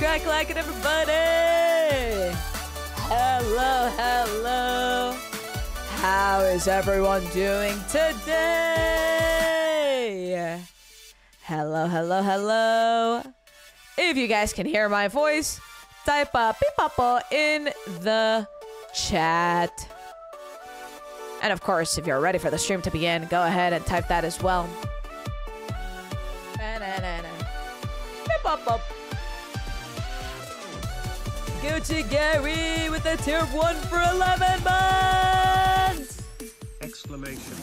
crack like it, everybody? Hello, hello. How is everyone doing today? Hello, hello, hello. If you guys can hear my voice, type a pipapo in the chat. And of course, if you're ready for the stream to begin, go ahead and type that as well. Gary with a tier 1 for 11 months! Exclamation.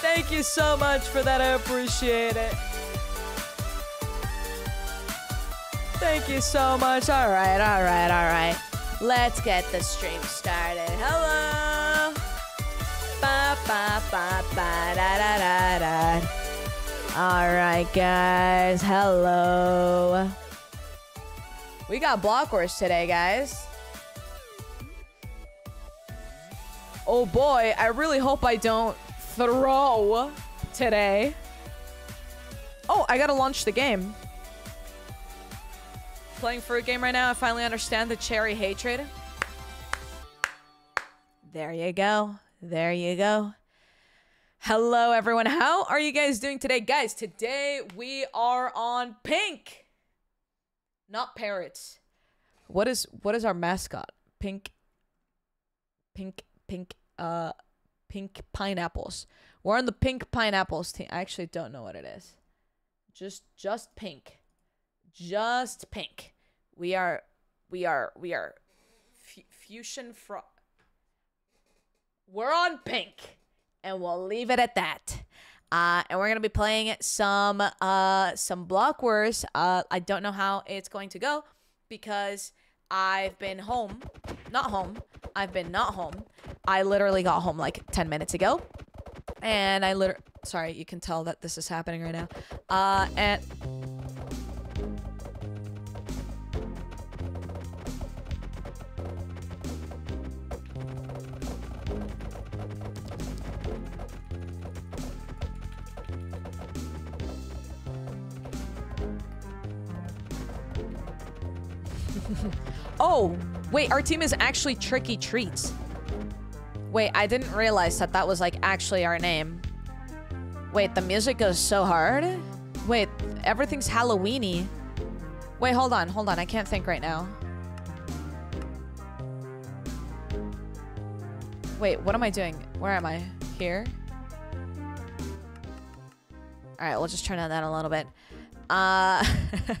Thank you so much for that. I appreciate it. Thank you so much. All right, all right, all right. Let's get the stream started. Hello. Ba ba ba ba da da da da. All right, guys. Hello. We got block wars today, guys. Oh boy, I really hope I don't throw today. Oh, I gotta launch the game. Playing fruit game right now. I finally understand the cherry hatred. There you go. There you go. Hello, everyone. How are you guys doing today? Guys, today we are on pink. Not parrots. What is what is our mascot? Pink. Pink, pink, uh, pink pineapples. We're on the pink pineapples team. I actually don't know what it is. Just, just pink. Just pink. We are, we are, we are, f- fusion fro. We're on pink, and we'll leave it at that. Uh, and we're gonna be playing some uh some block wars. Uh, I don't know how it's going to go because I've been home, not home. I've been not home. I literally got home like ten minutes ago, and I literally sorry, you can tell that this is happening right now. Uh, and Oh, wait, our team is actually Tricky Treats. Wait, I didn't realize that that was like actually our name. Wait, the music goes so hard? Wait, everything's Halloweeny. Wait, hold on, hold on. I can't think right now. Wait, what am I doing? Where am I? Here? Alright, we'll just turn on that a little bit. Uh...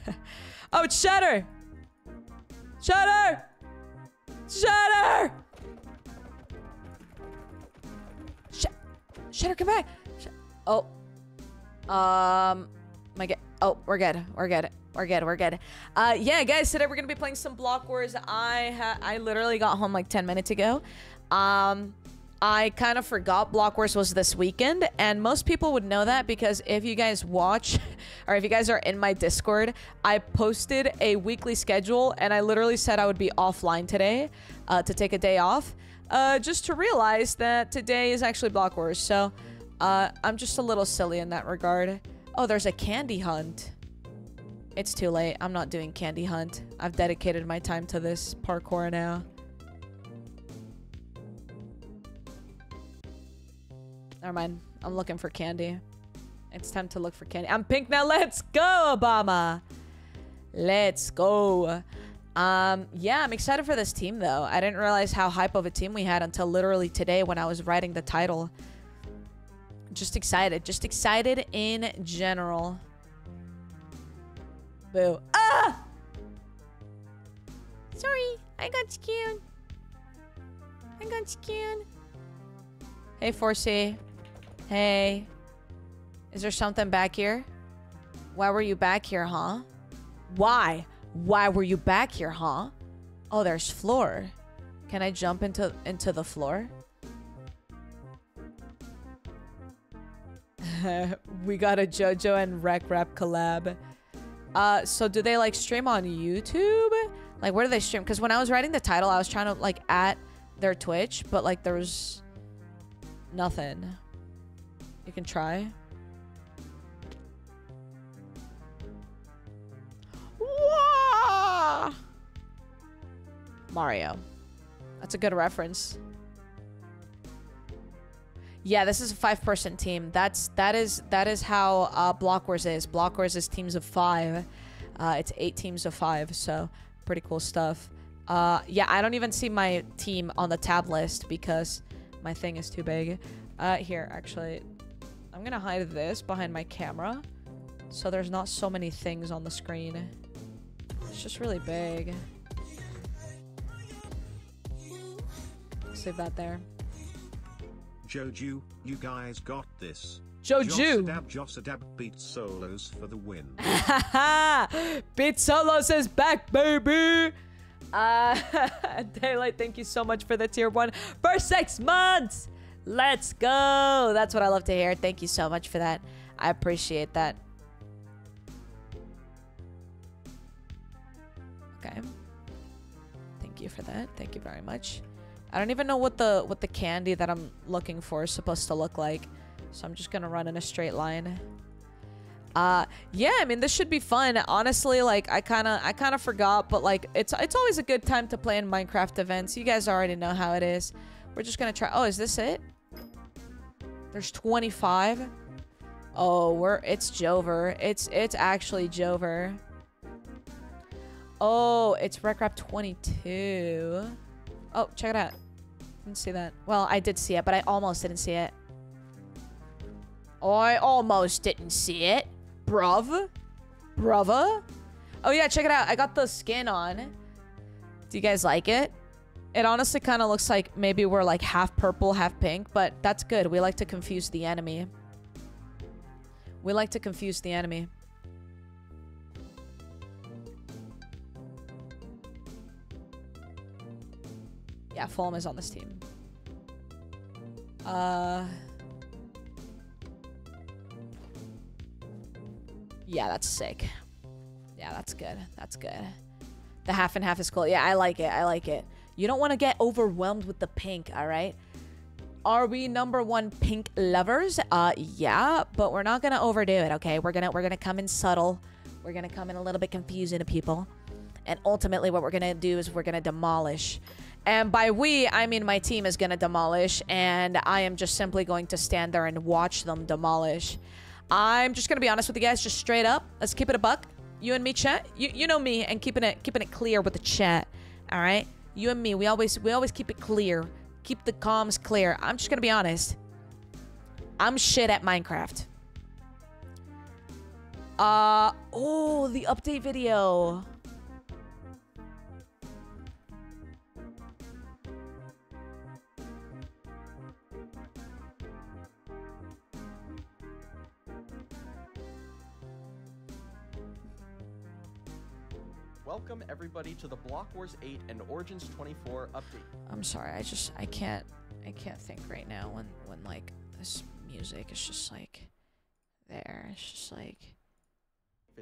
oh, it's Shatter! Shatter! Shatter! Sh Shatter, come back! Sh oh. Um, my get. Oh, we're good. We're good. We're good. We're good. Uh, yeah, guys. Today we're gonna be playing some Block Wars. I ha I literally got home like 10 minutes ago. Um, I kind of forgot Block Wars was this weekend, and most people would know that because if you guys watch, or if you guys are in my Discord, I posted a weekly schedule, and I literally said I would be offline today uh, to take a day off, uh, just to realize that today is actually Block Wars. So uh, I'm just a little silly in that regard. Oh, there's a candy hunt. It's too late. I'm not doing candy hunt. I've dedicated my time to this parkour now. Never mind. I'm looking for candy. It's time to look for candy. I'm pink now. Let's go, Obama. Let's go. Um, yeah, I'm excited for this team, though. I didn't realize how hype of a team we had until literally today when I was writing the title. Just excited. Just excited in general. Boo. Ah! Sorry, I got scared. I got scared. Hey, 4C. Hey. Is there something back here? Why were you back here, huh? Why? Why were you back here, huh? Oh, there's floor. Can I jump into into the floor? we got a JoJo and Rekrap collab. Uh, so do they like stream on YouTube? Like, where do they stream? Because when I was writing the title, I was trying to like at their Twitch, but like there was nothing. You can try. Mario. That's a good reference. Yeah, this is a five-person team. That's that is that is how uh, Block Wars is. Block Wars is teams of five. Uh, it's eight teams of five, so pretty cool stuff. Uh, yeah, I don't even see my team on the tab list because my thing is too big. Uh, here, actually, I'm gonna hide this behind my camera, so there's not so many things on the screen. It's just really big. Save that there. Joju, you guys got this. Joju. Jossadab beat solos for the win. Beat Solos is back, baby. Uh, Daylight, thank you so much for the tier one for six months. Let's go. That's what I love to hear. Thank you so much for that. I appreciate that. Okay. Thank you for that. Thank you very much. I don't even know what the what the candy that I'm looking for is supposed to look like. So I'm just gonna run in a straight line. Uh yeah, I mean this should be fun. Honestly, like I kind of I kind of forgot, but like it's it's always a good time to play in Minecraft events. You guys already know how it is. We're just going to try Oh, is this it? There's 25. Oh, we're it's Jover. It's it's actually Jover. Oh, it's Rekrap 22. Oh, check it out. Didn't see that. Well, I did see it, but I almost didn't see it. I almost didn't see it. Bruv. Brava. Oh yeah, check it out. I got the skin on. Do you guys like it? It honestly kind of looks like maybe we're like half purple, half pink, but that's good. We like to confuse the enemy. We like to confuse the enemy. Yeah, Fulham is on this team. Uh... Yeah, that's sick. Yeah, that's good. That's good. The half and half is cool. Yeah, I like it. I like it. You don't want to get overwhelmed with the pink, all right? Are we number one pink lovers? Uh, yeah, but we're not gonna overdo it, okay? We're gonna we're gonna come in subtle. We're gonna come in a little bit confusing to people, and ultimately, what we're gonna do is we're gonna demolish. And by we, I mean my team is gonna demolish, and I am just simply going to stand there and watch them demolish. I'm just gonna be honest with you guys, just straight up. Let's keep it a buck. You and me, chat. You you know me, and keeping it keeping it clear with the chat. All right. You and me, we always we always keep it clear. Keep the comms clear. I'm just gonna be honest. I'm shit at Minecraft. Uh oh, the update video. Welcome everybody to the Block Wars 8 and Origins 24 update. I'm sorry. I just I can't I can't think right now when when like this music is just like there. It's just like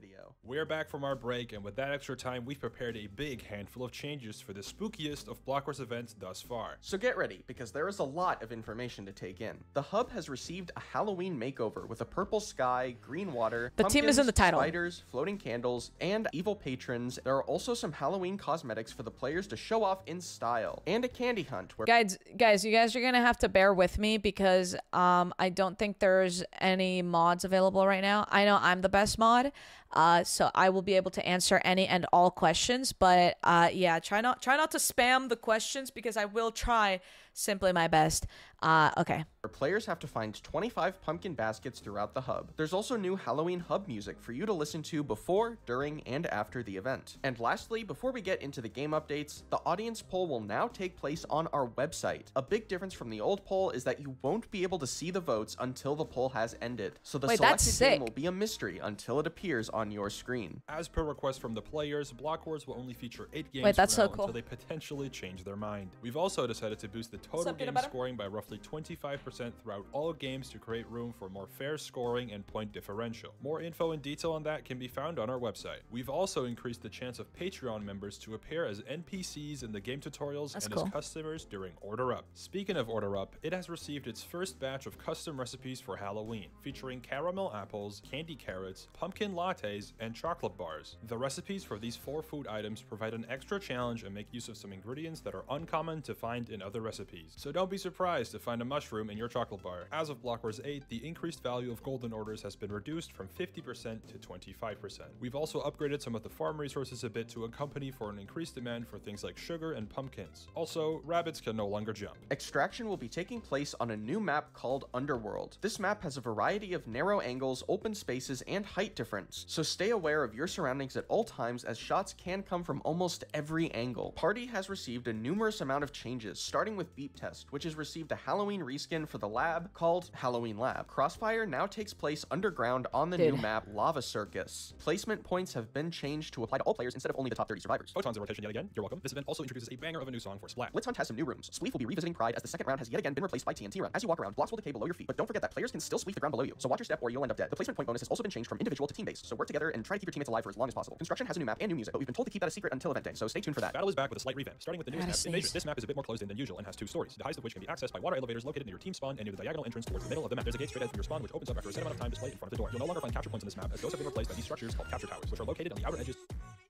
Video. We're back from our break, and with that extra time, we've prepared a big handful of changes for the spookiest of Block Wars events thus far. So get ready, because there is a lot of information to take in. The hub has received a Halloween makeover with a purple sky, green water, The team is in the pumpkins, title. spiders, floating candles, and evil patrons. There are also some Halloween cosmetics for the players to show off in style, and a candy hunt where guys guys you guys are gonna have to bear with me because um i don't think there's any mods available right now i know i'm the best mod uh so i will be able to answer any and all questions but uh yeah try not try not to spam the questions because i will try simply my best uh okay where players have to find 25 pumpkin baskets throughout the hub. There's also new Halloween hub music for you to listen to before, during, and after the event. And lastly, before we get into the game updates, the audience poll will now take place on our website. A big difference from the old poll is that you won't be able to see the votes until the poll has ended. So the Wait, selected game will be a mystery until it appears on your screen. As per request from the players, Block Wars will only feature 8 games Wait, that's for so cool. until they potentially change their mind. We've also decided to boost the total game scoring by roughly roughly 25% throughout all games to create room for more fair scoring and point differential. More info and detail on that can be found on our website. We've also increased the chance of Patreon members to appear as NPCs in the game tutorials That's and cool. as customers during Order Up. Speaking of Order Up, it has received its first batch of custom recipes for Halloween, featuring caramel apples, candy carrots, pumpkin lattes, and chocolate bars. The recipes for these four food items provide an extra challenge and make use of some ingredients that are uncommon to find in other recipes. So don't be surprised to find a mushroom in your chocolate bar. As of Block Wars 8, the increased value of golden orders has been reduced from 50% to 25%. We've also upgraded some of the farm resources a bit to accompany for an increased demand for things like sugar and pumpkins. Also, rabbits can no longer jump. Extraction will be taking place on a new map called Underworld. This map has a variety of narrow angles, open spaces, and height difference, so stay aware of your surroundings at all times as shots can come from almost every angle. Party has received a numerous amount of changes, starting with Beep Test, which has received a Halloween reskin for the lab called Halloween Lab. Crossfire now takes place underground on the new map Lava Circus. Placement points have been changed to apply to all players instead of only the top 30 survivors. Photons in rotation yet again. You're welcome. This event also introduces a banger of a new song for Splat. Blitz Hunt has some new rooms. Spleef will be revisiting Pride as the second round has yet again been replaced by TNT Run. As you walk around, blocks will decay below your feet, but don't forget that players can still spleef the ground below you, so watch your step or you'll end up dead. The placement point bonus has also been changed from individual to team based, so work together and try to keep your teammates alive for as long as possible. Construction has a new map and new music, but we've been told to keep that a secret until event day, so stay tuned for that. Battle is back with a slight revamp, starting with the newest Gotta map. Invasion. This map is a bit more closed in than usual and has two stories, the highest of which can be accessed by water elevators located near your team spawn and near the diagonal entrance towards the middle of the map. There's a gate straight ahead from your spawn, which opens up after a set amount of time displayed in front of the door. You'll no longer find capture points on this map, as those have been replaced by these structures called capture towers, which are located on the outer edges.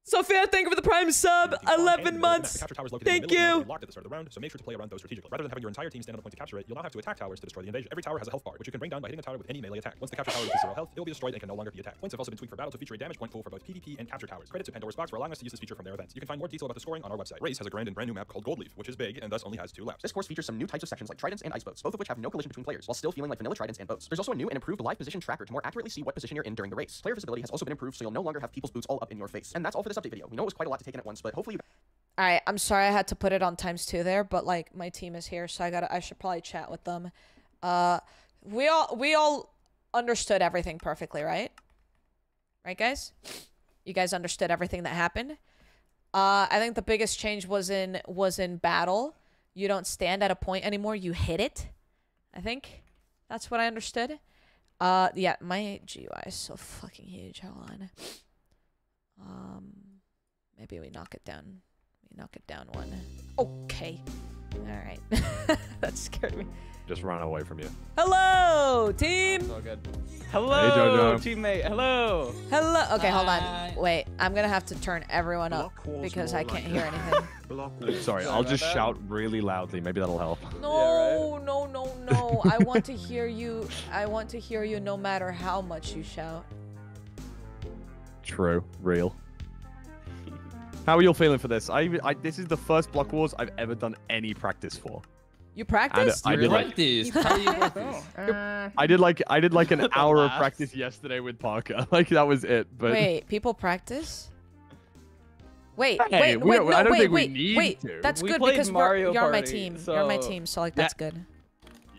Sophia, thank you for the prime sub. of the team spawn and in the 11 middle of the months. The capture towers located in Thank the middle of the map you. locked at the start of the round, so make sure to play around those strategically. Rather than having your entire team stand on a point to capture it, you'll now have to attack towers to destroy the invasion. Every tower has a health bar, which you can bring down by hitting a tower with any melee attack. Once the capture tower reaches zero health, it will be destroyed and can no longer be attacked. Points have also been tweaked for battle to feature a damage point pool for both PvP and capture towers. Credit to Pandora's Box for allowing us to use this feature from their events. You can find more detail about the scoring on our website. Race has a grand and brand new map called Gold Leaf, which is big and thus only has two laps. This course features some new types of sections like tridents and ice boats, both of which have no collision between players, while still feeling like vanilla tridents and boats. There's also a new and improved live position tracker to more accurately see what position you're in during the race. Player visibility has also been improved, so you'll no longer have people's boots all up in your face. And that's all for this update video. We know it was quite a lot to take in at once, but hopefully you All right, I'm sorry I had to put it on times two there, but like my team is here, so I got to I should probably chat with them. Uh we all we all understood everything perfectly, right? Right, guys? You guys understood everything that happened? Uh I think the biggest change was in was in battle. You don't stand at a point anymore, you hit it. I think that's what I understood. Uh yeah, my GUI is so fucking huge. Hold on. Um maybe we knock it down. We knock it down one. Okay. All right. that scared me. Just run away from you. Hello, team. It's all good. Hello, Jojo. teammate. Hello. Hello. Okay, hold on. Wait, I'm gonna have to turn everyone up because I can't like hear anything. Sorry, Sorry I'll just that. shout really loudly. Maybe that'll help. No, no, no, no. I want to hear you. I want to hear you no matter how much you shout. True. Real. How are you all feeling for this? I, I this is the first block wars I've ever done any practice for. You practiced? I did like practice. How do you? Oh, uh, I did like I did like an The hour of practice yesterday with Parker. Like that was it. But Wait, people practice? Wait, Hey, wait, wait, no, I don't wait, think we wait, need wait. to. That's We good because Mario we're, you're on my Party, team. You're on my team, so like that's good.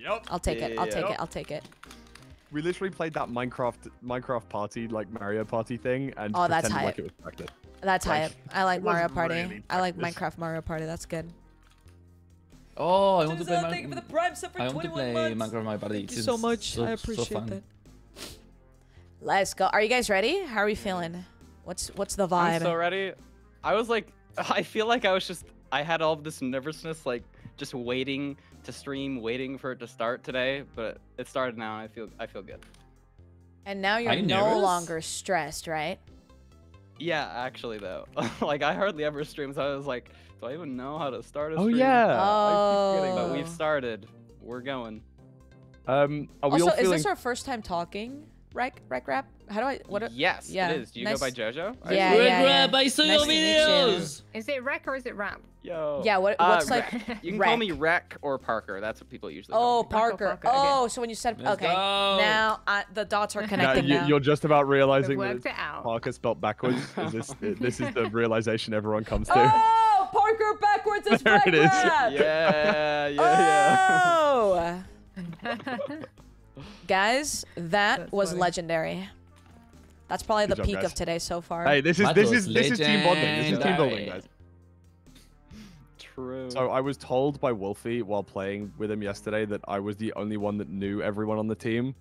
Yep. I'll take it. I'll Yeah. take it. I'll take it. We literally played that Minecraft Minecraft party like Mario Party thing and Oh, that's pretended like it was practice. That's Like, hype. I like Mario Party. really I like. Minecraft Mario Party. That's good. Oh, I want to play Tuzo, Mar- thank you for the prime sub for I want to 21 play months. Minecraft Mario Party. Thank you It's so much. so- I appreciate fun. that. Let's go. Are you guys ready? How are we feeling? What's what's the vibe? I'm so ready. I was like, I feel like I was just, I had all of this nervousness, like just waiting to stream, waiting for it to start today. But it started now. And I feel, I feel good. and now you're no nervous? longer stressed, right? Yeah, actually though, like I hardly ever stream, so I was like, do I even know how to start a Oh stream? yeah. Oh. I keep forgetting But we've started. We're going. Um, are we Also, all is this our first time talking? Rec, rec, rap. How do I? What? a- yes, yeah, it is. Do you nice- go by JoJo? I- Yeah, Red yeah, Rap, yeah. I saw Nice your to meet you. Is it rec or is it rap? Yo. Yeah. What? Uh, What's like? Rec. You can rec. call me Rec or Parker. That's what people usually Oh, call me. Parker. Parker, okay. Oh, so when you said Let's okay, go. now I, the dots are No, connected you, now. you're just about realizing worked that. Parker spelled backwards. Is this this is the realization everyone comes to? Oh, Parker backwards is There it is. rec. Yeah, yeah, yeah. Oh. Guys, that That's was funny. legendary. That's probably Good the job, peak guys. of today so far. Hey, this is That this is this is team bonding. This is team building, legendary. guys. True. So I was told by Wolfie while playing with him yesterday that I was the only one that knew everyone on the team.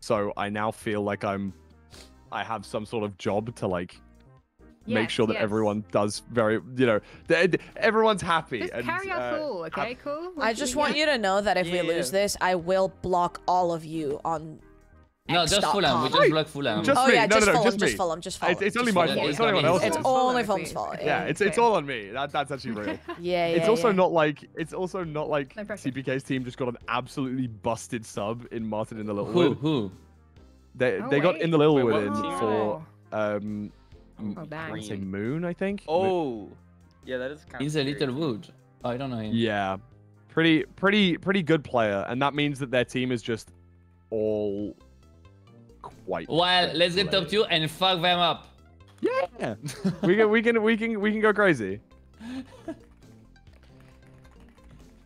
So I now feel like I'm I have some sort of job to like make sure that yes. everyone does very you know everyone's happy Just and carry us uh, all, okay? Cool. I just want you to know that if Yeah, we lose this, I will block all of you on. No, just X.com. Fulham. We just block Fulham. Just oh me. yeah, No, just no, no, Fulham, just just me. Fulham, just Fulham. it's, it's only Just my follow fault. me. It's not anyone else's. It's only Fulham, Fulham's fault. please. yeah, it's it's all on me. That that's actually real. Yeah, yeah. it's also yeah. not like it's also not like No. CPK's team just got an absolutely busted sub in Martin in the Who? Littlewood. Who? They Oh, they got in the Littlewood Wait, in for um Oh, I dang. want to say Green. Moon, I think. Mo- Oh, yeah, that is kind He's a little wood. Oh, I don't know him. Yeah, pretty pretty pretty good player, and that means that their team is just all quite. Well, good let's get top players. two and fuck them up. Yeah, we can we can we can we can go crazy.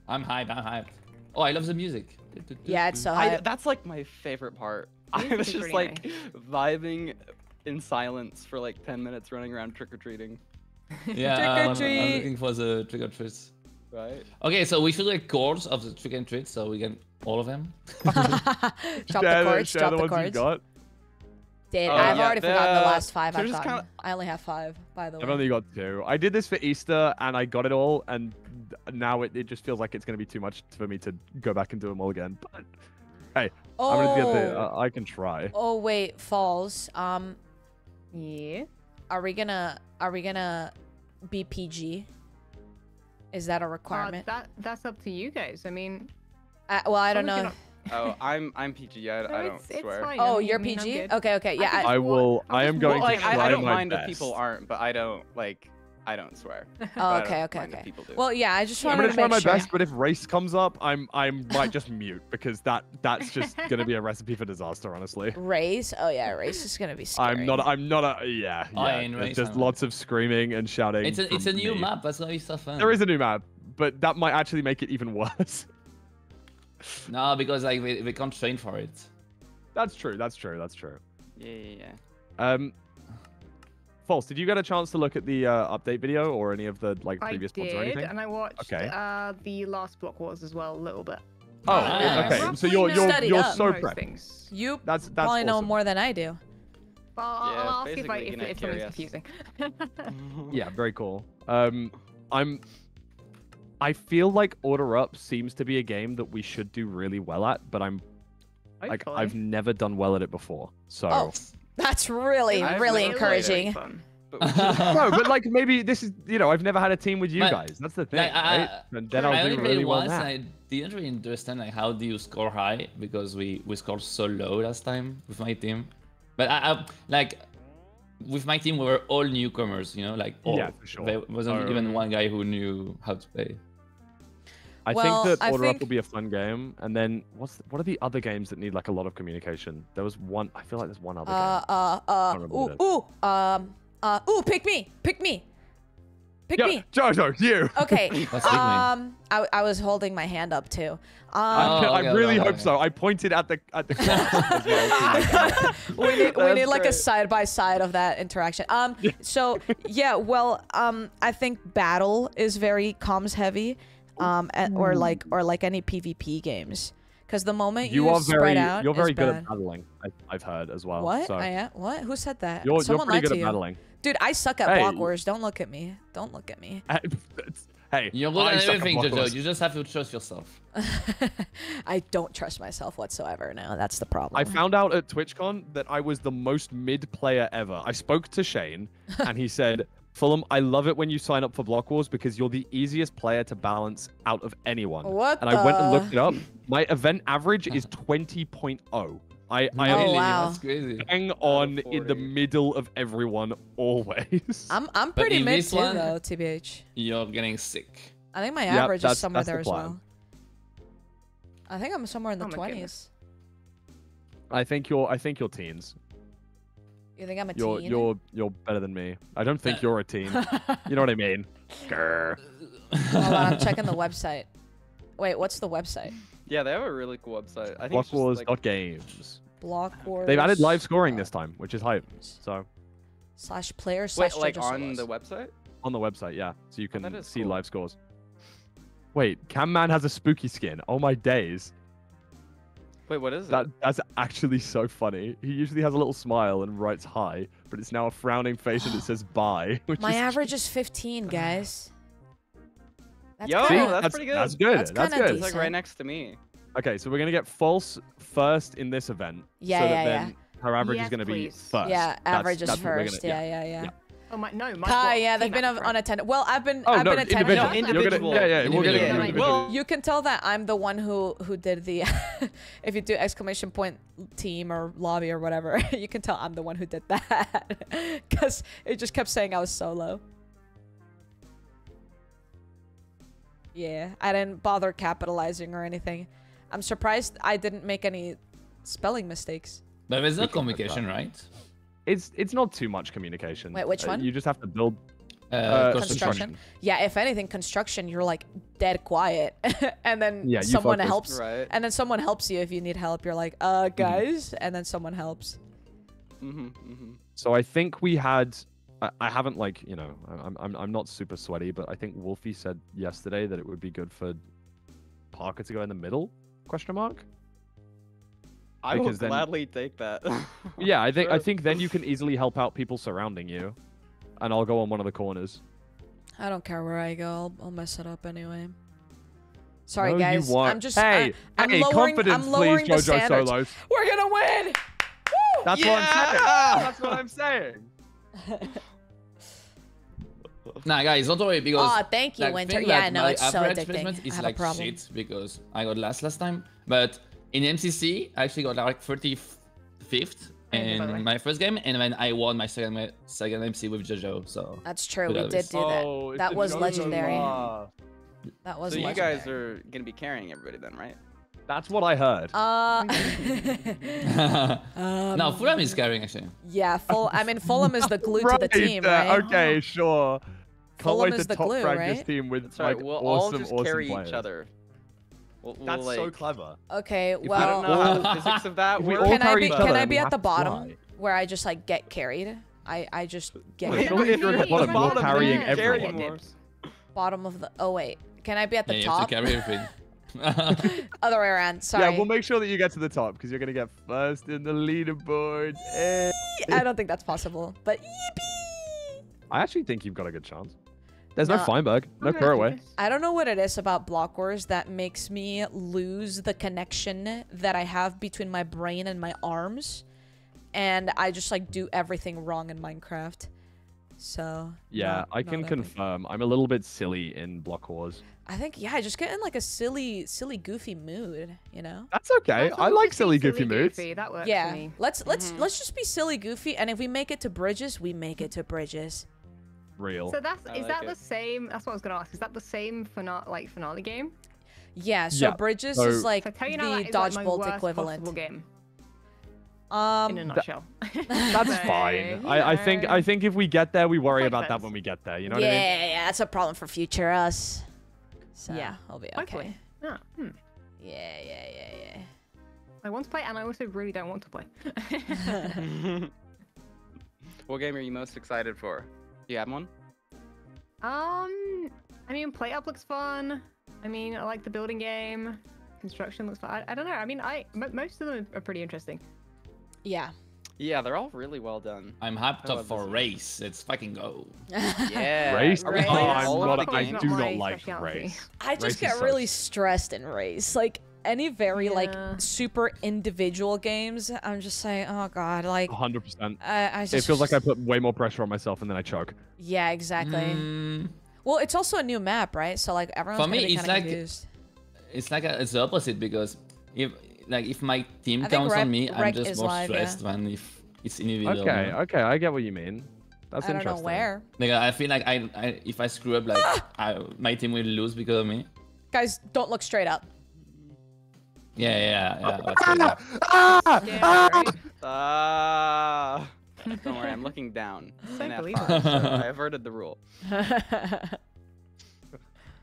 I'm hyped. I'm hyped. Oh, I love the music. Yeah, it's so I, high. that's like my favorite part. I was just pretty like vibing in silence for like 10 minutes running around trick or treating. Yeah, Trick or um, I'm looking for the trick or treats. Right? Okay, so we should like chords of the trick and treats so we get all of them. drop the cards. share Drop the the ones you got. Did Oh, I've yeah, already forgotten the the- last 5 they're I've gotten. kinda- I only have five, by the way. I've only got two. I did this for Easter, and I got it all, and now it, it just feels like it's going to be too much for me to go back and do them all again. But hey, oh. I'm going to get the. Uh, I can try. oh wait, falls. Um, Yeah. are we gonna are we gonna be PG? Is that a Uh, requirement? that that's up to you guys. I mean, Uh, well, I don't know. up- Oh, I'm I'm PG. I, no, I don't it's, it's swear. fine. Oh, I you're PG. Okay, okay, yeah. I- I will. I I'm going Well, to like try I, I don't my mind best. if people aren't, but I don't like I don't swear. Oh, okay, okay, okay. people do. Well, yeah, I just want to do that. I'm gonna to try make my sure. best, but if race comes up, I'm I might just mute because that that's just gonna be a recipe for disaster, honestly. Race? Oh yeah, race is gonna be scary. I'm not. I'm not a. Yeah. Yeah. in There's race, just I'm- lots of screaming and shouting. It's a it's a new me. map. That's gonna be so fun. There is a new map, but that might actually make it even worse. No, because like we, we can't train for it. that's true. That's true. That's true. yeah, yeah, yeah. Um, False. Did you get a chance to look at the uh, update video or any of the like I previous ones or did, anything? and I watched Okay. uh, the last Block Wars as well a little bit. Oh, Ah. okay. So you're know you're Studied you're so most prepped. things. You That's that's probably know more than I do. Well, I'll, Yeah, I'll ask if, I, basically, if, if something's confusing. Yeah, very cool. Um, I'm. I feel like Order Up seems to be a game that we should do really well at, but I'm like I've never done well at it before. So Oh, that's really, I've really encouraging. But no, but like maybe this is you know I've never had a team with you But, guys. That's the thing, Like, I, right? And then I I'll only do really well once, now. and I didn't really understand like how do you score high because we we scored so low last time with my team. But I, I like with my team we were all newcomers, you know, like all. Yeah, for sure. There wasn't even one guy who knew how to play. I Well, think that I Order Up will be a fun game. And then what's what are the other games that need like a lot of communication? There was one. I feel like there's one other Uh, game. uh, uh, remember ooh, ooh, um, uh, ooh, pick me, pick me, pick Yeah, me. Jojo, you. Okay. What's pick me? um, I, I was holding my hand up too. Um, I, Oh, I okay, really okay, hope okay. so. I pointed at the at the class we need we That's need like a side by side of that interaction. Um, so yeah, well, um, I think battle is very comms heavy, um, a- or like or like any PvP games, because the moment you, you are spread very out, you're very good bad. at battling. I, I've heard as well. What? So I am? What? Who said that? you're you're Someone pretty lied good to at you. battling. Dude, I suck at Hey. block wars. Don't look at me. Don't look at me. hey, You're good at suck everything, block Jojo. wars. You just have to trust yourself. I don't trust myself whatsoever now. That's the problem. I found out at TwitchCon that I was the most mid player ever. I spoke to Shane, and he said, "Fulham, I love it when you sign up for Block Wars because you're the easiest player to balance out of anyone." What And I went and looked it up. My event average is 20.0. I oh, I am Oh, wow. That's crazy. hang on in the middle of everyone always. I'm I'm pretty in mid too one- though, tbh. You're getting sick. I think my Yep, average is somewhere that's the there as well. I think I'm somewhere in the Oh twenties. I think you're I think you're teens. You think I'm a You're teen? you're you're better than me. I don't think uh, you're a teen. You know what I mean? Grr. Hold on, I'm checking the website. Wait, what's the website? yeah, they have a really cool website. I think it's just, like, Blockwars.games. Block Wars. They've added live scoring this time, which is hype. So Slash player slash wait, like on Solos. the website. on the website, yeah. So you oh, can that is see cool. live scores. Wait, Cam Man has a spooky skin. Oh my days. Wait, what is That it? that's actually so funny. He usually has a little smile and writes hi, but it's now a frowning face and it says bye. Which My is average is 15, guys. That's Yo, kinda- that's pretty good. That's good. That's That's, kinda good. It's like right next to me. Okay, so we're gonna get false first in this event. Yeah, so yeah, that then her average is gonna be please. first. yeah, That's- average is that's what first. gonna- yeah, yeah, yeah. yeah. Oh my no, my Kai, yeah, they've been on unattended. Well, I've been, Oh I've no, been attended. individual. No, You're gonna- individual. yeah, yeah, we'll get it. Individual. individual. Well- You can tell that I'm the one who who did the if you do exclamation point team or lobby or whatever, you can tell I'm the one who did that cuz it just kept saying I was solo. Yeah, I didn't bother capitalizing or anything. I'm surprised I didn't make any spelling mistakes. But there's no We communication, right? It's it's not too much communication. Wait, which Uh, one? You just have to build Uh, uh, Construction. Yeah, if anything construction you're like dead quiet and then Yeah, someone focus. helps Right. and then someone helps you if you need help. You're like, "Uh, guys," and then someone helps. Mm-hmm. Mm-hmm. So I think we had. I, I haven't like you know I'm I'm I'm not super sweaty, but I think Wolfie said yesterday that it would be good for Parker to go in the middle? Question mark. I will Because then- gladly take that. Yeah, I think I think then you can easily help out people surrounding you, and I'll go on one of the corners. I don't care where I go. I'll, I'll mess it up anyway. Sorry, No, guys. You won't. I'm just. Uh, hey, I, am hey, lowering, confidence, I'm lowering please, the JoJo standards. Solos. We're gonna win. Woo! That's what I'm saying. That's what I'm saying. Nah, guys, don't worry because. Aw, thank you, like, Winter. Yeah, no, it's so average addicting. placement I is have a like problem. shit because I got last last time. But in MCC, I actually got like 35th Thank you, by the way. in my first game, and then I won my second ma- second MC with JoJo. So That's true. We did do that. Oh, that was JoJo legendary. law. That was so you guys are gonna be carrying everybody then, right? That's what I heard. Uh. no, um, Fulham is carrying actually. Yeah, full. I mean, Fulham is the glue to the team, right? Okay, sure. Can't Fulham wait is to the top glue, frag right? this team with That's right. we'll awesome, all just awesome carry players. each other. We'll, we'll, That's so clever. Okay, well... I don't well, know how the physics of that we all can I be each can other, I be at the bottom fly. where I just like get carried? I I just get Wait, carried. surely if you're at the Hey, bottom, you're you're bottom, carrying yeah. Everyone. bottom of the. Oh wait, can I be at the yeah, you have top? to carry everything. Other way around. Sorry. Yeah, we'll make sure that you get to the top because you're gonna get first in the leaderboard. I don't think that's possible, but yippee! I actually think you've got a good chance. There's no No. Feinberg, no Okay, Kuraway. I don't know what it is about Block Wars that makes me lose the connection that I have between my brain and my arms, and I just like do everything wrong in Minecraft. So Yeah, not- I can that big. confirm. I'm a little bit silly in Block Wars. I think yeah, I just get in like a silly, silly, goofy mood, you know? That's okay. That's I like just be silly, goofy moods. goofy, That works for Yeah. me. Let's let's Mhm. let's just be silly, goofy, and if we make it to bridges, we make it to bridges. Real. So that's I is like that it. the same? That's what I was gonna ask. Is that the same for not like finale game? Yeah. So Yeah, bridges so- is like So you the now, that is like my equivalent. game Um, in a nutshell. That's So, fine. I, I think. I think if we get there, we worry Like about that when we get there. You know yeah, what I mean? yeah, yeah, that's a problem for future us. So Yeah, I'll be Hopefully. okay. Yeah. Hmm. Yeah, yeah, yeah, I want to play, and I also really don't want to play. what game are you most excited for? Do you have one? um, I mean, play up looks fun. I mean, I like the building game. Construction looks fun. I, I don't know. I mean, I m- most of them are pretty interesting. yeah. Yeah, they're all really well done. I'm hyped up for race. Let's fucking go. Yeah. Race? Race. Oh, I'm all not, I do Not not my like race. I just is get so really s- stressed in race. Like any very like super individual games, I'm just like, oh god, like 100%. I, I just It feels like I put way more pressure on myself and then I choke. Yeah, exactly. Mm, Well, it's also a new map, right? So like everyone's For me, be it's like- confused. it's like a, it's the opposite because if like if my team I counts Rec- on me, Rec I'm just more live, yeah. stressed than if it's individual. Okay, you know? okay, I get what you mean. That's I don't interesting. know where. Like I feel like I, I if I screw up, like Ah! I, my team will lose because of me. Guys, don't look straight up. Yeah, yeah, yeah. that's it, yeah. Ah! Yeah, right. Ah. Don't worry, I'm looking down. So in believable. F5, so I averted the rule.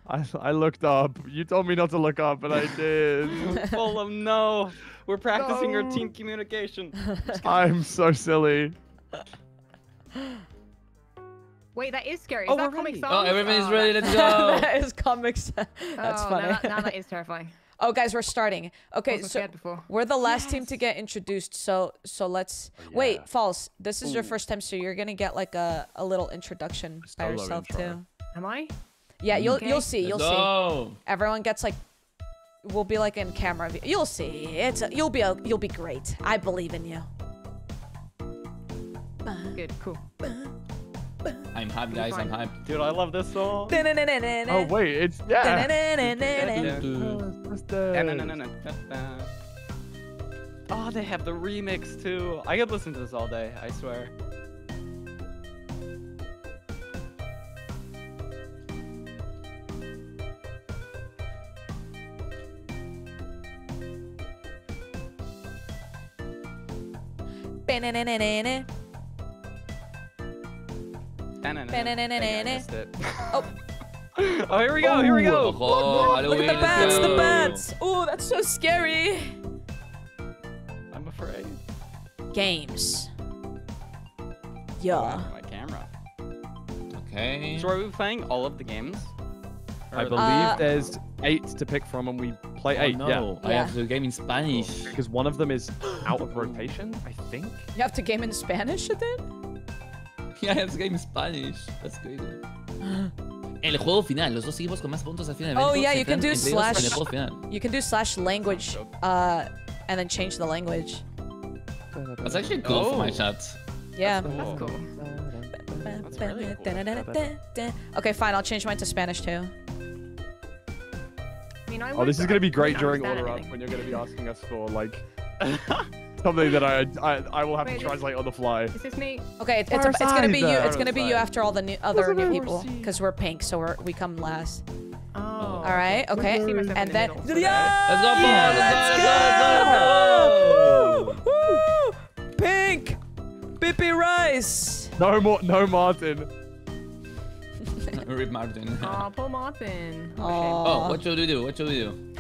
I, I looked up. You told me not to look up, but I did. Fulham, no. We're practicing our team communication. I'm so silly. Wait, that is scary. Is Oh, that we're Comic ready. Sans? Oh, everybody's Oh, ready. that- Let's go. that is comics. That's oh, funny. Now that, now that is terrifying. Oh, guys, we're starting. Okay, so we're the last team to get introduced. So so let's Oh, yeah. wait. False. This is your first time, so you're gonna get like a, a little introduction by yourself intro. too. Am I? Yeah, you'll Okay. you'll see. You'll Let's see. Everyone gets like. We'll be like in camera view. You'll see. It's a, you'll be a, you'll be great. I believe in you. Good, cool. I'm hyped, guys. I'm fine. hyped. Dude, I love this song. Oh wait, it's yeah. Oh, oh, they have the remix too. I could listen to this all day, I swear. I missed it. Oh. oh, here we go. Here we go. Oh, Look at the bats, the bats. Oh, that's so scary. I'm afraid. Games. Yeah. my camera. Okay. So are we playing all of the games? I believe Uh, there's eight to pick from, and we play Oh, eight. no, Yeah, I Yeah. have the game in Spanish. because one of them is out of rotation, I think. You have to game in Spanish, then? Yeah, I have game in Spanish. That's crazy. El juego final, los dos equipos con más puntos al final Oh, yeah, you can do entre ellos en slash- el. You can do slash language, uh, and then change the language. That's actually cool for my Oh. chat. Yeah. That's cool. That's really cool. Okay, fine. I'll change mine to Spanish too. I mean, I Oh, this is gonna be great during order up when you're gonna be asking us for like something that I I, I will have Wait, to translate on the fly. Is this me? Okay, it's, it's, it's gonna be you. It's gonna be you after all the new, other new people, because we're pink, so we're we come last. Oh. All right. Okay. I see myself in And then middle, so yeah. Let's go, yeah, let's let's go, let's go. Woo, woo. Pink. Bippy Rice. No more, no Martin. Rip Martin. Oh, Paul Martin. Aw. Oh, what should we do? What should we do?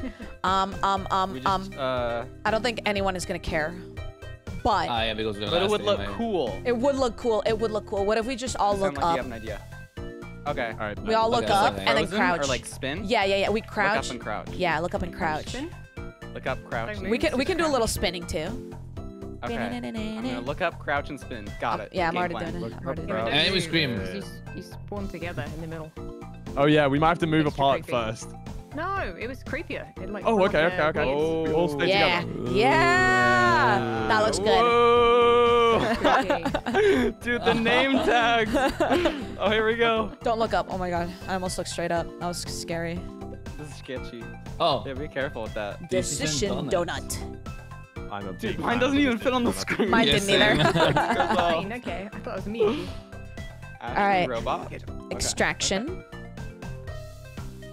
Um, um, um, We um. just, uh, I don't think anyone is gonna care, but Ah, yeah, because we're but it would look anyway. cool. it would look cool. It would look cool. What if we just all You look sound like you up? have an idea. Okay. All right. We all look Okay, up okay. and then crouch. Or like spin? Yeah, yeah, yeah. We Look crouch. up and crouch. Yeah, look up and crouch. Spin? Look up, crouch. We can we can do a little spinning too. Okay. I'm gonna look up, crouch, and spin. Got it. Yeah, I'm Game already plan. doing it. I'm already up, doing it. And we scream. You, you spawn together in the middle. Oh yeah, we might have to move apart first. No, it was creepier. It, like, Oh, went okay, okay, okay. weird. We all stay Yeah, together. yeah. That looks good. Whoa! Dude, the name tags. oh, here we go. Don't look up. Oh my god, I almost looked straight up. That was scary. This is sketchy. Oh, Yeah, be careful with that. Decision donuts. donut. I'm a Dude, mine doesn't even fit on the donut. screen. Mine Yes, didn't either. Fine, okay. I thought it was me. Alright. Robot. Extraction.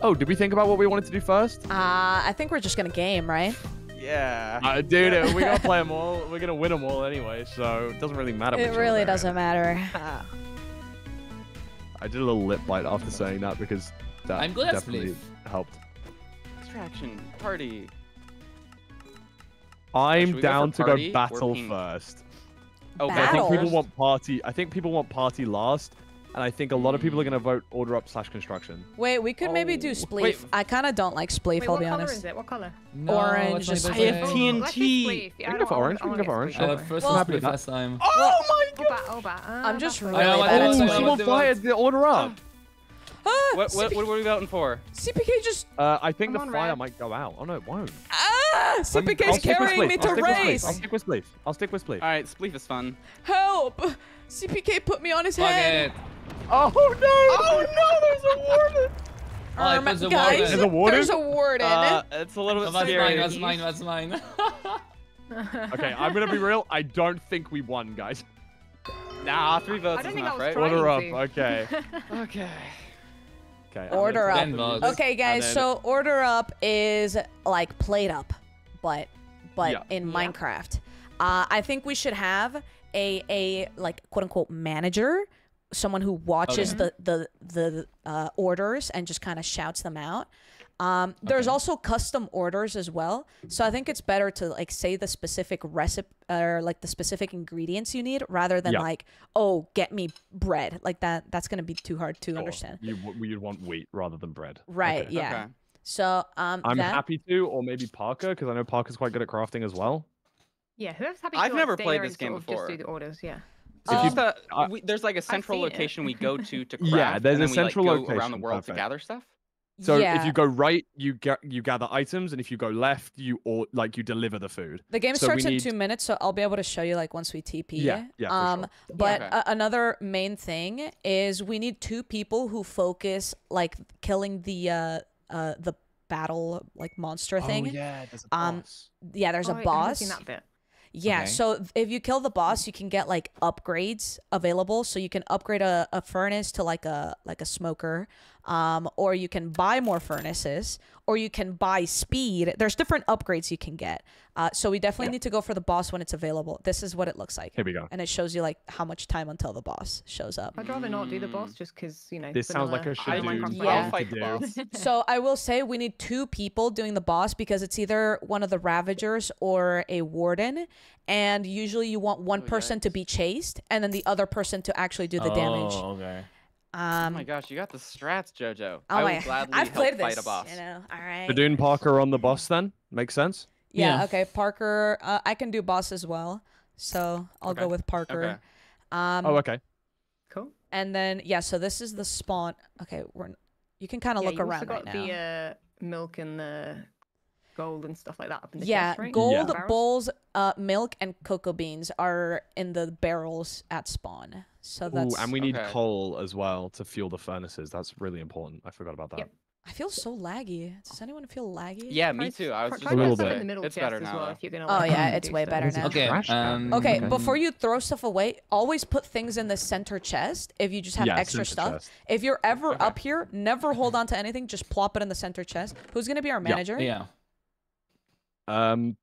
Oh, did we think about what we wanted to do first? Uh, I think we're just gonna game, right? Yeah. Uh, dude, uh, we're gonna play them all. We're gonna win them all anyway, so it doesn't really matter. It really doesn't matter. I did a little lip bite after saying that because that I'm good at definitely helped. Extraction. Party. I'm Should we go down to go battle pink? first. Oh, I think people want party. I think people want party last, and I think a lot of people are gonna vote order up slash construction. Wait, we could maybe do Oh, spleef. wait. I kind of don't like spleef. Wait, I'll be honest. what color is it? What color? No, Orange that's is my I have TNT. friend. Let's do TNT. spleef. We can go for orange, we can go for orange. go Uh, first Well- one happy with split that. last time. Oh my Oh, bat, oh, bat. Uh, I'm just that's really fine. Oh, bad at oh, Oh, spleef. she someone vote. fired the order up. Ah, What, what, what are we voting for? CPK just Uh, I think Come the fire Red. might go out. Oh no, it won't. ah, I'm- CPK's I'll stick with carrying me to stick with Spleef. race. I'll stick with Spleef. I'll stick with Spleef. All right, spleef is fun. Help! CPK put me on his Fuck head. it. Oh no! Oh no! There's a warden. Oh, Um, put the guys, warden. There's a warden? There's a warden. Uh, it's a little Oh, bit that's scary. mine, that's mine, that's mine. Okay, I'm gonna be real. I don't think we won, guys. Nah, three votes I is enough, right? Order up. to. Okay. Okay. Okay. Order up. Votes. Okay, guys. then- So order up is like played up, but but Yeah. in Yeah. Minecraft. Uh, I think we should have a a like quote unquote manager someone who watches Okay. the the the uh, orders and just kind of shouts them out. Um, there's Okay. also custom orders as well, so I think it's better to like say the specific recipe or like the specific ingredients you need rather than Yeah. like, oh, get me bread like that. That's gonna be too hard to Sure. understand. You you'd want wheat rather than bread. Right? Okay. Yeah. Okay. So um, I'm that, happy to, or maybe Parker, because I know Parker's quite good at crafting as well. Yeah, whoever's happy I've to like, never stay played there this game of before. Just do the orders, yeah. It's Um, just that I- we, there's like a central seen it. location we go to to craft. Yeah, there's and a then we, like, central go around the location, world to gather stuff. So yeah. if you go right, you get you gather items, and if you go left, you or like you deliver the food. The game So we starts in need- two minutes, so I'll be able to show you like once we TP. Yeah, yeah, Um, sure. but Okay. a- another main thing is we need two people who focus like killing the uh uh the battle like monster thing. Oh yeah, there's a Um, boss. Yeah, there's Oh, a I haven't boss. seen that bit. Yeah, Okay. so if you kill the boss, you can get like upgrades available. So you can upgrade a, a furnace to like a like a smoker, um, or you can buy more furnaces, or you can buy speed. There's different upgrades you can get. Uh, so we definitely need to go for the boss when it's available. This is what it looks like, Here we go. and it shows you like how much time until the boss shows up. I'd rather not do the boss just because, you know. This sounds like a should I do. Minecraft Yeah. player. I'll fight the do. boss. so I will say we need two people doing the boss because it's either one of the Ravagers or a Warden, and usually you want one Oh, person to be chased and then the other person to actually do the damage. Oh, okay. oh Um, my gosh, you got the strats, Jojo. oh I my- will gladly I've help played fight this, a boss. You know, all right. Badoon Parker on the boss then makes sense. Yeah, Yeah. Okay. Parker, uh, I can do boss as well, so I'll go with Parker. Okay. Um, oh okay. Cool. and then yeah, so this is the spawn. Okay, we're you can kind of Yeah, look you also around right got now. the uh, milk and the gold and stuff like that up in the yeah, chest, right? gold Barrels? bowls, uh, milk, and cocoa beans are in the barrels at spawn. So Ooh, that's. and we need Okay. coal as well to fuel the furnaces. That's really important. I forgot about that. Yep. I feel so laggy. Does anyone feel laggy? Yeah, me too. I was try- just try A to little put bit. in the middle It's chest better as now, well if you're gonna. Oh like, yeah, it's way better now. Okay. Um, Okay, Okay. before you throw stuff away, always put things in the center chest if you just have Yeah, extra stuff. chest. If you're ever Okay. up here, never hold on to anything, just plop it in the center chest. Who's gonna be our manager? Yeah. Um,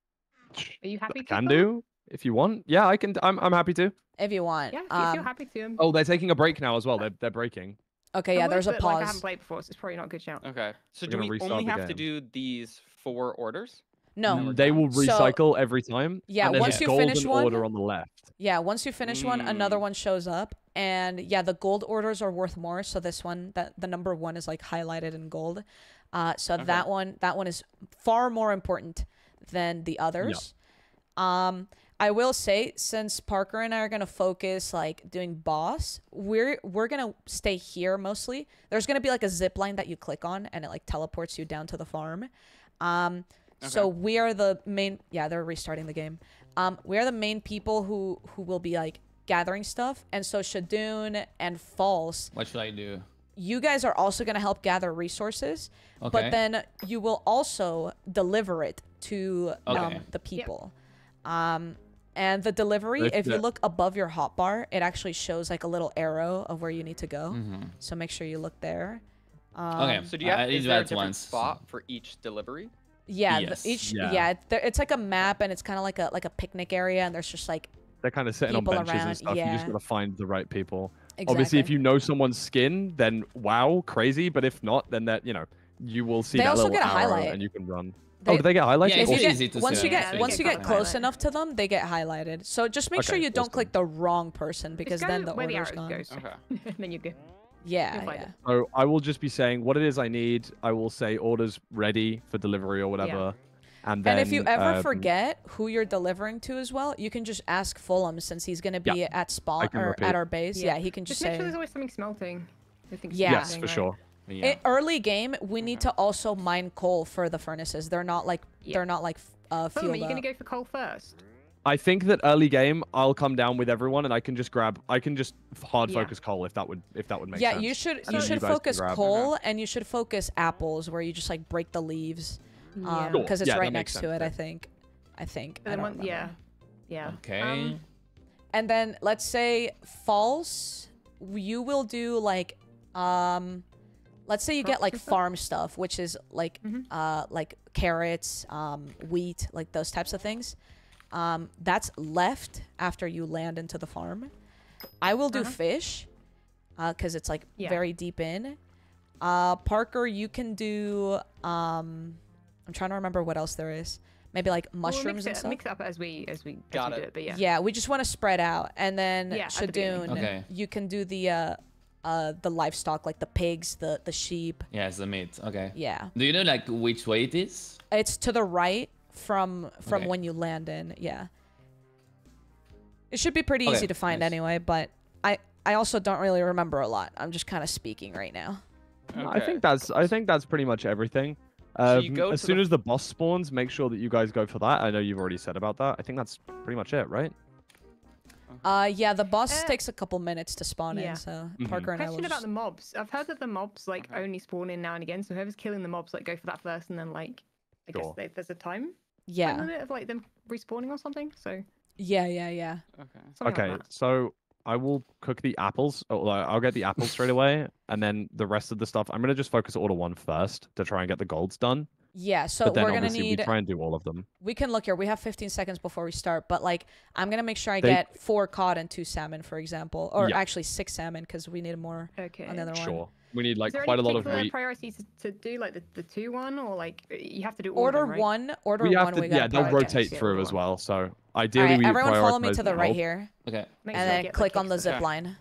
Are you happy? I can Phil? do if you want. Yeah, I can. I'm I'm happy to. If you want. Yeah, if Um, you're happy to. Oh, they're taking a break now as well. They're they're breaking. okay, yeah, there's a but, Like, I haven't pause. played before, so it's probably not a good shout. Okay. So We're do we only the have to do these four orders? No. Mm, they will So- recycle every time. Yeah, and once a you finish one- order on the left. Yeah, once you finish one, another Mm. one shows up, and yeah, the gold orders are worth more. So this one, that the number one is like highlighted in gold. Uh, so Okay. that one, that one is far more important than the others. Um, I will say, since Parker and I are gonna focus like doing boss, we're we're gonna stay here mostly. There's gonna be like a zip line that you click on, and it like teleports you down to the farm. Um, so we are the main. Yeah, they're restarting the game. Um, we are the main people who who will be like gathering stuff, and so Shadoune and False, What should I do? you guys are also gonna help gather resources, Okay. but then you will also deliver it to um, the people. Um, and the delivery, If if you look above your hotbar, it actually shows like a little arrow of where you need to go. Mhm. So make sure you look there. Um, Okay. So do you I- have I is there a different once. spot for each delivery? Yeah, the- each Yeah. yeah, there, it's like a map, and it's kind of like a like a picnic area, and there's just like They're kind of sitting on benches around, and stuff. You just gotta find the right people. exactly. Obviously, if you know someone's skin, then wow, crazy. But if not, then that you know you will see They that also little get a arrow highlight. and you can run. They- oh, do they get highlighted? Yeah, it's you easy to once see you that, get so you once can you get close highlight. enough to them, they get highlighted. So just make sure you don't click the wrong person because then the where the gone. goes. Okay. and then you go. Yeah, You'll yeah. it. So I will just be saying what it is I need. I will say orders ready for delivery or whatever. And then and if you ever um, forget who you're delivering to as well, you can just ask Fulham since he's gonna be Yeah, at spawn or repeat. at our base. Yeah, Yeah. he can just, Just make sure there's always something smelting. I think yes, smelting, for right? sure. Yeah. In early game, we need to also mine coal for the furnaces. They're not like Yeah. they're not like f- uh, Fulham, are you gonna go for coal first? I think that early game I'll come down with everyone and I can just grab. I can just hard Yeah. focus coal if that would if that would make yeah, sense. Yeah, you should And you should you focus grab. coal and you should focus apples where you just like break the leaves Yeah. Cool. because it's Yeah, right makes next to sense it. I think. I think. But I then don't one, yeah, yeah. Okay. Um, And then let's say false, you will do like um let's say you get like farm stuff, which is like Mhm. uh like carrots, um wheat, like those types of things. Um that's left after you land into the farm. I will do Uh-huh. fish. because it's like Yeah. very deep in. Uh, Parker, you can do. Um, I'm trying to remember what else there is. Maybe like We'll mushrooms mix and it, stuff. mix it up as we as we, as we it. do it. But yeah. Yeah, we just want to spread out, and then Yeah, at the Okay. you can do the uh, uh, the livestock like the pigs, the the sheep. Yeah, it's the meat. Okay. Yeah, Do you know like which way it is? it's to the right from from Okay. when you land in. Yeah, it should be pretty easy to find nice. anyway. But I I also don't really remember a lot. I'm just kind of speaking right now. I think that's I think that's pretty much everything. Um, go as soon the- as the boss spawns, make sure that you guys go for that. I know you've already said about that. I think that's pretty much it, right? Uh, yeah, the boss Uh, takes a couple minutes to spawn yeah. in, so Mhm. Parker and I will Question about just... the mobs. I've heard that the mobs like Okay. only spawn in now and again. So whoever's killing the mobs, like go for that first, and then like I Sure. guess they, there's a time Yeah, limit of like them respawning or something. So yeah, yeah, yeah. Okay. something okay, like so I will cook the apples. Oh, I'll get the apples straight away, and then the rest of the stuff. I'm gonna just focus order one first to try and get the golds done. Yeah, so but then we're gonna need... we try and do all of them. We can look here. We have 15 seconds before we start, but like I'm gonna make sure I They- get four cod and two salmon, for example, or Yeah. actually six salmon because we need more Okay. on the other one. Sure. We need like quite a lot of particular wheat. priorities to, to do, like the, the two one, or like you have to do all Order of them, right? one, order We have one. to, we yeah, they'll prioritize. rotate Yeah, through order as well. So ideally, right, we everyone follow me to the right here, Okay. Make and sure then get click on the kicks zip first. line,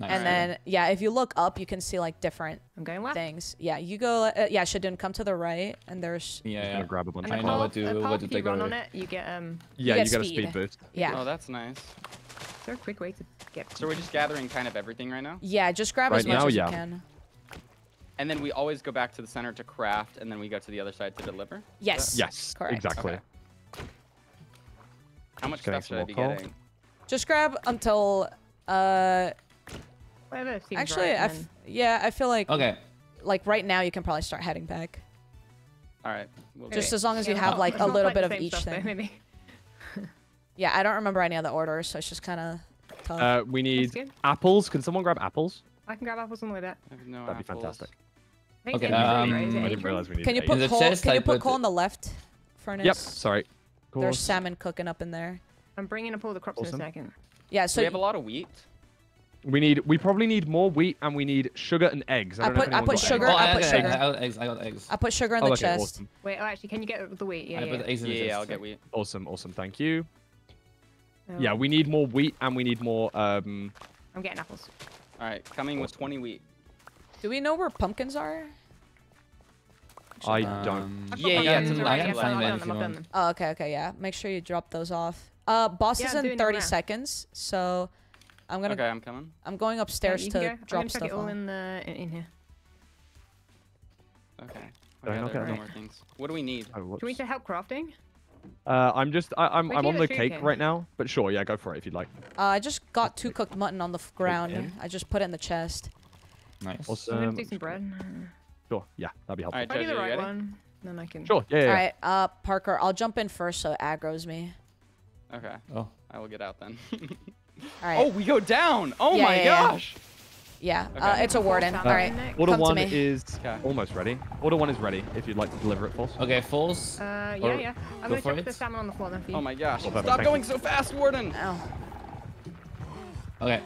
Nice. and then yeah, if you look up, you can see like different I'm going left. things. Yeah, you go. Uh, yeah, Shadoune, come to the right, and there's Yeah, Just yeah. gonna grab a bunch. I of know path, what to- the what path to you take run away. on it, you get um. Yeah, get you got a speed. speed boost. yeah, Oh, that's nice. Is there a quick way to get? So we're just gathering kind of everything right now, yeah. Just grab as Right much now, as yeah. you can. and then we always go back to the center to craft, and then we go to the other side to deliver. Yes. Yes, Correct. exactly. Okay. How much Getting stuff should I be some more coal. getting? Just grab until. Uh, Whatever seems actually, right, I and f- then- yeah, I feel like Okay. like right now you can probably start heading back. All right. We'll Just do as long as you Yeah, have not- like a little quite bit of each thing. Maybe. Yeah, I don't remember any other orders, so it's just kind of tough. Uh, we need apples. Can someone grab apples? I can grab apples on the way back. No That'd be fantastic. Okay, um, right? Is it I didn't realize we needed can you put coal? Can you put put coal the- on the left furnace? Yep. Sorry. There's salmon cooking up in there. I'm bringing up all the crops Awesome. in a second. Yeah, So so we have a lot of wheat. We need. We probably need more wheat, and we need sugar and eggs. I, I don't know if put- I put got sugar- Oh, eggs. I I, put got sugar. eggs. I got eggs. I got eggs. I put sugar in Oh, the okay, chest. awesome. Wait, oh, actually, can you get the wheat? Yeah, I yeah. put eggs in the Yeah, chest. I'll get wheat. Awesome, awesome. Thank you. Oh, Yeah, we need more wheat, and we need more. Um, I'm getting apples. All right, coming with 20 wheat. Do we know where pumpkins are? I don't. Um, I've Yeah, yeah, to the I can left. find them them, if you want. Oh, okay, okay, yeah. Make sure you drop those off. Uh, boss Yeah, is in 30 seconds, so I'm gonna. Okay, I'm coming. I'm going upstairs you to can go. I'm drop gonna chuck it all off. in the in, in here. Okay. Okay, Okay, okay, there are more things. What do we need? Oh, Do we whoops. need to help crafting? Uh, I'm just. I, I'm. Where'd I'm on the the cake sugarcane? right now, but sure, yeah, go for it if you'd like. Uh, I just got two cooked mutton on the ground. in. I just put it in the chest. Nice. Awesome. I'm gonna do some bread. Sure. Yeah, that'd be helpful. Alright, If I do Jojo, the right one, then I can. Sure. Yeah. yeah, yeah. right, uh, Parker, I'll jump in first so it aggro's me. Okay, Oh. I will get out then. All right. Oh, we go down! Oh Yeah, my yeah, yeah. gosh! yeah. Uh, okay. it's a warden. All salmon right. next. Order come to one me. is Okay. almost ready. Order one is ready if you'd like to deliver it for us. Okay, false. Uh, yeah, Or yeah. I'm gonna for chuck the salmon on the floor then for you. Oh my gosh. Well, Stop going you. so fast, Warden! Ow. Okay,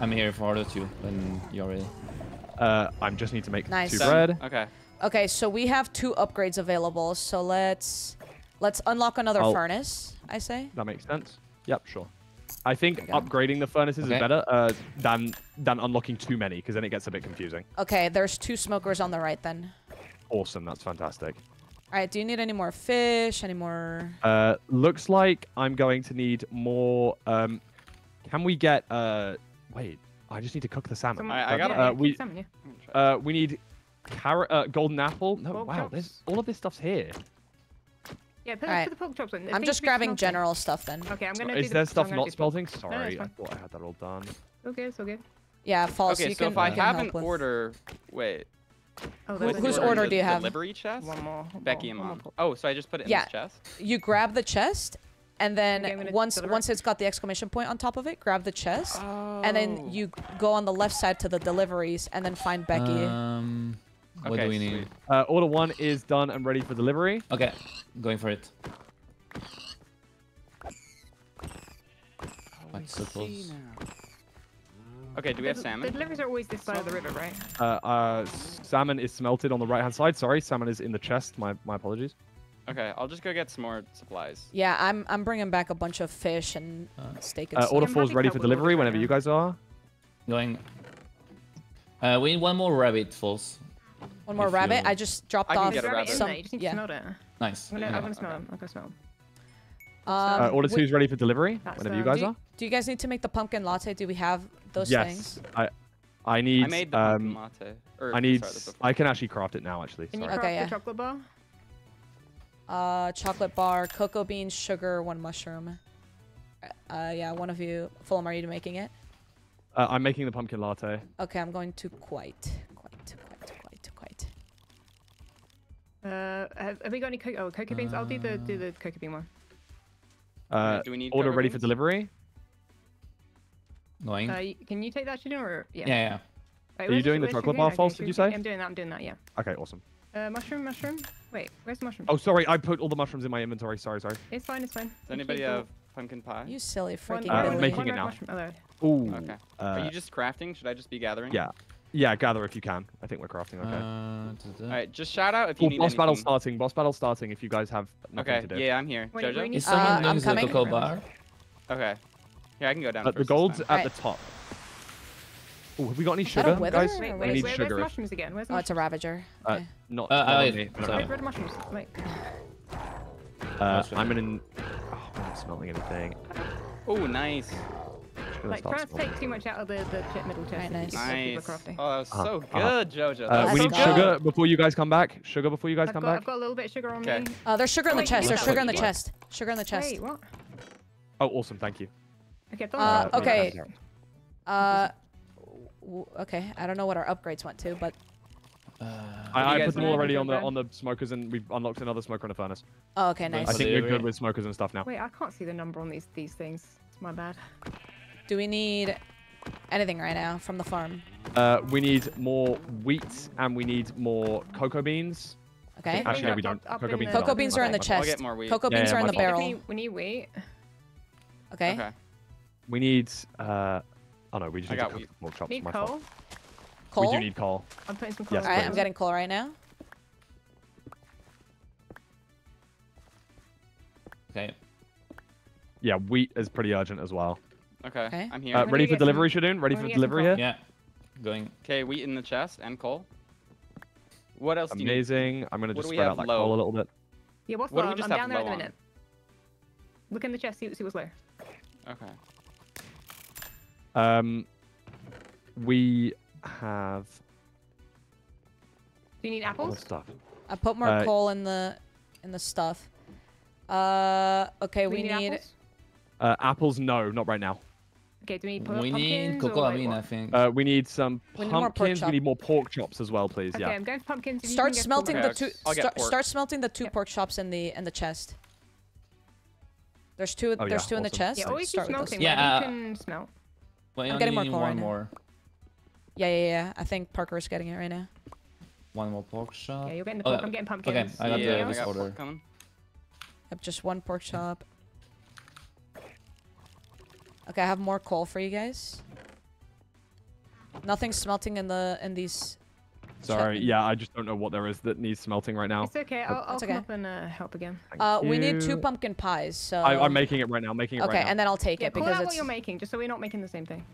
I'm here for order two when you're ready. Uh, I just need to make Nice. two Seven. bread. Okay. Okay, so we have two upgrades available. So let's let's unlock another I'll- furnace. I say. That makes sense. Yep, sure. I think There upgrading the furnaces Okay. is better uh, than than unlocking too many, because then it gets a bit confusing. Okay, there's two smokers on the right then. Awesome, that's fantastic. All right, do you need any more fish? Any more? Uh, looks like I'm going to need more. Um, can we get? Uh, wait, I just need to cook the salmon. Someone- I- I got yeah, Uh, we- salmon, yeah. I'm gonna try. Uh, we need carrot, uh, golden apple. No, Pork wow, there's all of this stuff's here. Yeah, put, Alright. put the pork chops in. It I'm just grabbing smelting. general stuff then. Okay, I'm gonna Is do there the, stuff I'm gonna not do pork. smelting? that's Sorry, I thought I had that all done. Okay, it's okay. Yeah, false. okay, you so can, if I have help an with- order, wait. Oh, Who- there's what's a whose the order do you have? Delivery chest? One more. one Becky and mom. Oh, so I just put it in Yeah. this chest? you grab the chest, and then Okay, once deliver it. once it's got the exclamation point on top of it, grab the chest, and then Oh. you go on the left side to the deliveries, and then find Becky. Um, what do we need? Uh, order one is done and ready for delivery. Okay, going for it. I so close. see now. Okay, do we have The- salmon? The deliveries are always this side of the river, right? Uh, uh, salmon is smelted on the right hand side. Sorry, salmon is in the chest. My my apologies. Okay, I'll just go get some more supplies. Yeah, I'm I'm bringing back a bunch of fish and Uh, steak and Uh, order I'm four is ready for delivery whenever you guys are. Going. Uh, we need one more rabbit falls. One more if rabbit. you- I just dropped I can off get a rabbit. some. You just yeah. to smelt it. Nice. I'm gonna, Yeah. I'm gonna smell them. I'm gonna smell them. Um, Uh, order wait, two is ready for delivery That's whenever the- you guys do, are. do you guys need to make the pumpkin latte? Do we have those yes, things? I I need I made the pumpkin um latte. Or, I need sorry, I can actually craft it now actually. Can you craft Okay, yeah. the chocolate bar? Uh, chocolate bar, cocoa beans, sugar, one mushroom. Uh, yeah, one of you. Fulham, are you making it? Uh, I'm making the pumpkin latte. Okay, I'm going to quite, quite, quite, quite, quite. Uh, have, have we got any co- oh cocoa beans? I'll do the do the cocoa bean one. Uh, do we need order cocoa ready for delivery. Going. Uh, can you take that, Shadoune, or yeah? yeah, yeah. Wait, Are you doing the chocolate sugar? bar false, so did you say? I'm doing that. I'm doing that. Yeah. Okay, awesome. Uh, mushroom, mushroom. Wait, where's the mushroom? Oh, sorry, I put all the mushrooms in my inventory. Sorry, sorry. It's fine. It's fine. Does Thank anybody you for- have pumpkin pie? You silly one- freaking Uh, one- Billy. making one it now. mushroom. Oh. Ooh. Okay. Uh, Are you just crafting? Should I just be gathering? Yeah. Yeah, gather if you can. I think we're crafting okay. Uh. All right, just shout out if you Cool, need boss battle starting. Boss battle starting if you guys have nothing Okay, to do. Okay. yeah, I'm here. Wait, Jojo? Is someone Uh, doing I'm the coming. cocoa bar? Okay. Yeah, I can go down Uh, first. the gold's at Alright. the top. Oh, have we got any that a sugar, wither? guys? Wait, Wait, what wait, is wait, need where's sugar. the mushrooms again? Where's the Oh, it's a ravager. Uh, Okay. not. Uh, not uh, me, not on sorry. Red mushrooms. Wait. Uh, I'm in. Oh, I'm not smelling anything. Oh, nice. Just gonna Like, start try not to take too much out of the, the ch- middle chest. Right, nice. you- if people Nice. Oh, that was so uh-huh. good, Jojo. Uh, we so need go. good. sugar before you guys come back. Sugar before you guys I've come got, back. I've got a little bit of sugar on Okay. me. Uh, there's sugar in the chest. There's sugar in the what? chest. Sugar in the chest. Wait, what? Oh, awesome. Thank you. Okay, I've Uh, okay. Uh, okay. I don't know what our upgrades went to, but Uh, I, I put them already on the on the smokers, and we've unlocked another smoker in the furnace. oh, okay, nice. I think we're good with smokers and stuff now. Wait, I can't see the number on these these things. It's my bad. Do we need anything right now from the farm? Uh, we need more wheat, and we need more cocoa beans. Okay. Actually, no, we don't. Cocoa beans are Cocoa beans are in the Okay. I'll chest. get more wheat. Cocoa beans yeah, are in the fault. We barrel. need, we need wheat. Okay. Okay. We need. Uh, oh no, we just I need got to cook wheat. the pork chops. Need coal. fault. Coal. We do need coal. I'm putting some coal. Yes, All right, please. I'm getting coal right now. okay. Yeah, wheat is pretty urgent as well. Okay. Okay. I'm here. Uh, ready for get some- delivery, Shadoune? Ready for you get some delivery here? Yeah. Going. Okay, wheat in the chest and coal. What else do you? Amazing. I'm gonna just spread out that low? coal a little bit. Yeah, what's What do low? we just I'm have down there at low the on? minute. Look in the chest. See, see what's low. Okay. Um, we have Do you need apples? stuff. I put more Uh, coal in the in the stuff. Uh, okay, Do we need. apples? Uh, apples, no, not right now. Okay, do we need We need pumpkins cocoa like bean, I think. Uh, we need some We need pumpkins. We need more pork chops as well, please. Okay, Yeah. I'm going for pumpkins. If Start smelting the two. just- Start, pork. start smelting the two Yep. pork chops in the in the chest. There's two. Oh, there's yeah, two in the chest. Yeah, always do Start smelting. Yeah, Yeah, uh, you can smelt. we I'm getting more need coal one right now. more. Yeah, yeah, yeah. I think Parker is getting it right now. One more pork chop. Yeah, you're getting the Oh, pork. yeah. I'm getting pumpkins. Okay, pumpkins. I got yeah, the I this got order. pork coming. Yep, just one pork chop. Okay, I have more coal for you guys. Nothing smelting in the in these. Sorry. Check. Yeah, I just don't know what there is that needs smelting right now. It's okay. I'll, I'll It's come up and uh, help again. Thank Uh, we need two pumpkin pies. So. I, I'm making it right now. Making it Okay, right now. Okay, and then I'll take Yeah, it call because out it's. what you're making, just so we're not making the same thing.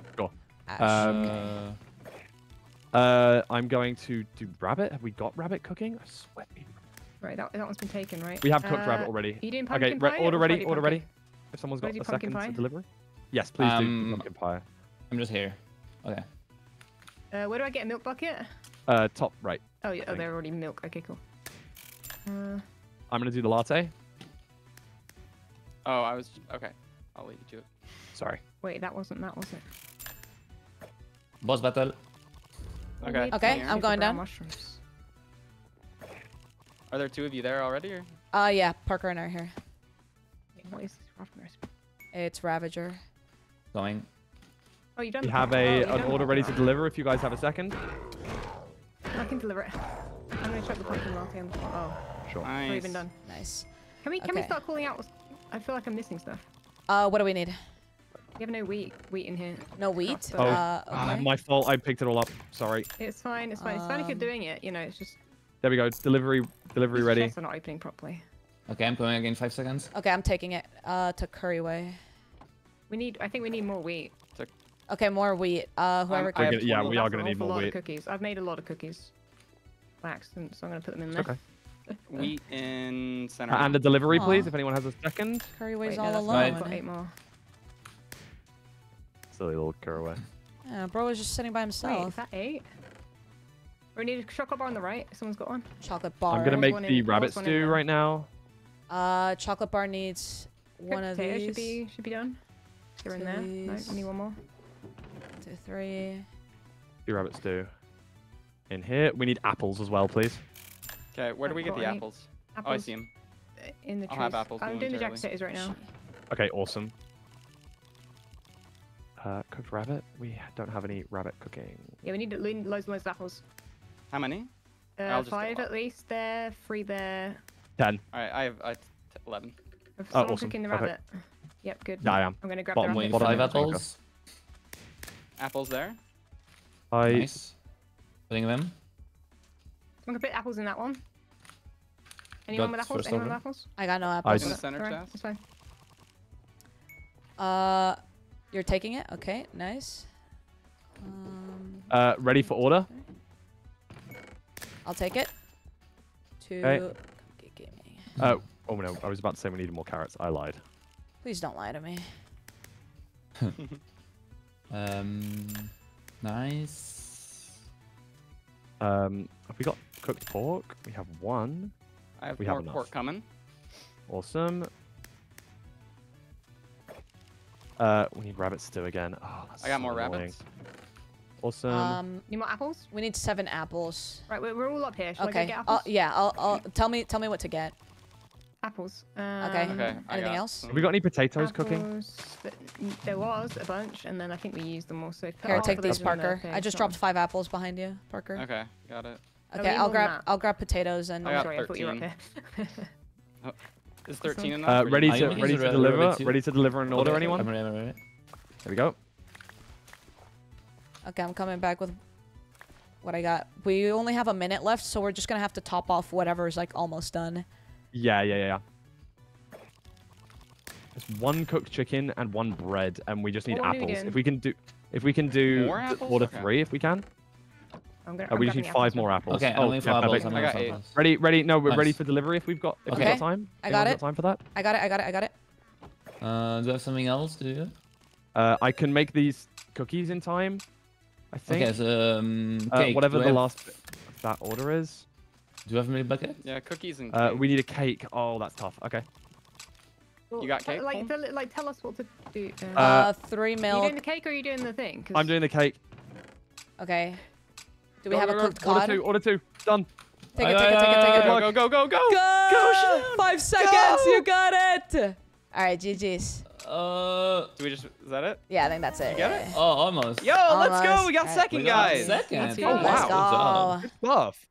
Ash. Um, Uh, Uh, I'm going to do rabbit. Have we got rabbit cooking? I swear. Right, that, that one's been taken, right? We have cooked rabbit Uh, already. Are you doing Okay, pumpkin re- pie? order ready. Order pumpkin? ready. If someone's Wanna got do a second pie? to delivery. Yes, please do Um, pumpkin pie. I'm just here. Okay. Uh, where do I get a milk bucket? Uh, top right. Oh, yeah, oh, they're already milk. Okay, cool. Uh, I'm gonna do the latte. Oh, I was okay. I'll leave you to it. Sorry. wait, that wasn't that, was it? Boss battle. Okay. Okay, I'm going down. Mushrooms. Are there two of you there already? Or? Uh, yeah, Parker and I are here. Wait, What is this crafting? It's Ravager. Going. Oh, you done. We have a oh, an order ready to deliver if you guys have a second. I can deliver it. I'm gonna check the pumpkin latte on the Oh, Sure. Nice. we're even done. Nice. Can we can we start calling out? I feel like I'm missing stuff. Uh, what do we need? We have no wheat wheat in here. No wheat. so- Oh, Uh, Ah, okay. my fault. I picked it all up. Sorry. It's fine. It's fine. It's fine if you're Um, doing it. You know, it's just There we go. It's Delivery, delivery these ready. chests are not opening properly. Okay, I'm coming again. Five seconds. Okay, I'm taking it uh, to Curryway. We need. I think we need more wheat. Okay, more wheat. Uh, whoever. I We're gonna- yeah, we are gonna need awful more lot wheat. Of cookies. I've made a lot of cookies by accident, so I'm gonna put them in there. Okay. Wheat in center. Uh, and a delivery, please, if anyone has a second. Curryway's Wait, all that's alone. Right. I've eight more. Silly little Kuraway. Yeah, bro was just sitting by Wait, himself. is that eight? We need a chocolate bar on the right. Someone's got one. Chocolate bar. I'm gonna make one the in- rabbit there's one in stew right now. Uh, chocolate bar needs Cooked one of potato these. should be should be done. They're in there. No, Please. need one more. Two, three. The rabbits, do. In here, we need apples as well, please. Okay, where do we get the apples? Apples Oh, I see them. uh, in the trees. I'll have apples I'm doing the jack momentarily. potatoes right now. Okay, awesome. Uh, cooked rabbit. We don't have any rabbit cooking. Yeah, we need, we need loads and loads of apples. How many? Uh, I'll five at least there, three there. Ten. All right, I have I t- t- eleven. Of Oh, someone awesome, cooking the perfect. Rabbit. Yep, good. Yeah, I am. I'm gonna grab Bottom the Wait, rabbit. bottom five apples. Apples there. I Nice. Putting them. I'm gonna put apples in that one. Anyone Got with apples? Anyone with apples? I got no I apples. In the just- center Alright, chest. That's fine. Uh, you're taking it? Okay, nice. Um, uh ready for order. I'll take it. To Okay. Cupcake Gaming. Uh oh no, I was about to say we needed more carrots. I lied. Please don't lie to me. Um, nice. Um, have we got cooked pork? We have one. I have We have more enough. pork coming. Awesome. Uh, we need rabbit stew again. Oh, that's I got so more annoying. rabbits. Awesome. Um, Need more apples? we need seven apples. Right, we're, we're all up here. Shall I Okay. go get I'll, yeah, I'll, I'll tell me tell me what to get. Apples. Okay. Um, Okay. I Anything else? have we got any potatoes cooking? apples, th- There was a bunch, and then I think we used them all. So put Here, take these, those the Parker. I just so- dropped five apples behind you, Parker. Okay, got it. Okay, I'll grab that. I'll grab potatoes and I got sorry, I thought you were up 13. here. Is 13 enough? Uh, ready to ready to deliver. Ready to deliver an order. Anyone? I'm ready, I'm ready. There we go. Okay, I'm coming back with what I got. We only have a minute left, so we're just gonna have to top off whatever is like almost done. Yeah, yeah, yeah, yeah. There's one cooked chicken and one bread, and we just need What are we apples. If we can do, if we can do More th- order Okay. three, if we can. I'm gonna, Uh, I'm we just need five more apples. Okay, oh, waiting for yeah, apples. I'm I waiting got eight. Ready, ready. No, we're ready for delivery. If we've got, if we've got time. I got Anyone's it. Got time for that? I got it. I got it. I got it. Uh, do you have something else to do? Uh, I can make these cookies in time. I think. Okay, so um, uh, whatever do, the have, last bit of that order is. Do you have a milk bucket? Yeah, cookies and Uh, we need a cake. Oh, that's tough. Okay. You got cake, Like, tell, like, tell us what to do. Uh, Uh, Uh, three are you doing the cake or are you doing the thing? 'Cause I'm doing the cake. Okay. Do we Go, have go, a go. cooked Order two. Order two. Done. Take it. Take it. Take it. aye, Take it. aye, Go, go, go, go! Go! Five seconds. You got it. All right, GG's. Uh, Do we just, is that it? Yeah, I think that's it. You get it? oh, almost. Yo, let's go! We got Alright. second, We got guys! Second. Let's go. Oh, Let's wow. go. Good. Stuff.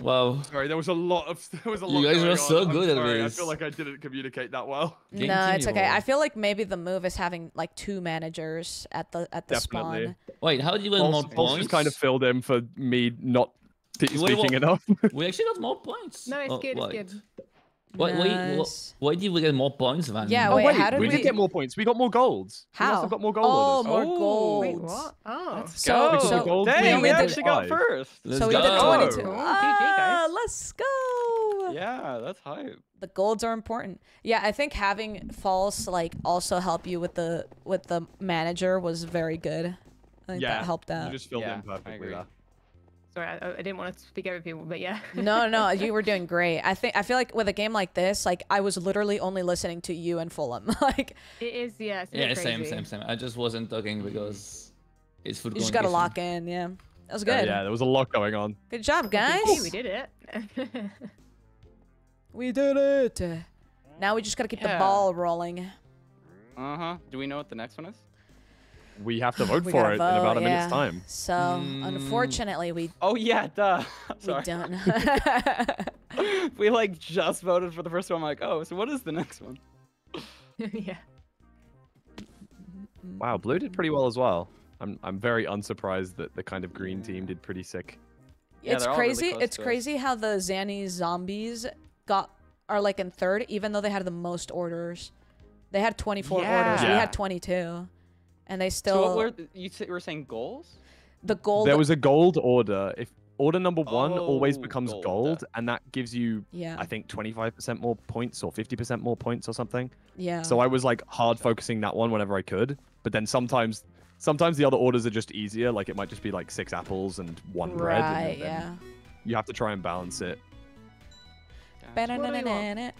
Wow. Sorry, there was a lot of there was a You guys are were on. so I'm good at sorry, this. I feel like I didn't communicate that well. Game No, it's okay. I feel like maybe the move is having like two managers at the at the Definitely. spawn. Wait, how did you get more Pulse, Pulse points? just kind of filled in for me not t- You would've speaking won- enough. We actually got more points. No, it's Oh, good, it's good. Wait, wait, wh- Nice. why did we get more points than? Yeah, oh wait, wait, how did we, we- did get more points. We got more golds. We must How? have got more gold Oh, orders. more Oh. gold. Wait, what? Oh. Let's So- go! so- gold Dang, team we did actually got first! Let's so we go. did 22. Cool. GG, Ah, guys. let's go. Yeah, that's hype. The golds are important. Yeah, I think having false like also help you with the with the manager was very good. I think Yeah, that helped You just filled Yeah, in perfectly agree. there. Sorry, I, I didn't want to speak over people, but yeah. no, no, you were doing great. I think I feel like with a game like this, like I was literally only listening to you and Fulham. like It is, yeah. Yeah, bit same, same, same. I just wasn't talking because it's food you just gotta lock in. Yeah, that was Yeah, good. yeah, there was a lot going on. Good job, guys. GG, we did it. We did it. Now we just gotta keep the ball rolling. Uh huh. Do we know what the next one is? We have to vote We for gotta it in about a vote, minute's time. So Mm. unfortunately, we Oh yeah, duh. we don't. Know. we like just voted for the first one. I'm like, oh, so what is the next one? yeah. Wow, blue did pretty well as well. I'm I'm very unsurprised that the kind of green team did pretty sick. Yeah, it's they're really crazy. it's to us. crazy how the Zanny zombies got are like in third, even though they had the most orders. They had 24 orders. We had 22, and they still. So still what were th- you were saying goals? the gold. There was a gold order. If order number one always Oh, becomes gold. gold, and that gives you, yeah, I think, 25% more points or 50% more points or something. yeah. So I was like hard focusing that one whenever I could. But then sometimes, sometimes the other orders are just easier. Like it might just be like six apples and one bread. and right, yeah. You have to try and balance it.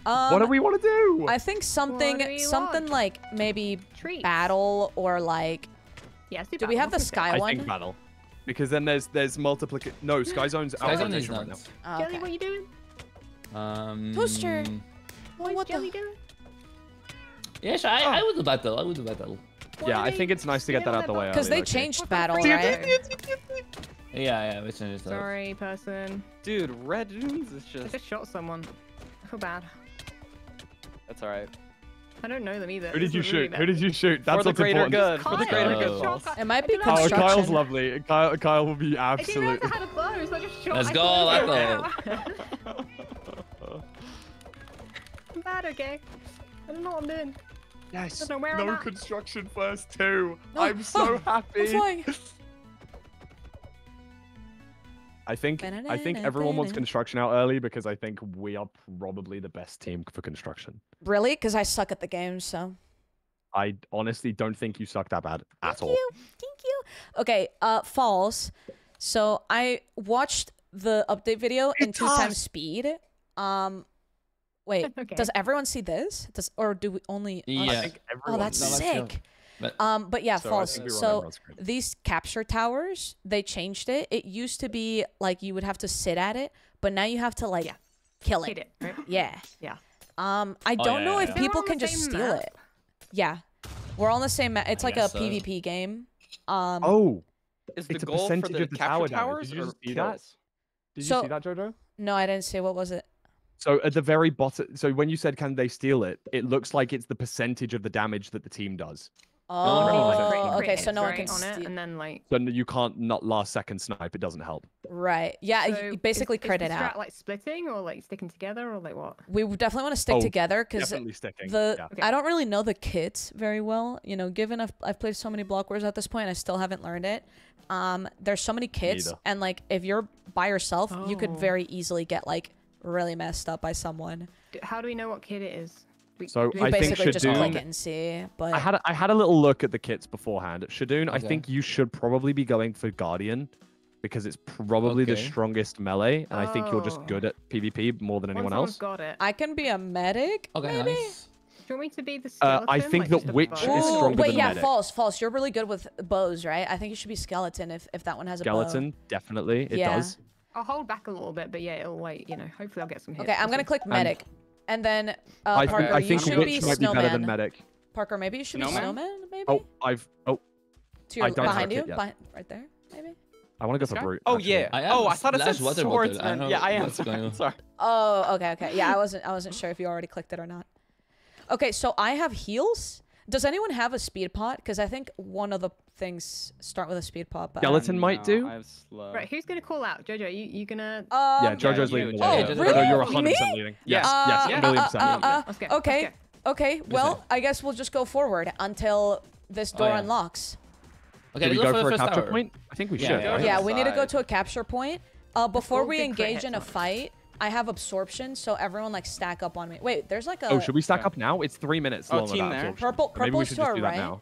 Um, what do we want to do? I think something, something want? like maybe Treats. battle or like. Yes. Do we have the sky I one? think battle. Because then there's there's multiplica. No, Sky Zone's out of is rotation right now. Oh, Jelly, what are you doing? Um, Toaster. What, what is Jelly the- doing? Yeah, sure, I, I would do battle. I would do battle. What Yeah, I think it's nice to get that out the way. Because they okay. changed battle, right? Yeah, yeah, we changed that. Sorry, person. Dude, red dunes is I just. just shot someone. I feel bad. That's all right. I don't know them either. Who did you is really shoot? Who did you shoot? That's for the what's greater important. good. For the greater Kyle. good. Oh. It might be didn't have- Oh. Kyle's lovely. Kyle, Kyle will be I didn't know absolute. if I had a bow, so I just shot. Let's I go, thought Lato. I'm bad, okay? I don't know what I'm doing. Yes. Don't know where I'm No at. construction first too. No. I'm so I'm happy. flying. I think I think everyone wants construction out early because I think we are probably the best team for construction. Really? Because I suck at the game, so. I honestly don't think you suck that bad at all. Thank all. you. Thank you. Okay, uh, false. So I watched the update video in two times speed. Um, wait, Okay. does everyone see this? Does or do we only? Yeah. I think Oh, that's No, that's true. sick. But Um, but yeah, So false. think we were on So these capture towers, they changed it. It used to be like you would have to sit at it, but now you have to like Yeah. kill it. it, right? Yeah. Yeah. Um, I Oh, don't yeah, know yeah, if yeah. People can just steal map. it. Yeah. We're on the same map. It's I like a so. PvP game. Um, Oh, Is the It's a goal for percentage the of the capture tower damage. towers Did you or just see that? did you So- see that, Jojo? no, I didn't see. What was it? So at the very bottom, so when you said can they steal it, it looks like it's the percentage of the damage that the team does. Oh, Pretty much. Crit- okay. So no one can right, on it, and then like. So you can't not last second snipe. It doesn't help. Right. Yeah. so you is- basically is crit the it strat, out. like splitting or like sticking together or like what? We definitely want to stick Oh, together because Definitely sticking. the yeah. Okay. I don't really know the kits very well. You know, given I've, I've played so many block wars at this point, I still haven't learned it. Um, there's so many kits, and like if you're by yourself, you could Oh. very easily get like really messed up by someone. How do we know what kit it is? We, So You I think basically just click it and see. But I had a, I had a little look at the kits beforehand. Shadoune, I think you should probably be going for Guardian because it's probably the strongest melee, and I think you're just Oh. good at PvP more than anyone someone's else. got it. I can be a medic. okay, maybe? nice. Do you want me to be the Uh, skeleton? I think like, that just a witch bow? is Ooh, stronger wait, than yeah, medic. false, false. You're really good with bows, right? I think you should be skeleton if, if that one has a bow. Skeleton, definitely, it Yeah. does. I'll hold back a little bit, but yeah, it'll wait. you know. Hopefully, I'll get some hits. Okay, I'm gonna click medic, and then uh, I, Parker, think I you think should witch be might be snowman. better than medic. Parker, maybe you should be Snowman? snowman. Maybe Oh, I've oh, to your I don't have a behind you, yet. behind, right there, maybe. I want to go This for guy? brute. Oh actually. yeah. I am oh, I thought it said slash water bottle. I swordsman. know Yeah, I am. what's going on. Sorry. Oh, okay, okay. Yeah, I wasn't I wasn't sure if you already clicked it or not. Okay, so I have heals. Does anyone have a speed pot? Because I think one of the things start with a speed pot. But I don't- Skeleton might do. I have slow. Right, who's gonna call out? Jojo, you you gonna? Um, yeah, JoJo's you- leading. Oh, yeah, yeah. really? Jojo, you're Me? 100 percent leading. Yes, Uh, yes, yeah. a million uh, percent. uh, uh, Let's go. okay, Let's okay. Well, I guess we'll just go forward until this door yeah. unlocks. Okay, Do we let's go for for the a first capture tower. point? I think we Yeah, should. yeah, right? Yeah, we need to go to a capture point. Uh, before we engage in a fight, I have absorption, so everyone like stack up on me. Wait, there's like a Oh, should we stack Okay. up now? It's three minutes Oh, team there. absorption. Purple- Maybe we purple's should to just our do that right. now.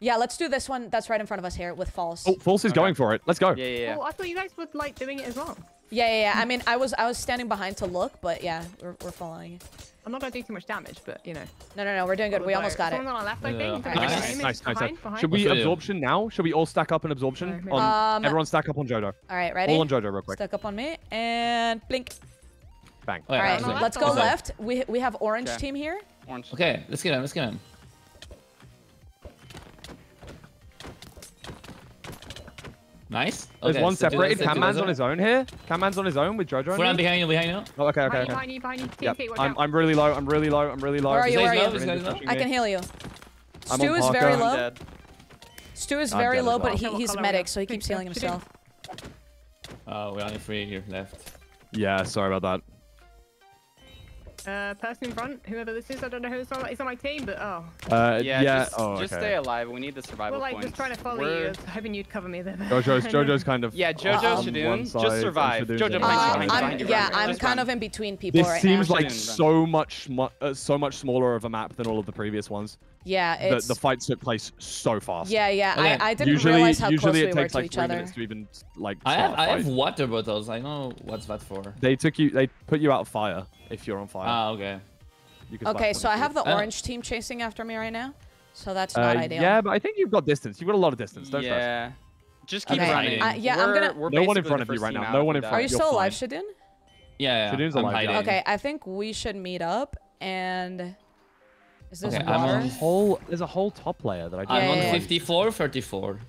yeah. Let's do this one. That's right in front of us here with false. Oh, False is Okay. going for it. Let's go. Yeah, yeah, yeah. Oh, I thought you guys were like doing it as well. Yeah, yeah, yeah. I mean, I was I was standing behind to look, but yeah, we're, we're following. I'm not gonna do too much damage, but you know. No, no, no. We're doing good. We almost got it. On our left, I think. yeah. Nice, nice. Nice, nice, nice. Behind, behind. Should we Let's it. absorption now? Should we all stack up in absorption? Okay, On Um, everyone stack up on Jojo. All right, ready? All on Jojo real quick. Stack up on me and blink. Bang. Oh, All right, let's go left. We, we have orange okay. team here. Orange. Okay, let's get him. Let's get him. Nice. Okay, There's one so separated. Camman's on his own here. Camman's on his own with Jojo. Furan behind you, behind you. Oh, okay, okay, okay. Behind you, behind you. Yep. I'm, I'm really low. I'm really low. I'm really low. Where are you? Where are you? I can heal you. I'm Stu is very low. Stu is very low, well. but he, he's medic, so he keeps healing himself. Oh, we're only three here left. Yeah, sorry about that. Uh, person in front, whoever this is, I don't know who's on. He's on my team, but oh. Uh, yeah. yeah. Just, oh, okay. just stay alive. We need the survival. We're like points. just trying to follow We're... you. Hoping you'd cover me there. JoJo's JoJo's kind of. Yeah, JoJo Shadoune, just survive. JoJo, uh. Yeah, I'm kind of in between people this right now. This seems like so much, uh, so much smaller of a map than all of the previous ones. Yeah, the, the, fights took place so fast. Yeah, yeah. I, I, didn't usually, realize how usually close it we takes were to each three other. minutes to even like. I have I have water bottles. I know what's that for. They took you. They put you out of fire if you're on fire. Ah, okay. okay, so I have the uh, orange team chasing after me right now. So that's uh, not uh, ideal. Yeah, but I think you've got distance. You've got a lot of distance. Don't yeah. Stress. Just keep okay. running. Uh, yeah, we're, I'm gonna. no one in front of you right now. No one in front. Are you still alive, Shadoune? Yeah, yeah. Shadoune's alive. Hiding. Okay, I think we should meet up and. Is this okay, water? I'm on whole. There's a whole top layer that I. Didn't I'm on yeah, 54 or 34.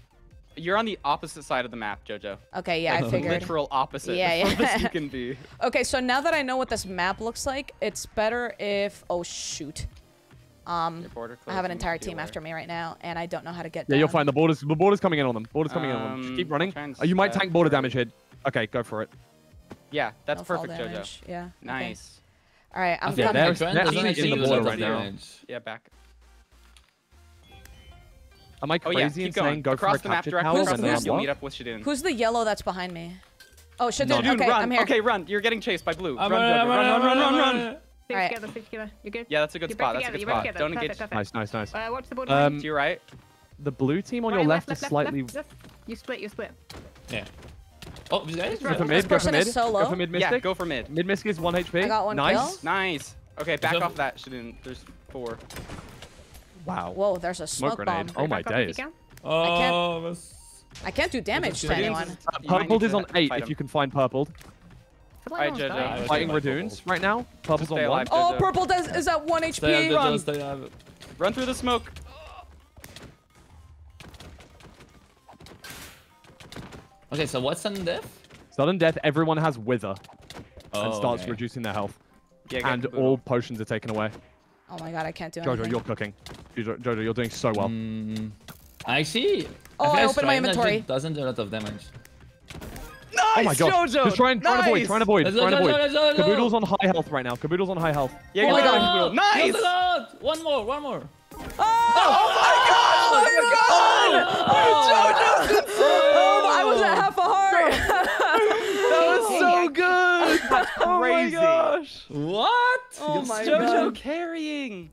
You're on the opposite side of the map, Jojo. Okay, yeah, like I figured. literal opposite. Yeah, yeah. you can be. Okay, so now that I know what this map looks like, it's better if... Oh, shoot. Um, I have an entire team after me right now, and I don't know how to get. Yeah, down. you'll find the borders. The borders coming in on them. Borders coming um, in on them. Just keep running. Oh, you might tank border damage head. Okay, go for it. Yeah, that's no perfect, Jojo. Yeah. Nice. Okay. All right, I'm yeah, coming. They're, in the border right now. Yeah, back. Am I crazy oh, yeah. Keep in going. saying go Across for the map directly? tower when they You'll meet up with Shadoune. Who's the yellow that's behind me? Oh, Shadoune. No. Shadoune, okay, run. I'm here. Okay, run. You're getting chased by blue. I'm run, run, run, run, run, run, run, run. Stay together, stay together. You good. Yeah, that's a good you spot. That's a good spot. Don't engage. Perfect. Nice, nice, nice. Uh, watch the board. Um, to your right. The blue team on right, your left, left, left is slightly. Left, left. You split. You split. Yeah. Oh, is that? Go for mid. Go for mid. Go for mid. Mystic. Yeah, go for mid. Mid Mystic is one HP. I got one Nice. Kill. Nice. Okay, back off that. Shouldn't. There's four. Wow. Whoa, there's a smoke, smoke grenade. Bomb. Oh my days. Oh, I can't, I can't do damage to anyone. Purpled is on 8 if you can find purpled. Right, JJ. Right, Fighting Radoons right now. Purple's on 1. Oh, purple does, is at 1 HP. Stay Run. Stay Run. Run through the smoke. Okay, so what's sudden death? Sudden death, everyone has wither. Oh, and starts okay. reducing their health. Yeah, and all potions are taken away. Oh my god, I can't do it. Jojo, you're cooking. Jojo, you're doing so well. Mm, I see. Oh, I, I opened my inventory. Doesn't do a lot of damage. Nice, oh my god. Jojo. Just try and, try nice. and avoid, try and avoid, let's try and avoid. Let's Caboodle's on high health right now. Caboodle's on high health. Yeah, oh, god. Nice. One more, one more. Oh, oh, oh my god! Oh my oh god! Oh, oh! Jojo! Oh! oh, I was at half a heart. that was so good oh crazy. Oh my gosh. What? Oh my JoJo God. carrying.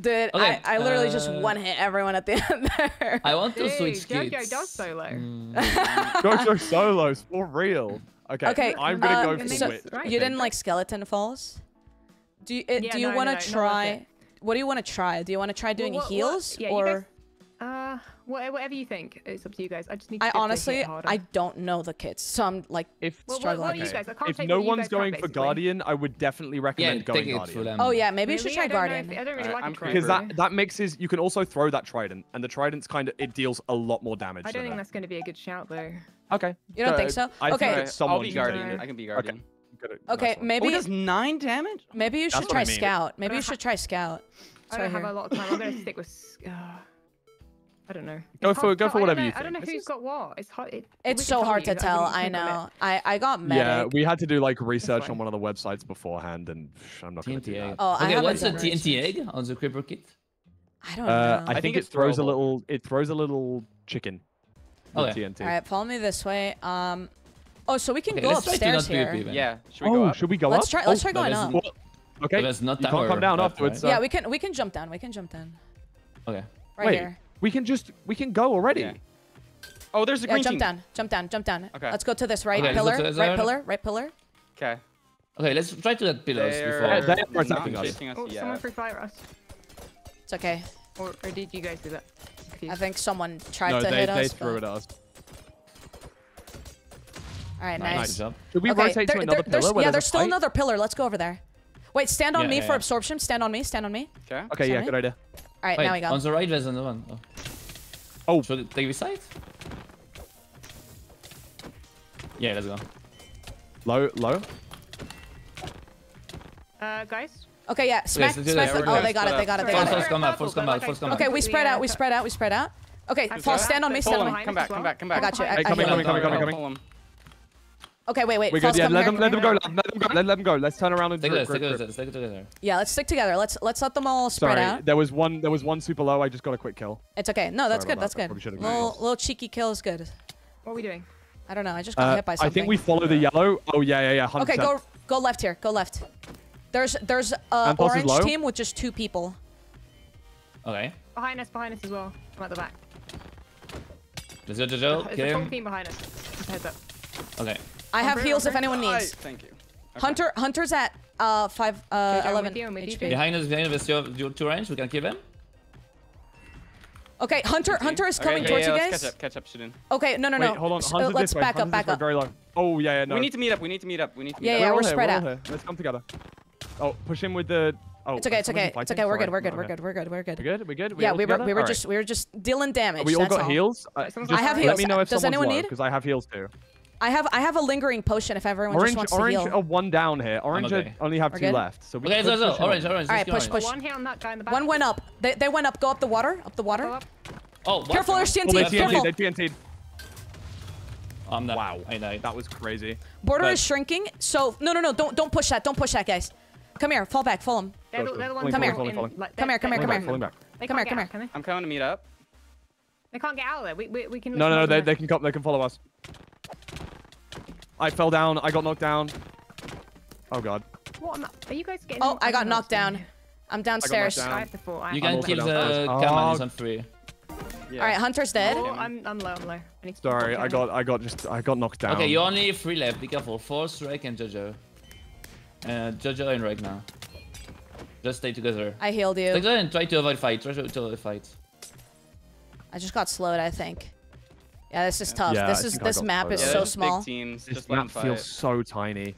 Dude, okay, I, I literally uh, just one hit everyone at the end there. I want to switch skits. JoJo does solo. Mm. JoJo solos for real. Okay, okay I'm gonna um, go for so You didn't like skeleton falls? Do you, uh, yeah, do you no, want to no, try? What do you want to try? Do you want to try doing well, what, heals what? Yeah, or? Guys, uh, whatever you think. It's up to you guys. I just need. I honestly, I don't know the kids, so I'm like if struggling. Okay. if no one's going for Guardian, I would definitely recommend yeah, going Guardian. Oh yeah, maybe really? you should try I Guardian. If, I don't really right, like because that that mixes. You can also throw that trident, and the trident's kind of it deals a lot more damage. I don't think that. that's going to be a good shout though. Okay. You don't so, think so? I okay. Think I'll be Guardian. I can be Guardian. Okay, Okay. maybe. Oh, does nine damage? Maybe you should try Scout. Maybe you should try Scout. I don't have a lot of time. I'm gonna stick with. I don't know. Go it's for hard, go for whatever you think. I don't know, who's got what. It's hard. It, it's so hard to tell. I know. I I got medic. Yeah, we had to do like research on one of the websites beforehand, and I'm not going to do that. Oh, okay, what's a TNT egg on the Creeper Kit? I don't uh, know. I, I think, think it throws throwable. a little. It throws a little chicken. Okay. TNT. All right, follow me this way. Um, oh, so we can okay, go upstairs here. Yeah. Should we oh, go up? should we go let's up? Try, let's try oh, going up. Okay. Let's not you can't come down afterwards. Yeah, we can. We can jump down. We can jump down. Okay. Right Wait. here. We can just we can go already. Yeah. Oh, there's a green jump team. down, jump down, jump down. Okay. Let's go to this right okay, pillar, right pillar, right pillar. Okay. Okay, let's try to that pillars They're before. They not attacking us. us. Oh, someone free fire us. It's okay. Or, or, did you guys do that? I think someone tried no, to they, hit they us. No, they threw but... it at us. All right, nice. nice. Should we okay, rotate there, to another there, pillar? Yeah, there's still fight? another pillar. Let's go over there. Wait, stand on yeah, me yeah, for absorption. Stand on me. Stand on me. Okay. Okay. Yeah. Good idea. Alright, now we go. On the right, there's another one. Oh. oh. Should I take this side? Yeah, let's go. Low, low. Uh, guys? Okay, yeah. Smack, yes, smack. The, oh, they got it, they got it, they got it. First come out, first come out, first come out. Okay, we spread out, we spread out, we spread out. Okay, Paul, stand on me, stand on me. Come back, come back, come back. I got you. Hey, coming, coming, coming, coming, coming. Okay, wait, wait. We good. Yeah, let them, let them go. Let them go. Let, them go. Let's turn around and stick, group, group. Stick. Yeah, let's stick together. Let's let's let them all spread Sorry, out. there was one. There was one super low. I just got a quick kill. It's okay. No, that's Sorry good. That's good. Little little cheeky kill is good. What are we doing? I don't know. I just got uh, hit by something. I think we follow the yellow. Oh yeah, yeah, yeah. 100%. Okay, go go left here. Go left. There's there's a orange team with just two people. Okay. Behind us, behind us as well. I'm at the back. There's a, there's a, there's a team behind us. Heads up. Okay. I have heals if anyone needs. Thank you. Okay. Hunter, Hunter's at uh, five, uh, okay, 11 you, HP. Behind us, behind us, your, your two range, we can keep him. Okay, Hunter, Hunter is coming yeah, towards yeah, you guys. Catch up, catch up, Shadoune. Okay, no, no, Wait, no. hold on, uh, let's back up, back up. Very long. Oh yeah, yeah, no. We need to meet up. We need to meet up. We need to. Meet yeah, up. yeah, we're, we're spread we're out. Here. Let's come together. Oh, push him with the. Oh, it's okay. Uh, it's okay. It's okay. We're good. We're good. We're good. We're good. We're good. We're good. We're good. We yeah, we were. We were just. We were just dealing damage. We all got heals. Uh, I have heals. Let me know if Does someone's anyone need? Because I have heals too. I have I have a lingering potion if everyone orange, just wants orange to heal. Orange, one down here. Orange okay. only have two left. So we okay, so, so, orange, orange. All right, push, push. One on that guy in the back. One went up. They, they went up. Go up the water. Up the water. Up. Oh, careful! There's TNT. Oh, they TNT. They TNT. I'm not, wow, I know. that was crazy. Border but... is shrinking. So no, no, no! Don't don't push that. Don't push that, guys. Come here. Fall back. Follow him. Come, here. Come here. Come here. Come here. Come here. Come here. Come here. I'm coming to meet up. They can't get out of there. We we, we can. No, no, no. They, they can come. they can follow us. I fell down. I got knocked down. Oh, God. What Are you guys getting... Oh, I got knocked down. I'm downstairs. I, down. I have you can kill the oh. on three. Yeah. All right, Hunter's dead. Oh, I'm, I'm low, I'm low. I Sorry, I got, I got just, I got knocked down. Okay, you only three left. Be careful. Force, Rake, and Jojo. Uh, Jojo and Rake now. Just stay together. I healed you. Stay together and try to avoid fight. Try to avoid fight. I just got slowed, I think. Yeah, this is tough. Yeah, this is this map is yeah, so small. Teams, this map feels so tiny.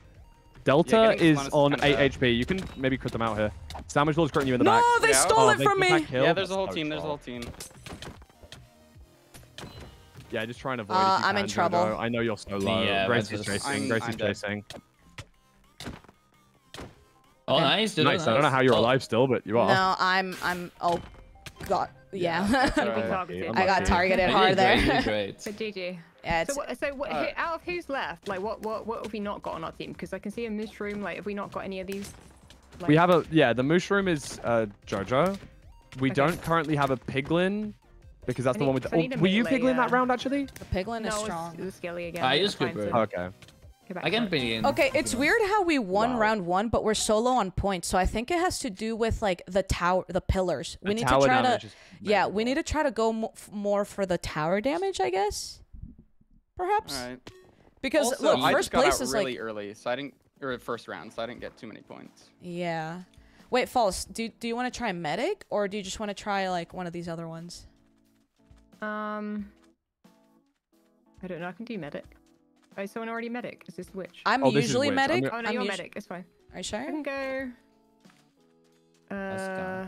Delta yeah, is on 8 out. HP. You can maybe cut them out here. Sandwich Lord's cutting you in the no, back. No, they stole oh, it from me! Yeah, there's a whole oh, team. There's a whole team. Yeah, just try and avoid uh, I'm in trouble. I know you're so low. Yeah, Grace is chasing. Grace is chasing. Oh, nice. Nice. I don't know how you're oh. alive still, but you are. No, I'm... I'm... Oh, God. Yeah. yeah. right. I got targeted hard there. Great. But GG. Yeah, so, what, so what, uh, out of who's left, like what, what what have we not got on our team? Because I can see a mushroom. Like, have we not got any of these? Like... We have a yeah. The mushroom is uh, Jojo. We okay. don't currently have a piglin because that's the one with the. Oh, were you piglin yeah. that round actually? The piglin no, is strong. It was, it was again. I used Piglin. Oh, okay. Back Okay, it's weird how we won wow. round one, but we're so low on points. So I think it has to do with like the tower, the pillars. The we need to try to, yeah, we need to try to go more for the tower damage, I guess, perhaps. All right. Because also, look, I first place is really like early, so I didn't or first round, so I didn't get too many points. Yeah. Wait, false. Do do you want to try medic or do you just want to try like one of these other ones? Um, I don't know. I can do medic. Oh, someone already medic. Is this witch? I'm oh, usually medic. I'm... oh no, I'm you're medic. It's fine. Are you sure? I can go. Uh,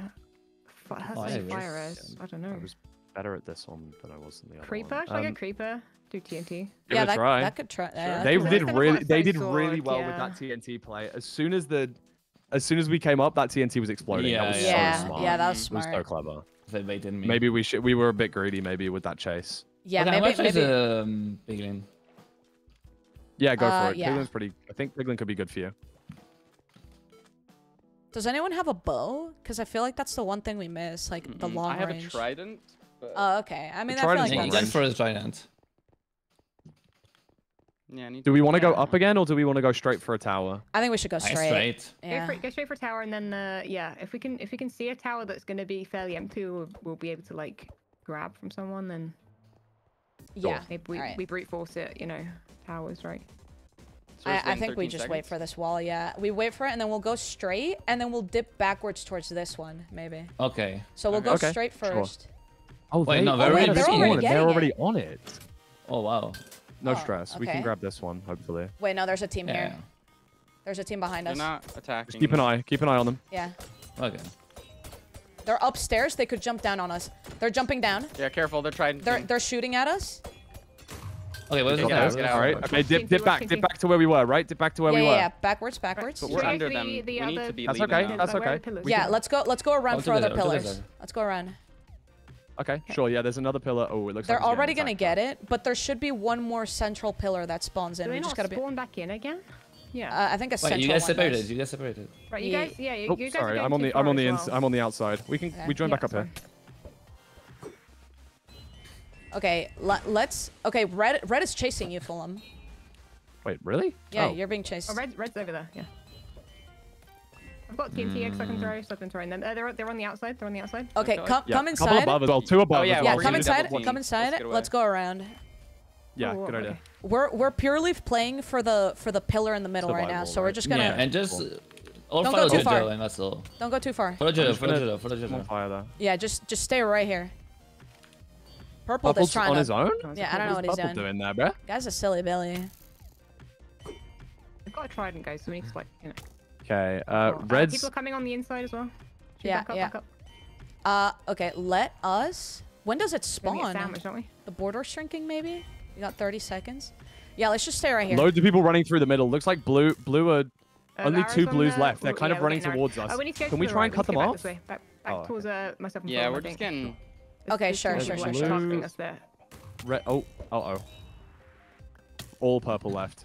that's oh, fire eyes. I don't know. I was better at this one than I was in the other creeper? one. Creeper? Should um, I get um, creeper? Do TNT? Yeah, that, try. that could try. Yeah, they, did really, they did really. Really well yeah. with that TNT play. As soon as the, as soon as we came up, that TNT was exploding. Yeah, that was yeah. so smart. Yeah, that was smart. It was so clever. They, they didn't. Mean... Maybe we should. We were a bit greedy. Maybe with that chase. Yeah, okay, maybe. maybe... The, um, beginning. Yeah, go uh, for it. Yeah. Piglin's pretty. I think Piglin could be good for you. Does anyone have a bow? Because I feel like that's the one thing we miss, like mm -hmm. the long range. I have range. a trident. But... Oh, okay. I mean, that's like that's... For his trident. Yeah, do we want to go up again, or do we want to go straight for a tower? I think we should go straight. straight. Yeah. Go, for, go straight for a tower, and then uh, yeah, if we can if we can see a tower that's going to be fairly empty, we'll, we'll be able to like grab from someone, then yeah, maybe we, right. we brute force it, you know right? So I, I, think we just seconds? wait for this wall, yeah. We wait for it, and then we'll go straight, and then we'll dip backwards towards this one, maybe. Okay. So we'll okay. go okay. straight first. Sure. Oh, wait, they, no, they're, oh, already, they're already, they're already on it. Oh, wow. No oh, stress. Okay. We can grab this one, hopefully. Wait, no, there's a team yeah. here. There's a team behind they're us. They're not attacking. Just keep an eye. Keep an eye on them. Yeah. Okay. They're upstairs. They could jump down on us. They're jumping down. Yeah, careful. They're trying. They're, they're shooting at us. Okay, let's get, get out. All right. Okay, dip, dip back. Dip back to where we were, right? Dip back to where yeah, we were. Yeah, yeah, backwards, backwards. But we're under them. The we need to be That's okay. Out. That's okay. Yeah, let's go let's go around for other pillars. Let's go around. Okay, sure. Yeah, there's another pillar. Oh, it looks They're like already going to get it, but there should be one more central pillar that spawns in. Do we, we just got to spawn be... back in again? Yeah. Uh, I think a Wait, central you guys separated. Does. You guys separated. Right, you yeah. guys, yeah, you, oh, you guys sorry, I'm on the I'm on the well. I'm on the outside. We can yeah. we join yeah, back up sorry. here. Okay, le- let's. Okay, red red is chasing you, Fulham. Wait, really? Yeah, Oh. you're being chased. Oh, red, red's over there. Yeah. I've got TNT eggs I can throw, so I've been throwing them. Uh, they're they're on the outside. They're on the outside. Okay, Okay. come Yeah, come couple inside. above as well. Two above. oh, yeah, as we're Yeah, come gonna inside. Come Let's inside. Let's go around. Yeah, Oh, good okay. idea. We're we're purely playing for the for the pillar in the middle right now, Survival, so we're just gonna Yeah, and just uh, Don't go too far. And that's all. don't go too far. Follow I'm Jojo, just follow gonna- follow I'm on Jojo. fire there. Yeah, just just stay right here. Purple Purple's just trying on to. his own. Yeah, I don't know what he's doing. doing there, bro? Guy's a silly Billy. I've got a trident, guys, so we need to like, you know. Okay, uh, oh, uh, Red's people are coming on the inside as well. Should Yeah, back up, yeah. back up. Uh, okay. Let us. When does it We're gonna get spawn? sandwiched, don't we? The border shrinking, maybe. You got 30 seconds. Yeah, let's just stay right here. loads of people running through the middle. Looks like blue blue are Uh, only two blues the- left. They're oh, kind yeah, of running towards us. Oh, we need to Can to we try right. and cut them off? Back, back, back Oh, okay. towards uh, myself and Yeah, Fulham, we're I just think. getting. Okay, sure, sure, a sure, wedge sure. us there. Red. Oh, uh oh. All purple left.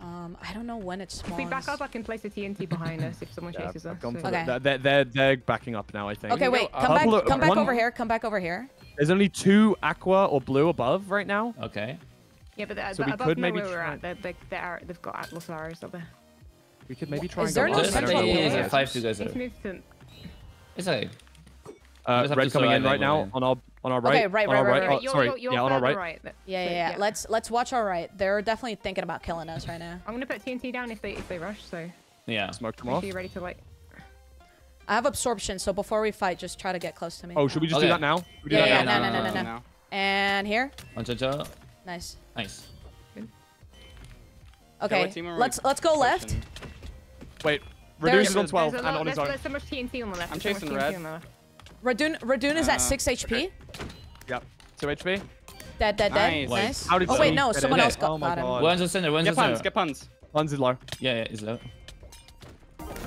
Um, I don't know when it spawns. If we back up, I can place a TNT behind us if someone Yeah, chases us. so- Okay. that. They're, they're they're backing up now. I think. Okay, wait. up. Come back. Purple- Come back one- over here. Come back over here. There's only two aqua or blue above right now. Okay. Yeah, but, uh, So but we above could maybe where we're try- at. They're, they they're, they've got Atlas arrows up there. We could maybe Is try and there go no up. Just I don't central yeah, yeah, yeah, five together. Let's move to. It's okay. Uh, just have red coming in right now anyway. on our on our right. Okay, right, right, right, right. right. Oh, You're, sorry, you're, you're yeah, on our right. right. Yeah, yeah, yeah. Let's let's watch our right. They're definitely thinking about killing us right now. I'm gonna put TNT down if they if they rush. So Yeah. Smoke them off. sure you're ready to like. I have absorption, so before we fight, just try to get close to me. Oh, should we just do that now? We do Yeah, that yeah, now? no, no, no, no, no. And here, On Jojo. nice. Nice. Okay, what team are we let's let's go left. pushing? Wait, There's- reduce is on 12 and on his own. there's so much TNT on the left. I'm there's so chasing TNT red. on the. Radun Radun is Uh, at six HP. Yep. Two HP. Dead, dead, dead. Nice. Nice. How did oh wait, no, someone else got, Oh my got him. God. One's on center, one's Get puns, get puns. Guns is low. Yeah, yeah, he's low.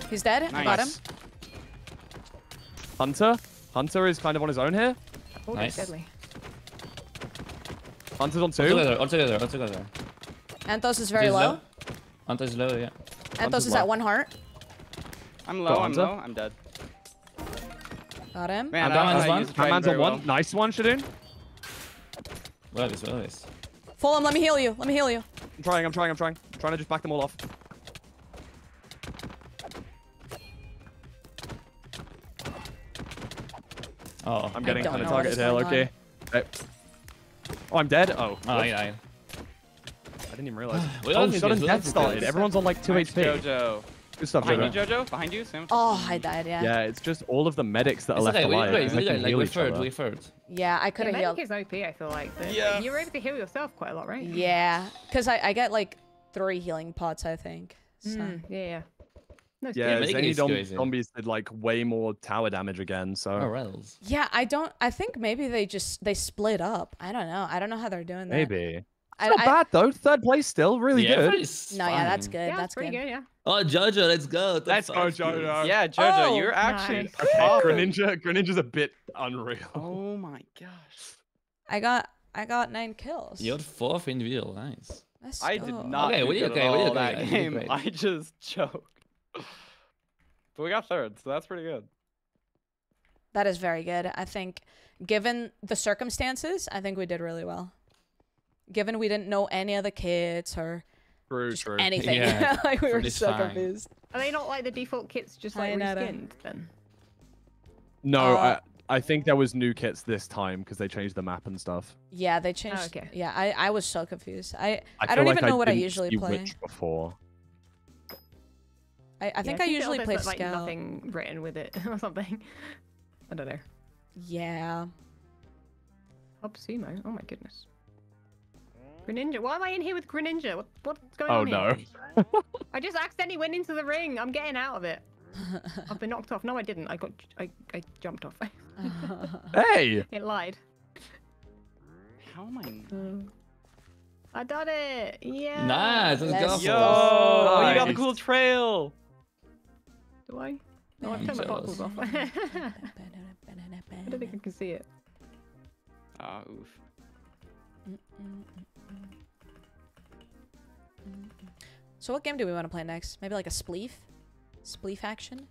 He's dead. I got him. Hunter. Hunter is kind of on his own here. Oh, Nice. deadly. Hunter's on All two. together, all together, all together. Anthos is very He's low. Anta is low, yeah. Anthos Hunter's is low. at one heart. I'm low, I'm low, I'm dead. Got him. Man, I'm I down on one. to use the My trident man's on one. well. Nice one, Shadoune. Well, this, well, this. Fulham, let me heal you. Let me heal you. I'm trying, I'm trying, I'm trying. I'm trying to just back them all off. Oh, I'm getting don't kind of know what is targeted here, going okay. Right. Oh, I'm dead? Oh. Oh, yeah, yeah. I didn't even realize. We all oh, did sudden good, death started. Everyone's on like 2 Nice, HP. Jojo. Good stuff, Behind you, Jojo. Jojo. Behind you, Sam. Oh, I died. Yeah. Yeah, it's just all of the medics that are It's left okay, we alive. did great, and we they did can great. Like, we each third, other. we third. Yeah, I could Yeah, have medic healed. is OP. I feel like. but Yeah. You were able to heal yourself quite a lot, right? Yeah, because I, I get like three healing pots, I think. So. Mm, yeah, yeah. No, it's Yeah, Yeah, good. Zany dom- zombies did like way more tower damage again, so. Oh. Yeah, I don't. I think maybe they just they split up. I don't know. I don't know how they're doing that. Maybe. I, Not I- bad though. Third place still, really yeah, good. but it's No, yeah, that's good. Yeah, that's pretty good. good. Yeah. Oh, Jojo, let's go. That's Let's go, Jojo. please. Yeah, Jojo, Oh, you're actually nice. Okay, top. Greninja, Greninja's a bit unreal. Oh my gosh. I got I got nine kills. You're fourth in real, nice. Let's I go. did not Okay, do we did okay, at we all okay, that I game. I just choked. But we got third, so that's pretty good. That is very good. I think, given the circumstances, I think we did really well. Given we didn't know any of the kids or True, just true. anything, Yeah, like we were so fine. confused. Are they not like the default kits just Hi, like Nada. reskinned then? No, Uh, I, I think there was new kits this time because they changed the map and stuff. Yeah, they changed. okay. Yeah, I, I was so confused. I I, I, don't like even know what I didn't usually see play. Witch before. I, I think I think usually there's, play like scout. nothing written with it or something. I don't know. Yeah. Hub Sumo. Oh my goodness. Greninja. Why am I in here with Greninja? What, what's going Oh on Oh no. here? I just accidentally went into the ring. I'm getting out of it. I've been knocked off. No, I didn't. I got. I, I jumped off. hey! it lied. How am I? I done it. Yeah. Nice, let's Let's go. Yo! Oh, you got the cool trail. Do I? No, I've turned my jealous. bottles off. I don't think I can see it. Ah, oof. Mm, mm, mm. So what game do we want to play next? Maybe like a spleef? Spleef action?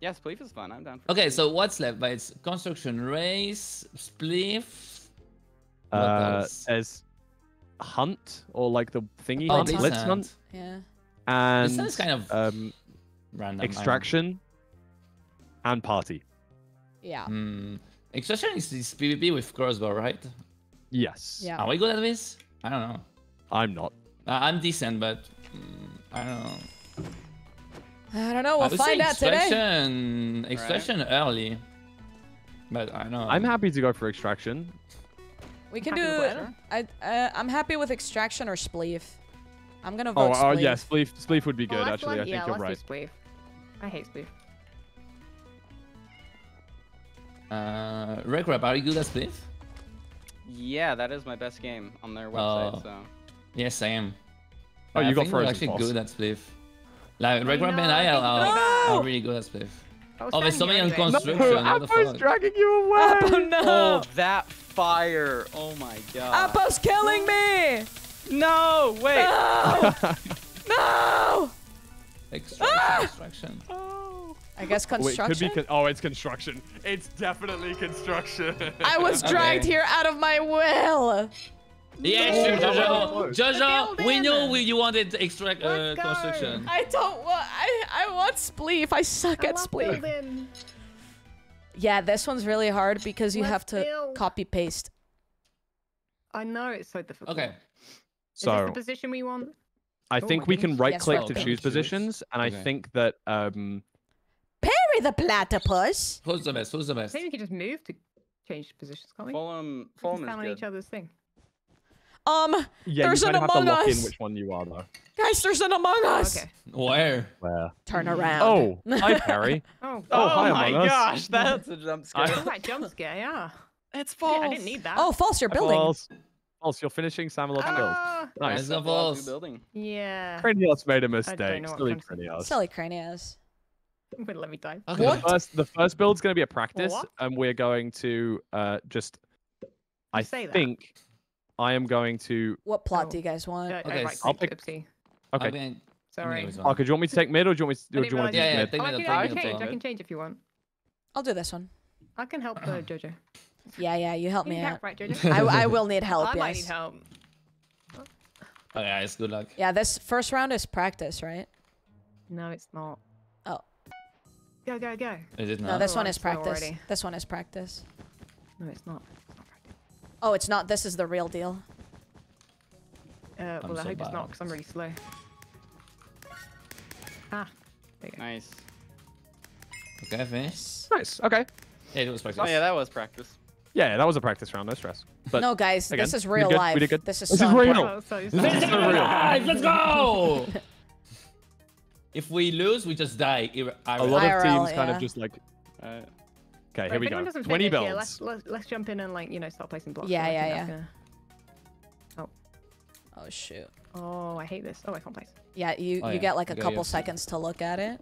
Yeah, Spleef is fun. I'm down for it. Okay, Spleef. so what's left? But it's construction race, spleef. What Uh, else? there's hunt or like the thingy Oh, hunt, Blitz blitz Hunt. hunt, Yeah. and This sounds kind of um, random. I don't- extraction and party. Yeah. Hmm. Extraction is, is PvP with crossbow, right? Yes. Yeah. Are we good at this? I don't know. I'm not. Uh, I'm decent, but mm, I don't know. I don't know. I We'll find out today. extraction, extraction early. But I know. I'm happy to go for extraction. We can Happy do. with. I. Uh, I'm happy with extraction or spleef. I'm gonna Oh, vote oh spleef. yeah, spleef, spleef would be Oh, good let's actually. let- I think yeah, you're let's right. do Spleef. I hate Spleef. Uh, Rekrap, are you good at spleef? Yeah, that is my best game on their website. Oh. So Yes, I am. Oh, I you got think we're actually pulse. good at spleef. Like I Rekrap and I I are, are, really are bad. really good at spleef. Oh, there's standing somebody on construction. what the Appo's dragging you away. Oh no! Oh, that fire! Oh my god. Appo's killing me! No, wait. No! no! Extraction, ah! extraction. I guess Wait, construction. could be. Con- oh, it's construction. It's definitely construction. I was dragged Okay. here out of my will. Yeah, sure, Jojo. Jojo, we building. knew we, you wanted extract uh, construction. I don't want. I I want spleef. I suck I at love spleef. building. Yeah, this one's really hard because you Let's have to build. copy paste. I know it's so difficult. Okay. Is this so the position we want? I Oh think my we can right click well, to choose Choose. positions, and Okay. I think that um Perry the platypus. Who's the best? Who's the I best? think we can just move to change positions, can't we? Fulham, We can Fulham stand on is each other's thing. Um, yeah, There's you an kind of have to Among lock in which one you are though. guys, there's an Among Oh, Us. okay. Where? Where? Turn around. Oh, hi Perry. Oh, Oh, hi, my Among Us. gosh, that's a jump scare. I- oh, that jump scare, yeah. it's Yeah, false. I didn't need that. Oh, false. You're building. False. False. You're finishing Samalot's build. Ah, Nice. Nice. Except False. building. yeah. Cranios made a mistake. Silly I'm saying. Cranios. Silly cranios. Wait, let me die. Okay. The first, the first build's going to be a practice, What? and we're going to uh, just. I say that. Think I am going to. What plot Oh. do you guys want? Okay, I right I'll pick- oopsie. Okay. I'm gonna- Sorry. I'm gonna Okay, do you want me to take mid, or do you want me to, I do you want to realize take Yeah, yeah, mid? take Oh, I can, I can change. I can change if you want. I'll do this one. I can help uh, Jojo. Yeah, yeah. You help You me out. help, right, Jojo? I, I will need help. I might need help. Oh, yeah, it's good luck. Yeah, this first round is practice, right? No, it's not. Oh. Go, go, go. Is it No, this Oh, one I'm is practice. already. This one is practice. No, it's not. It's not practice. Oh, it's not. This is the real deal. Uh, well, I so hope it's not because I'm really slow. Ah, there you go. Nice. Okay, finish. Nice. Okay. Yeah, it was practice. Oh yeah, that was practice. Yeah, that was a practice round. No stress. But no, guys, again, this is real good, we life. did good. This is This so is real. Oh, so, This is real. Guys, let's go! if we lose, we just die. Ir- a lot of IRL, teams kind of just like. Uh, Okay, here if we go. 20 builds. Yeah, let's, let's, let's jump in and like you know start placing blocks. Yeah, I yeah, think yeah. that's oh. oh shoot. Oh, I hate this. Oh, I can't place. Yeah, you Oh, you yeah, get like a got couple your- seconds to look at it.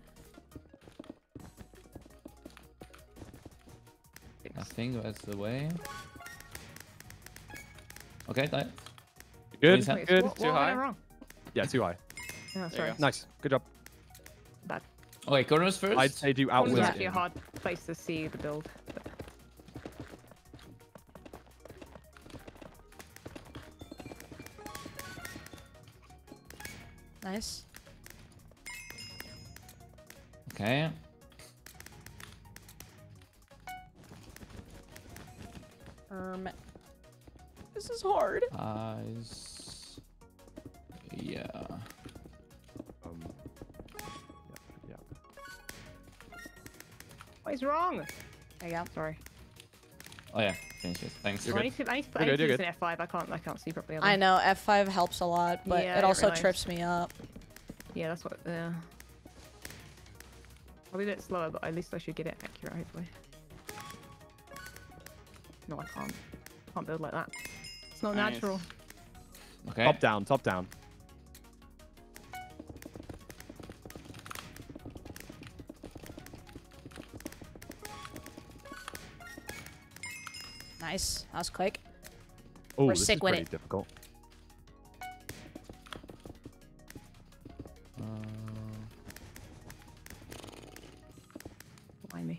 I think that's the way. Okay, that. Good. Please. Wait, Good. What, Too what high? went I wrong? Yeah, too high. Oh, sorry. go. Nice. Good job. Bad. Okay, corners first. I'd say do This outwards. is actually a hard place to see the build. but- Nice. Okay. Um. This is hard. Eyes. Yeah. What is wrong? There you go. Sorry. Oh yeah, finish it. Thanks. Oh, I need to, I need to, I You're need good, to you're use an F5. I can't, I can't see properly. I know F5 helps a lot, but Yeah, it also realize. trips me up. Yeah, that's what. Yeah. I'll be a bit slower, but at least I should get it accurate, hopefully. No, I can't. Can't build like that. It's not Nice. natural. Okay. Top down. Top down. Nice. That was quick. Oh, We're this sick is with pretty it. difficult. Uh, Why me?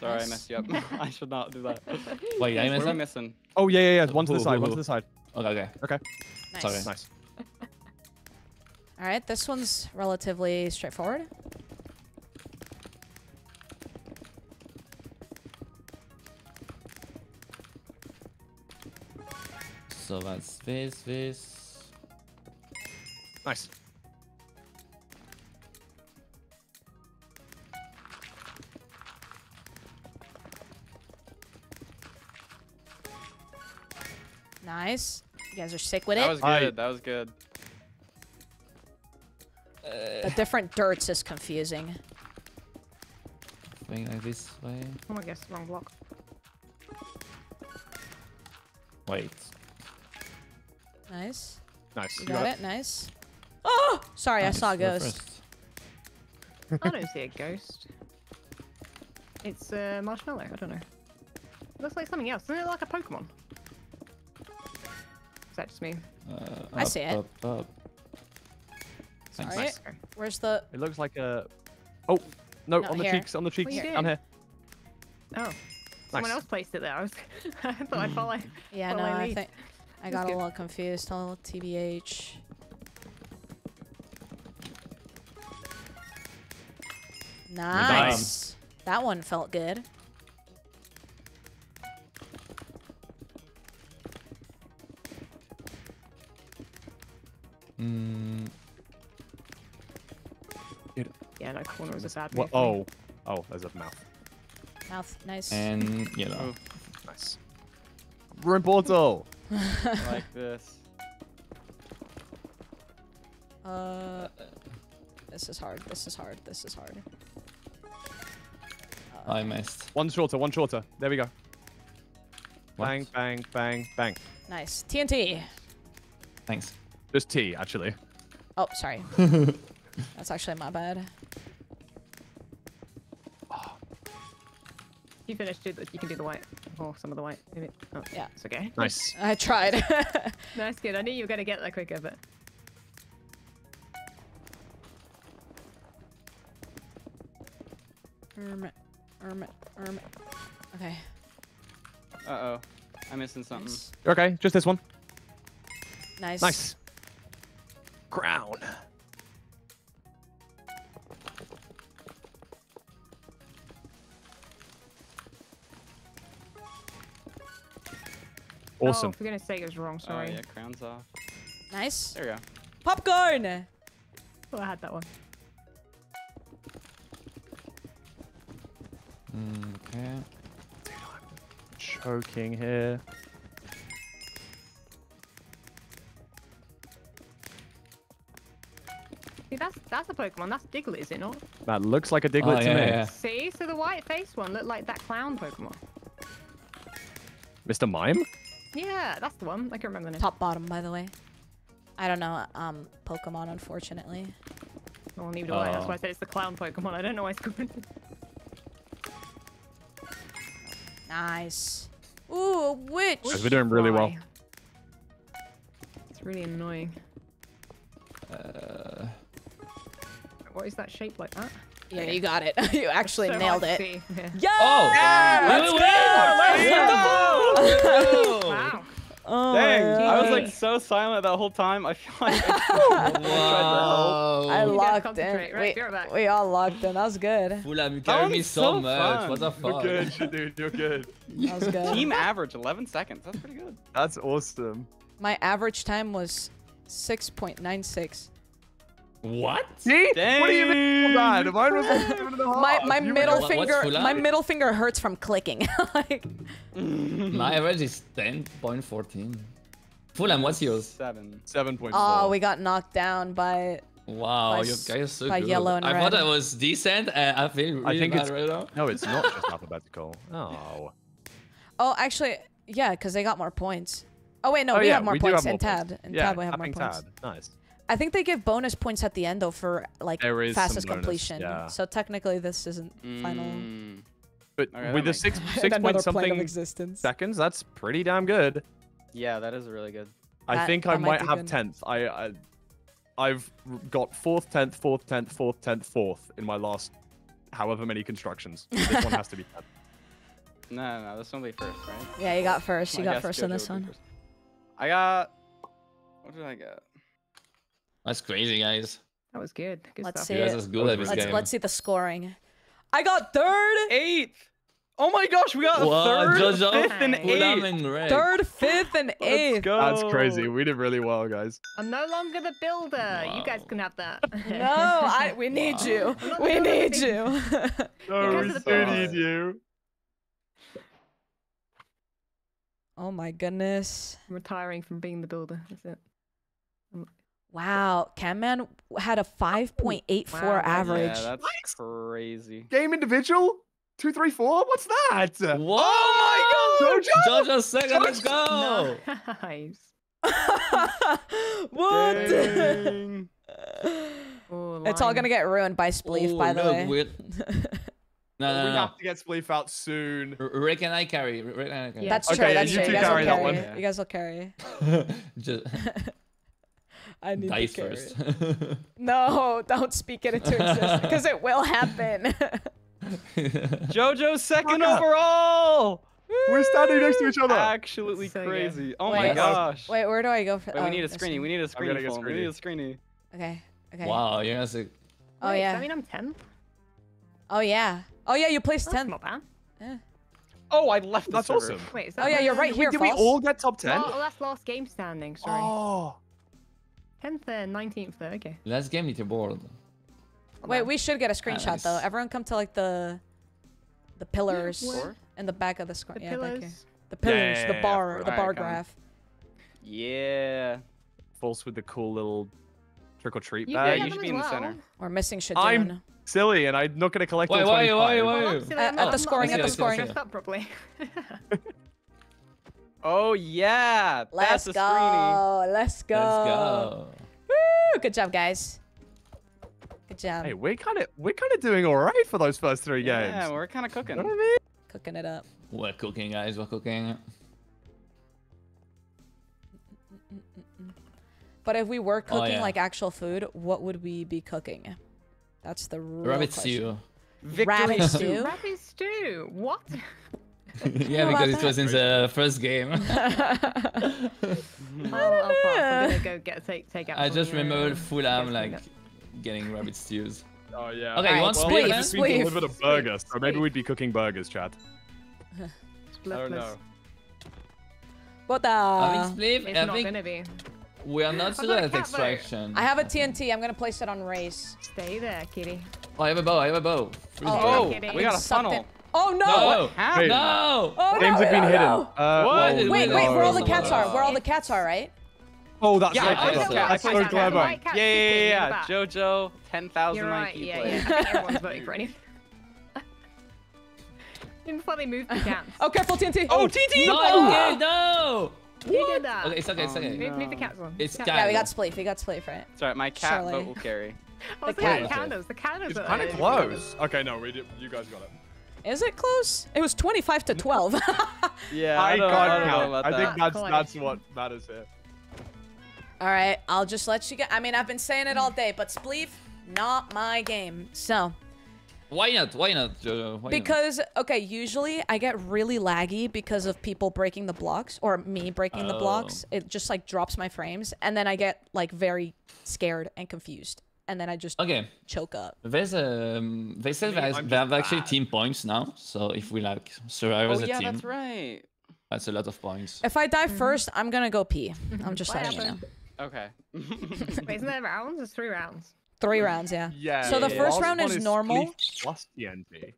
Sorry, I messed you up. I should not do that. wait, I What messed am I missing? Oh yeah, yeah, yeah. One to the Who, side. who, One to who? the side. Okay, okay. Okay. Nice. Sorry. Nice. All right, this one's relatively straightforward. So that's this, this. Nice. Nice. You guys are sick with That it. That was I- good. That was good. The different dirts is confusing. Going like this way. Oh my gosh, wrong block. Wait. Nice. Nice. You got it. Nice. Oh, sorry, I saw a ghost. I don't see a ghost. It's uh, marshmallow. I don't know. It looks like something else. Isn't it like a Pokemon? Is that just me? Uh, I up, see it. Up, up. Sorry. Nice. Where's the? It looks like a. Oh no! Not on the here. cheeks. On the cheeks. you Down doing? here. Oh. Someone Nice. else placed it there. I was. I thought I'd follow. Yeah, Follow no, I think I That's got a little confused. A little TBH. Nice. That one felt good. Mm, Yeah, that corner was a bad What? move. Oh. Oh, there's a mouth. Mouth, nice. and yellow. Oh. Nice. Ruin portal. Like this. Uh, this is hard. This is hard. This is hard. I missed. One shorter. One shorter. There we go. What? Bang, bang, bang, bang. Nice. TNT. Thanks. Just T, actually. Oh, sorry. That's actually my bad. You finished. Do you can do the white. Or some of the white. Maybe. Oh, Yeah. It's okay. Nice. I tried. That's good. I knew you were gonna get that quicker, but Erm, erm, erm. Okay. Uh oh. I'm missing something. Nice. Okay, just this one. Nice. Nice. Crown. Awesome. Oh, for goodness sake, it was wrong. Sorry. Oh Sorry. yeah, crown's off. Nice. There we go. Popcorn. Oh, I had that one. Mm, okay. Choking here. See, that's that's a Pokemon. That's Diglett, is it not? That looks like a Diglett Oh, to yeah, me. yeah. See, so the white face one looked like that clown Pokemon. Mr. Mime? Yeah, that's the one. I can remember the name. Top bottom, by the way. I don't know um Pokemon, unfortunately. Well, neither do I. That's Oh. why I said it's the clown Pokemon. I don't know why it's called. Nice. Ooh, a witch. Guys, we're doing really well. It's really annoying. Uh, What is that shape like that? Yeah, you got it. you actually So nailed it. to see. Yeah. Yeah. oh! let's Wait, wait, wait! Wow. Oh, Dang, my I was like so silent that whole time. I feel like I tried to help. I Wow. You gotta locked in. right, We, be right back. we all locked in. That was good. Fulham, you That carry me so, so much. What the fun. fuck? You're good, dude. You're good. That was good. Team average 11 seconds. That's pretty good. That's awesome. My average time was 6.96. What? See? What do you mean? Dang. Bad? Mine was like seven and a half. My my You were middle What- finger my middle finger hurts from clicking. like My average is 10.14. Fulham, what's yours? Seven. oh we got knocked down by Wow, By you s- guys are so by good. yellow and I red. thought I was decent. and I feel really I think bad it's- right now. No, it's not just alphabetical. Oh. Oh, actually, yeah, because they got more points. Oh wait, no, oh we yeah, have more we points have in more tab. points. In yeah, tab, we have more points. tab. Nice. I think they give bonus points at the end though for like There is some fastest completion. yeah. So technically this isn't final. Mm. But Okay, with the six And six point of something existence. seconds, that's pretty damn good. Yeah, that is really good. I That- think I might might have good. tenth. I, I I've got fourth, tenth, fourth, tenth, fourth, tenth, fourth in my last however many constructions. This one has to be tenth. No, no, no, this one will be first, right? Yeah, you got first. You I got first on this one. I got. What did I get? That's crazy, guys. That was good. Good Let's stuff. see You guys it. good Let's game. let's see the scoring. I got third, Eighth. Oh my gosh, we got a Wow, third, Jojo, fifth, and eighth. Ulam and Greg. third, fifth, and Let's eighth. go. That's crazy. We did really well, guys. I'm no longer the builder. You guys can have that. No, I we need you. We need you. Because we of the need you. oh my goodness. I'm retiring from being the builder. That's it. Wow, Camman had a 5.84 Wow, average. Yeah, that's crazy. Game individual? Two, three, four? What's that? Whoa! Oh my god! Jojo second, let's go! Nice. what? Dang. Oh, it's all gonna get ruined by Spleef, Oh, by the look, way. we're- No, no, we no, no. have to get Spleef out soon. R- Rick and I carry. Rick and I carry. Yeah. That's Okay, true. yeah, That's you true. two You guys carry will that carry. one. You guys will carry. Just I need dice to carry. first. No, don't speak it into existence because it will happen. Jojo second Fuck up. overall. We're standing next to each other. Absolutely So good. crazy. Oh Wait, my gosh. Wait, where do I go for? Wait, oh, we need a this screeny. We need a I'm screeny. gonna get for. We need a screeny. Okay. Okay. wow, you're gonna say. Oh Wait, yeah. Does that mean I'm 10th? Oh yeah. Oh yeah. You placed That's tenth. not bad. Yeah. Oh, I left the That's server. awesome. Wait, is that Oh yeah, you're right here. Did we all get top 10? Oh, that's last game standing. Sorry. Oh. 10th and 19th though, Okay. Let's game leaderboard. Wait, we should get a screenshot though. Everyone come to like the the pillars Where? in the back of the screen. The yeah, back here. pillars. The pillars, Yeah, the yeah, yeah, bar, for- the bar come on. graph. Yeah. False with the cool little trick or treat You can bag. you have should be as in the center. We're missing shit. I'm silly and I'm not going to collect Why, all why, 25. why, Oh, why? I'm At- at the scoring, at the scoring. dressed up properly. Oh yeah. Let's go. Let's go. Let's go. Woo! Good job, guys. Good job. Hey, we're kind of we're kind of doing all right for those first three games. Yeah, we're kind of cooking. You know what I mean? Cooking it up. We're cooking, guys. We're cooking. But if we were Oh, cooking yeah. like actual food, what would we be cooking? That's the real Rabbit question. stew. Victory Rabbit stew. stew. Rapid stew. What? yeah, How because about it was in the first game. I'll, I'll pass. I'm gonna go get take take out. I just remembered get Fulham like getting rabbit stews. Oh yeah. Okay, you want Alright, split spleef, then? It's been spleef. delivered a burger, so maybe we'd be cooking burgers, Chad. I don't know. What the? I the? think Spleef, It's I not think gonna be. we are not I've a good at cat vote. extraction. I have a TNT. I'm gonna place it on race. Stay there, kitty. Oh, I have a bow. I have a bow. Freeze Oh. Oh, we got a Sucked funnel. it. Oh no! No! How? No! Oh, Names no, have been no, hidden. no. Uh, What? well, Wait, Wait, where all the cats are? Where all the cats are, right? Oh, that's Yeah, right. I that's placed right. it. I That's so clever. White cat Yeah, yeah, sitting in the yeah, yeah. Jojo, 10,000 You're right. IQ Yeah, player. yeah. I everyone's voting for anything. Even before they moved the cats. Oh, careful, TNT. Oh, TT! No! Okay, no! Who did that? Okay, it's okay, it's Oh, okay. Move, move the cats on. It's Cat- cat- Yeah, we got spleef. We got spleef, right? Sorry, my cat Charlotte. vote will carry. I was the cat. Canada's. The Canada's. It's are- kind of close. Okay, no, we did, you guys got it. Is it close? It was 25 to 12. Yeah, I, I, don't, I can't don't know count. about I that. think that's Close. that's what matters here. all right, I'll just let you get. I mean, I've been saying it all day, but spleef, not my game. So, Why not? Why not, Jojo? Why not? because okay, usually I get really laggy because of people breaking the blocks or me breaking the oh. blocks. It just like drops my frames, and then I get like very scared and confused, and then I just Okay, choke up. there's um, they said Me, there's, I'm they have just actually bad. team points now. So if we like survive Oh, as a yeah, team, that's right. that's a lot of points. If I die first, I'm gonna go pee. I'm just What letting you know. Okay. Wait, isn't there rounds? There's three rounds. Three rounds, yeah. Yeah. So the yeah, first last round one is normal. Spleef Plus TNT.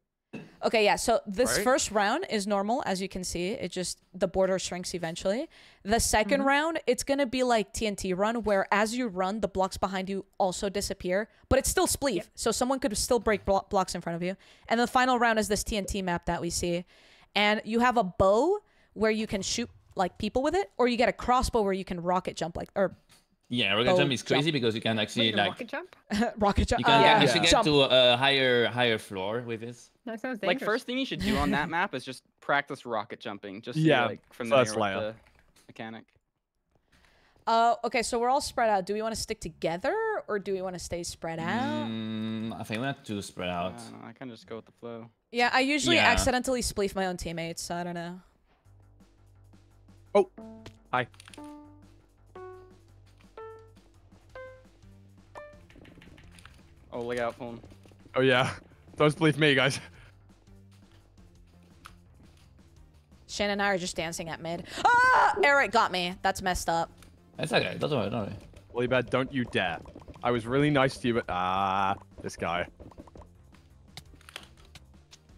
Okay, yeah. So this Right? first round is normal, as you can see. It just the border shrinks eventually. The 2nd mm-hmm. round, it's gonna be like TNT run, where as you run, the blocks behind you also disappear, but it's still spleef. So someone could still break blo- blocks in front of you. And the final round is this TNT map that we see, and you have a bow where you can shoot like people with it, or you get a crossbow where you can rocket jump like or Yeah, rocket jump Oh, is crazy because you can actually the like rocket jump? Rocket jump. you can uh, actually get jump. to a higher higher floor with this. That sounds dangerous. Like first thing you should do on that map is just practice rocket jumping. Just see, Yeah, like from first the layer. the mechanic. Uh, okay, so we're all spread out. Do we want to stick together or do we want to stay spread out? Mm, I think we have to spread out. don't. I kind of just go with the flow. Yeah, I usually Yeah. accidentally spleef my own teammates, so I don't know. Oh, hi. Oh, look out, phone. Oh yeah. Don't believe me, guys. Shane and I are just dancing at mid. Ah! Eric got me. That's messed up. It's okay. It Doesn't worry. Don't worry. bad. don't you dare. I was really nice to you, but ah, this guy.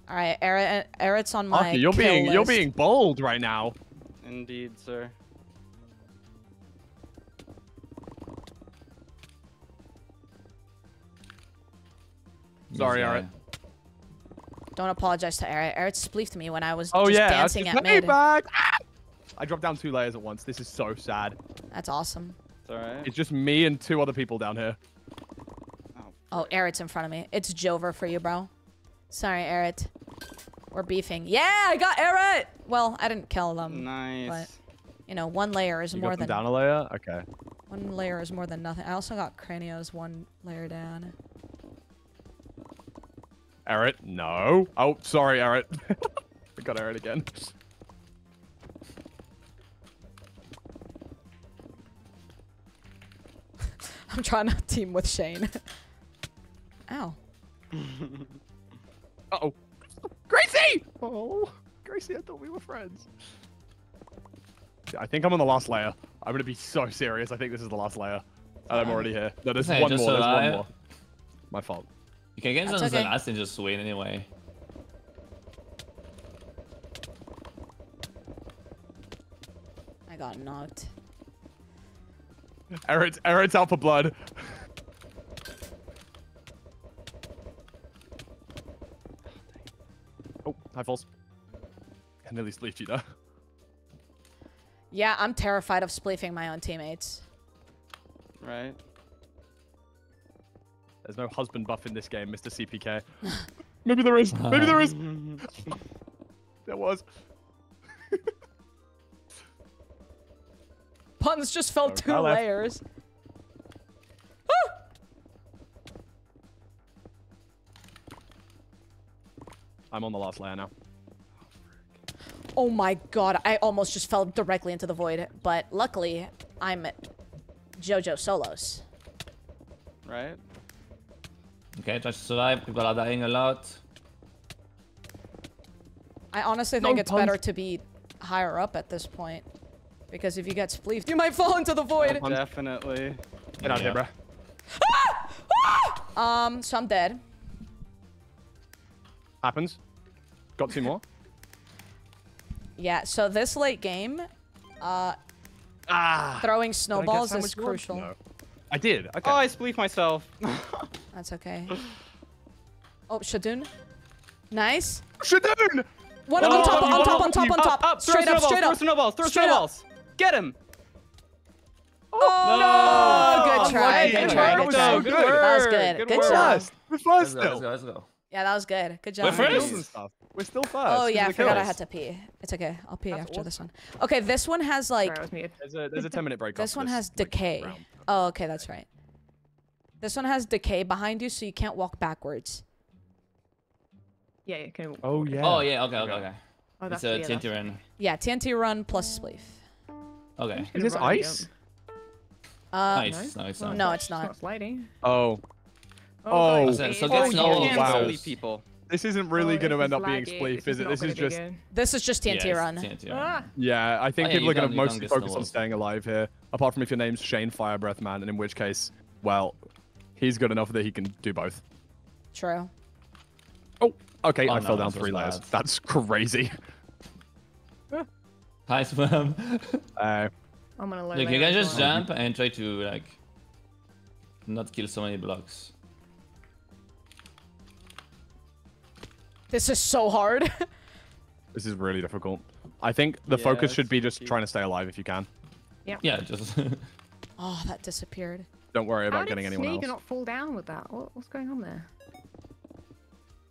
All right, Eric, Eric's on my Arthur, you're kill being you're being bold right now. Indeed, sir. Sorry, This Eric. guy. Don't apologize to Eric. Eric spleefed me when I was Oh just yeah, dancing that's at his mid. payback. Ah! I dropped down two layers at once. This is so sad. That's awesome. It's alright. It's just me and two other people down here. Oh, Eric's in front of me. It's Jover for you, bro. Sorry, Eric. We're beefing. Yeah, I got Eric. Well, I didn't kill them. Nice. But you know, one layer is You more got them than down a layer. Okay. one layer is more than nothing. I also got Cranio's one layer down. Eric, no. Oh, sorry, Eric. I got Eric again. I'm trying to team with Shane. Ow. Uh oh. Gracie! Oh, Gracie, I thought we were friends. I think I'm on the last layer. I'm gonna be so serious. I think this is the last layer. And I'm already here. No, there's Okay, one more. There's one more. My fault. You can get That's on the okay. last and just win anyway. I got knocked. Eric's, Eric's alpha blood. oh, high falls. I nearly spleefed you there. Yeah, I'm terrified of spleefing my own teammates. Right. There's no husband buff in this game, Mr. CPK. Maybe there is. Maybe there is. There was. Puns just fell Oh, two I left. layers. I'm on the last layer now. Oh, oh my god, I almost just fell directly into the void, but luckily I'm Jojo Solos. Right. Okay, try to survive. People are dying a lot. I honestly No think it's better to be higher up at this point. Because if you get spleefed, you might fall into the void. puns. Definitely. Get out of here, Yeah. bro. Um, so I'm dead. Happens. Got two more. Yeah, so this late game, uh, Ah. throwing Did I get snowballs is crucial. No. I did. Okay. Oh, I spleefed myself. That's okay. Oh, Shadoune. Nice. Shadoune! One Oh, on top, you on top, on top, on top. Up, up, throw straight up, straight throw up. snowballs, throw Straight up. snowballs. Get him. Oh, No! good try, good try, was good so try. good. That was good. good Good job. We're Let's first go, let's go, let's go. Yeah, that was good. Good job. We're first. Kills and stuff. We're still first. Oh 'cause yeah, I of the forgot I had to pee. It's okay. I'll pee That's after this one. Okay, this one has like Sorry, I was muted. There's a there's a 10 minute break. this after one has decay. round. Oh, okay, that's right. This one has decay behind you, so you can't walk backwards. Yeah, you can. Oh yeah. Oh yeah, okay, okay, Okay. okay. Oh, It's a yeah, TNT run. Yeah, TNT run plus spleef. Okay. Is this ice? Uh, Nice, no? nice, Well, nice. No, it's not not. sliding. Oh, Oh, Oh. So- it so is. Oh, yeah. wow. People. this isn't really Oh, going to end up being spleef, is it? This is just. good. This is just TNT Yeah, run. TNT run. Ah, Yeah, I think Oh, yeah, people are going to mostly focus on staying alive here. Apart from if your name's Shane FireBreathMan, and in which case, well, he's got enough that he can do both. True. Oh, okay, Oh, I no, fell down three layers. bad. That's crazy. Hi, Swam. Uh, I'm gonna low Look, you layer can just well. jump and try to like not kill so many blocks. This is so hard. this is really difficult. I think the Yeah, focus should be just tricky. trying to stay alive if you can. Yeah. Yeah, just Oh, that disappeared. Don't worry about getting anyone Sneaker else. not fall down with that? What, what's going on there?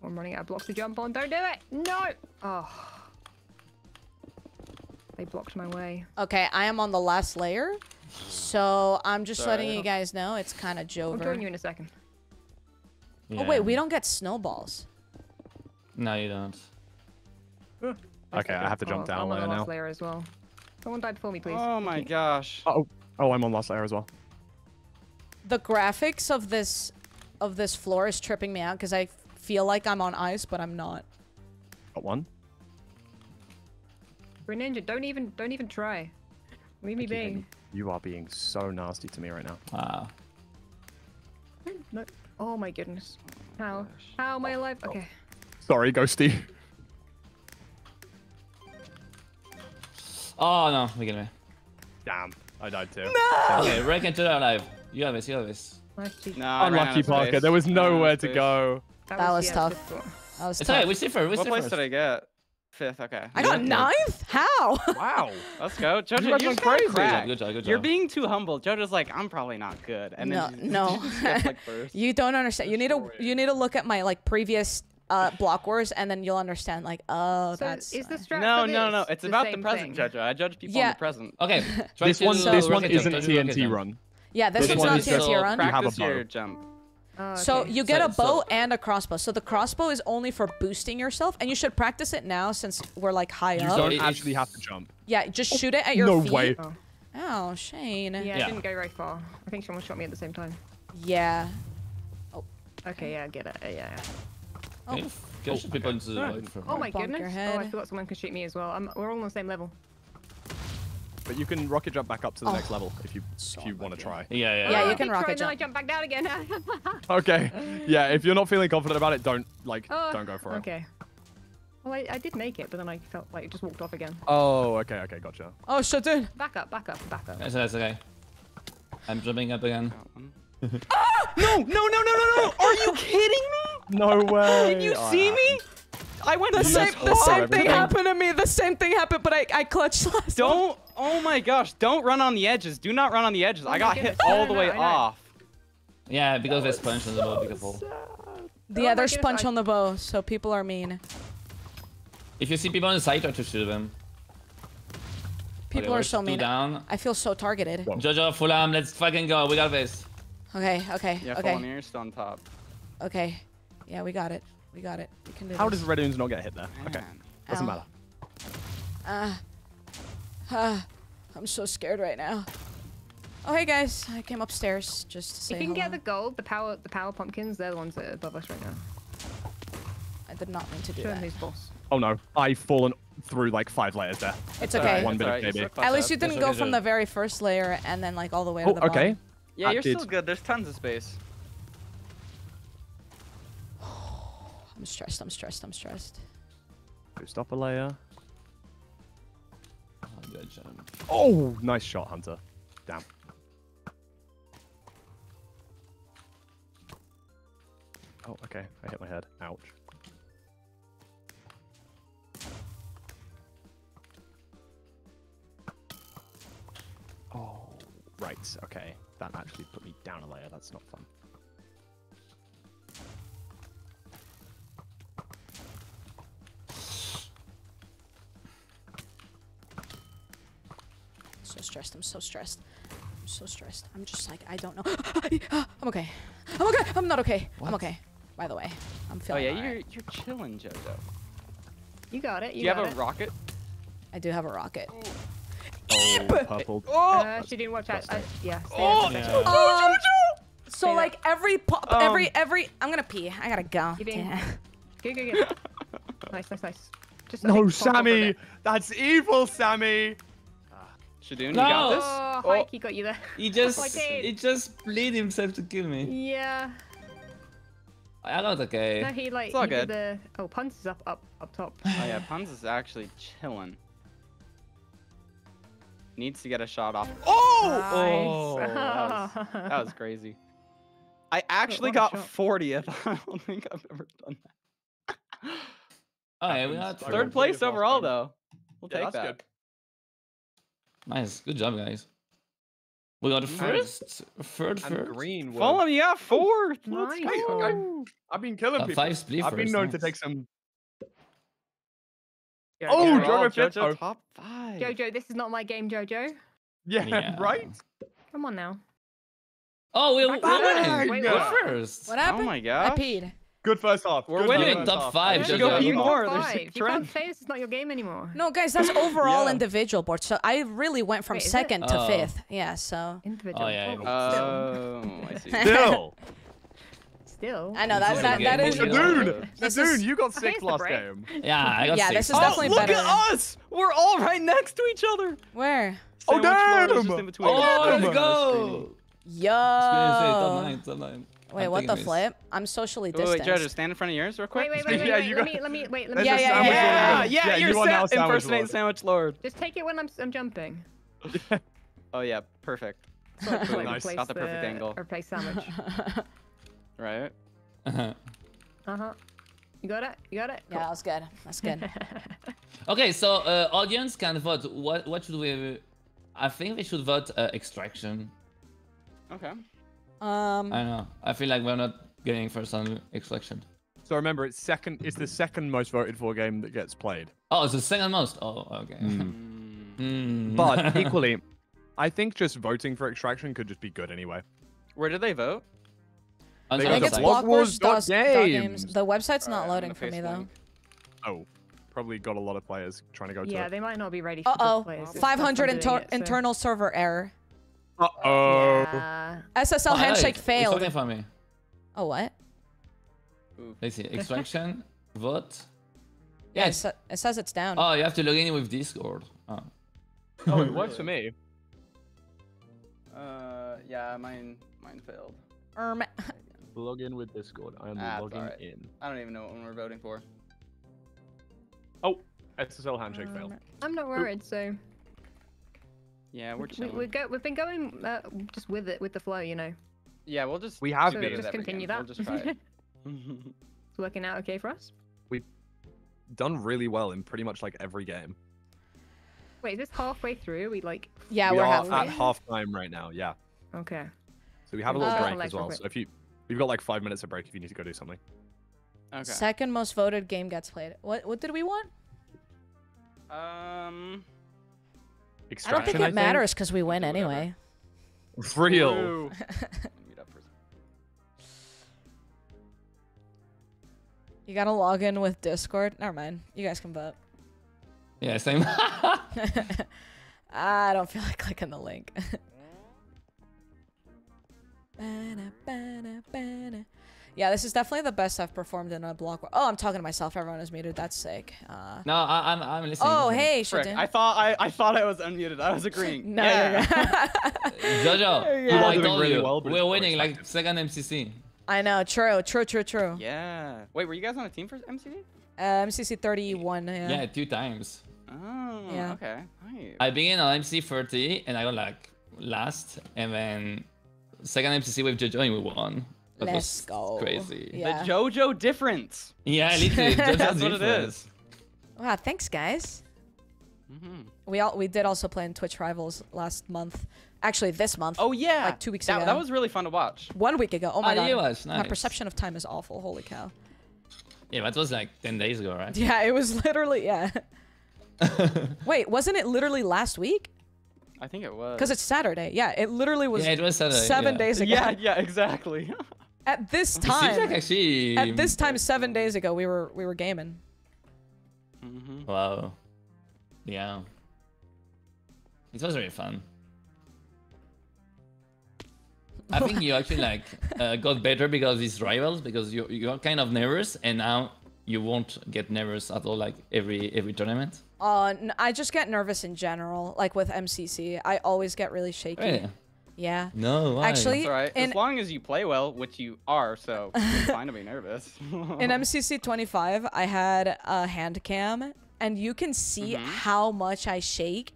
I'm running out of blocks to jump on. Don't do it! No! Oh. They blocked my way. Okay, I am on the last layer. So I'm just letting you guys know it's kind of I'll Jover. join you in a second. Oh wait, we don't get snowballs. No, you don't. Okay, I have to jump Oh, down I'm on layer the last now. layer as well. Someone died before me, please. Oh my you. gosh. Oh, oh, I'm on last layer as well. The graphics of this of this floor is tripping me out because I feel like I'm on ice, but I'm not. Got one. Green Ninja, don't even don't even try. Leave me Thank be. You are being so nasty to me right now. Wow. No. Oh my goodness. How? Oh, how am I oh, alive? Oh. Okay. Sorry, Ghosty. Oh no, we get me. Damn, I died too. No! Okay, reckon to the alive. You have this, you have this. Nice to No, I ran out Unlucky Parker. space. There was Ran out of nowhere to go. That was yeah, tough. difficult. That was It's tough. alright, we see first, we What see place first. did I get? Fifth. Okay. I got Yeah. ninth? How? Wow. Let's go, Jojo. You You're just crazy. crazy. Good job, good job, good job. You're being too humble. Jojo's like, I'm probably not good, and no, then no. she just gets, like you don't understand. You need to you need to look at my like previous uh block wars and then you'll understand like oh So that's is the strat No, no, no. this It's about the present, thing? Jojo. I judge people Yeah. on the present. Okay, This one, do this one isn't try to do rocket TNT jump. run. Yeah this This one's one not is TNT run. You have a Practice your bow. jump. Oh, So you get So- a bow so- and a crossbow. So the crossbow is only for boosting yourself, and you should practice it now since we're like high You up. don't actually have to jump. Yeah, just shoot it at your no feet. way. Oh. Oh, Shane. Yeah, Yeah. I didn't go very far. I think someone shot me at the same time. Yeah. Oh. Okay, yeah, I get it. Uh, Yeah. yeah. Okay, Kill people into the Oh. void for Oh my bonk goodness. Oh, I forgot someone can shoot me as well. I'm, we're all on the same level. But you can rocket jump back up to the Oh. next level if you if you want to try. Yeah, yeah. Yeah, Oh, you can rocket try, and then I jump. jump back down again. Okay. Yeah, if you're not feeling confident about it, don't like Oh, don't go for it. Okay. Well, I, I did make it, but then I felt like it just walked off again. Oh, okay, okay, gotcha. Oh shut dude. Back up, back up, back up. That's, that's okay. I'm jumping up again. Ah! No, no, no, no, no, no! Are you kidding me? No way. Did you see me? I went The this same, the same thing happened to me. The same thing happened, but I, I clutched last. Don't. Oh my gosh! Don't run on the edges. Do not run on the edges. Oh I got goodness. hit all the way off. Yeah, because there's punch on the boat, be careful. The Oh other there's goodness, punch on the bow, so people are mean. If you see people on the side, try to shoot them. People Okay, are we're so mean. down. I feel so targeted. Whoa. Jojo, Fulham, let's fucking go. We got this. Okay, okay, Yeah, okay, fall near, still on top. okay. Yeah, we got it. We got it. We can do How this. does Red Oons not get hit there? Okay, Man. doesn't matter. Ah. Ah. I'm so scared right now. Oh, hey guys. I came upstairs just to say If you can get the gold, the power, the power pumpkins, they're the ones that are above us right now. I did not mean to do Show that. who's boss. Oh no, I've fallen through like five layers there. It's alright, okay. One it's bit of baby. At least you didn't go from the very first layer and then like all the way to Oh, the bottom. okay. Yeah, That you're did- still good. There's tons of space. I'm stressed. I'm stressed. I'm stressed. Boost up a layer. Oh. Oh, nice shot, Hunter. Damn. Oh, okay. I hit my head. Ouch. Oh, right. Okay. That actually put me down a layer. That's not fun. So stressed. I'm so stressed. I'm so stressed. I'm just like I don't know. I'm okay. I'm okay. I'm not okay. I'm okay. By the way, I'm feeling. Oh feeling. yeah, you're you're chilling, Jojo. You got it. Do You, you got have a rocket? I do have a rocket. Oh, purple. Uh, she didn't watch out. Uh, yeah. Oh, there. Yeah. Um, so Say that. like every pop, Um, every every. I'm gonna pee. I gotta go. You being- Damn. Go, go, go. nice, nice, nice. Just No, think pop up a Sammy! That's evil, Sammy! Shadoune, you No. got this? Oh, Oh. Mikey got you there. He just, I he just played himself to kill me. Yeah. I got okay. No, he like It's all he did good. the oh Punz is up up up top. Oh yeah, Punz is actually chilling. Needs to get a shot off. Oh! Oh, that was, that was crazy. I actually what got shot. 40th. I don't think I've ever done that. Okay, we Happens. got Third place overall, though. We'll Yeah, take that's that. good. Nice. Good job, guys. We got first, third, And first. green. were- Follow me, yeah, fourth. Let's Nice. go. I've been killing Uh, people. five split I've been first, known to take some. Jojo. Oh, Jojo, Jojo Jojo top five. Jojo, this is not my game, Jojo. Yeah, Yeah. right. Come on now. Oh, we, we're Bang! winning. Wait, We're first. What happened? Oh my god. I peed. Good first half. We're Good winning. first Top half. five, Don't should go go pee top more, there's five. a You trend. can't say this is not your game anymore. No, guys, that's overall Yeah. individual board. So I really went from Wait, is it? second to Oh. fifth. Yeah, so Individual. Oh, yeah, Oh, yeah. still. I see. Still. Still. I know This that is that, a that game is. mode. Dude, This Dude, is- you got six it's last break. game. Yeah, I got Yeah, six. this is Oh, definitely look better. at us! We're all right next to each other. Where? Oh, Sandwich Lord is damn! just in between Oh, let's the go. Yo. Top nine, top nine. Wait, what the this. flip? I'm socially screen. Wait, distanced. wait, Jojo, stand in front of yours real quick. Wait, wait, wait, wait, Yeah, wait. you Let me, let me, wait, let me. Yeah, a yeah, sandwich Yeah, yeah, Yeah, you're you are now sandwich impersonating Lord. Sandwich Lord. Just take it when I'm, I'm jumping. Oh yeah, perfect. So like, Nice. replace Got the perfect angle. Replace sandwich. Right. Uh huh. You got it. You got it. Yeah, that was good. That's good. okay, so uh, audience can vote. What what should we? I think we should vote uh, extraction. Okay. Um, I don't know. I feel like we're not getting first on extraction. So remember, it's second. It's the second most voted for game that gets played. Oh, it's the second most. Oh, okay. Hmm. But equally, I think just voting for extraction could just be good anyway. Where did they vote? On They the I think it's the website. Blockwars Games. Games. The website's not Alright, loading for me paste though. Oh, probably got a lot of players trying to go to Yeah, it. they might not be ready for Uh oh, 500 inter- so- internal server error. Uh oh. Yeah. SSL Oh, handshake It's failed. talking for me. Oh what? Let's see. Extraction. vote. Yeah, Yeah. it, sa- it says it's down. Oh, you have to log in with Discord. Oh. Oh, it works for me. Uh, yeah, mine, mine failed. Erm. Log in with Discord. I am Ah, logging alright. in. I don't even know what one we're voting for. Oh, SSL handshake failed. I'm not worried. So Yeah, we're we, chilling. we go. We've been going uh, just with it, with the flow, you know. Yeah, we'll just. We have do been. Just continue game. that. We'll just try it. It's working out okay for us. We've done really well in pretty much like every game. Wait, is this halfway through? We like. Yeah, we we're are halfway. at half time right now. Yeah. Okay. So we have a Uh, little break as well. So if you, we've got like five minutes of break if you need to go do something. okay. Second most voted game gets played. What what did we want? Um. I don't think it matters because we win anyway. Real. Woo. Meet up for a You gotta log in with Discord. Never mind. You guys can vote. Yeah, same. I don't feel like clicking the link. Yeah, this is definitely the best I've performed in a block. Oh, I'm talking to myself. Everyone is muted. That's sick. Uh, no, I, I'm I'm listening. oh, hey, Frick, I thought I, I thought I was unmuted. I was agreeing. No, yeah. Jojo, You are I doing told really you, well, we're winning like second MCC. I know. True. True. True. True. Yeah. Wait, were you guys on a team for MCC? Uh, MCC 31. Yeah. Yeah, two times. Oh. Yeah. Okay. Nice. I began on MC 30 and I got like last, and then second MCC with Jojo and we won. That Let's go. Crazy. Yeah. The JoJo difference. Yeah, literally. Jojo's That's what it is. Wow. Thanks, guys. Mm-hmm. We all we did also play in Twitch Rivals last month. Actually, this month. Oh yeah. Like two weeks that, ago. That was really fun to watch. One week ago. Oh my Oh, god. it was My nice. perception of time is awful. Holy cow. Yeah, that was like 10 days ago, right? Yeah, it was literally yeah. Wait, wasn't it literally last week? I think it was. Because it's Saturday. Yeah, it literally was yeah, it was Saturday. seven yeah. days ago. Yeah. Yeah. Exactly. At this It seems like time, actually. at this time seven days ago, we were we were gaming. mm-hmm. Wow. Yeah. It was really fun. I think you actually like uh, got better because of these rivals because you you're kind of nervous and now you won't get nervous at all like every every tournament. Uh, n- I just get nervous in general, like with MCC. I always get really shaky. Really? Yeah. No. Why? Actually, It's alright. in As long as you play well, which you are, so it's fine to be nervous. in MCC 25, I had a hand cam, and you can see how much I shake.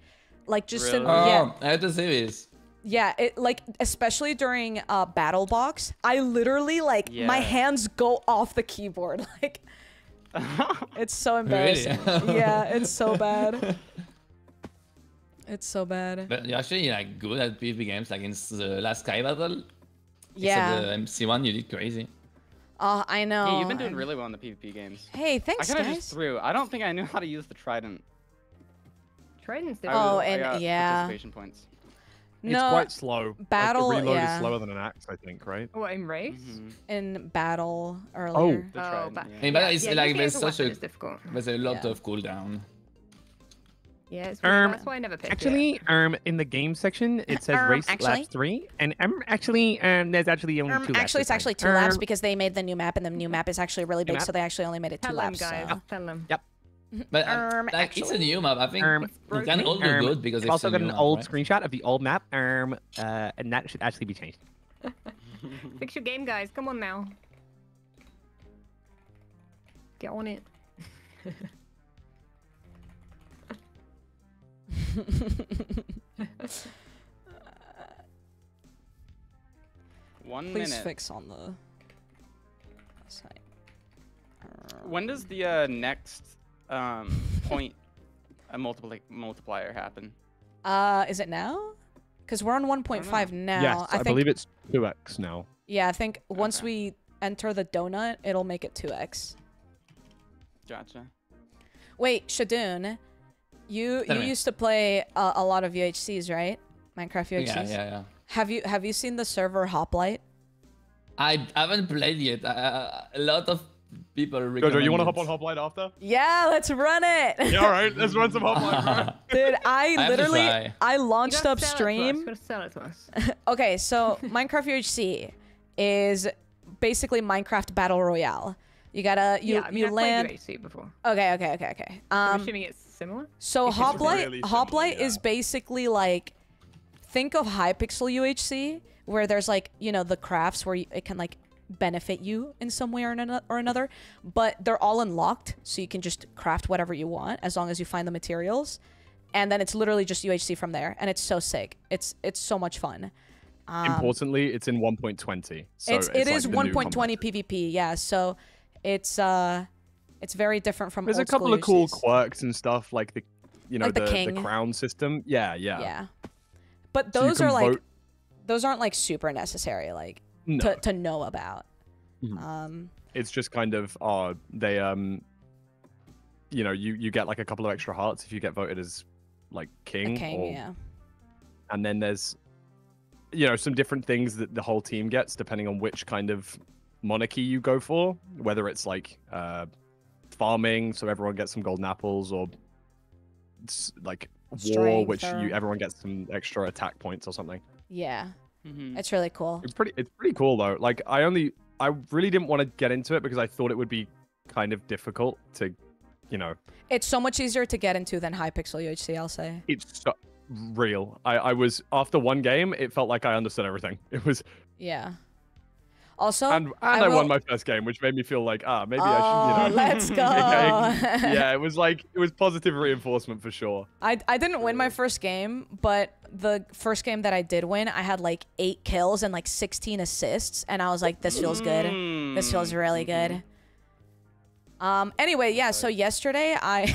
Like just in, Really? Oh, yeah, I have to say this. yeah. It like especially during uh battle box, I literally like my hands go off the keyboard. Like it's so Really? embarrassing. yeah, it's so bad. It's so bad. But you're actually like good at PvP games. Like in the last Sky Battle, Yeah. except the MC one, you did crazy. Oh, I know. Yeah, you've been doing I'm- really well in the PvP games. Hey, thanks, I thanks, kind of just threw. I don't think I knew how to use the trident. Trident's I difficult. Oh, I and got yeah. Participation points. No, It's quite slow. battle, like, the reload yeah. is slower than an axe, I think, right? What in race? Mhm. in battle earlier. Oh, The Oh, trident, but yeah. I mean, but it's yeah, like there's such a is difficult. there's a lot Yeah. of cooldown. Yeah, Um, that's why I never picked it. Actually, um, in the game section, it says Um, race actually- laps three, and um, actually, um, there's actually only Um, two laps. actually, this it's actually two time. laps Um, because they made the new map, and the new map is actually really big, map? so they actually only made it two Tell them, laps. guys. so- Tell them. Yep. But um, Um, like it's a actually- new map. I think Um, you broken. can all do um, good because it's also got an map, old right? screenshot of the old map, um, uh, and that should actually be changed. Fix your game, guys. Come on now. Get on it. One Please minute. fix on the site. When does the uh, next um, point a multipli- multiplier happen? Uh, is it now? Because we're on 1.5 now. yes, I, think, believe it's 2x now. Yeah, I think once we enter the donut, it'll make it 2x. Gotcha. Wait, Shadoune, you you me. used to play uh, a lot of UHCs, right? Minecraft UHCs. Yeah, yeah, yeah. Have you have you seen the server Hoplite? I haven't played yet. Uh, a lot of people Jojo, you want to hop on Hoplite after? Yeah, let's run it. Yeah, all right, let's run some Hoplite. Dude, I have to literally. I launched gotta up sell it to us, stream. You gotta sell it to us. Okay, so Minecraft UHC is basically Minecraft Battle Royale. You gotta you yeah, I mean, you I've land. played UHC before. Okay, okay, okay, okay. I'm Um, assuming it's similar. so it's Hoplite really similar, Hoplite is basically like think of Hypixel UHC where there's like you know the crafts where it can like benefit you in some way or another, or another, but they're all unlocked, so you can just craft whatever you want as long as you find the materials, and then it's literally just UHC from there, and it's so sick. It's it's so much fun. Um, Importantly, it's in 1.20. So it's, it's it like is 1.20. PvP, yeah. So it's uh it's very different from There's a couple of cool quirks and stuff like the, you know, Like the the, king. crown system. Yeah, yeah. Yeah. But those can are like vote- those aren't like super necessary like No, to to know about. Mhm. Um it's just kind of uh they um, you know, you you get like a couple of extra hearts if you get voted as like king. a king, or- yeah. And then there's, you know, some different things that the whole team gets depending on which kind of monarchy you go for. Whether it's like uh, farming, so everyone gets some golden apples, or s- like war, which or- you everyone gets some extra attack points or something. Yeah. Mm-hmm. It's really cool. It's pretty. It's pretty cool though. Like I only, I really didn't want to get into it because I thought it would be kind of difficult to, you know, It's so much easier to get into than Hypixel UHC, I'll say. it's so real. I, I was after one game, it felt like I understood everything. It was, Yeah. Also, and and I I, will- won my first game, which made me feel like ah maybe oh, I should, you know. let's go. yeah, it was like it was positive reinforcement for sure. I, I didn't win my first game, but the first game that I did win, I had like eight kills and like 16 assists, and I was like, this feels good. This Mm. feels really good. Um. Anyway, yeah. So yesterday I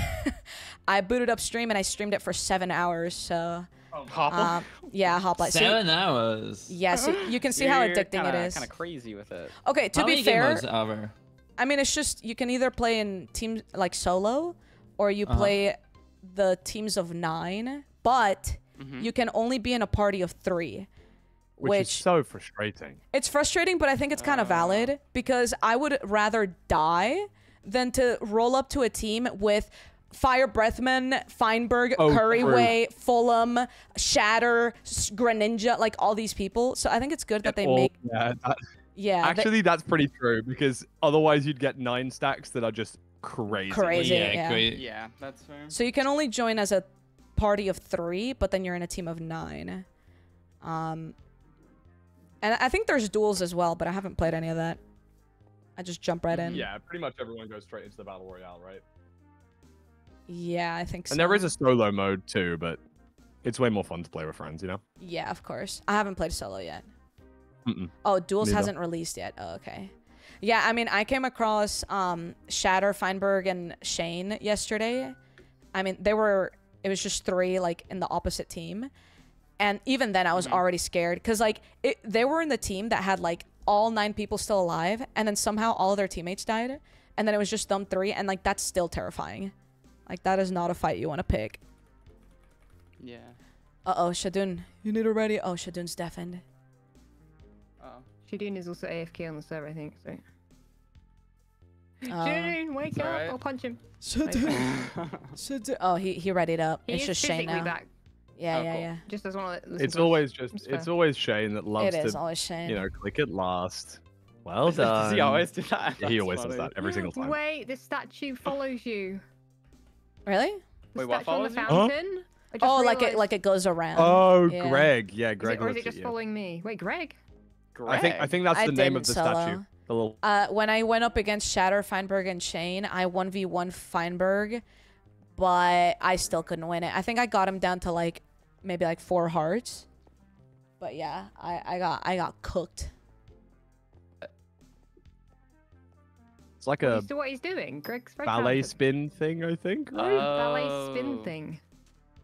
I booted up stream and I streamed it for seven hours. So Hopple? um, yeah, Hoplite. So, Seven hours. yeah, so you can see how addicting it is. Kind of crazy with it. Okay, to How be many fair, modes are? I mean it's just you can either play in teams like solo, or you Uh-huh. play the teams of nine, but Mhm. you can only be in a party of three. Which, Which, is so frustrating. it's frustrating, but I think it's kind of valid because I would rather die than to roll up to a team with FireBreathMan, Feinberg, Oh, Curryway, Fulham, Shatter, S- Greninja, like all these people. So I think it's good that they All- make yeah, that- yeah they- actually that's pretty true because otherwise you'd get nine stacks that are just crazy. Crazy. yeah, yeah. great. Yeah, that's fair. So you can only join as a party of three, but then you're in a team of nine. Um, and I think there's duels as well, but I haven't played any of that. I just jump right in. Yeah, pretty much everyone goes straight into the battle royale, right? Yeah, I think so. And there is a solo mode too, but it's way more fun to play with friends, you know. Yeah, of course. I haven't played solo yet. Mm-mm. Oh, duels Neither. hasn't released yet. Oh, okay. Yeah, I mean, I came across um Shatter, Feinberg, and Shane yesterday. I mean, they were It was just three like in the opposite team. And even then I was Mm-hmm. already scared cuz like it, they were in the team that had like all nine people still alive and then somehow all of their teammates died and then it was just them three and like that's still terrifying. Like that is not a fight you want to pick. Yeah. Uh-oh, Shadoune. You need to ready. Oh, Shadoune's deafened. Oh. Shadoune is also AFK on the server, I think. So. Uh, Shadoune, wake up! alright. I'll punch him. Shadoune. Shadoune. Oh, he he readied up. He it's is just Shane now. back. Yeah, Oh, yeah, cool. yeah. Just doesn't want to listen It's to us. always just It's it's always Shane that loves It is to always Shane. you know click it last. Well Does done. he always do that? Yeah, he always funny. does that every single time. Wait, the statue follows you. Really? The Wait, what statue on the follows you? Huh? fountain. I just Oh, like it like it goes around. Oh, Yeah. Greg. Yeah, Is it, Greg or is looks it just you. following me? Wait, Greg. I think I think that's I the name of the solo. statue. The little Uh, when I went up against Shatter, Feinberg, and Shane, I 1v1 Feinberg, but I still couldn't win it. I think I got him down to like maybe like four hearts. But yeah, I, I got I got cooked. It's like Are a you what he's doing? Greg's ballet spin thing, I think. Right? ballet spin Oh. thing.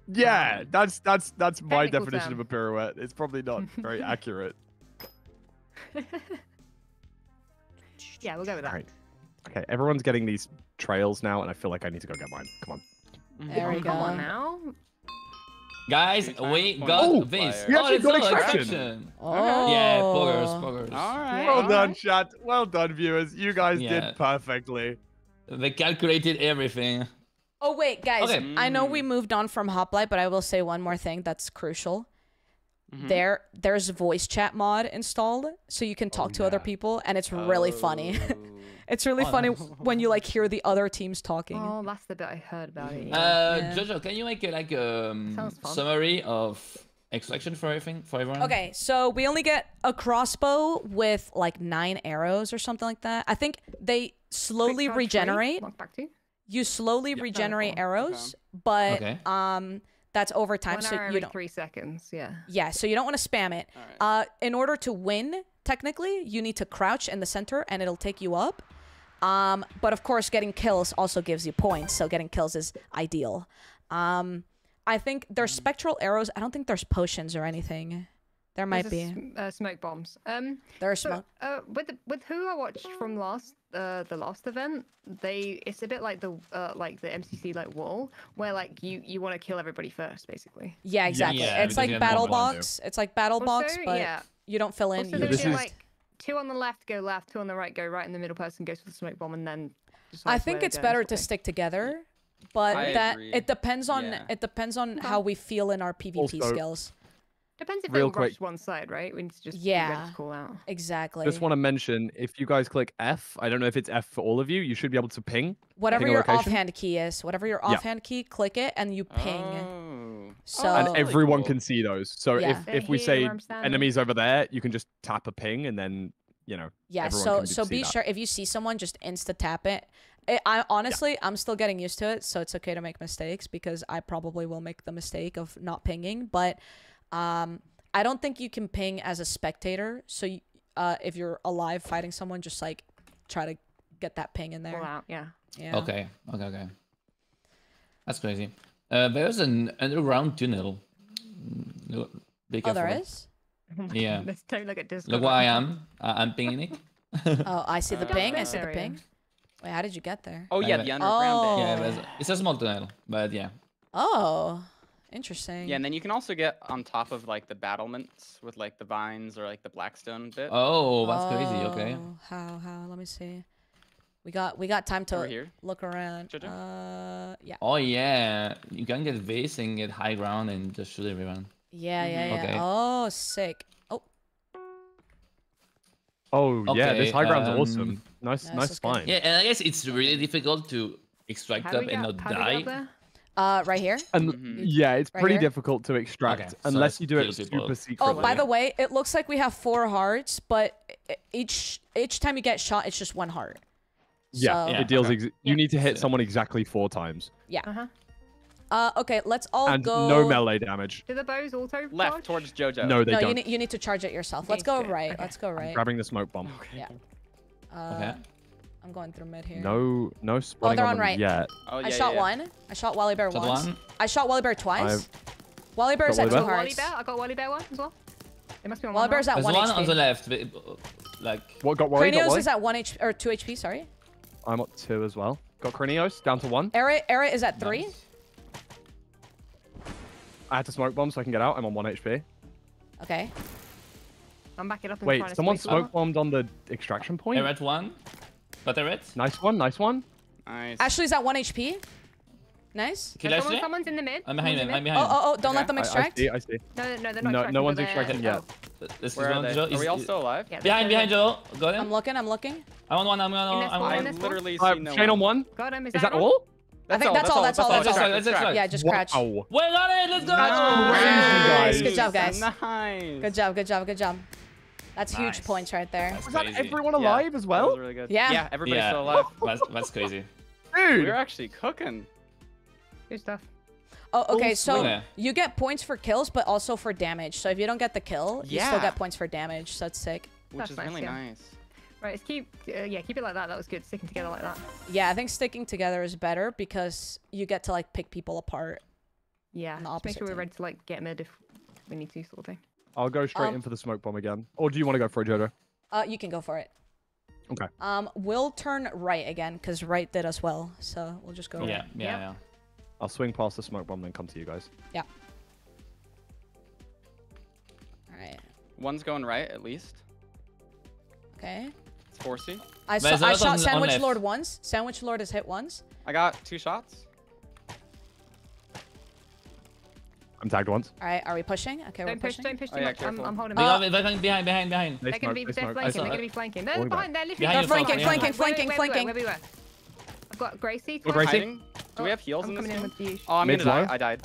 yeah, that's that's that's my definition term. of a pirouette. It's probably not very accurate. Yeah, we'll go with that. Alright. Okay, everyone's getting these trails now, and I feel like I need to go get mine. Come on. There we Oh, Come on go. now. Guys, Two times we got Oh, this. we oh, actually it's got all extraction. Oh. Yeah, poggers, poggers. All right. Well all done, right. chat. Well done, viewers. You guys Yeah. did perfectly. They calculated everything. Oh wait, guys. Okay. I know we Mm. moved on from Hoplite, but I will say one more thing that's crucial. Mhm. There there's voice chat mod installed, so you can talk to other people, and it's really funny. It's really Oh, funny nice. when you like hear the other teams talking. Oh, that's the bit I heard about it. Uh, Yeah. Jojo, can you make a, like a um, Sounds summary of extraction for everything for everyone? Okay, so we only get a crossbow with like nine arrows or something like that. I think they slowly Quick regenerate. Walk back to. You slowly regenerate cool. arrows, but Okay. um, that's over time. One so arrow you every don't. three seconds. Yeah. Yeah, so you don't want to spam it. Alright. Uh, in order to win, technically, you need to crouch in the center, and it'll take you up. Um, but of course, getting kills also gives you points, so getting kills is ideal. Um, I think there's spectral arrows. I don't think there's potions or anything. There might There's be. s- uh, smoke bombs. Um. There's So, smoke. uh, with the, with who I watched from last uh the last event, they it's a bit like the uh like the MCC like wall where like you you want to kill everybody first basically. Yeah, exactly. yeah, it's like you have battle box. It's like battle box, but yeah. you don't fill in. Also, you just- like two on the left go left, two on the right go right, and the middle person goes for the smoke bomb, and then. I think it's better to stick together, but I that agree. it depends on Yeah. it depends on how we feel in our PvP Also- skills. Depends if Real they rush quick. one side, right? We need to just be Yeah. to call out. Exactly. Just want to mention, if you guys click F, I don't know if it's F for all of you, you should be able to ping. whatever ping your offhand key is, whatever your Yeah. offhand key, click it and you ping. Oh. So Oh, and everyone cool. can see those. So Yeah. if, They're if we say where I'm standing. enemies over there, you can just tap a ping and then, you know, yeah, so can so see be that. sure if you see someone, just insta tap it. I, I honestly, I'm still getting used to it, so it's okay to make mistakes because I probably will make the mistake of not pinging. But um, I don't think you can ping as a spectator. So you, uh, if you're alive fighting someone, just like try to get that ping in Call there. out, yeah. Yeah. Okay, okay, okay. That's crazy. Uh, there's an underground tunnel. Mm, no- Be Oh, there careful. is. Yeah. Let's don't look at Discord. Look where I am. I- I'm pinging it. Oh, I see the Uh, ping. I see the ping. Wait, how did you get there? Oh yeah, the underground bit. Yeah, Oh. there's- it's a small tunnel, but yeah. Oh, interesting. Yeah, and then you can also get on top of like the battlements with like the vines or like the blackstone bit. Oh, that's crazy. Okay. Oh, How? How? Let me see. We got we got time to here. look around. Jojo? Uh, yeah. Oh yeah, you can get base and get high ground and just shoot everyone. Yeah, yeah, yeah. Okay. Oh, sick. Oh, Oh yeah, this high ground's um, awesome. Nice, Yeah, this nice is good. find. Yeah, and I guess it's really difficult to extract How up and not how do we get up die. There? uh, right here. And Mhm. yeah, it's Right pretty here? difficult to extract Okay, unless let's you do it kill people. super Oh, by the way, it looks like we have four hearts, but each each time you get shot, it's just one heart. yeah, So- Yeah, it deals. okay. Ex- Yeah. You need to hit someone exactly four times Yeah. Uh-huh. Uh, okay, let's all and go. no melee damage. Do the bows auto Left towards Jojo. No, they no, you don't. need you need to charge it yourself. Let's go good. right. Okay. Let's go I'm right. grabbing the smoke bomb. Yeah. Uh, Okay. I'm going through mid here. No, no oh, spotting oh, they're on, on right. yet. Oh, yeah, I shot yeah, yeah. one. I shot Wally Bear once. One. I shot Wally Bear twice. I've... Wally Bear's at two hearts. Wally Bear? I got Wally Bear one as well. It must be on Wally one Bear's at There's one, one on the left. But, uh, like what got Wally? Krinios got Wally? is at one HP or two HP. Sorry. I'm at two as well. Got Krinios down to one. Era Era is at three. Nice. I had to smoke bomb so I can get out. I'm on one HP. Okay. I'm backing up. Wait, someone smoke bombed on the extraction point. Era at one. But they're reds. Nice one, nice one. Nice. Ashley's at 1 HP. Nice. Kill someone, someone's in the mid. I'm behind him. I'm behind him. Oh, oh, oh, don't okay. let them extract. I, I, see, I see. No, no, they're not No, no one's extracting yet. Oh. This Where is one Are we all still alive? Yeah, behind, behind Joel. Got him. I'm looking, I'm looking. I'm on one, I'm on one. I'm on literally uh, no Chain on one. Got him. Is, is that, that all? I think that's all. That's all. That's all. That's all. Yeah, just crouch. We got it. Let's go. Nice. Good job, guys. Nice. Good job. Good job. Good job. That's nice. huge points right there. That everyone alive yeah. as well? Really yeah. Yeah, everybody's yeah. still alive. that's, that's crazy. Dude. We're actually cooking. Good stuff. Oh, okay. So yeah. you get points for kills, but also for damage. So if you don't get the kill, yeah. you still get points for damage. So that's sick. Which that's is nice, really yeah. nice. Right, let's keep, uh, yeah, keep it like that. That was good, sticking together like that. Yeah, I think sticking together is better because you get to, like, pick people apart. Yeah, make sure we're ready to, like, get mid if we need to, sort of thing. I'll go straight um, in for the smoke bomb again. Or do you want to go for it, Jojo? Uh, you can go for it. Okay. Um, we'll turn right again because right did us well, so we'll just go. Yeah, right. yeah, yeah, yeah. I'll swing past the smoke bomb and come to you guys. Yeah. All right. One's going right at least. Okay. It's Horsey. I, saw, I shot Sandwich on Lord once. Sandwich Lord is hit once. I got two shots. I'm tagged once. All right, are we pushing? Okay, don't we're push, pushing. Don't push too oh, yeah, much. I'm, I'm, holding. Uh, they're behind, behind, behind. They are gonna be, they're flanking. They're gonna be flanking. They're behind. They're literally behind flanking, flanking, flanking, flanking. Where we were? I've got Gracie. We're Gracie. Oh. Do we have heals? I'm coming in with you. Oh, I'm gonna die. I died.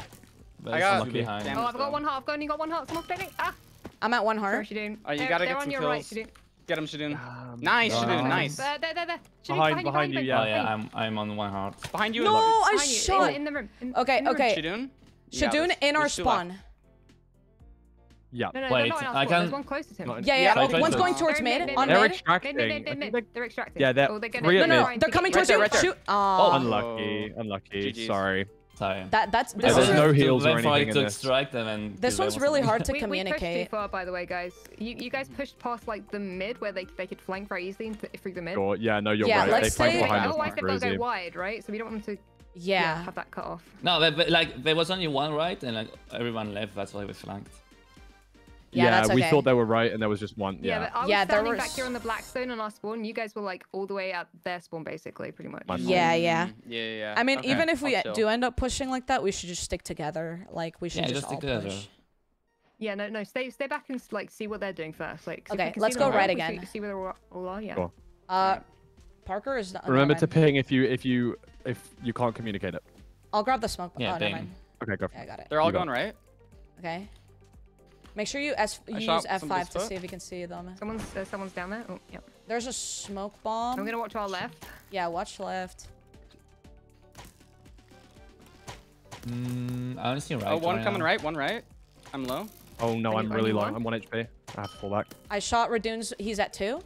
I got behind. Oh, I've got one heart. I've only got one heart. Come on, flanking. Ah. I'm at one heart. Sorry, Shadoune. Oh, you they're, gotta they're get some kills. Right, Get him, Shadoune. Nice, no. Nice. There, there, there. Behind, behind, behind you. Behind you. Yeah, oh, yeah. I'm, I'm on one heart. Behind you. No, I shot. Oh, in, the room. In, okay, in the okay. Room. Shadoune yeah, in our spawn. Yeah, no, no. No, no, I can... There's one close to him. Yeah, yeah. yeah one's going towards mid. mid, mid. They're extracting. Mid, mid. They're extracting. Yeah, they're. Oh, they're gonna... No, no, no. They're coming towards right you. Right Shoot. Oh. oh, unlucky, unlucky. GG's. Sorry. That that's. This yeah, there's no heals or anything in this. them and this one's really hard to communicate. We, we pushed too far, by the way, guys. You you guys pushed past like the mid where they they could flank very easily through the mid. Sure. Yeah, no, you're yeah, right. Let's they say, behind us. Otherwise, they've got go wide, right? So we don't want them to yeah. yeah. Have that cut off. No, but, but, like there was only one right, and like everyone left. That's why we flanked. Yeah, yeah we okay. thought they were right, and there was just one. Yeah, yeah I was yeah, standing were... back here on the black stone on our spawn. You guys were like all the way at their spawn, basically, pretty much. Yeah, mm, yeah, yeah, yeah. I mean, okay. even if we do end up pushing like that, we should just stick together. Like we should just, just all together. push. Yeah, no, no, stay, stay back and like see what they're doing first. Like, okay, let's go right again. See, see where they're all, all are. Yeah. Cool. Uh, Parker is. Not, Remember to ping if you if you if you can't communicate it. I'll grab the smoke. Yeah, oh, dang. Okay, go. Yeah, I got it. They're all gone, going right. Okay. Make sure you S you use F5 to see if you can see them. Someone's uh, someone's down there. Oh, yep. There's a smoke bomb. I'm gonna watch to our left. Yeah, watch left. Mm, I only see oh, right. Oh, one coming right, one right. I'm low. Oh no, I'm really low. One? I'm one HP. I have to pull back. I shot Radoon's. He's at two.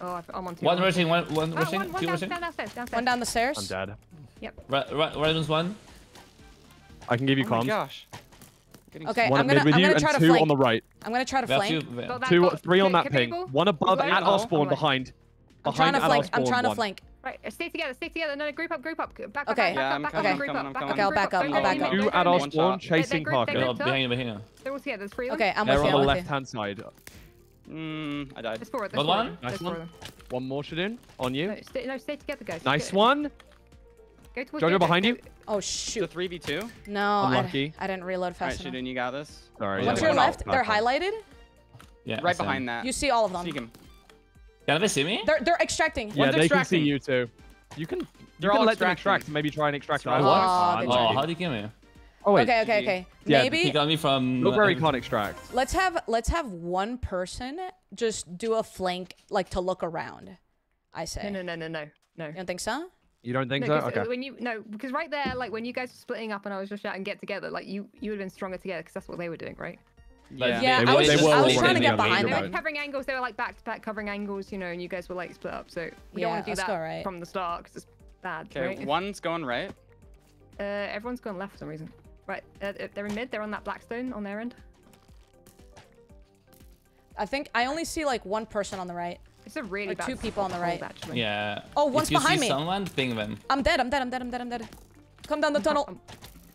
Oh, I'm on two. One rushing, one, one ah, rushing, one, one two down, rushing. Down, downstairs, downstairs. One down the stairs. I'm dead. Yep. Ra Ra Raven's one. I can give you oh comms. gosh. Okay, one I'm gonna, with I'm you gonna try to two flank. on the right. I'm gonna try to flank. Two, two three on that ping. One above at our spawn behind. I'm trying to flank. I'm trying to flank. Right, uh, stay together, stay together. No, no, group up, group up. Back, back, yeah, back, I'm back, coming, back, coming, up, back up. Okay, I'll back up. I'll back up. Two at our spawn chasing Parker. Behind him, behind him. They're all together, there's three. Okay, I'm with you. They're on the left hand side. Mm, I died. There's four. There's Another one. Nice one. Four one more should in on you. No, stay, no, stay together, guys. Nice go. one. Go towards Jojo behind go. you. Oh shoot. The 3v2. No, Unlucky. I, I didn't reload fast Alright, enough. You got this? Sorry. What's your left? They're highlighted. Yeah. Right behind that. You see all of them. Seek him. Can they see me. They're they're extracting. Yeah, One's they extracting. can see you too. You can. You they're can all let them extract. Maybe try and extract. So, oh, oh, how do you kill me? Oh wait. Okay, okay, okay. Yeah, Maybe he got me from blueberry uh, con extract. Let's have let's have one person just do a flank like to look around. I say. No, no, no, no, no. No. You don't think so? You don't think no, so? Uh, okay. When you no, because right there, like when you guys were splitting up and I was just shouting get together, like you you would have been stronger together because that's what they were doing, right? Yeah, yeah they I, was, just, I was trying to get behind. They were covering angles. They were like back to back covering angles, you know, and you guys were like split up. So we yeah, don't want to do that right. from the start because it's bad. Okay, right? going right. Uh, everyone's going left for some reason. Right, uh, uh, they're in mid. They're on that blackstone on their end. I think I only see like one person on the right. It's a really or bad two people on the right. Actually. Yeah. Oh, one's if you behind see me. someone, ping them. I'm dead. I'm dead. I'm dead. I'm dead. I'm dead. Come down the tunnel.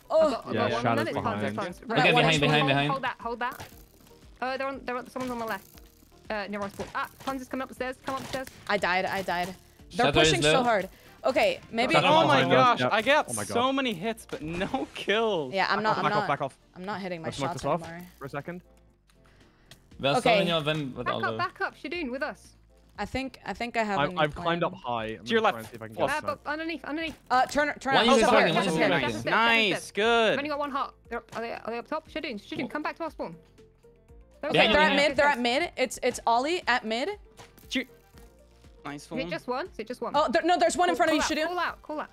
Oh. Got, yeah, yeah shot behind. Right, okay, behind, behind, behind. Hold that. Hold that. Oh, they're on. They're on. Someone's on the left. Uh, near our sport. Ah, Ponzi's coming upstairs. Come upstairs. I died. I died. They're Shadow pushing so hard. Okay, maybe. Oh my gosh, I got oh my so many hits, but no kills. Yeah, I'm not. Back I'm off, not. Back off. I'm not hitting my shots anymore. For a second. There's okay. so many of them with back all up, back up, Shadoune, with us. I think I think I have. I, I've climbed up high. I'm to your left. See if I can uh, get up, underneath, underneath. Uh, turn, turn. One up. One oh, nice. nice, nice, good. Only got one heart. They're up, are they? Are they up top? Shadoune, Shadoune, come back to our spawn. Okay, they're at mid. They're at mid. It's it's Ollie at mid. Nice one. Is it just one? Is it just one? Oh, there, no, there's one call, in front of you, Shadu. Call out, call out.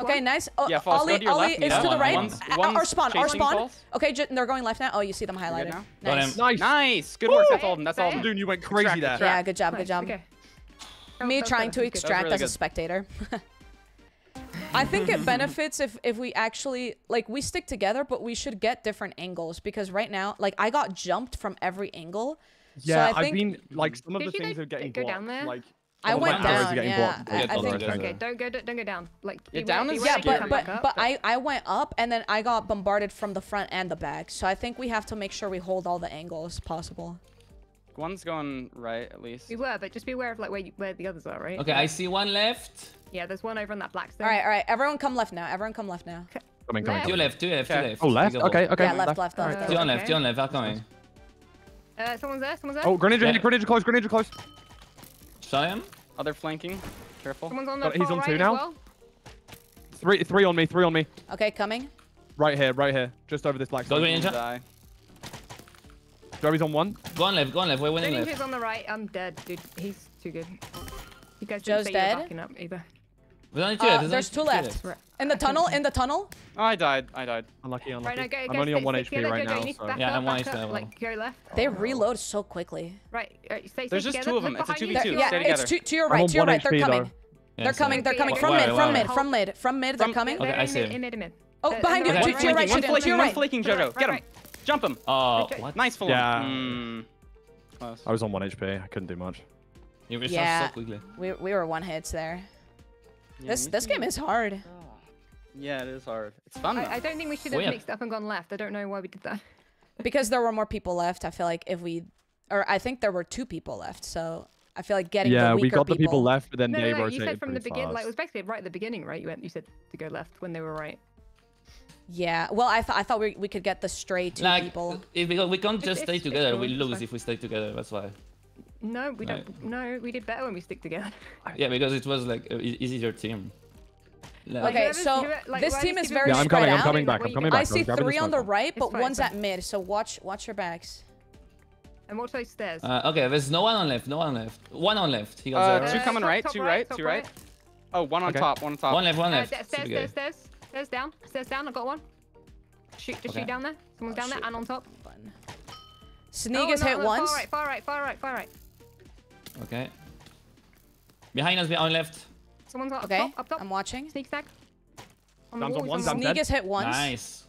Okay, one? nice. Oh, yeah. Ollie, to Ollie is to the right. Uh, one's, our spawn, our spawn. Falls. Okay, they're going left now. Oh, you see them highlighted. Nice. nice. Nice. Good work. Ooh. That's all them. That's all them. Dude, you went crazy track, there. Yeah, good job, nice. good job. Okay. Me trying to extract really as a spectator. I think it benefits if if we actually like we stick together, but we should get different angles because right now, like I got jumped from every angle. Yeah, so I think, I've been like some of the things are getting blocked. Like I went down. down yeah. I, I think, okay, don't go don't go down. Like yeah, down is yeah, but but, but I I went up and then I got bombarded from the front and the back. So I think we have to make sure we hold all the angles possible. One's going right at least. We were, but just be aware of like where you, where the others are, right? Okay, I see one left. Yeah, there's one over on that black thing. All right, all right, everyone come left now. Everyone come left now. Coming, coming, coming. Two left, two left, two left. Oh, left? Okay, okay. Yeah, left, left, left. left, left. Two on left, two on left. Are coming. Uh, someone's there, someone's there. Oh, grenade, yeah. grenade, close, grenade, close shot him. Other oh, flanking. Careful. Someone's on the oh, He's on right two now. Well. Three, three on me. Three on me. Okay, coming. Right here, right here. Just over this black. Go ninja. Joey's on one. Go on left. Go on left. We're winning left. on the right. I'm dead, dude. He's too good. You guys Joe's dead. You're up either. There's only two. Uh, there's, there's two, two left. left. In the tunnel. In the tunnel. Oh, I died. I died. Unlucky. Unlucky. Right, no, go, I'm only on one HP together, right go, now. So. Yeah, I'm one HP. Like go left. They reload so quickly. Right. Stay, there's just two of them. It's a two v two. Yeah, it's two to your right. To your right. They're coming. They're coming. They're coming from mid. From mid. From mid. From mid. They're coming. Okay, I see him. Oh, behind you. To your right. To your right. flaking. Jojo. Get him. Jump him. Oh, what? Nice full. Yeah. Hmm. I was on one HP. I couldn't do much. You were yeah, so. We, we were one hits there. Yeah, this this game is hard. Oh. Yeah, it is hard. It's fun. I, I don't think we should oh, have oh, yeah. mixed up and gone left. I don't know why we did that. because there were more people left. I feel like if we, or I think there were two people left. So I feel like getting yeah, we got the people left, but then no, they no, rotated. You said from the beginning, like it was basically right at the beginning, right? You went, you said to go left when they were right. Yeah. Well, I thought I thought we we could get the stray two like, people. If we, we can't just stay together, we lose if we stay together. That's why. No, we don't. No, we did better when we stick together. Yeah, because it was like easier team? No. Okay, so like, this team is very yeah, I'm coming, out. I'm coming back, I'm coming back. I see three on the right, but fine, one's at mid, so watch watch your backs. And watch those stairs. Uh, okay, there's no one on left, no one left. One on left. He got uh, Two uh, coming right, two right, two right. right. Oh, one on okay. top, one on top. One left, one uh, left. Uh, stairs, stairs, stairs. Stairs down, stairs down, I got one. Shoot, just okay. shoot down there. Someone's oh, down shoot. there and on top. Sneak is hit once. Far right, far right, far right, far right. Okay. Behind us, we behind left. Someone's up okay. top, up top. I'm watching. Sneak stack. On Damn's on one, Sneak is hit once. Nice.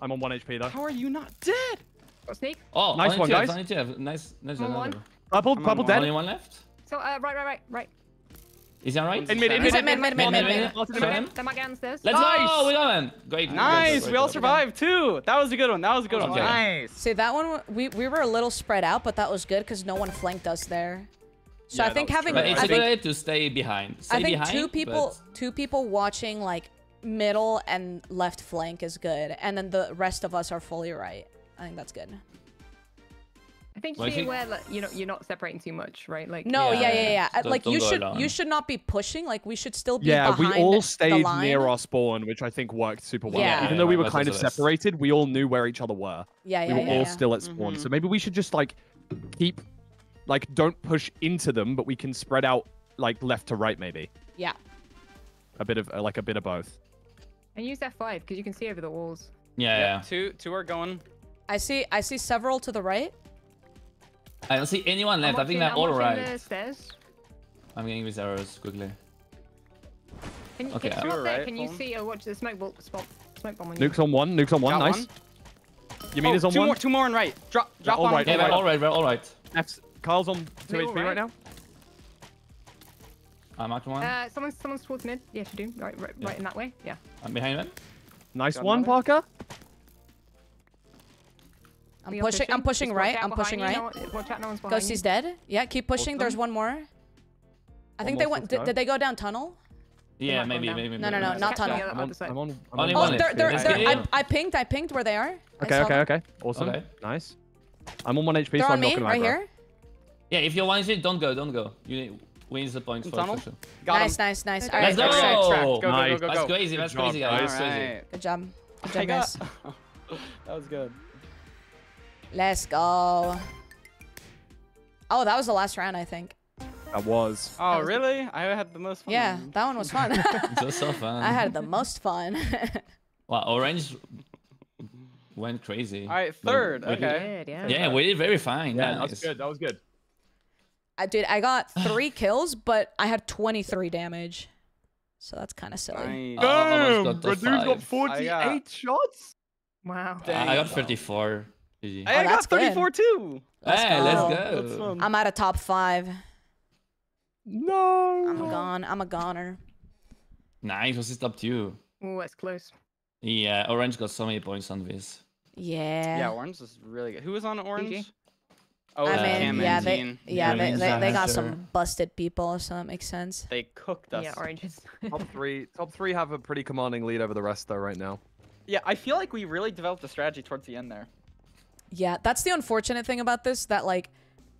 I'm on one HP though. How are you not dead? Got sneak. Oh, nice one, guys. Only. Nice, nice. On one. Purple, purple dead. Only one left. So, uh, right, right, right, right. Is that right? In mid, in mid, in mid, mid, mid, mid, mid. Then my. Let's nice. Oh, We got him. Great. Nice. We all survived too. That was a good one. That was a good one. Nice. See that one? We we were a little spread out, but that was good because no one flanked us there. So yeah, I think having but it's I a good to stay behind. Stay I think behind, two people but... two people watching like middle and left flank is good, and then the rest of us are fully right. I think that's good. I think well, you... like, you know you're not separating too much, right? Like no, yeah, yeah, yeah. yeah. Don't, like don't you should you should not be pushing. Like we should still be. Yeah, we all stayed near our spawn, which I think worked super well. Yeah. yeah Even though we were kind of separated, we all knew where each other were. Yeah, yeah. We were all still at spawn, mm -hmm. so maybe we should just like keep like, don't push into them, but we can spread out like left to right, maybe Yeah. a bit of uh, like a bit of both. And use F5 because you can see over the walls. Yeah, yeah. Two two are going. I see. I see several to the right. I don't see anyone I'm left. I think watching- they're I'm all watching right. The stairs. I'm getting these arrows quickly. Can, Okay, can, from there, right, can you see or watch the smoke ball, spot, smoke bomb on you? Nukes on one. Nukes on one. Got nice. one. You mean oh, is on two one? more, two more on right. Drop, drop all one. right, Yeah, all we're right. all right. We're all right. That's Carl's on two HP all right right? now. I marked one. Uh, someone's someone's towards mid. Yes, you do. Right, right, Yeah. right in that way. Yeah. I'm behind them. Nice Got one, another? Parker. I'm We are pushing. I'm pushing Just right. I'm pushing you, right. no one- watch out, no one's behind Ghosty's you. dead. Yeah, keep pushing. There's one more. I think they went. Did, did they go down tunnel? Yeah, might maybe, maybe. No, no, maybe. no, not catch tunnel. the other I'm on. I'm on, I'm Only on one Oh, left. they're, they're, they're, I. I pinged. I pinged where they are. Okay, okay, them. okay. Awesome. Okay. Nice. I'm on one HP, They're so on I'm not me gonna right aggro. here. Yeah, if you're one hit, don't go, don't go. You need wins the points for tunnel? sure. Got nice, him. nice, nice. Okay. All Let's right, go! all right. Track. Go, go, Nice. go, go, That's go. crazy. That's crazy, guys. guys. That's crazy. Alright. Good job. Good I job, guys. got. that was good. Let's go. Oh, that was the last round, I think. That was. Oh, was- really? I had the most fun. Yeah, that one was fun. It was so fun. I had the most fun. Wow, orange went crazy. All right, third. we Okay. Good, yeah. Yeah, we did very fine. Yeah, that was good. That was good. I did. I got three kills, but I had 23 damage. So that's kind of silly. Nice. Oh, almost got top five. 48 got- shots. Wow. Dang. I got 34. GG. Hey, I oh, that's got good. 34 too. Let's Hey, go. let's go. I'm at a top five. No. I'm gone. I'm a goner. Nice, was it up to you? Oh, that's close. Yeah, orange got so many points on this. Yeah. Yeah, orange is really good. Who was on orange? Oh, I it mean, Cam yeah, they, Teen. yeah, they, they, they got some busted people, so that makes sense. They cooked us. Yeah, oranges. Top three. Top three have a pretty commanding lead over the rest, though, right now. Yeah, I feel like we really developed a strategy towards the end there. Yeah, that's the unfortunate thing about this. That like,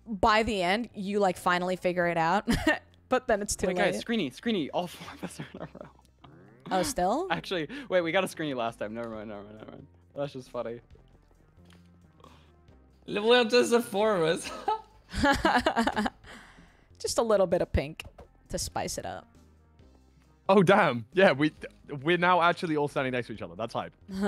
by the end, you like finally figure it out, but then it's too Wait, late. guys, Screeny, Screeny, all four of us are in a row. oh, still? Actually, wait, we got a Screeny last time. Never mind, never mind, never mind. That's just funny. We're just the four of us. Just a little bit of pink to spice it up. Oh damn! Yeah, we we're now actually all standing next to each other. That's hype.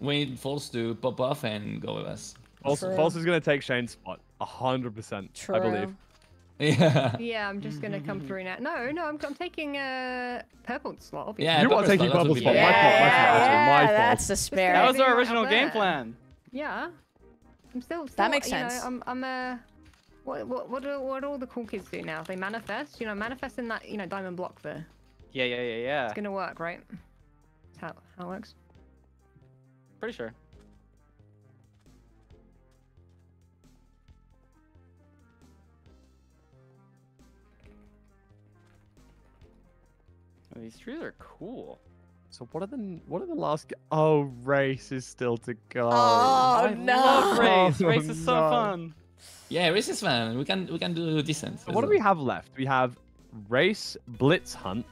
we need False to pop off and go with us. False, True. False is gonna take Shane's spot. hundred percent. I believe. Yeah. yeah, I'm just gonna come through now. No, no, I'm, I'm taking a purple slot. Obviously. Yeah, You are purple taking spot, purple would be spot. good. My fault, my fault, yeah, my fault. that's the spirit. That was our original game there. plan. Yeah. I'm still. still makes you know, sense. I'm. I'm a. What what what do what do all the cool kids do now? They manifest. You know, manifesting that you know diamond block there. Yeah, yeah, yeah, yeah. It's gonna work, right? That's how how it works. Pretty sure. These trees are cool. So what are the what are the last? Oh, race is still to go. Oh I no! love race. Oh, Race is oh, so no. fun. Yeah, race is fun. We can we can do decent. So what do we have left? We have race, blitz hunt,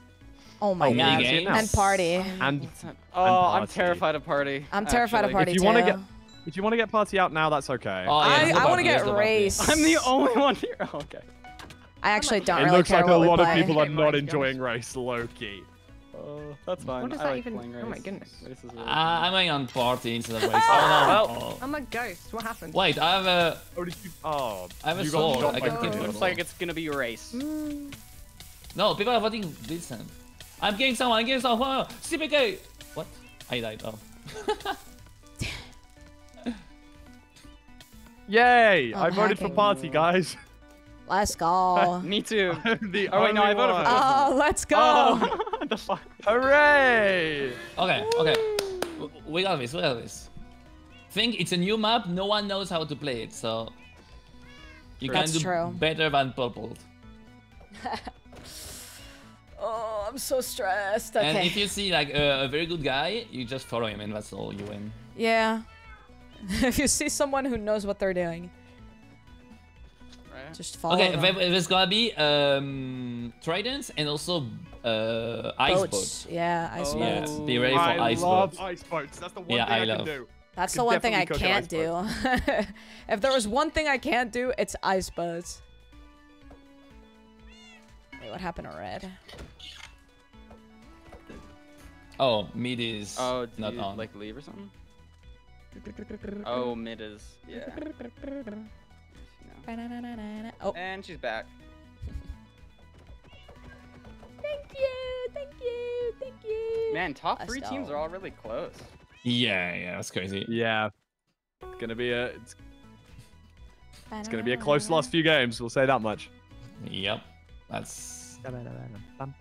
Oh my Oh, god! And party. and Oh, I'm terrified of party. I'm terrified of party If you too. wanna get- if you want to get party out now, that's okay. Oh, yeah, I, I want to get race. I'm the only one here. Oh, okay. I actually don't it really looks like a what we lot of people are not enjoying race, Loki. Oh, that's fine. What does I that like even- oh my goodness. Race is really Uh, I'm going on party instead of race. Oh, oh, no. I'm a ghost. What happened? Wait, I have a. Oh, did you? Oh, I have a you got sword, I can Chris. kill Looks like it's gonna be a race. Mm, No, people are voting this decent. I'm getting someone. I'm getting someone. CPK. What? I died. Oh. Yay! I'm I voted for party, guys. Let's go. Me too. the Oh, wait, no, I voted for one. False. oh, let's go. Oh, the fuck. Hooray! Okay. Okay. W- We got this. We got this. Think it's a new map. No one knows how to play it, so you can That's do true. better than purple. Oh, I'm so stressed. Okay. And Okay. if you see like a, a very good guy, you just follow him, and that's all. You win. Yeah. if you see someone who knows what they're doing, Right. just follow Okay, them. there- there's gonna be um, tridents and also uh, ice boats. boats. Yeah, ice Oh. Yeah, boats. be ready for I ice love boats. ice boats. That's the one Yeah, thing I I, love. can do. That's could the one thing I definitely cook an can't do. if there was one thing I can't do, it's ice boats. Wait, what happened to red? Oh, mid is Oh, do not you, on. like leave or something? Oh, mid is yeah. Oh, And she's back. Thank you, thank you, thank you. Man, top Let's three teams are all really close. Yeah, yeah, that's crazy. Yeah. It's gonna be a it's, it's gonna be a close last few games. We'll say that much. Yep, that's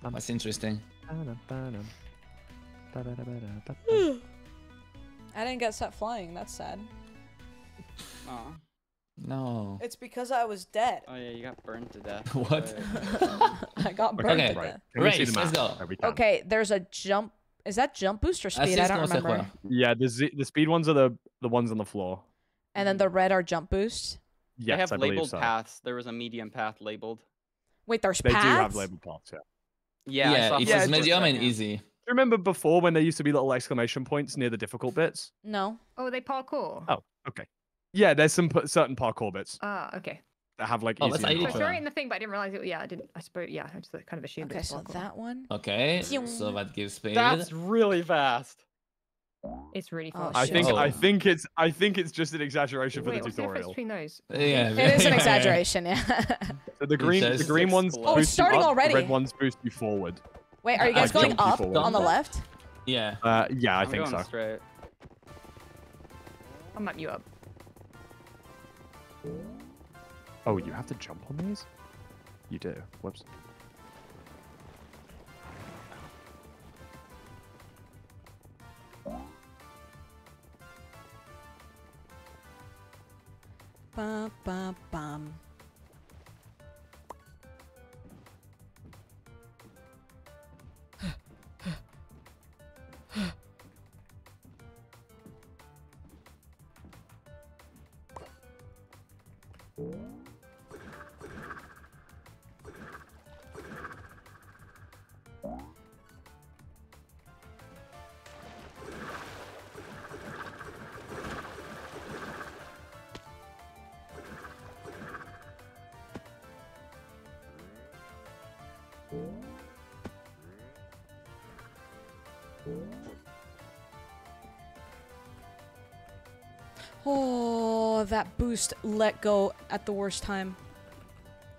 that's interesting. I didn't get set flying. That's sad. Aw. No. It's because I was dead. Oh yeah, you got burned to death. What? I got burned Okay. to Right. death. Can we see Race, the let's go. Okay, there's a jump. Is that jump boost or speed? Así I don't como remember. juega. Yeah, the z- the speed ones are the the ones on the floor. And then the red are jump boost. Yes, they have I labeled so. paths. There was a medium path labeled. Wait, there's They paths. do have labeled paths. Yeah. Yeah, Yeah, saw it Yeah, says it's photos medium and yeah. easy. Do you remember before when there used to be little exclamation points near the difficult bits? No. Oh, they parkour. Oh, okay. Yeah, there's some p- certain parkour bits Ah, okay. that have like Oh, easy. that's and ideal I hard. saw it in the thing, but I didn't realize it. Yeah, I didn't. I suppose. Yeah, I just kind of assumed. Okay, it was so parkour. that one. Okay, Phew. so that gives speed. That's really fast. It's really Oh, fast. I think Oh. I think it's I think it's just an exaggeration for Wait, the what's the difference tutorial. between those? Yeah, It is an exaggeration, yeah. So the green the green ones explode. Oh, it's boost you starting up, already. The red ones boost you forward. Wait, are you I guys going jumped up on the left? Yeah. Uh, yeah, I I'm think going so. straight. I'll map you up. Oh, you have to jump on these? You do. Whoops. Bum, bum, bum. That boost let go at the worst time.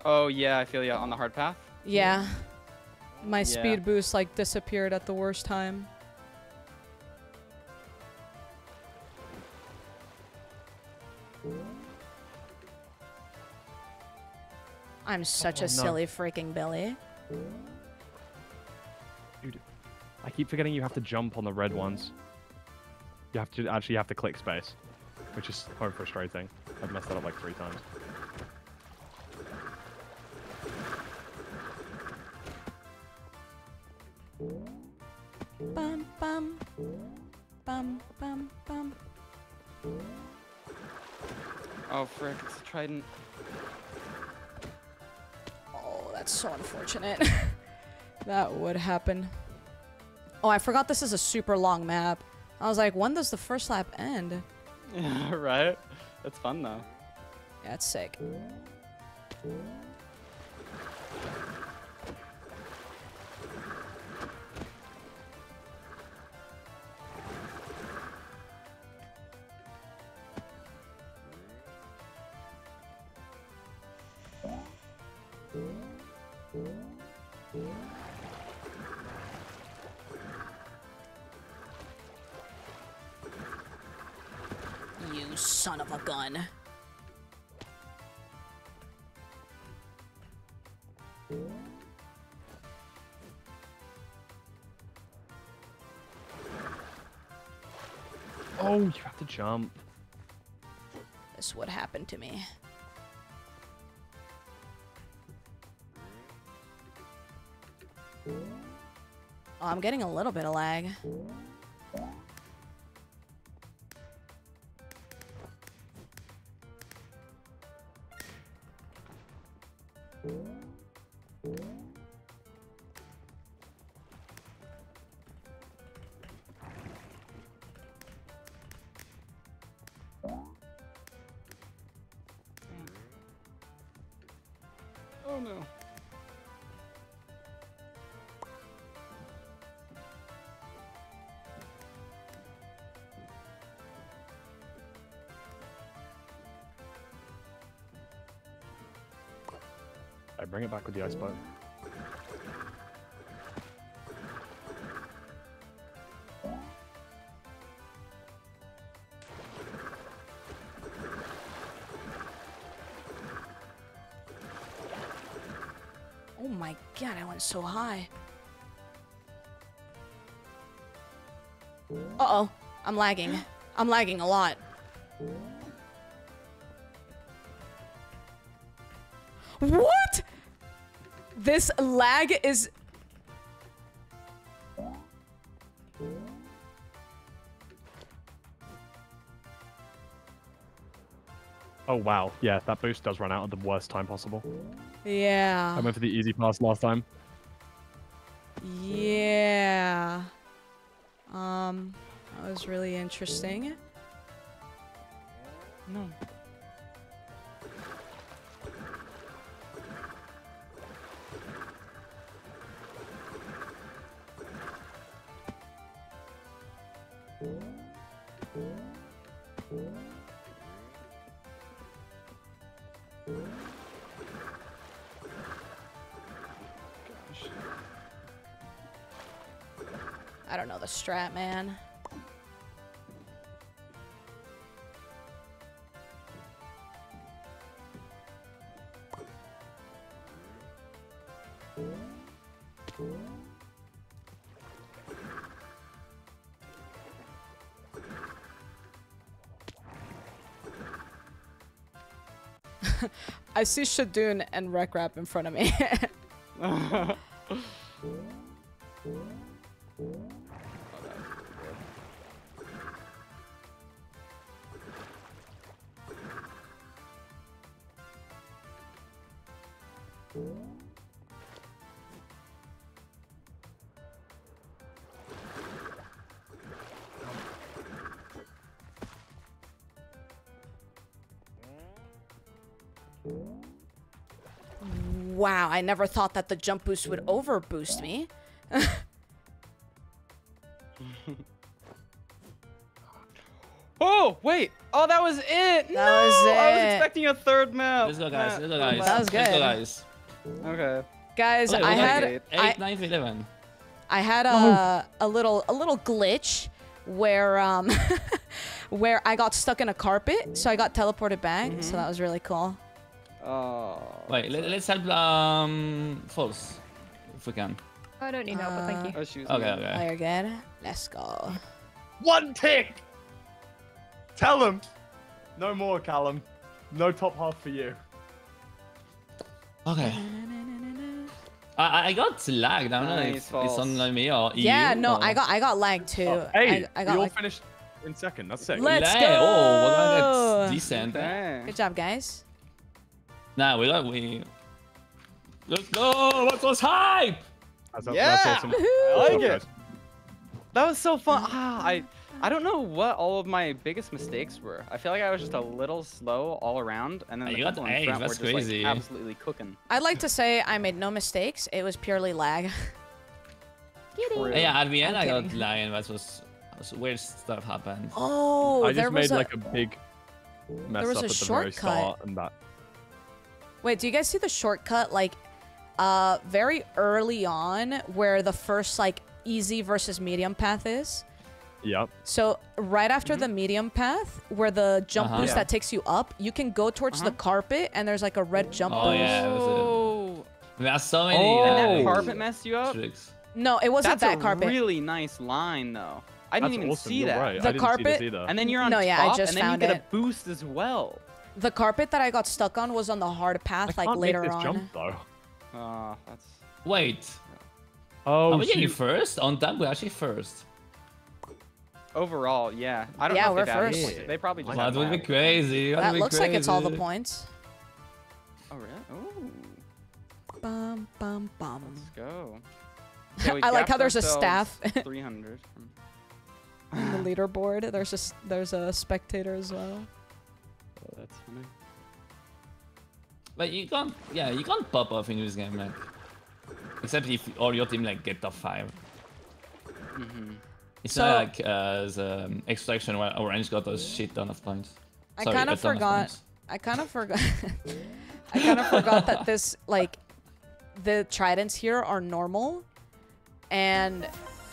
Oh yeah, I feel you on the hard path. Yeah. My Yeah. speed boost like disappeared at the worst time. I'm such Oh, a no. silly freaking Billy. Dude, I keep forgetting you have to jump on the red ones. You have to actually you have to click space, which is quite frustrating. Thing. I've messed that up like three times. Bum bum. Bum bum bum. Oh frick, it's a trident. Oh, that's so unfortunate. that would happen. Oh, I forgot this is a super long map. I was like, when does the first lap end? Right. That's fun though. Yeah, it's sick. Jump. This would happen to me. Oh, I'm getting a little bit of lag. Bring it back with the ice boat. Oh my god, I went so high. Uh-oh. I'm lagging. I'm lagging a lot. This lag is... Oh wow, yeah, that boost does run out at the worst time possible. Yeah. I went for the easy pass last time. Yeah. Um, that was really interesting. No. Strat, man. I see Shadoune and Rekrap in front of me. I never thought that the jump boost would over boost me. Oh wait! Oh, that was it. no, was it. I was expecting a third map. Let's go, guys. Let's go, guys. That was Let's go, good. guys. Okay. Guys, Okay, I had eight. I, Eight, ninth, eleven. I had a a little a little glitch where um where I got stuck in a carpet, so I got teleported back. So that was really cool. Oh. Wait, let, let's help um false if we can. I don't need help, but thank you. Oh, she was Okay, mean. Okay. you're good. Let's go. One tick! Tell him! No more, Callum. No top half for you. Okay. I I got lagged. I don't know Nice, if it's false. on like me or EU Yeah, no, or... I got I got lagged too. Oh, hey, I, I we got all like, finished in second. That's sick. Let's Lag. go! Oh, well, that's decent. Okay. good job, guys. Nah, we got we. Let's go! What was hype? That's, that's Yeah! awesome. I like it. guys. That was so fun. Ah, I I don't know what all of my biggest mistakes were. I feel like I was just a little slow all around, and then the you got people in front that's were just crazy. like absolutely cooking. I'd like to say I made no mistakes. It was purely lag. Yeah, at the end I'm got kidding. lagged. That was, was weird stuff happened. Oh, I there just was made a like a big mess was up a at the very shortcut. start, and that. Wait, do you guys see the shortcut like uh very early on where the first like easy versus medium path is? Yep. So right after Mm-hmm. the medium path where the jump Uh-huh. boost Yeah. that takes you up, you can go towards the Uh-huh. carpet and there's like a red jump Oh, boost. yeah. it was a- Oh, There are so many and uh, that carpet messed you up. tricks. No, it wasn't That's that a carpet. really nice line, though. I didn't That's even awesome. see You're that. right. The I see carpet- this. And then you're on No, top, yeah, I just and then found you get it. a boost as well. The carpet that I got stuck on was on the hard I path like can't later make this on. jump though. Oh, that's Wait, Oh, are we getting first? On time, we're actually first. overall, yeah. I don't Yeah, know we're if they've added first. points. They probably just That would be crazy. That that'd be looks like it's all the points. Oh, really? Oh, Bum bum bum. let's go. Okay, I like how there's a staff. 300. From... On the leaderboard, there's just there's a spectator as well. That's funny. But you can't, yeah, you can't pop off in this game, like. Except if all your team like get top five. hmm It's So- not like uh, the um, extraction where Orange got a shit ton of points. I Sorry, kind of forgot. points. I kind of forgot. I kind of forgot that this like the tridents here are normal, and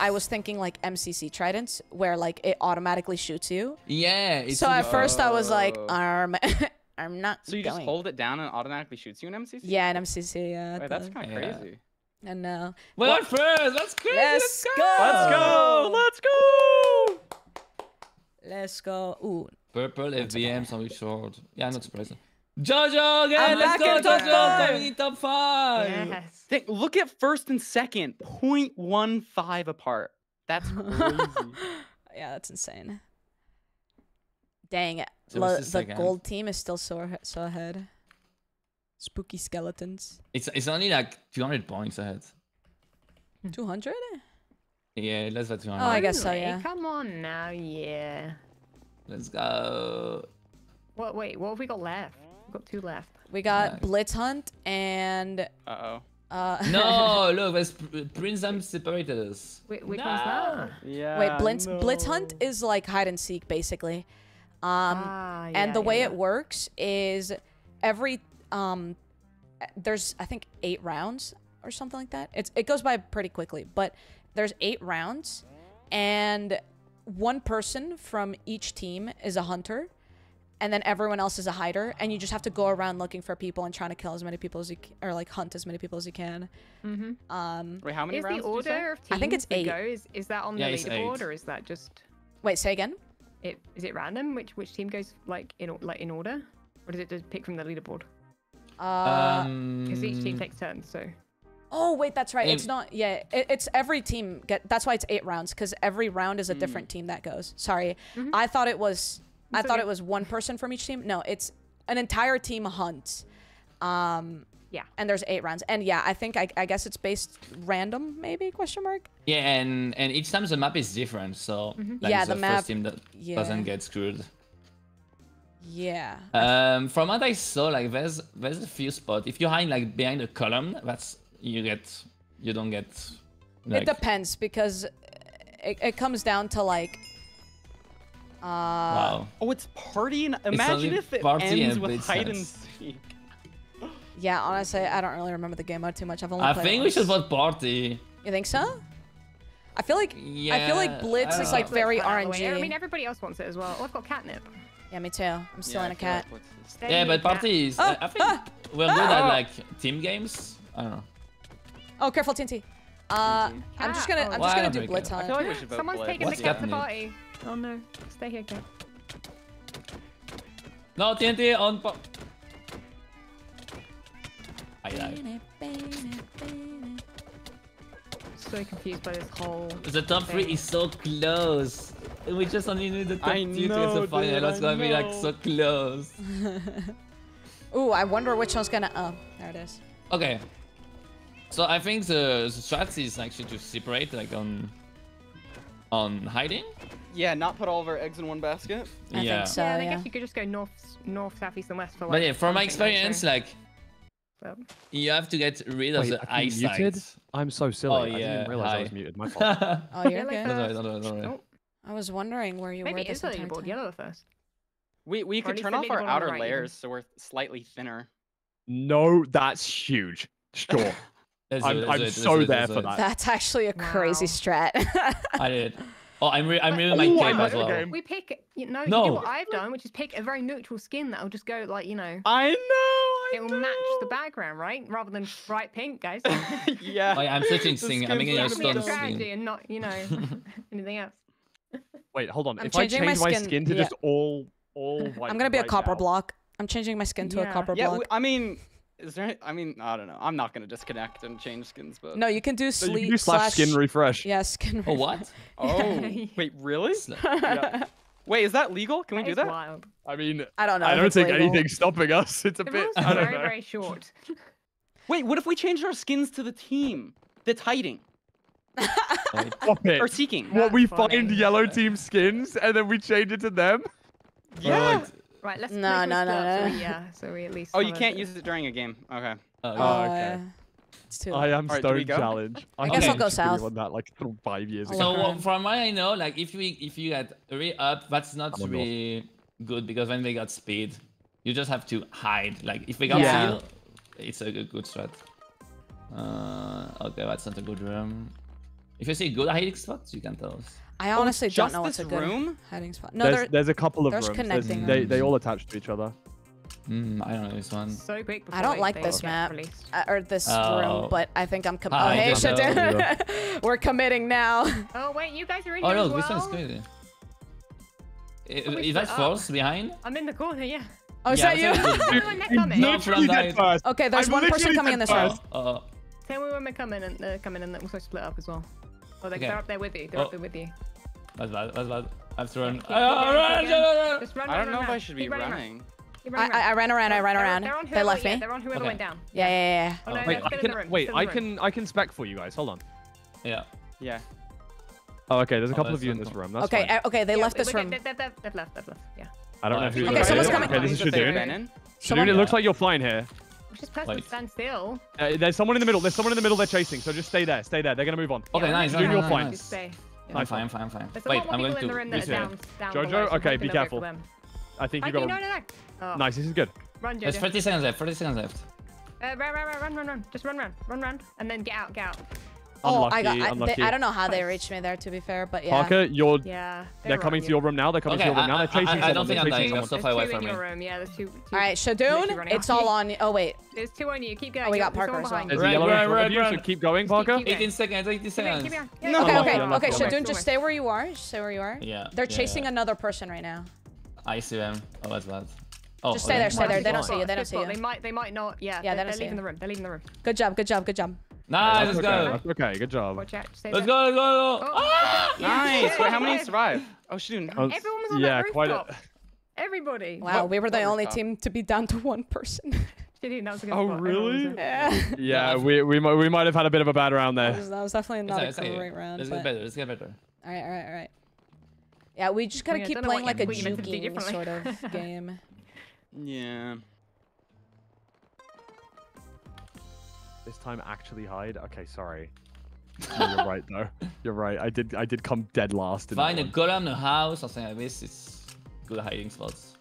I was thinking like MCC tridents, where like it automatically shoots you. Yeah. It's so really at first I was like, Oh. I'm, I'm not So you going. just hold it down and it automatically shoots you in MCC? Yeah, in MCC. Yeah. Wait, that's kind of Yeah. crazy. I know. We're first. That's crazy. Let's Let's go. Let's go! Let's go! Let's go. Ooh. Purple FBM, sandwich short. Yeah, not surprising. Jojo again. I'm Let's go, in top Jojo. five. Coming in top five. Yes. Think, look at first and second, 0.15 apart. That's crazy. yeah, that's insane. Dang it. So the the second? gold team is still so so ahead. Spooky skeletons. It's it's only like 200 points ahead. Hmm. 200? Yeah, less than 200. Oh, I guess so, yeah. Come on now, yeah. Let's go. What? Wait, what have we got left? We've got two left. We got Nice. Blitz Hunt and Uh-oh. uh No, look, there's Prince them separated us. Wait, which No. one's that? Yeah. Wait, Blitz Blitz Hunt is like hide and seek basically. Um ah, and yeah, the way yeah. it works is every um there's I think 8 rounds or something like that. It's it goes by pretty quickly, but there's 8 rounds and one person from each team is a hunter and then everyone else is a hider and you just have to go around looking for people and trying to kill as many people as you c- or like hunt as many people as you can. Mhm. Um Wait, how many Is rounds the did you say? order of teams I think it's that eight. goes? Is that on Yeah, the leaderboard or is that just wait, say again? it? Is it random? Which which team goes like in like in order, or does it just pick from the leaderboard? Uh um, Because each team takes turns. So Oh wait, that's right. It's not. Yeah, it, it's every team get. That's why it's eight rounds because every round is a different team that goes. Sorry, I thought it was. I thought okay. it was one person from each team. No, it's an entire team hunt. Um, yeah. and there's eight rounds. And yeah, I think I, I guess it's based random, maybe question mark. Yeah, and and each time the map is different, so like Yeah, the, the map- first team that yeah. doesn't get screwed. Yeah. Um, from what I saw, like there's there's a few spots. If you hide like behind a column, that's you get you don't get. Like, it depends because it, it comes down to like. Uh, wow. Oh, it's party and imagine only if it party ends with Blitz hide and seek. Yeah, honestly, I don't really remember the game mode too much. I've only I think we should once. vote party. You think so? I feel like I feel like Blitz is like very Put it out of the way. I mean, everybody else wants it as well. Oh, I've got catnip. Yeah, me too. I'm still Yeah, in a cat. like is- Yeah, but the cat. party is. Oh, I think ah, we're good at ah. like team games. I don't know. Oh, careful, TNT. Uh, I'm just gonna, Oh, I'm just gonna do Blitz cat? I Hunt. feel like we should vote Someone's taking the cat to party. Oh no. Stay here, cat. No TNT on. Pa- I died. So confused by this whole. The top three is so close. And We just only need the top I two to get know, the final. dude, That's I gonna be like so close. Ooh, I wonder which one's gonna. Oh, there it is. Okay. So I think the, the strategy is actually to separate like on on hiding. Yeah, not put all of our eggs in one basket. I yeah. think so. yeah, I yeah. guess you could just go north, north, south, east, and west for like. But yeah, from my experience, so- like but- you have to get rid of Wait, the I've muted? eyesight. I'm so silly. Oh, I didn't yeah, even realize I hi. was muted. My fault. Oh, you're Yellow good. Don't worry, first. don't worry, don't worry. Oh, I was wondering where you maybe were it is this the entire leaderboard. time. Yellow first. We we could turn off our leaderboard on the outer right, even. layers so we're slightly thinner. no, that's huge. Sure. Let's I'm, it, I'm do it, so do it, there let's for that. That's actually a crazy Wow. strat. I did. Oh, I'm re- I'm reading my Oh, I as the well. game. We pick, you know, you No. do what I've done, which is pick a very neutral skin that'll just go like, you know, I know. I it'll match the background, right? Rather than bright pink, guys. yeah. Oh, yeah, I'm switching The sing. I'm skins making a Give me a stone skin. and not, you know, anything else. Wait, hold on. I'm if I changing my change my skin- skin, to yeah. just all all white, I'm gonna be a copper now, block. I'm changing my skin to a copper Yeah, block. we- I mean, is there? I mean, I don't know. I'm not gonna disconnect and change skins, but. No, you can do So you can sleep do slash skin refresh. Yeah, skin. Oh refresh. what? Oh, wait, really? Wait, is that legal? Can we do that? wild. I mean, I don't know. I don't think legal. anything's stopping us. It's a The bit. rules I don't very, know. very short. Wait, what if we changed our skins to the team that's hiding Stop oh, it. or seeking? What we funny. find yellow team skins and then we change it to them. Yeah. Right. Right, let's No, make no, this no, So no. we, yeah, so we at least. Oh, you can't use it during a game. Okay. Oh, Oh, okay. It's too. I am Alright, do Stone? Challenge. I guess I'll go we should really south. won that like five years I'll ago. So look from what I know, like if we if you get really up, that's not I'm on really good because when they got speed, you just have to hide. Like if they got Yeah. seal, it's a good, good strat. Uh, okay, that's not a good room. If you see good hiding spots, you can tell us. I honestly don't know what's this a good room? hiding spot. No, there's, there, there's a couple of there's rooms. connecting they, they all attach to each other. Hmm, I don't know this one. So quick. I don't like this map uh, or this Oh. room, but I think I'm. Com- oh, Hi, hey, good. We're committing now. Oh wait, you guys are in Oh here no, as this one's well. good. If, we if that's split false behind, I'm in the corner, yeah. Oh, is Yeah, that you? that's Tell me when they're coming. No, from died. first. okay, there's I'm one person coming in dead this room. first. Uh, Tell me when we're coming and they're coming and then we'll split up as well. Oh, they're, Okay. they're up there with you. They're Oh. up there with you. That's bad. That's bad. I have to run. Keep- keep run, run, run, run. Just run, I don't know run, if I should be running running. I, I, I ran around. I ran around. They're on They left yeah, me. They're on whoever Okay. went down. Yeah, yeah, yeah. Oh, no, Wait, they're I can wait. I can I can spec for you guys. Hold on. Yeah. Yeah. Oh, okay. There's a Oh, couple of you in this room. That's Okay, fine. uh, okay, they Yeah, left this room. They've, they've, they've they've left. They've left. Yeah. I don't know Oh, who. okay, that someone's coming. Okay, this is That they've Shadoune. been in? Someone- Shadoune, it looks like you're flying here. Just press and Wait. stand still. Uh, there's someone in the middle. There's someone in the middle they're chasing. So just stay there. Stay there. They're gonna move on. Okay, Yeah, nice. Shadoune, you're fine. nice. Just stay. Yeah. I'm fine. I'm fine. I'm fine. There's Wait, I'm going people in to the room that are this way. down, down Jojo? below, so Okay, be careful. I think you got. no, no, no. Oh. Nice. This is good. Run, There's 30 seconds left. 30 seconds left. Uh, run, run, run, run, run, run. Just run, run, run, run, and then get out, get out. Oh, I got. I, they. I don't know how they reached me there, to be fair, but yeah. Parker, you're. Yeah. They're coming to your room now. They're coming Okay, to your room now. They're chasing I- I someone. don't think I'm chasing dying. someone. That's so There's away two in from your me. room. Yeah, there's two. two All right, literally Shadoune, it's all on you. Oh wait, There's two on you. Keep going. Oh, we got Parker someone as well. There's a yellow in front of you, so keep going, Parker. 18 seconds. 18 seconds. keep going. No. Yeah, okay, okay, okay. yeah. Shadoune, just stay where you are. Just stay where you are. Yeah. They're chasing another person right now. I see them. Oh, that's bad. Oh, Just stay okay. there, stay there. They don't see you. They don't see you. They might, they might not. Yeah, Yeah, they're, they they're leaving you. the room. They're leaving the room. Good job, good job, good job. Nice. That's Let's okay. go. That's okay. Good job. Watch out. Let's go. Let's go. Let's go. Oh, Ah! Nice. Wait, how many Yeah. survive? Oh, shoot. Oh, Everyone was on yeah, that quite a. Everybody. Wow, we were the only rooftop? team to be down to one person. Shitty, that was a good Oh, spot. Really? yeah. Yeah, we we might we might have had a bit of a bad round That there. was, that was definitely not okay, a it's okay. great round. Let's but- get better. Let's get better. All right, all right, all right. Yeah, we just gotta Yeah, keep playing like a you- what you meant to do juking sort of game. Yeah. This time actually hide. Okay, sorry. No, you're right though. You're right. I did I did come dead last. In that Find a one. golem, a house, or something like this. It's good hiding spots.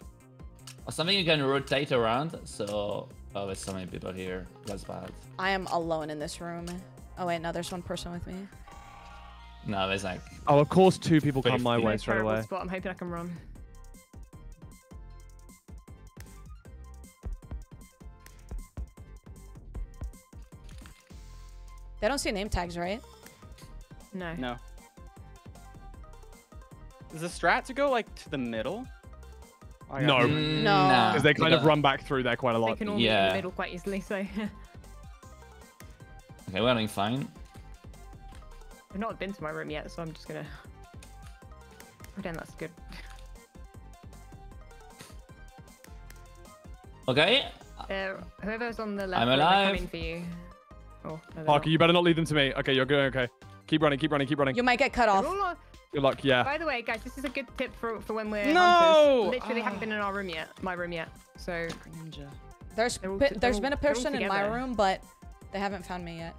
Or something you can rotate around. So, oh, there's so many people here. That's bad. I am alone in this room. Oh wait, no, there's one person with me. No, there's like. Oh, of course, two people come my way straight terrible away. spot. I'm hoping I can run. They don't see name tags, right? No. No. Is the strat to go like to the middle? Oh, yeah. No, No. nah, because they kind of run back through there quite a lot. They can all meet in Yeah. the middle quite easily, so Okay, we're doing fine. I've not been to my room yet, so I'm just gonna. Damn, that's good. Okay. Uh, whoever's on the left, I'm room, they're alive. coming for you. Oh, no, Parker, you better not lead them to me. Okay, you're good. Okay, keep running, keep running, keep running. You might get cut off. Good luck. Yeah. By the way, guys, this is a good tip for, for when we're No! hunters. Literally Ah. haven't been in our room yet, my room yet. So Ninja. There's They're all pe- t- there's all- been a person in my room, but they haven't found me yet.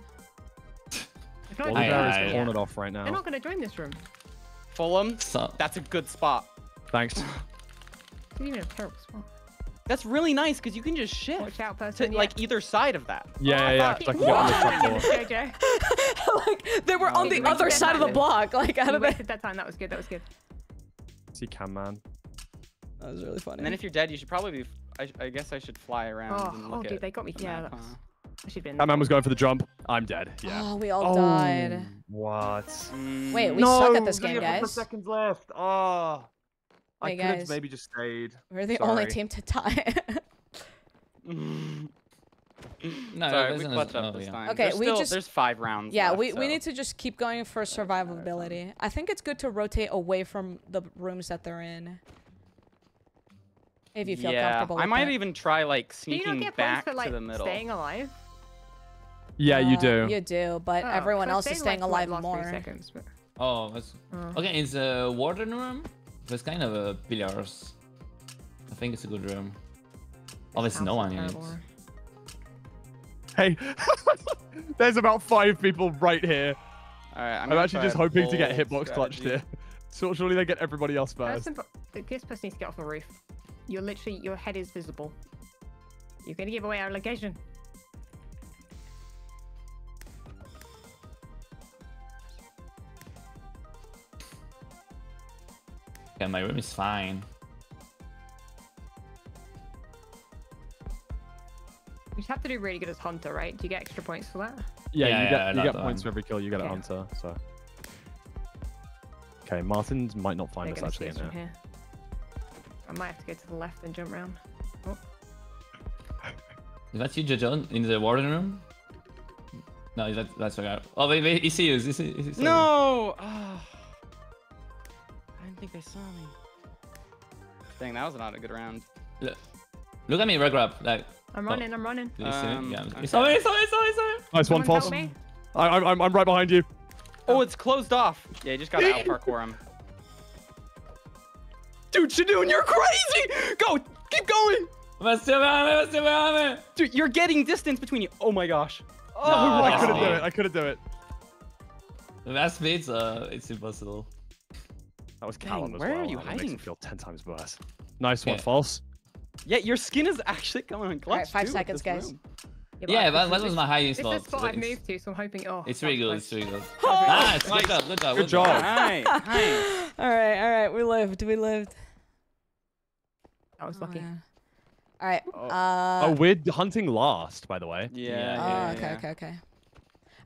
if not, Aye, they're Oliver is aye. cornered off right now. they're not gonna join this room. Fulham. So, That's a good spot. Thanks. It's even a terrible spot. That's really nice because you can just shift Watch out, to yeah. like either side of that. Yeah, yeah, yeah. Keep so I can get on the top walking, floor. Jojo. like they were on the other that side of the block. Like out of the. that time. That was good. That was good. See, cam man. That was really funny. And then if you're dead, you should probably be. I, I guess I should fly around Oh, and oh, dude, at they got me. the Yeah, map, that's. huh? I should have been. Cam man was going for the jump. I'm dead. Yeah. Oh, we all died. What? Wait, Mm, we suck at this game, guys. seconds left. Oh. I Wait, could have guys. maybe just stayed. We're the only team to die. mm. no, Sorry, there's we an- clutched up this time. Okay, there's we still, just- There's five rounds. yeah, left, we, we need to just keep going for survivability. I think it's good to rotate away from the rooms that they're in. If you feel yeah, comfortable. I might that. even try like Do you not sneaking get points back for like to the middle. staying alive? Yeah, you Uh, do. You do, but Oh, everyone 'cause I else is staying like, alive more. seconds, but- Oh, that's... Oh. okay. It's a warden room. There's kind of a pillars. I think it's a good room. Oh, there's no one in it. Hey, there's about five people right here. All right, I'm, I'm, actually just hoping to get bold hitbox clutched strategy. here. So surely they get everybody else first. Person, this person needs to get off the roof. You're literally, your head is visible. You're gonna give away our location. Okay, my room is fine. You just have to do really good as hunter, right? Do you get extra points for that? Yeah, Yeah, you yeah, get you get points for every kill you get at Okay. Hunter. So. Okay, Martins might not find They're us actually see in us here. here. I might have to go to the left and jump round. Oh, Is that you, Jojo, in the warden room? No, that, that's okay. Oh, wait, wait, he sees you. He see, he saw you. No! I didn't think they saw me. Dang, that was not a good round. Look, look at me, Rekrap. Like, I'm Oh. running, I'm running. did you see Um, me? Yeah. okay. He saw me, he saw me, he saw me, he saw me. Nice one, Someone false. help. I, I'm I'm I'm right behind you. Oh, it's closed off. Yeah, you just gotta out parkour him. Dude, Shadoune, you're crazy! Go! Keep going! Vas behind me, vas. Dude, you're getting distance between you. Oh my gosh. Oh, No, I couldn't do it. I couldn't do it. Last beats, uh, it's impossible. That was Dang, as where are you and that makes hiding it feel ten times worse. Nice one, Yeah. false. Yeah, your skin is actually coming on clutch Alright, five too seconds, guys. room. but Yeah, I- that, this that is- was my highest This is spot. the spot so I've moved to, so I'm hoping. Oh, It's really was good, it's really good. Oh, Nice, good job, good job. Good job. Nice, nice. All right, all right. We lived. We lived. I was lucky. All right. Oh. Uh, oh, we're hunting last, by the way. Yeah, Yeah. yeah, oh, okay, yeah. okay, okay.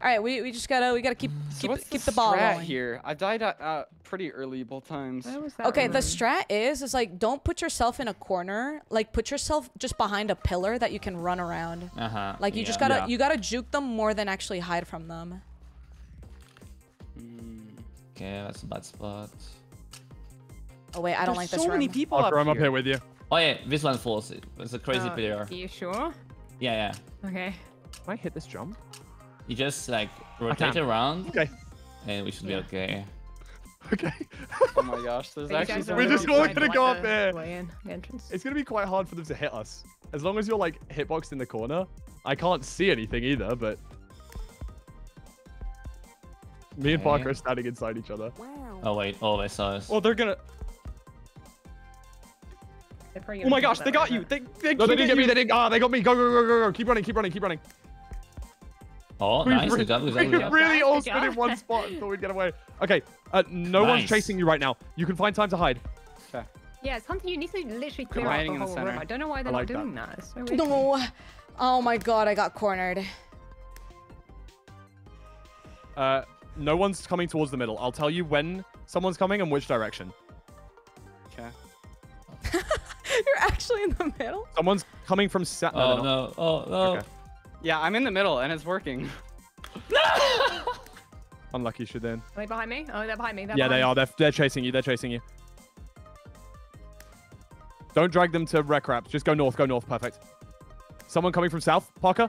All right, we, we just gotta we gotta keep So keep keep the, the ball strat rolling. here? I died uh, uh, pretty early both times. Where was that Okay, the strat is is like don't put yourself in a corner. Like put yourself just behind a pillar that you can run around. Uh huh. Like you just gotta you gotta juke them more than actually hide from them. Okay, that's a bad spot. Oh wait, I don't There's like so this room. many people Parker, up I'm up here. here with you. Oh yeah, this one falls. It's a crazy Oh, player. You sure? Yeah, yeah. Okay. Can I hit this jump? You just like rotate around, Okay. and we should Yeah. be okay. Okay. Oh my gosh, there's But actually guys some are We're on just all gonna like go up there. In, the entrance. It's gonna be quite hard for them to hit us. As long as you're like hitboxed in the corner. I can't see anything either, but me and Okay. Parker are standing inside each other. Oh wait, oh they saw us. Oh, they're gonna. They're Oh gonna my gosh, they got way, you. They, they, No, they didn't get me. They didn't. Ah, they got me. Go, go, go, go, go. Keep running. Keep running. Keep running. Oh, We nice, re- good job, good we job, good job. really all job. stood in one spot and thought we'd get away. Okay, uh, no one's chasing you right now. You can find time to hide. Yeah, it's hunting. You need to literally clear out hiding the in the whole room. I don't know why they're like not that. doing that. It's so. No. Oh my god, I got cornered. Uh, no one's coming towards the middle. I'll tell you when someone's coming and which direction. Okay. You're actually in the middle? Someone's coming from sa- Oh no, no, oh no. Okay. Yeah, I'm in the middle and it's working. No! Unlucky, Shadoune. Are they behind me? Oh, they're behind me. They're Yeah, they are. They're, they're chasing you. They're chasing you. Don't drag them to Rekrap. Just go north. Go north. Perfect. Someone coming from south. Parker.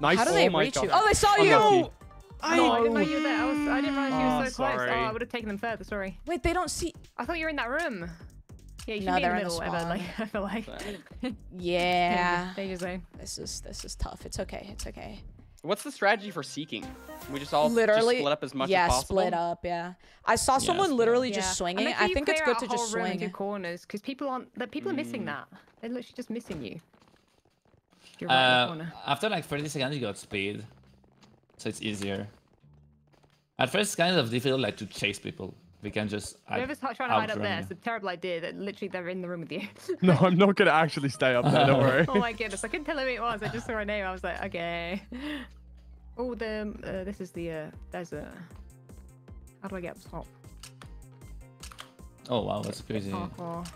Nice. How do they Oh reach you? Oh, they saw Unlucky. you. I, no, I didn't know you were there. I, was, I didn't realize you Oh, were so oh, close. sorry. Oh, I would have taken them further. Sorry. Wait, they don't see. I thought you were in that room. Yeah, you No, they're the in the middle. Ever, like I feel like. Yeah. Danger zone. This is this is tough. It's okay. It's okay. What's the strategy for seeking? We just all literally just split up as much yeah, as possible. Yeah, split up. Yeah. I saw Yeah, someone literally Yeah. just swinging. make I think it's clear good out to a just whole room and do swing. corners because people aren't. That people are missing Mm. that. They're literally just missing you. You're right Uh, corner. after like 30 seconds, you got speed, so it's easier. At first, it's kind of difficult like to chase people. We can just out- Whoever's trying to hide up there, it's a terrible idea. That literally they're in the room with you. No, I'm not gonna actually stay up there. Don't worry. oh my goodness, I couldn't tell who it was. I just saw her name. I was like, okay. Oh, the uh, this is the uh, desert. How do I get up top? Oh wow, that's crazy. Parkour.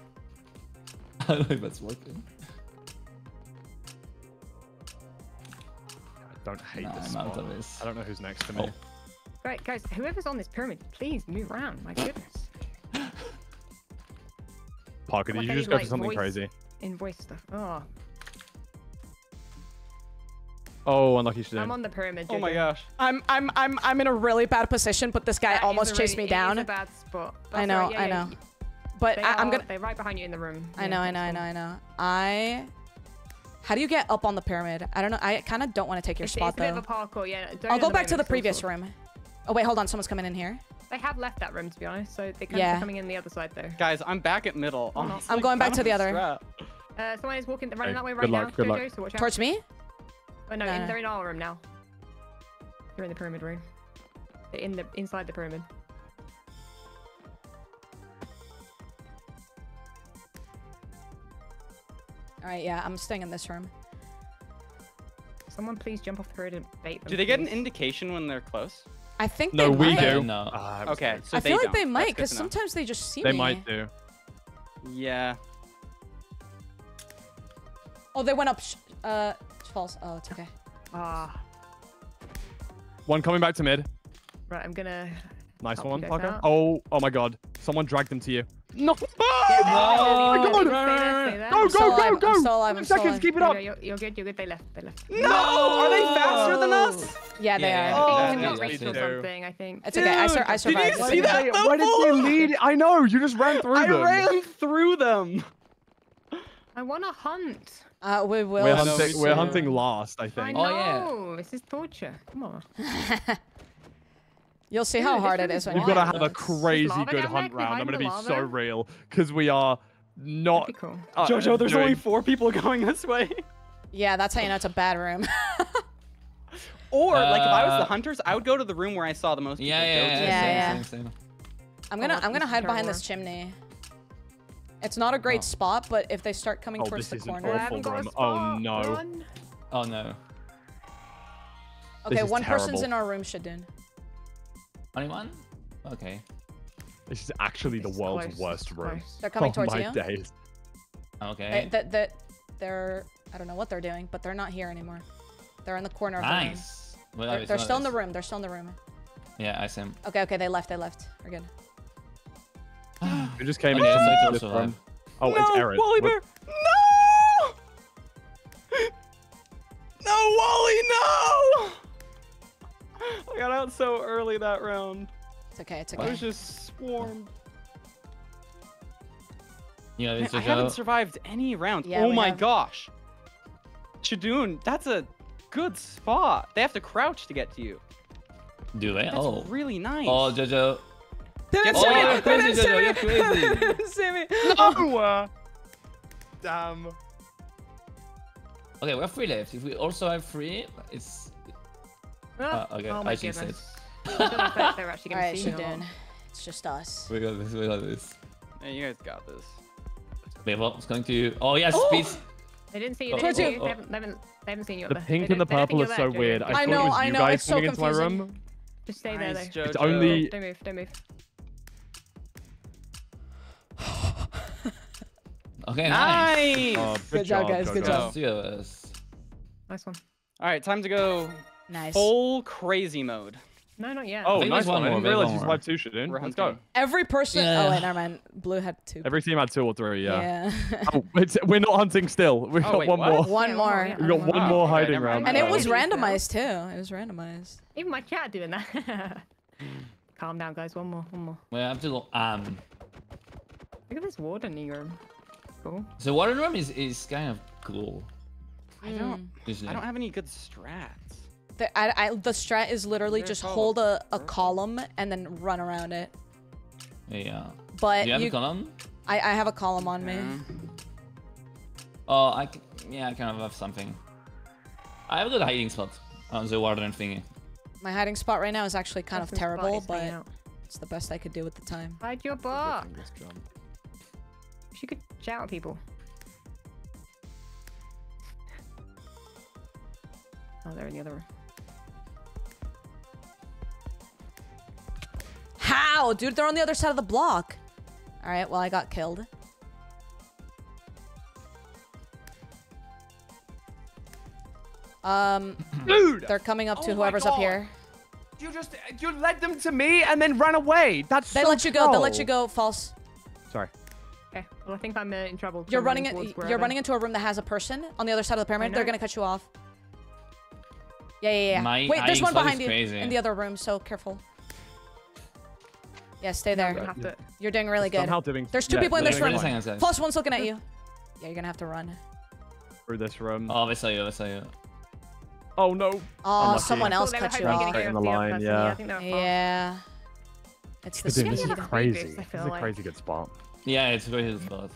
I don't know if that's working. I don't hate No, this I'm spot. this. I don't know who's next to me. Oh. Right, guys, whoever's on this pyramid, please move around. My goodness. Parker, did Like you just go for like, something voice- crazy? Invoice stuff. Oh, Oh, unlucky Shadoune. I'm on the pyramid. Oh my Jojo. gosh. I'm I'm I'm I'm in a really bad position, but this guy That is almost a chased really- me it is down. a bad spot. I know, right, yeah, I yeah. know. But They I, I'm gonna. They're right behind you in the room. I Yeah, know, I that's know, I cool. know, I know. I. How do you get up on the pyramid? I don't know. I kind of don't want to take your It's, spot it's a bit though. of a parkour, yeah. I'll go back to the previous also- room. Oh, wait, hold on. Someone's coming in here. They have left that room, to be honest. So they're yeah. coming in the other side, though. Guys, I'm back at middle. Oh, I'm like, going back to the other. Uh, someone is walking, running hey, that way right luck, now. Good Jojo, luck. So watch out. Towards me? Oh, no, no. In, they're in our room now. They're in the pyramid room. They're in the inside the pyramid. All right, yeah, I'm staying in this room. Someone please jump off the pyramid and bait them. Do they please. get an indication when they're close? I think No, they we might. do. No. It was Okay, so I they feel like don't. they might, because sometimes they just see They me. might do. Yeah. Oh, they went up. Sh- uh, false. Oh, it's okay. Ah, One coming back to mid. right. I'm gonna. Nice Help you one, guys Parker. out. Oh, oh my god. Someone dragged them to you. No! Yeah, Oh my stay god! there, stay there. Go, go, go, I'm go! still alive, I'm Five still seconds, alive. keep it up! You're, you're good. You're good. They left. They left. No! Are they faster than us? Yeah, they Yeah, are. I yeah, think yeah, it's yeah, reach or something. I think. It's okay. I, sur- I Dude, did you survived. see that? Why did they lead? I know, you just ran through I them. ran through them. I want to hunt. Uh, we will. We're, hunting, we're hunting last, I think. I think. know. Oh, yeah. Oh, this is torture. Come on. You'll see how this hard it is is when We've got to have a crazy good hunt round. I'm going to the be so real because we are not. Be cool. uh, Jojo, there's doing- only four people going this way. Yeah, that's how you know it's a bad room. Or like if I was the Uh, hunters, I would go to the room where I saw the most people Yeah, yeah, go yeah. Yeah, same, yeah. Same, same. I'm gonna Oh, I'm gonna hide behind terrible. this chimney. It's not a great Oh. spot, but if they start coming Oh, towards this the is an corner, awful haven't got a room. Oh, no. Run. Oh no. okay, This is one person's in our room, Shadoune. Only one? Okay. This is actually the world's close, worst room. They're coming oh towards my you. days. Okay. They, that that they're I don't know what they're doing, but they're not here anymore. They're in the corner of the room. nice. Well, They're, they're not still in the room. They're still in the room. Yeah, I see him. Okay, okay, they left. They left. We're good. We just came Okay, into so this also room. Oh, no, it's Aaron. Wallibear. No! No, Wally, no! I got out so early that round. It's okay. It's I okay. was just swarmed. Yeah, know, Man, this I haven't survived any rounds. Yeah, oh my have. gosh. Shadoune, that's a good spot. They have to crouch to get to you. Do they? That's Oh. really nice. Oh, Jojo. Didn't Oh, see me! you're crazy, Didn't see Jojo, me! you're crazy. Didn't see me! No! uh, Damn. Okay, we have three left. If we also have three, it's. Ah, Uh, okay, oh my see goodness. it. I don't they- they're actually gonna right, see me or Shadoune. It's just us. We got this, we got this. Hey, you guys got this. Level is going to. Oh, yes, Oh! please. They didn't see you. Oh, They, didn't see oh, you. oh. They, haven't, they, haven't, they haven't seen you. up The there. pink and the don't- they don't purple think are so there, weird. Jojo. I I thought know, it was I you know, guys it's so coming into my room. Just stay there. Though. Jojo. It's only Don't move. Don't move. Okay, nice. Nice! Oh, Good job, guys, good job. Just us. Nice one. All right, time to go Nice. full crazy mode. No, not yet. Oh, nice one one. I more, didn't realize you more. survived two, Shadoune. We're Let's go. Every person. Yeah. Oh wait, never mind. Blue had two. Every team had two or three, yeah. yeah. Oh, it's, we're not hunting still. We've Oh, got wait, one what? more. One more. yeah, We got one Oh, more okay, hiding never round. And it was randomized too. It was randomized. Even my chat doing that. Calm down, guys. One more. One more. We have to go. Um. Look at this warden room. Cool. So water room is is kind of cool. I don't. I don't have any good strats. The, I, I, the strat is literally just called hold a, a column and then run around it. Yeah. But Do you have you, a column? I, I have a column on me. Oh, I c- yeah, I kind of have something. I have a good hiding spot on the warden thingy. My hiding spot right now is actually kind of terrible, but it's the best I could do at the time. Hide your butt. She could shout at people. Oh, they're in the other room. How? Dude, they're on the other side of the block. All right, well, I got killed. Um, Dude! they're coming up to Oh whoever's up here. You just you led them to me and then ran away. That's They so let you go. They let you go. False. Sorry. Okay. Well, I think I'm uh, in trouble. You're running. towards In, you're wherever. running into a room that has a person on the other side of the pyramid. They're gonna cut you off. Yeah, yeah, yeah. My Wait, there's one behind you crazy. in the other room. So careful. Yeah, stay there. gonna have to. You're doing really good. Somehow doing. There's two yeah, people in this room. wait a fine. second, second. False one's looking at you. Yeah, you're gonna have to run. Through this room. Oh, I saw you, I saw you. Oh no. Oh, Unlucky. someone else they were cut you off. Right in the line, yeah. I think they were fast. Yeah. It's the Dude, this speed. is have a crazy. boost, This is a crazy good spot. Yeah, it's a very good spot.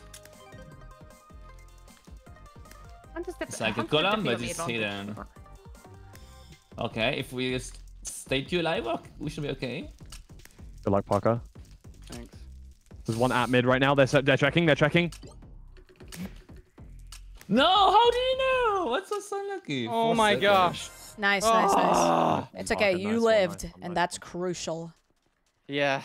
I'm just It's like a column, but it's hidden. Okay, if we just stay two alive, ok- we should be okay. Good luck, Parker. Thanks. There's one at mid right now. They're they're checking. They're checking. No, how do you know? What's so so lucky? Oh Four my seconds. gosh. Nice, nice, nice. Ah. It's okay. Fucking You nice one, nice lived, and that's crucial. Yeah.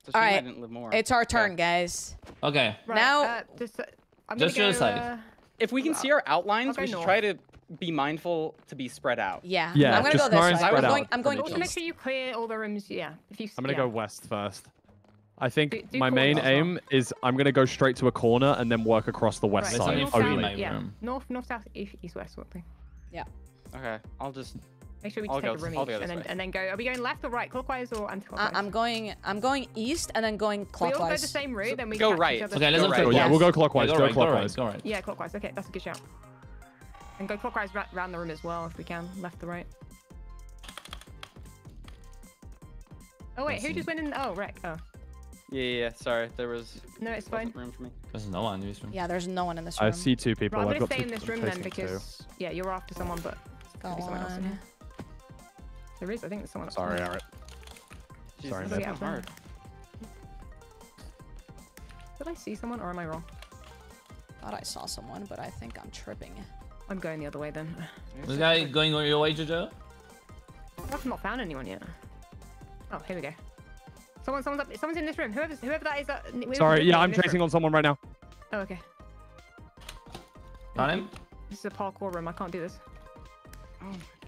It's a shame All I didn't live more. It's our Okay. turn, guys. Okay. Right, Now- uh, just, uh, I'm Just go, side. uh, If we can see our outlines, go we should north. try to be mindful to be spread out. Yeah. Yeah, I'm gonna just go this way. spread I'm going. out I'm going from also make sure you clear all the rooms. Yeah. If you. I'm gonna yeah. go west first. I think Do- do my main corners as well. aim is I'm gonna go straight to a corner and then work across the west Right, side only north, three south, in yeah. room. North, north, south, east, east, west, sort of thing. Okay, I'll just. Make sure we I'll just take go- a room each, and then way. and then go. Are we going left or right, clockwise or I- anti-clockwise? I'm going. I'm going east and then going clockwise. We all go the clockwise. same route, then we go catch each right. other. Okay, let's Go go right. Yeah, we'll go Yeah, clockwise. go go right, go right, clockwise. go right. Yeah, clockwise. Okay, that's a good shout. And go clockwise ra- around the room as well if we can, left to right. Oh wait, who just went in? Oh, Rec. Oh, Yeah, yeah, yeah. Sorry, there was no, it's fine. room for me. There's no one in this room. Yeah, there's no one in this room. I see two people. Right, I'm I've gonna stay two in this room then chasing two. because yeah, you're after someone, but Go there'll be someone else in here. There is, I think there's someone. else in Sorry, here. Eric. Sorry, this Nick. hard. Did I see someone or am I wrong? Thought I saw someone, but I think I'm tripping. I'm going the other way then. This guy going on your way, Jojo? I've not found anyone yet. Oh, here we go. Someone, someone's up. Someone's in this room. Whoever's, whoever that is. Uh, Sorry, yeah, I'm in this chasing room. on someone right now. Oh, okay. Got him? This is a parkour room. I can't do this.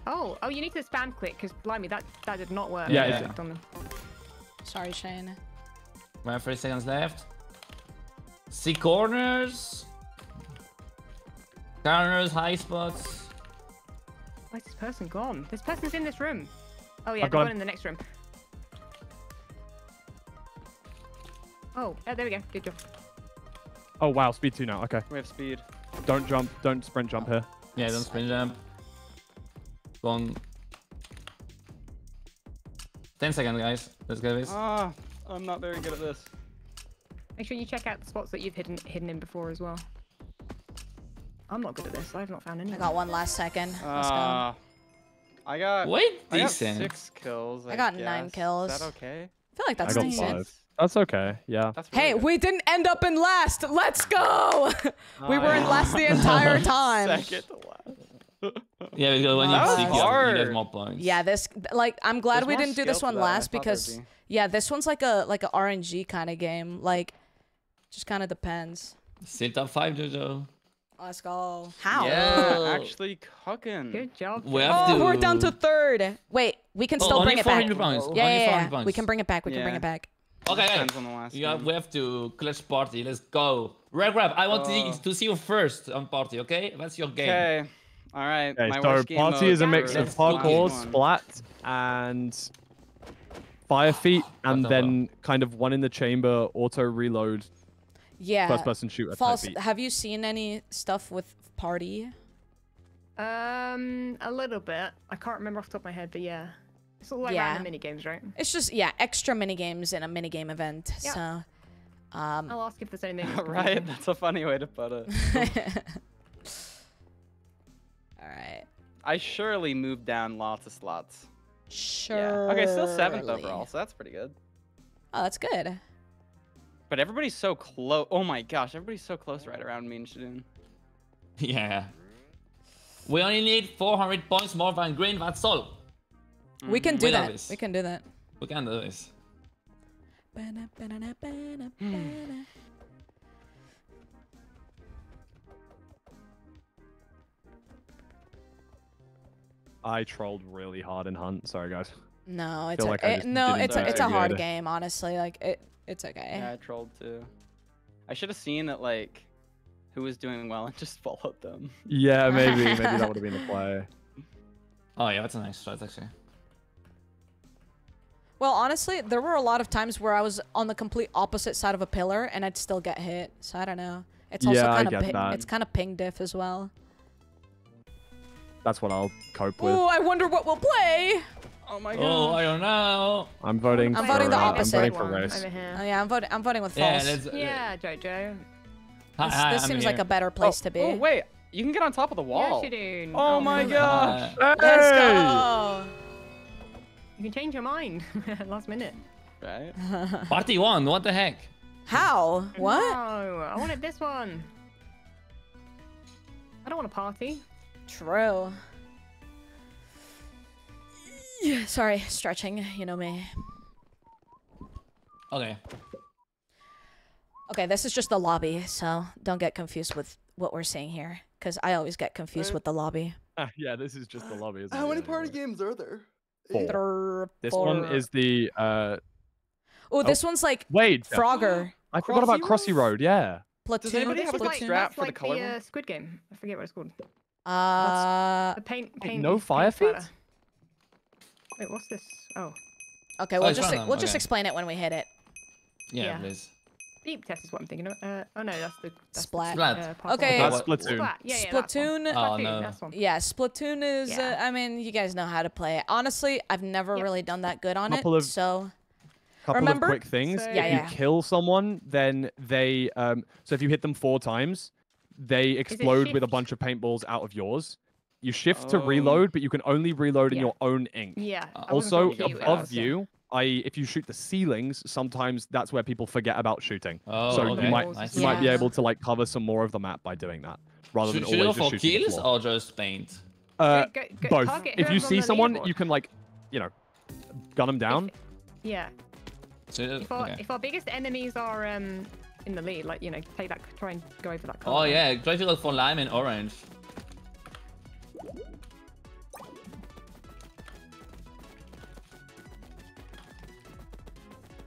Oh, oh, you need to spam click because blimey, that that did not work. Yeah, I it clicked on them. Sorry, Shane. We have 30 seconds left. See corners. Corners, high spots. Where's this person gone? This person's in this room. Oh yeah, I've they're gone in the next room. Oh, yeah, there we go. Good job. Oh wow, speed two now. Okay, We have speed. don't jump, don't sprint jump here. Yeah, don't sprint jump. Long. 10 seconds, guys. Let's get this. Ah, I'm not very good at this. Make sure you check out the spots that you've hidden hidden in before as well. I'm not good at this. I have not found any. I got one last second. Let's go. Uh, I got. Wait, I got six kills. I got nine guess. Is kills. that okay? I feel like that's I got decent. five. That's okay. Yeah. That's Hey, good. we didn't end up in last. Let's go. we were in last the entire time. Second to last. Yeah, because when you That have was six, you have- you more points. Yeah, this like I'm glad There's we didn't do this one to that than I last because be. yeah, this one's like a like a RNG kind of game. Like, just kind of depends. Still top five, Jojo. Let's go. How? Yeah, actually cooking. Good job. We Jay. have Oh, to. we're down to third. Wait, we can Oh, still bring it back. 400 points. Yeah, Only yeah, yeah. We can bring it back. We can bring it back. Okay, okay. Depends on the last You have, we have to clutch party. Let's go. Red Grab, I want Uh. to, to see you first on party, okay? That's your game. Okay. All right. Okay, my so worst party mode is a mix of Let's parkour, splat, and fire feet, and then kind of one in the chamber, auto reload, Yeah. first person shooter type False. beat. Have you seen any stuff with party? Um, a little bit. I can't remember off the top of my head, but yeah. It's all like Yeah. random mini games, right? It's just yeah, extra mini games in a mini game event. Yeah. So, um, I'll ask if there's anything. right. That's a funny way to put it. all right. I surely moved down lots of slots. Sure. Yeah. Okay, still seventh overall, so that's pretty good. Oh, that's good. But everybody's so close. Oh my gosh, everybody's so close right around me and Shadoune. Yeah. We only need 400 points more than green, that's all. We can do We that. this. We can do that. We can do this. Ba-na, ba-na-na, ba-na, Hmm. ba-na. I trolled really hard in Hunt. Sorry, guys. No, it's a, like it- no, it's a, it's a hard game. Honestly, like it, it's okay. Yeah, I trolled too. I should have seen that like who was doing well and just followed them. Yeah, maybe, maybe that would have been the play. Oh, yeah, that's a nice shot, actually. Well, honestly, there were a lot of times where I was on the complete opposite side of a pillar and I'd still get hit. So I don't know. It's also Yeah, I kind of get that. it's kind of ping diff as well. That's what I'll cope with. Oh, I wonder what we'll play. Oh my god. Oh, I don't know. I'm voting. I'm for, voting the uh, opposite. I'm voting for One race. over here. Oh yeah, I'm voting. I'm voting with false. let's. uh, Yeah, Jojo. hi- this hi, this I'm seems like a better place to be. Oh wait, you can get on top of the wall. Yeah, Shadoune. Oh my no. gosh. Uh, Let's Hey! go. You can change your mind last minute. Right? party one, what the heck? How? What? No, I wanted this one. I don't want to party. True. Yeah, sorry, stretching. You know me. Okay. Okay, this is just the lobby, so don't get confused with what we're seeing here, because I always get confused Uh, with the lobby. Ah, yeah, this is just the lobby. Isn't How it? many Yeah, party games are there? Four. Eight? Four. This one is the uh. Oh, this one's like Wait. Frogger. I forgot about Crossy Crossy Road. Yeah. Platoon. anybody have a It's quick like, strap that's for the color the uh, Squid Game. I forget what it's called. Uh, The paint. Wait, paint no paint fire feet? Splatter. Wait, what's this? Oh, okay, Oh, we'll it's just we'll just explain it when we hit it. Yeah, Yeah. please. deep test is what I'm thinking of. Uh, oh no, that's the that's Splat. Splat. uh, Okay. That's Splatoon. Splat. Yeah, yeah, that's one. Splatoon. Oh, Splatoon, no. Yeah, Splatoon is. Uh, I mean, you guys know how to play it. Honestly, I've never Yep. really done that good on Couple it. of- So Couple Remember? of quick things. So- if Yeah, you yeah. kill someone, then they um. So if you hit them four times, they explode with a bunch of paintballs out of yours. You shift to Oh. reload, but you can only reload in your own ink. Yeah. I Also, quite cute with above that, you, I if you shoot the ceilings, sometimes that's where people forget about shooting. Oh, so okay. you might Nice. you might be able to like cover some more of the map by doing that, rather Should, than should you go always for just shooting the kills floor. or just paint? Uh, Go- go- go- both. If you see someone, leaderboard. you can like, you know, gun them down. Yeah. So, If our, okay. if our biggest enemies are um in the lead, like you know, take that, try and go over that. Oh yeah, try to go for lime and orange.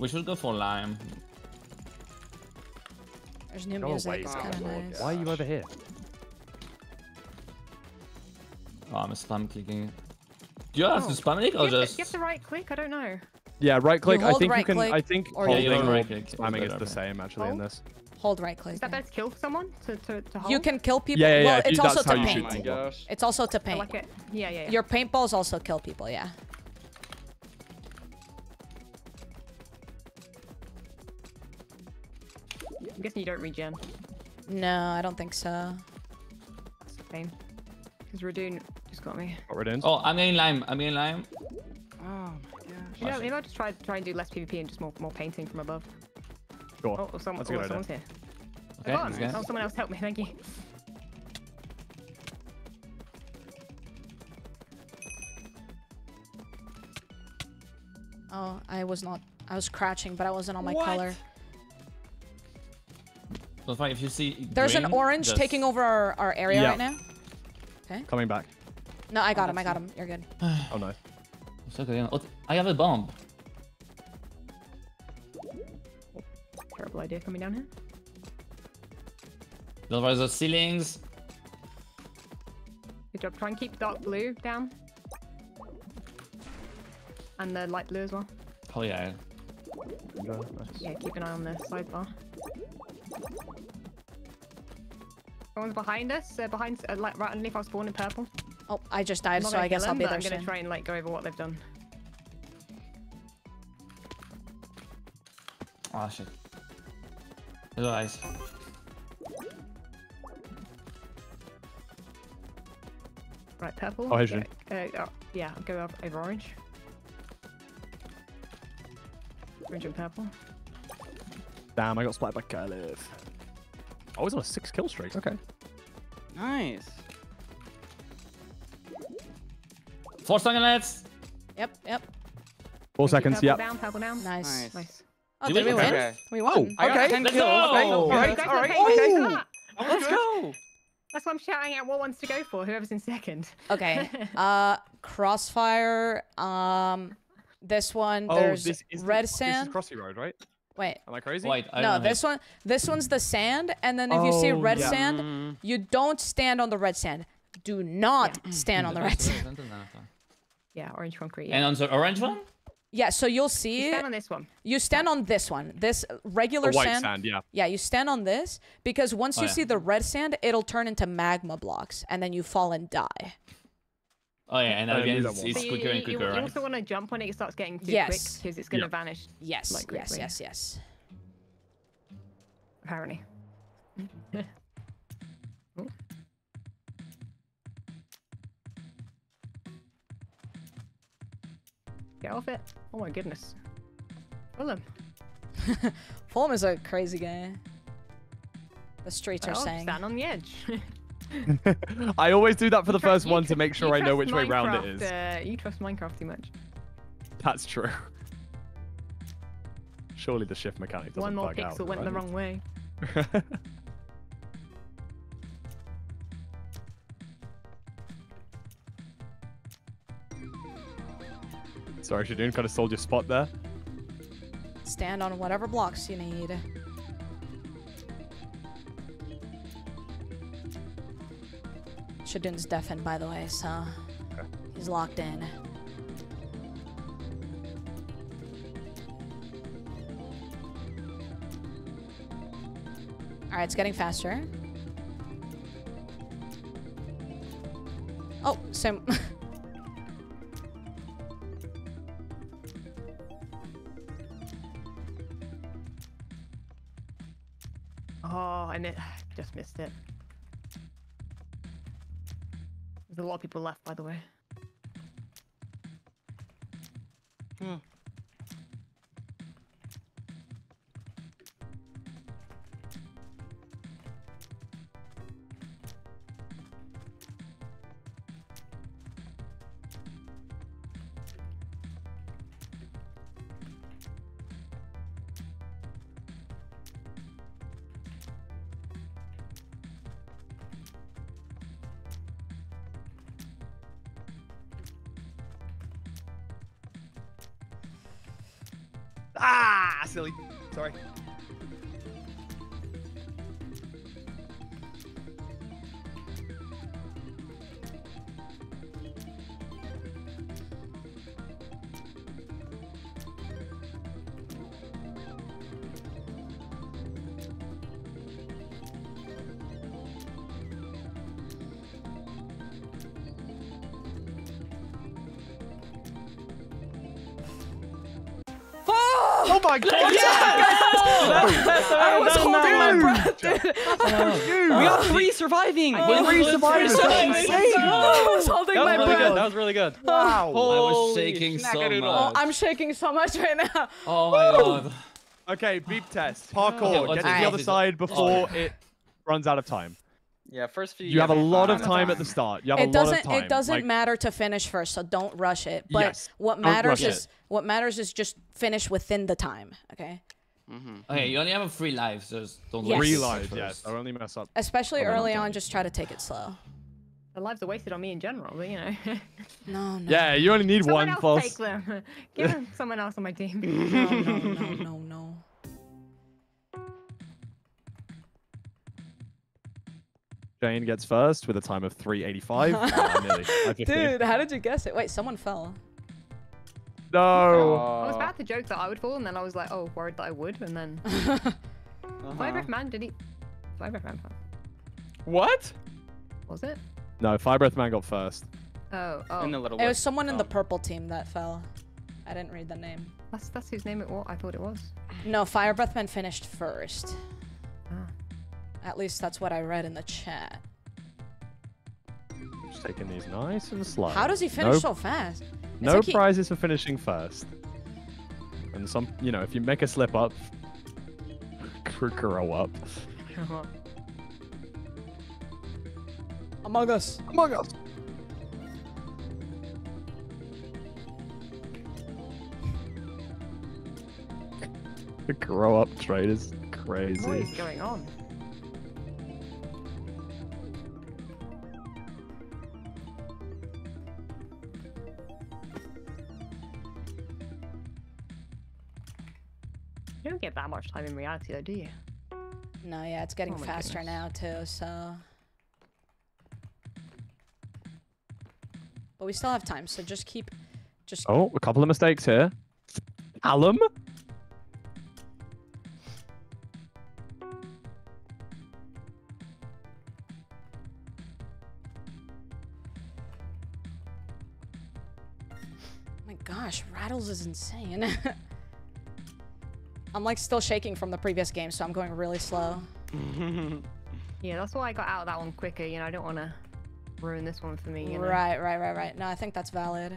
We should go for lime. there's new Go music. away, It's Oh, kind of nice. Why are you over here? Oh, I'm spam clicking. Do you have to Oh. spam click You or to, just? you have to right click. I don't know. Yeah, right click. I hold think you can. click, I think or holding Yeah, right click is spamming is the same actually in this. Hold right click. Is that yeah. better to kill someone to to, to hold? You can kill people. Yeah, yeah, yeah, Well, if you- it's also that's how to you paint. shoot people. It's also to I paint. like it. Yeah, yeah, yeah. Your paintballs also kill people. Yeah. I'm guessing you don't regen. No, I don't think so. That's a pain. Because Radoon just got me. What we're? Oh, I'm getting lime. I'm getting lime. Oh my gosh. You know, maybe I'll just try try and do less PvP and just more more painting from above. Sure. Oh, oh, some, That's a oh, good idea. someone's here. Okay, oh, let's oh, someone else help me. Thank you. Oh, I was not. I was crouching, but I wasn't on my What? color. So fine, if you see There's an orange just- taking over our, our area Yeah. right now. Okay. Coming back. No, I got Oh, him. I got him. You're good. Oh no. So good, yeah. Oh, I have a bomb. Terrible idea coming down here. Those are the ceilings. Good job. Try and keep dark blue down. And the light blue as well. Oh yeah. Yeah, keep an eye on the sidebar. Someone's behind us, uh, behind, uh, like right underneath our spawn in purple. Oh, I just died, so I guess kill I'll them, be there I'm gonna try and like go over what they've done. Oh shit. Hello guys. Right, purple. Oh, hey, Uh, oh, yeah, I'll go over, over orange. Orange and purple. Damn, I got splatted by Caliph. I was on a six kill streak. Okay. Nice. Four seconds. Yep, yep. Four Thank seconds. Purple Yep. down, purple down. Nice. Nice. Nice. Oh, Did did we we win? Okay. We won. Oh, I Okay. 10 let's kills. go. Okay. All You right. guys All are right. paying attention to Oh. Let's go. That's why I'm shouting out what ones to go for. Whoever's in second. Okay. Uh, Crossfire. Um, this one. Oh, There's this is Red this is Crossy Road, right? Wait. Am I crazy? Wait, I No, this one. This one's the sand, and then if you see Oh, red yeah. sand, Mm, you don't stand on the red sand. Do not stand on the red sand. yeah, orange concrete. Yeah. And on the orange one? Yeah, so you'll You see. stand on this one. You stand on this one. This The regular white sand. sand. yeah. Yeah, you stand on this because once Oh, you yeah. see the red sand, it'll turn into magma blocks, and then you fall and die. Oh yeah, and I again it's, one. it's So you, quicker and you- quicker, you right? also want to jump when it starts getting too Yes. quick because it's going to Yeah. vanish, Yes, Like yes, quickly. yes, yes. apparently. Ooh. Get off it. Oh my goodness. Fulham. Fulham is a crazy guy. The streets are Oh, saying. stand on the edge. I always do that for the You trust- first one to make sure I know trust which way round it is. Uh, you trust Minecraft too much. That's true. Surely the shift mechanic doesn't One more bug out, pixel went the wrong way. Sorry, Shadoune, kind of sold your spot there. Stand on whatever blocks you need. Shadoune's deafened, by the way, so he's locked in. All right, it's getting faster. Oh, same. Oh, I mi- just missed it. A lot of people left, by the way. Breath, oh. dude. We got oh. three surviving. Oh, Three my survivors. God. That's insane. I was holding That was my really breath. good. That was really good. Wow. I was Holy shaking so schnackadoodle. Oh, much. I'm shaking so much right now. Oh my god. Okay, beep oh. test. Parkour. what's Get to the other side before it runs out of time. Yeah, first few. You have a lot of fun. time at the start. You have It a lot doesn't. of time. It doesn't Like, matter to finish first, so don't rush it. But Yes, what matters is it. what matters is just finish within the time. Okay. Okay, you only have a free life, so don't Yes. waste Three lives, yes. I only mess up. Especially Okay, early on, just try to take it slow. The lives are wasted on me in general, but you know. No, no. Yeah, you only need someone one else false. take them. Give them someone else on my team. No, no, no, no, no. Jane gets first with a time of 385. Ah, nearly. 550. Dude, how did you guess it? Wait, someone fell. No. I was Oh. about to joke that I would fall, and then I was like, oh, worried that I would, and then. Uh-huh. FireBreathMan, did he? FireBreathMan fell. What? Was it? No, FireBreathMan got first. Oh, oh. In the little. It was wisp. someone in the Oh. purple team that fell. I didn't read the name. That's that's whose name it was. I thought it was. No, FireBreathMan finished first. Ah. At least that's what I read in the chat. Just taking these nice and slow. How does he finish no, so fast? It's No like he- prizes for finishing first. And some, you know, if you make a slip up, grow up. Among Us. Among Us. The grow up trade is crazy. What is going on? That much time in reality, though, do you? No, yeah, it's getting Oh faster goodness. now too, so. But we still have time, so just keep, just. Oh, a couple of mistakes here. Alum? my gosh, Rattles is insane. I'm like still shaking from the previous game, so I'm going really slow. Yeah, that's why I got out of that one quicker. You know, I don't want to ruin this one for me. You know? Right, right, right, right. No, I think that's valid.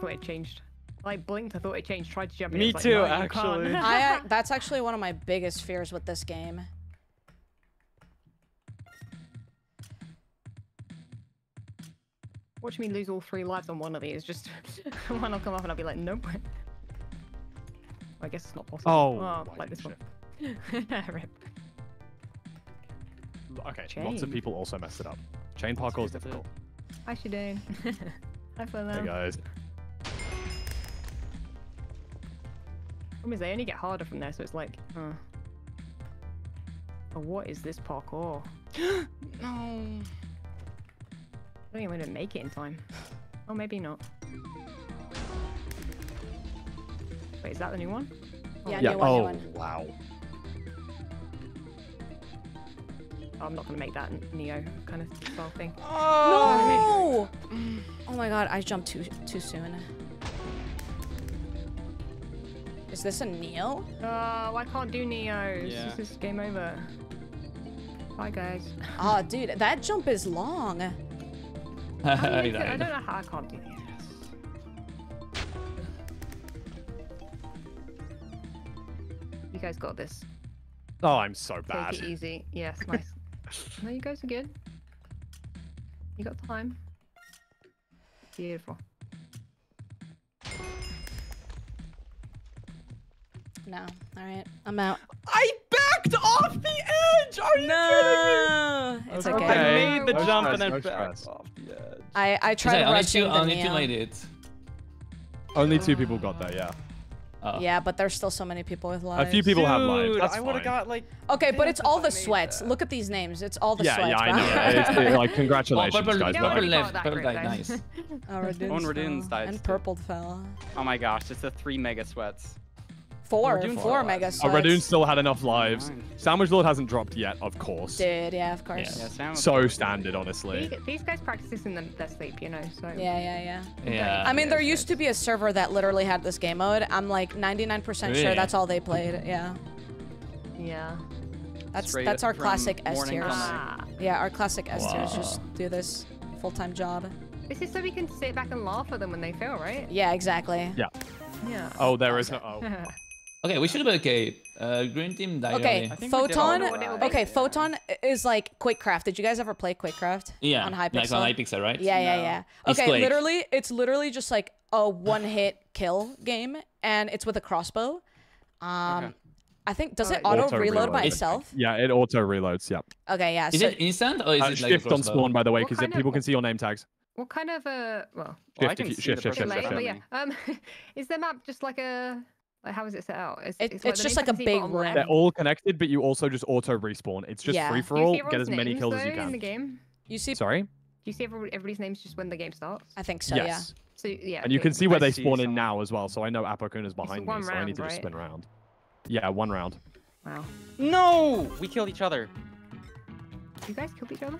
Thought it changed. I blinked. I thought it changed. Tried to jump in. Me it like, too, "No, actually." I uh, that's actually one of my biggest fears with this game. Watch me lose all three lives on one of these. Just one will come up and I'll be like, nope. I guess it's not possible. Oh, like this one. Rip. Okay, lots of people also messed it up. Chain parkour is people did. difficult. Hi, Shadoune. Hi, Flo. Hey guys. Problem is, they only get harder from there, so it's like, uh. Oh, what is this parkour? no. I don't think I'm gonna make it in time. Oh, maybe not. Wait, is that the new one? Yeah, Yeah. new one, new Oh one. wow. Oh, I'm not gonna make that Neo kind of style thing. No! Oh my god, I jumped too too soon. Is this a Neo? Oh, I can't do Neos. Yeah. This is game over. Bye, guys. Oh, dude, that jump is long. How do you I? I don't know how I can't do this. You guys got this. Oh, I'm so bad. Take it easy. Yes, nice. no, you guys are good. You got time. Beautiful. No. All right, I'm out. I backed off the edge. Are you No, it's That's okay. I made the No jump stress, and then no backed stress. off the edge. I I tried only rushing two, the only two made it. Only two people got that. yeah. Oh. Yeah, but there's still so many people with lives. A few people have lives. That's I would have got like. Okay, but it's all the sweats. that. Look at these names. It's all the yeah, sweats. yeah, yeah, I bro. know. It's, it- like Oh, congratulations, purple, guys. You well don't purple done. wanna left, call it purple that died, group, nice. Oh, Radoon's One Radoon's fell. died And still. purple fell. Oh my gosh, it's the three mega sweats. Four, Radoon four fell. mega Uh, sweats. Radoon still had enough lives. Nice. Sandwich Lord hasn't dropped yet, of course. Dude, yeah, of course. Yeah, Sam was So pretty standard, honestly. These, these guys practice this in the, their sleep, you know, so. Yeah, yeah, yeah. Yeah. I mean, there yes, used to be a server that literally had this game mode. I'm like 99% sure that's all they played. Yeah. Yeah. That's Straight that's our classic S morning tiers. Ah. Yeah, our classic S tiers Wow. just do this full-time job. This is so we can sit back and laugh at them when they fail, right? Yeah, exactly. Yeah. Yeah. Oh, there is no. Oh. Okay, we should be okay. Uh, green team died Okay, early. I think we did all Photon. know what it will be. Okay, Photon is like Quakecraft. Did you guys ever play Quakecraft? Yeah, On like Hypixel. on Hypixel, right? Yeah, yeah, No. yeah. It's Okay, Quake. literally, it's literally just like a one-hit kill game, and it's with a crossbow. Um, Okay. I think does it it- auto Auto reload by itself? Yeah, it auto reloads. Yeah. Okay, yeah. Is so it instant or is Uh, it like a shift on spawn, by the way, because kind of- people can see your name tags. What kind of a well, Well, I Shift can if you- see shift, the shift, bit shift, person shift, but yeah. Um, is the map just like a like how is it set out? It's, It- like it's the just like a tag you see big bottom room. They're all connected, but you also just auto respawn. It's just Yeah. free for all. Get as many names, kills as you though, in the can. game? You see, Sorry. Do you see every- everybody's names just when the game starts? I think so. yes. So yeah. And you okay. can see where I they see spawn in someone. now as well. So I know Apokuna's behind me, one so I need to round, just right? spin around. Yeah, one round. Wow. No, we killed each other. You guys killed each other?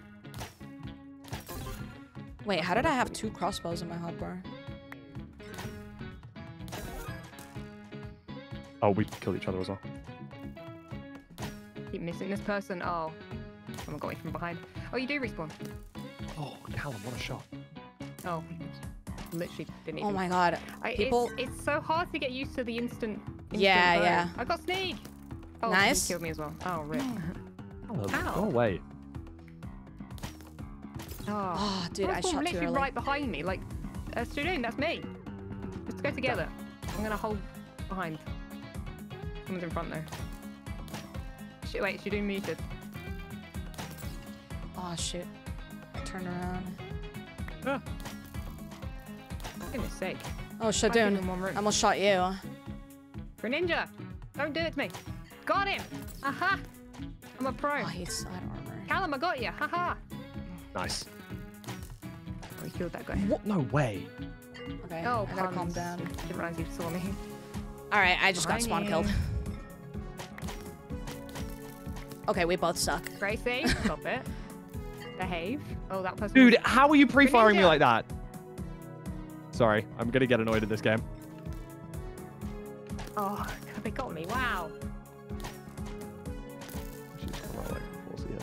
Wait, how did I have two crossbows in my hotbar? Oh, we killed each other as well. Keep missing this person. Oh. Someone got me from behind. Oh, you do respawn. Oh, Callum, what a shot. Oh. Literally didn't even. Oh my god. I, people- It's, it's so hard to get used to the instant. instant Yeah, burn. yeah. I got sneak. Oh, he Nice. killed me as well. Oh, rip. Callum, Ow. go away. Oh, Oh, dude, I Someone shot too early. right behind me. Like, uh, Studine, that's me. Let's go together. I'm gonna hold behind. Someone's in front though. Shit, wait, Studine muted. Ah. Oh shit. Turn around. For goodness sake. Oh, Why keep them Shadoune. in one? I almost shot you. For ninja! Don't do it to me. Got him! Aha! I'm a pro. Oh, he's side armor. Callum, I got you. Haha! Nice. Oh, killed that guy. What? No way. Okay, Oh, I gotta calm Punz. down. Didn't realize you saw me. All right, I just got Behind spawn you. killed. Okay, we both suck. Gracie, stop it. Behave. Oh, that person. Dude, how are you pre-firing me like that? Sorry, I'm gonna get annoyed at this game. Oh, God, they got me. Wow.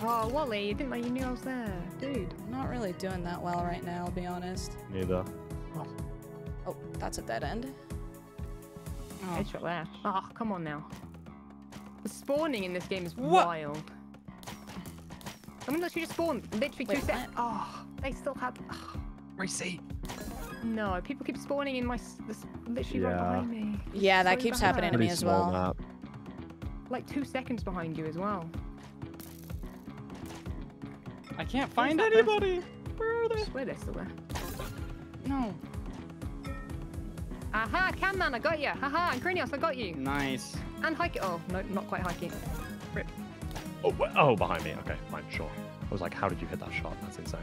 Oh, Wally, you didn't know you knew I was there, dude. I'm not really doing that well right now, I'll be honest. Neither. Oh, that's a dead end. Oh. Headshot there. Oh, come on now. The spawning in this game is What? wild. Someone literally just spawned. Literally two seconds. Oh, ah, they still have. Ah. Oh, Receipt. no, people keep spawning in my. This, literally right Yeah. behind me. It's Yeah, that so keeps bad. happening to me as well. Map. Like two seconds behind you as well. I can't find that anybody. Where are they? I they? swear they're still there. No. Aha, Camman, I got you. Haha, and Krinios, I got you. Nice. And Hike. it Oh, no, not quite hiking. Rip. Oh, wh- oh, behind me. Okay, fine, sure. I was like, how did you hit that shot? That's insane.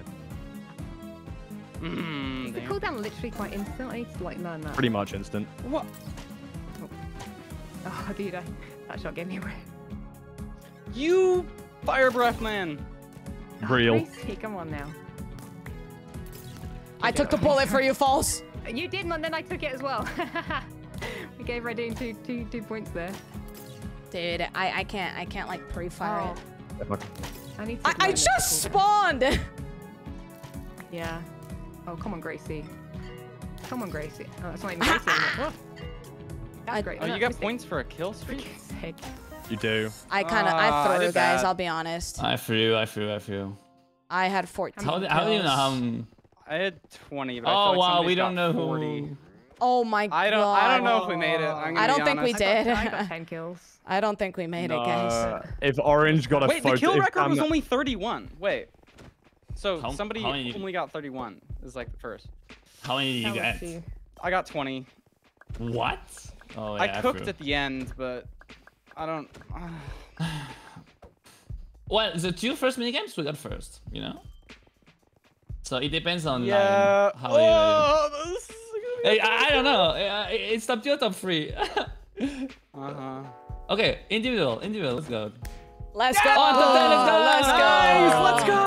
Mm, Is the cooldown literally quite instant? I need to like learn that. Pretty much instant. What? Oh, dude, I, that shot gave me away. You FireBreathMan. Real. Crazy, come on now. I took the bullet for you, false. You did, and then I took it as well. we gave Radoon two, two, two points there. Dude, I, I can't I can't like pre-fire Oh, it. I need to. I, I just cooldown. spawned! Yeah. Oh, come on, Gracie. Come on, Gracie. Oh, that's not even Gracie anymore. Oh, That's I- great. Oh, No, you got points for a kill streak? You do. I kind of Ah, I I threw did guys. bad. I'll be honest. I flew, I flew, I flew. I had 14. How, how do you know how? kills. I had 20, but I Oh feel like wow, we don't got know 40. who. Oh my god. I don't. I don't know if we made it. I'm gonna I don't be think we did. I got 10 kills. I don't think we made it, guys. If Orange got a Wait, the kill if record was Cam- only 31. Wait. So How- somebody how many- only got 31. Is like the first. How many did you Now get? see. I got 20. What? Oh yeah, I cooked flew. at the end, but I don't. Well, the two first minigames we got first, you know. So it depends on yeah. like, how you. oh, this is gonna be Hey, I, I don't know. Uh, It's top two or top three. Uh-huh. okay, individual, individual. Let's go. Let's go. Oh, top ten, let's go. Let's go.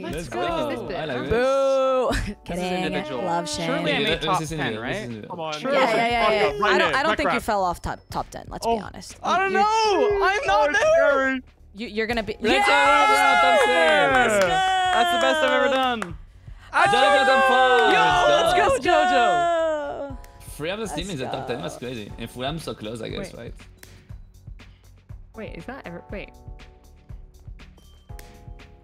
Nice, let's go. Let's Let's go. go. I like this. Boo. This is Kidding. individual. Love Shane. Surely I made this top is 10, individual, right? Come on. Yeah, Sure. yeah, yeah, yeah. Fuck yeah. right I don't, I don't think you fell off top top 10. Let's be Oh. honest. I don't you- know. I'm not there. You, you're gonna be. Let's go, Rob, top. Let's go. That's the best I've ever done. Jojo top. Yo, let's go, Jojo. Three of the team Let's is the top ten. go. That's crazy. And Fulham so close, I guess, Wait. right? Wait, is that ever? Wait.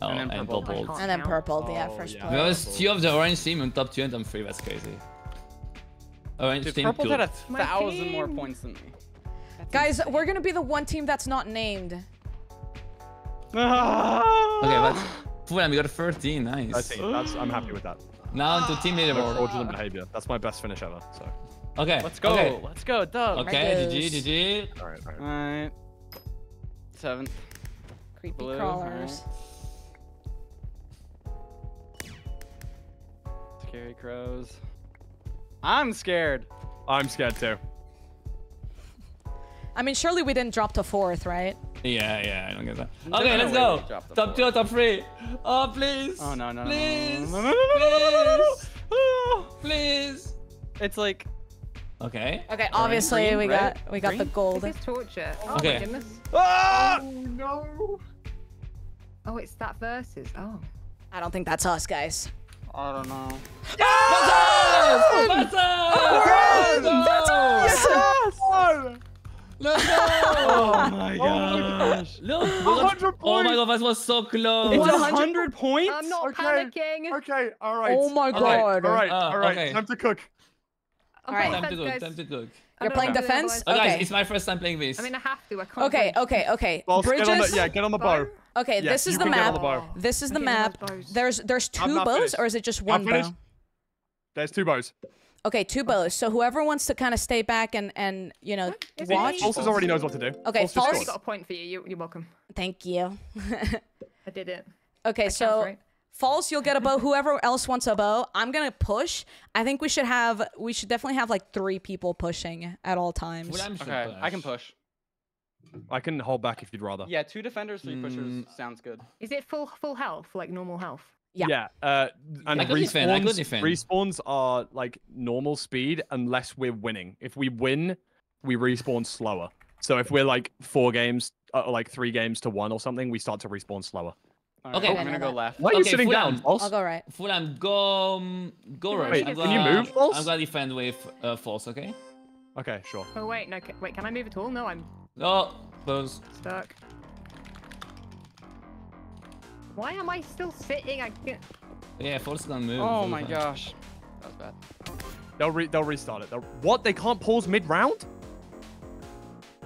Oh, And and, then purple. purple. And then count. purple, yeah, Oh, first yeah. place. Because two of the orange team on top two and top three. That's crazy. Orange Dude, team purple cool. had a thousand more points than me. Guys, we're gonna be the one team that's not named. Okay, but Fulham, you got 13. Nice. That's, that's, I'm happy with that. Now into team No leaderboard. fraudulent behavior. That's my best finish ever. So. Okay. Let's go. Okay. Let's go, Doug. Okay. Marcos. GG. GG. All right. All right. Alright. Seventh. Creepy Blue, crawlers. Scary crows. I'm scared. I'm scared too. I mean, surely we didn't drop to fourth, right? Yeah, yeah, I don't get that. Okay, no let's way go. we dropped the Top four. two top three. Oh, please. Oh no no no, no, no, Please. no no no no no no no no Please. no Please. It's like Okay. Okay, obviously green, we red, got we got the gold. This is torture. Oh Okay. my goodness. ah! no. Oh, it's that versus. Oh. I don't think that's us, guys. I don't know. Let's go. Let's go. Oh my gosh. Look, we got- 100 Oh my points. god, that was so close. It's What? a hundred points. I'm not Okay. panicking. Okay. All right. Oh my All right, God. All right. Uh, all right. okay. Time to cook. I'm Alright. playing Time to defense, cook. Time to cook. You're playing know how to do it defense? Oh, guys, Okay. it's my first time playing this. I mean, I have to. I can't. Okay, bridge. okay, okay. Well, get Bridges. the, yeah, get on the bow. Okay, Yeah, this is the can get on map. the. This is the Okay, then map. There's there's two not bows, finished. or is it just one bow? There's two bows. Okay, two bows. So whoever wants to kind of stay back and and you know Is watch. me? Pulses already knows what to do. Okay, Pulse just false- I got a point for you. you you're welcome. Thank you. I did it. okay, That so counts, right? False, you'll get a bow. Whoever else wants a bow, I'm gonna push. I think we should have we should definitely have like three people pushing at all times. Fulham should Okay, I can push. I can hold back if you'd rather. Yeah, two defenders, three pushers Mm. sounds good. Is it full full health, like normal health? Yeah. Yeah. Uh, and I could defend, I respawns- defend. Respawns are like normal speed unless we're winning. If we win, we respawn slower. So if we're like four games, uh, like three games to one or something, we start to respawn slower. Alright, Okay. I'm gonna go left. Why are you Okay, sitting Fulham. down, False? I'll go right. Fulham, go, um, go rush. Wait, I'm can you gonna- move, False? I'm gonna defend with uh, false, okay? Okay, sure. Oh wait, no. ca- Wait, can I move at all? No, I'm Oh, those. stuck. Why am I still sitting? I can't... Yeah, false is gonna move. Oh my fast. gosh. That was bad. They'll re- they'll restart it. They'll- what? They can't pause mid round?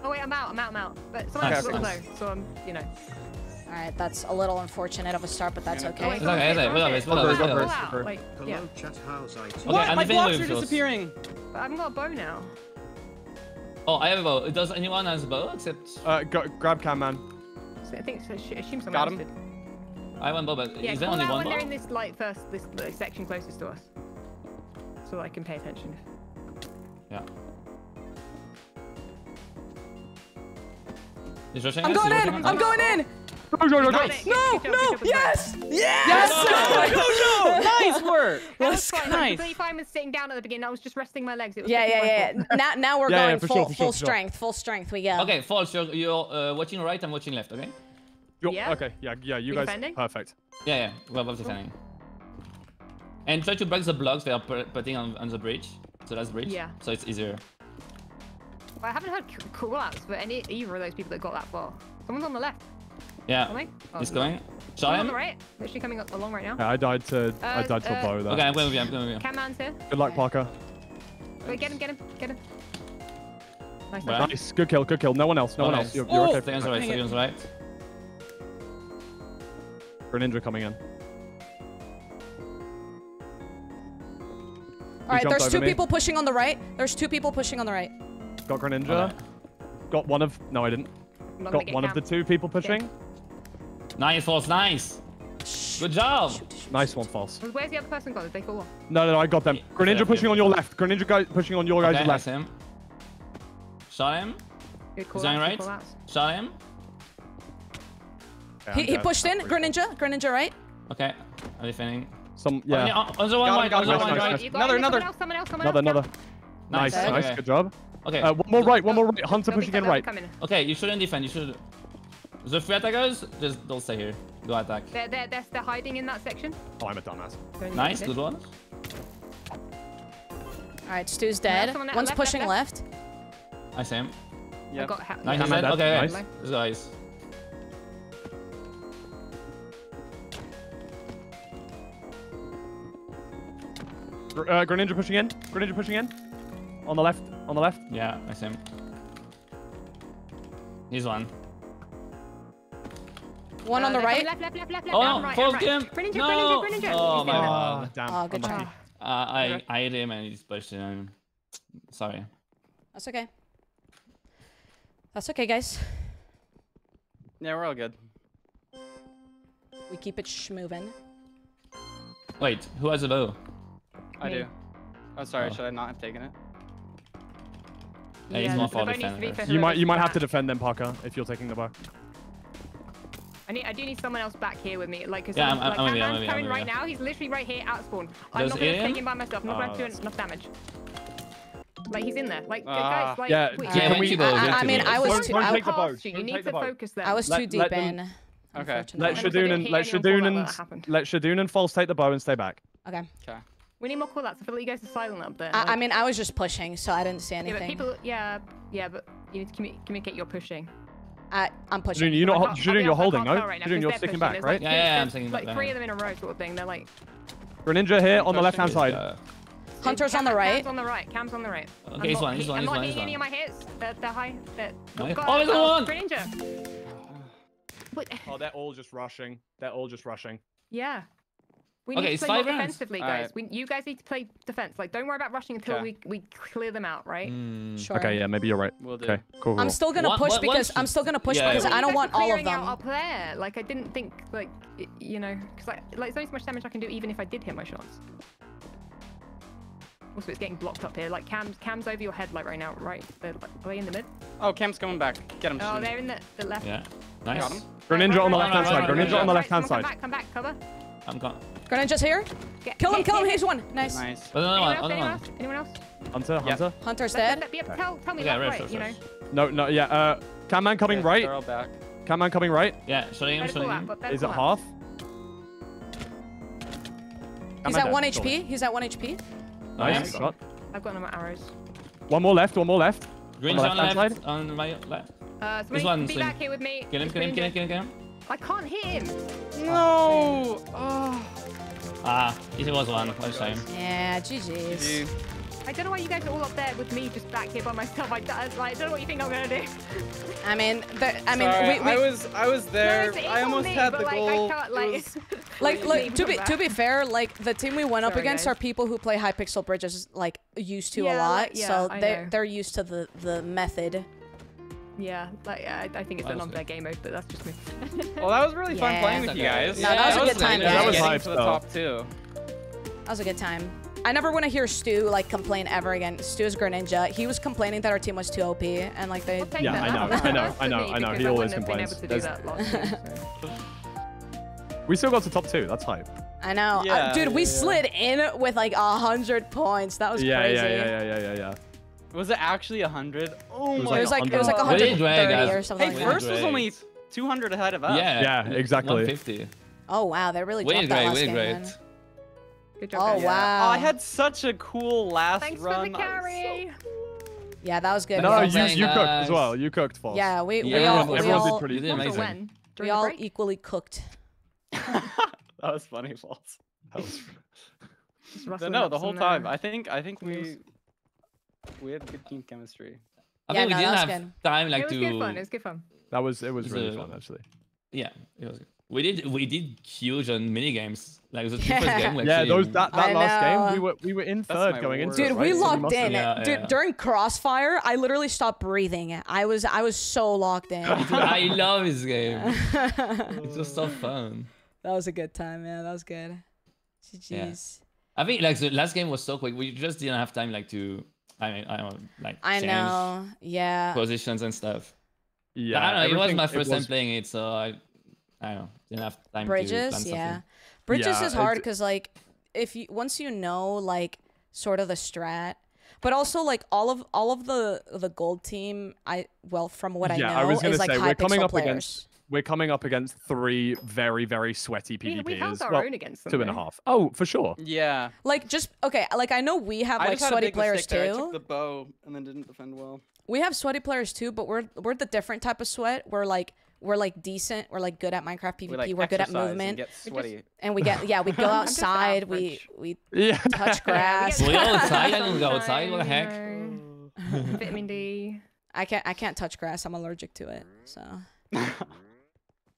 Oh wait, I'm out. I'm out. I'm out. But someone Nice, else will nice. know. So I'm, you know. All right, that's a little unfortunate of a start, but that's Yeah. Okay. wait, It's someone's okay, hit, it's someone's okay, hit. it's Pull okay, out, it's pull okay. Like, Hello, yeah. chat. How's IT? Okay, What? My blocks are false. disappearing. But I haven't got a bow now. Oh, I have a bow. Does anyone has a bow except Uh, go, grab cam man. So I think so. sh- Assume someone Got him. did. I have one bow, but Yeah, is there call only one when bow? they're in this like first this like, section closest to us, so I can pay attention. Yeah. Is rushing I'm us? Going rushing in. I'm going in. Go, go, go, go. Nice. No, Good job, good no, job, good job. yes, yes. Yes! no, no! Nice work! That was That's fine. I'm nice. completely fine with sitting down at the beginning. I was just resting my legs. It was Yeah, yeah, yeah. Now, now we're Yeah, yeah, going for full, sure, for sure, full sure. strength, full strength. We go. Okay, false. You're, you're uh, watching right. I'm watching left. Okay. You're- Yeah? Okay, yeah, yeah, you We guys. defending? Perfect. Yeah, yeah. We're both defending. And try to break the blocks they are putting on, on the bridge. So that's bridge. Yeah. So it's easier. I haven't heard c- call outs for any either of those people that got that far. Someone's on the left, Yeah. aren't? Oh, He's no. going. Shot Someone on him. the right, literally coming up along right now. Yeah, I died to I Uh, died to a uh, bow there. Okay, I'm going with you. I'm going with you. Cam man's here. Good luck, Parker. Wait, get him, get him, get him. Nice. Well, nice. Nice, good kill, good kill. No one else, no one Okay. else. You're, you're Oh, okay. Stay on the right. Stay on the right. Greninja coming in. All right, there's two me. people pushing on the right. There's two people pushing on the right. Got Greninja. Okay. Got one of. No, I didn't. I'm not gonna Got get one of the two people pushing. Nice, false. Nice. Good job. Nice one, false. Where's the other person gone? Did they fall off? No, no, no, I got them. Yeah, Greninja yeah, pushing yeah. on your left. Greninja guy pushing on your guys' Okay, left. that's him. Shot him. Good call Is that outs, good right? call. Shot him. Yeah, He, he pushed in. Greninja, Greninja, right? Okay. I'm defending. Some, Yeah. yeah. on, on the one Got right. got On the one nice, right. nice. You got Another, another. Someone else, someone Another, else. another. Nice. Nice, nice. Okay. Good job. Okay. Uh, one more right, one more right. Hunter They'll be- pushing in right. Okay, you shouldn't defend. You should. The free attackers, just don't stay here. Go attack. They're, they're, they're, they're hiding in that section. Oh, I'm a dumbass. Nice, this. good one. All right, Stu's dead. someone One's left, pushing left, left. I see him. I Yep. got ha- Nice, yeah, he's dead. Okay, nice. this guy's. Gr- Uh, Greninja pushing in. Greninja pushing in. On the left. On the left. Yeah, I see him. He's one. One on the right. Left, left, left, left, left. Oh down, no, right, right. game. No. Greninja, Greninja. Oh my god. damn. Oh, good job. Uh, I I hit him and he just pushed him. Sorry. That's okay. That's okay, guys. Yeah, we're all good. We keep it schmoving. Wait, who has a bow? I Me. do. Oh, sorry. Oh. Should I not have taken it? Yeah, he's Yeah, more but for only three defender. for You might, you might have to defend them, Parker, if you're taking the bow. I need, I do need someone else back here with me. Like, cause Yeah, someone- I'm- like I'm with you, I'm Cameron's with you, I'm coming right now. He's literally right here at spawn. I'm There's not gonna take him by myself. I'm not Oh, gonna do enough damage. Like he's in there. Like Ah. guys, like Yeah, we, can Alright, we- Empty I, I mean. I was too. don't I, take the bow. past you. You need to focus there. I was too deep in. Okay. Let And Shadoune and let anyone Shadoune and let Shadoune and False take the bow and stay back. Okay. Okay. We need more call outs. I feel like you guys are silent up there. I, I mean, I was just pushing, so I didn't see yeah, anything. but people, yeah, yeah, but you need to commu- communicate you're pushing. I, I'm pushing. Shadoune, you're I not. can't- I'll Shadoune, be you're holding, can't no? right now you're they're sticking back, right? Like, Yeah, two- yeah, I'm there's sticking like back, three of them in a row, sort of thing. They're like Greninja here on the left-hand side. Hunter's on the right. Cam's on the right. Cam's on the right. Oh, I'm Okay, he's not one, he's one, I'm not one, hitting any of my hits. They're, they're high. They're, oh, Nice. Oh, God, Oh, he's oh, on! Greninja. Oh, they're all just rushing. They're all just rushing. Yeah. We Okay, need it's to play more rounds. defensively, Alright. guys. We, you guys need to play defense. Like, don't worry about rushing until Okay. we, we clear them out, right? Mm. Sure. Okay, yeah, maybe you're right. We'll do. Okay, cool. cool. I'm still gonna One- push one- because once- I'm still gonna push yeah. because Well, I don't want all of clearing out them. Our player. Like, I didn't think, like, y- you know, because like, like, there's only so much damage I can do even if I did hit my shots. Also, it's getting blocked up here. Like, Cam's, Cam's over your head, like, right now, right? They're, like, are they in the mid? Oh, Cam's coming back. Get him. Oh, they're in the, the left. Yeah. Nice. Got him. Greninja on the left-hand side. Greninja on the left-hand side. Come back, come back, cover. I'm gone. Greninja's here. Get- Kill him, hit, kill him. hit, He's hit. one. Nice. Nice. But another Anyone one, else? another Anyone one. else? Anyone else? Hunter, Yep. Hunter. Hunter's dead. let- yep, tell, tell me Yeah, left, right, right, right, you know. right. No, no, yeah. Uh, Catman coming Okay, right. They're all back. Catman coming right. Yeah, shutting him, Better shutting him. Is it half? He's Catman at 1. HP. He's at 1 HP. Nice. Shot. I've got no more arrows. One more left. One more left. Green's On on the left, left-hand on my left. Uh, somebody one, be back here with me. Get him, It's get him, get him, Greninja. get him, get him. I can't hit him. No. Oh. Ah, it was one. One time. Yeah, GG's. I don't know why you guys are all up there with me just back here by myself. I, I, like, I don't know what you think I'm gonna do. I mean, the, I mean, Sorry, we, we, I was I was there. No, it's- it's I almost me, had the like, goal. I can't, like, was- like, Please to from be to be fair, like the team we went up against guys. are people who play Hypixel bridges like used to a lot, like- yeah, so I they know. they're used to the the method. Yeah, like I, I think it's That an was unfair game mode, but that's just me. Well, that was really fun Yeah. playing with you guys. No, that was a good time, nice. That was getting hype, to the though. top two. That was a good time. I never want to hear Stu like complain ever again. Stu is Greninja. He was complaining that our team was too OP, and like they. I'll Yeah. I know, I know, I know, I know. He I always wouldn't have been complains. able to do There's- that last game, so. We still got to top two. That's hype. I know, Uh, Yeah, dude. we yeah, yeah. slid in with like a hundred points. That was Yeah, crazy. yeah, yeah, yeah, yeah, yeah, yeah. Was it actually 100? Oh It was my It was like it was like 100. 130 Greg or something Hey, like first was only 200 ahead of us. Yeah. Yeah, exactly. 150. Oh wow, they really Way dropped that great, last game. great. Good job. Oh guys. wow. Oh, I had such a cool last Thanks run. for the I was so- carry. Yeah, that was good. No, you you cooked as well. You cooked, False. yeah, we we Yeah, all everyone, we everyone all, did pretty. You did Not amazing. we all break? equally cooked. that was funny, false. That was- No, rustling no, up the whole time. uh, I think I think we wheels. We had good team chemistry. I Yeah, think no, we didn't have good. time like it was to. good fun. It was good fun. that was it was It's really a- fun actually. Yeah, it was. Good. We did we did huge on mini games. Like the two first Yeah. game. we Yeah, actually- those that, that I last game we were we were in third going into worst. it, Dude, right? we So locked must have- in. Yeah, Dude, yeah. during Crossfire, I literally stopped breathing. I was I was so locked in. Dude, I love this game. It's just so fun. That was a good time, man. That was good. GG's. I think like the last game was so quick. We just didn't have time like to. I mean, I don't like I change know. Yeah. positions and stuff. Yeah, I don't know. It was my first time playing it, so I, I don't know. Didn't have time Bridges, something. yeah. Bridges Yeah, is hard because like if you once you know like sort of the strat, but also like all of all of the the gold team, I well from what I Yeah, know I was gonna is like say, high we're coming pixel up players. against- We're coming up against three very very sweaty We, we held our Well, own against them. two and a though. half. Oh, for sure. Yeah. Like just okay, like I know we have I like just had a sweaty big players mistake there. I too. took the bow and then didn't defend well. We have sweaty players too, but we're we're the different type of sweat. We're like we're like decent. We're like good at Minecraft PvP. We like we're good at exercise and movement, Get sweaty. and we get yeah we go outside. we we Yeah. touch grass. We go outside, I don't go outside, what the heck? Vitamin D. I can't I can't touch grass. I'm allergic to it. So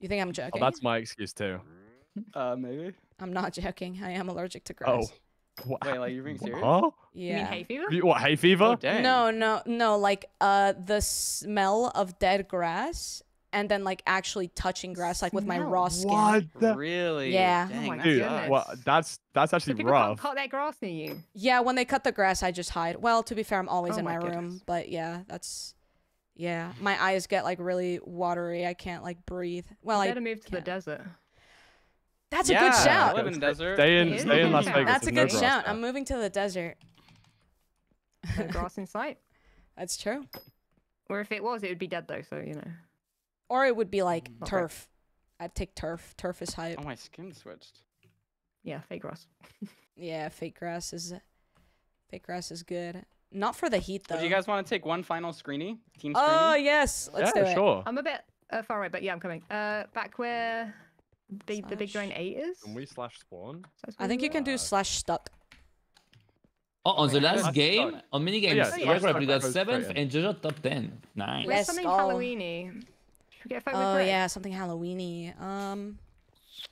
you think I'm joking? Oh, joking? that's my excuse too. uh, maybe. I'm not joking. I am allergic to grass. Oh. grass. What? Wait, like you're being serious? Huh? You mean hay fever? You- What hay fever? Oh, dang. No, no, no. Like uh, the smell of dead grass, and then like actually touching grass, like with my raw skin. What? the- Really? Yeah. Dang, Oh my that Dude, goodness. well, that's that's So actually people rough. can't cut that grass near you. Yeah, when they cut the grass, I just hide. Well, to be fair, I'm always Oh in my my, room, but yeah, that's yeah. My eyes get like really watery. I can't like breathe. Well, you I better move to the can't. desert. that's a yeah, good I shout. live in the desert. Stay in, stay in is. Las Vegas. That's a there's no good grass shout. I'm moving to the desert. No grass in sight. That's true. Or if it was, it would be dead though. So you know. Or it would be like Okay. turf. I'd take turf. Turf is hype. Oh, my skin switched. Yeah, fake grass. Yeah, fake grass is fake grass is good. Not for the heat though. So do you guys want to take one final screeny? Team screeny? Oh yes, let's yeah, do it. sure. I'm a bit uh, far away, but yeah, I'm coming. Uh, back where the the big Slash. giant eight is. Can we slash spawn? I think you can do slash stuck. Oh, on the last that's game, done. on mini games, yeah, so yeah, yeah, it's like we that got seventh in. and Jojo top ten. Nice. Where's Let's something go. Halloweeny? Should we get a photo with Oh yeah, something Halloweeny. Um,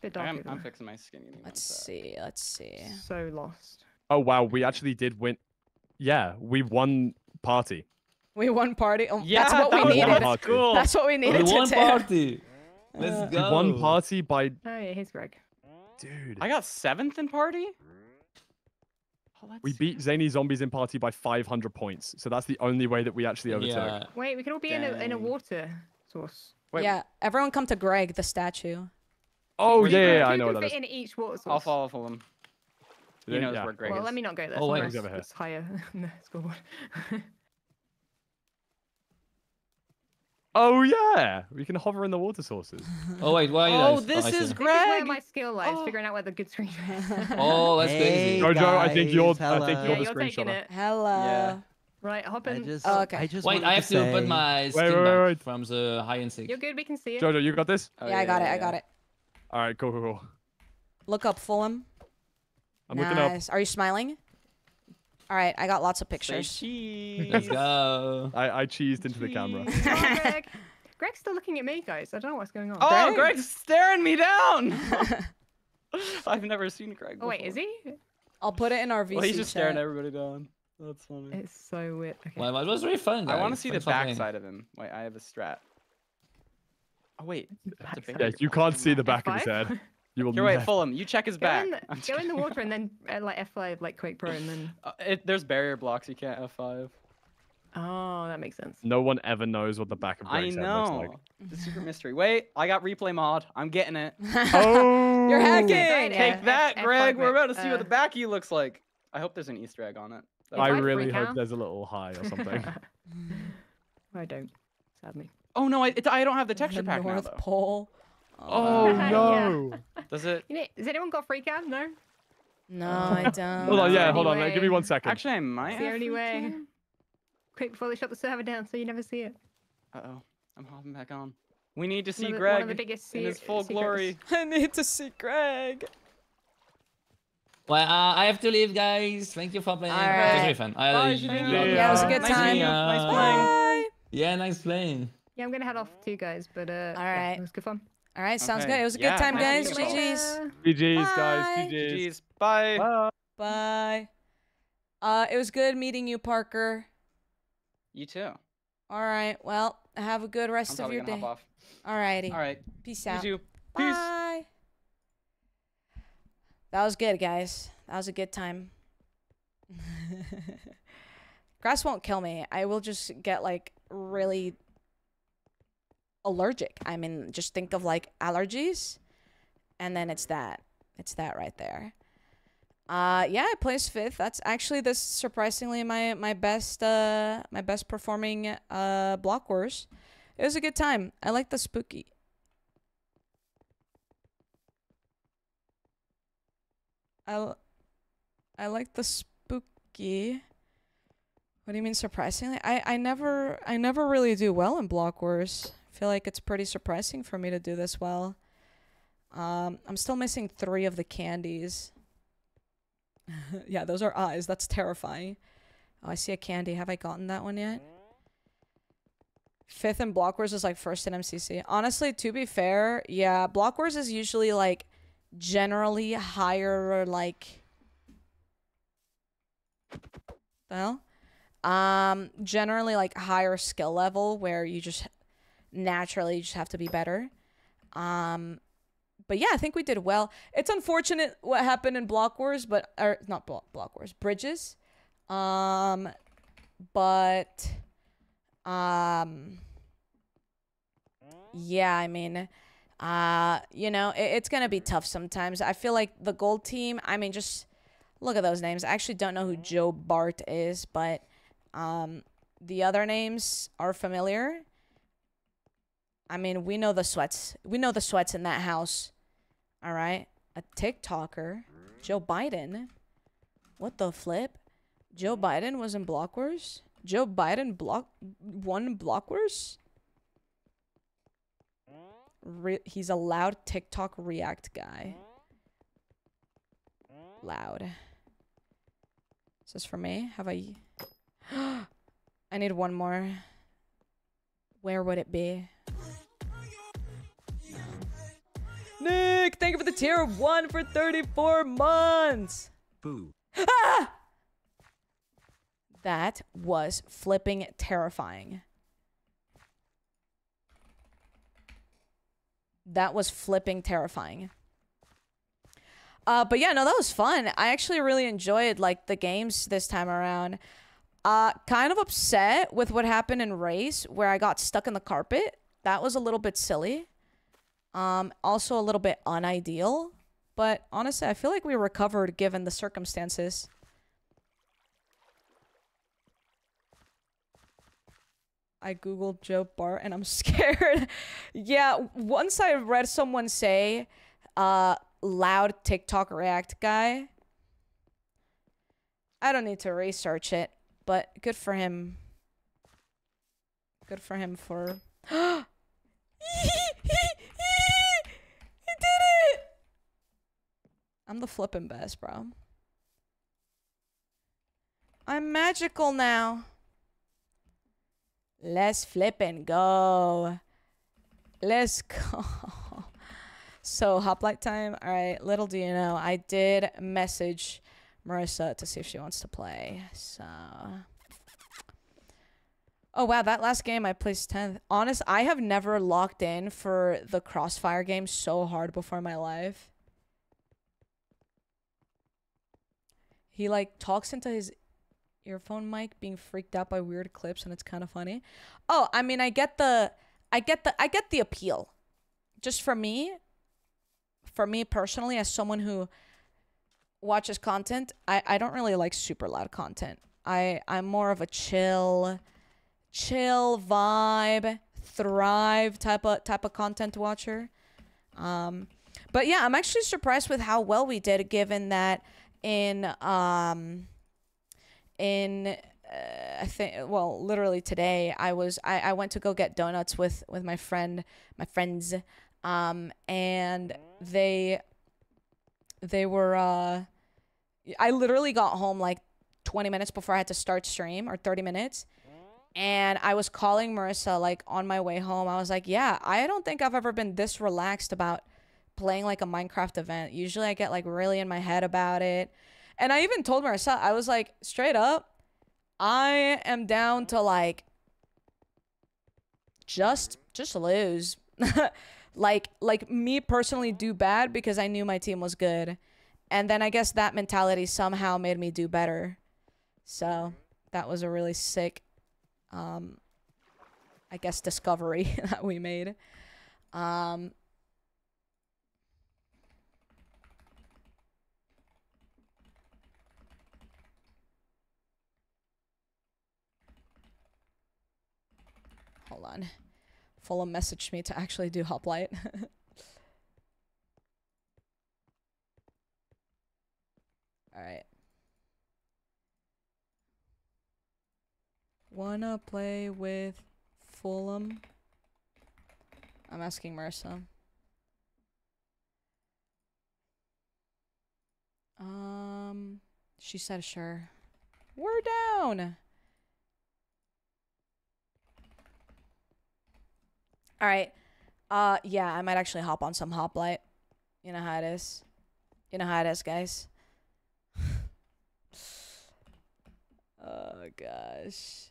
Bit dark I'm, I'm fixing my skin. Give me one let's see. Let's see. So lost. Oh wow, we actually did win. Yeah, we won party. We won party. Oh, Yeah, that's what that we was needed. Party. cool. That's what we We needed to won do. party. Let's Uh, We won party by Oh yeah, here's Greg. dude. I got seventh in party. Oh, We beat Zany Zombies in party by 500 points. So that's the only way that we actually overtook. Yeah. Wait, we can all be in a in a water source. Wait, yeah, everyone come to Greg, the statue. Oh yeah, yeah, yeah, I can know what that fit is. in each water source? I'll follow Fulham. He Yeah, knows yeah. where Greg well, is. let me not go there. Oh, wait. It's, Over here. it's higher in the scoreboard. Oh yeah, we can hover in the water sources. Oh wait, why? Oh, guys? this I is see. This is where my skill lies, Oh. figuring out where the good screen is. Oh, that's Hey, crazy. Jojo, I think you're- guys, I think you're the you're taking it. Hello. Yeah. Right, hop I just, Oh, okay. I just Wait, I have to say, put my skin wait, wait, back wait. from the high and sick. You're good, we can see it. Jojo, you got this. Oh, yeah, I got it. I got it. All right, cool, cool, cool. Look up Fulham. I'm looking up. nice. Are you smiling? All right, I got lots of Say pictures. cheese. Let's go. I I cheesed into the camera. Oh, Greg. Greg's still looking at me, guys. I don't know what's going on. Oh, Greg. Greg's staring me down. I've never seen Greg. Oh, wait, is he? I'll put it in our VC Well, he's just staring everybody down. That's funny. It's so weird. Okay. Well, it was really fun. Guys. I want to guys. see the Thanks for backside of him. Wait, I have a strat. Oh wait, that's a Backside. Yeah, you can't see the back of his head. You will Here, wait, never- Fulham, you check his Go, back. in the, I'm go in the water and then uh, like F5, like Quake Pro, and then. Uh, it, there's barrier blocks. You can't F5. Oh, that makes sense. No one ever knows what the back of I Greg's head know. looks like. The secret mystery. Wait, I got replay mod. I'm getting it. Oh, You're hacking. Right, Take yeah, that, F- Greg. F5 We're about to see what the Uh, back of you looks like. I hope there's an Easter egg on it. That'd I If be- I really hope out- there's a little high or something. I don't. Sadly. Oh no, I, it, I don't have the texture the pack now North though. Pole. Oh Yeah. no! Does it? You know, has anyone got free cam? No. No, I don't. Hold on, yeah, hold on. like, Give me one second. Actually, I might. It's the only way. cam. Quick before they shut the server down, so you never see it. Uh oh, I'm hopping back on. We need to see One of the- Greg one of the in his full secrets. glory. I need to see Greg. Well, uh, I have to leave, guys. Thank you for playing. It was really fun. I, Bye, I- Janine. Yeah, Yeah, it was a good Nice time. meeting you. Nice playing. Bye. Yeah, nice playing. Yeah, I'm gonna head off too, guys. But uh, all right, yeah, it was good fun. All right, sounds Okay. good. It was a good time, guys. meeting you. GG's. GG's, guys. Bye. GG's. Bye. Bye. Bye. Uh, it was good meeting you, Parker. You too. All right. Well, have a good I'm rest of probably your gonna day. hop off. All righty. All right. Peace You out. too. Peace. Bye. That was good, guys. That was a good time. Grass won't kill me. I will just get like really allergic. I mean, just think of like allergies, and then it's that. It's that right there. Uh, yeah, I placed fifth. That's actually this surprisingly my my best uh my best performing uh block wars. It was a good time. I like the spooky. I, I like the spooky. What do you mean surprisingly? I, I never I never really do well in block wars. Feel like it's pretty surprising for me to do this well. Um, I'm still missing three of the candies. yeah, those are eyes. That's terrifying. Oh, I see a candy. Have I gotten that one yet? Fifth in Block Wars is like first in MCC. Honestly, to be fair, yeah, Block Wars is usually like generally higher, like. Well, um, generally like higher skill level where you just naturally you just have to be better. Um, but yeah, I think we did well. It's unfortunate what happened in Block Wars, but or not Block Block Wars, Bridges. Um, but um, yeah, I mean, uh, you know, it, it's gonna be tough sometimes. I feel like the gold team. I mean, just look at those names. I actually don't know who Joe Bart is, but um, the other names are familiar. I mean, we know the sweats. We know the sweats in that house. All right. A TikToker, Joe Biden. What the flip? Joe Biden was in Block Wars? Joe Biden block won Block Wars? Re- he's a loud TikTok react guy. Loud. Is this for me? Have I? I need one more. Where would it be? Nick, thank you for the tier one for 34 months. Boo. Ah! That was flipping terrifying. That was flipping terrifying. Uh, but yeah, no, that was fun. I actually really enjoyed like the games this time around. Uh, kind of upset with what happened in race where I got stuck in the carpet. That was a little bit silly. Um, also a little bit unideal, but honestly, I feel like we recovered given the circumstances. I googled Joe Bart and I'm scared. yeah, once I read someone say, uh, loud TikTok React guy. I don't need to research it, but good for him. Good for him for. he did it! I'm the flippin' best, bro. I'm magical now. Let's flip and go. Let's go. So hoplite time. All right. Little do you know, I did message Marissa to see if she wants to play. So. Oh wow, that last game I placed 10th. Honest, I have never locked in for the Crossfire game so hard before in my life. He like talks into his earphone mic being freaked out by weird clips and it's kind of funny. Oh, I mean, I get the I get the I get the appeal. Just for me, for me personally as someone who watches content, I I don't really like super loud content. I I'm more of a chill chill vibe, thrive type of type of content watcher. Um but yeah, I'm actually surprised with how well we did given that in um in uh, I think well literally today I was I, I went to go get donuts with with my friend my friends um and they they were uh I literally got home like 20 minutes before I had to start stream or 30 minutes and I was calling Marissa like on my way home. I was like yeah I don't think I've ever been this relaxed about playing like a Minecraft event usually I get like really in my head about it and I even told Marissa, I was like, straight up, I am down to like just just lose. like like me personally do bad because I knew my team was good. And then I guess that mentality somehow made me do better. So that was a really sick um I guess discovery that we made. Um Hold on. Fulham messaged me to actually do hoplite. Alright. Wanna play with Fulham? I'm asking Marissa. Um, she said sure. We're down. All right. Uh, yeah, I might actually hop on some hoplite. You know how it is. You know how it is, guys. oh gosh.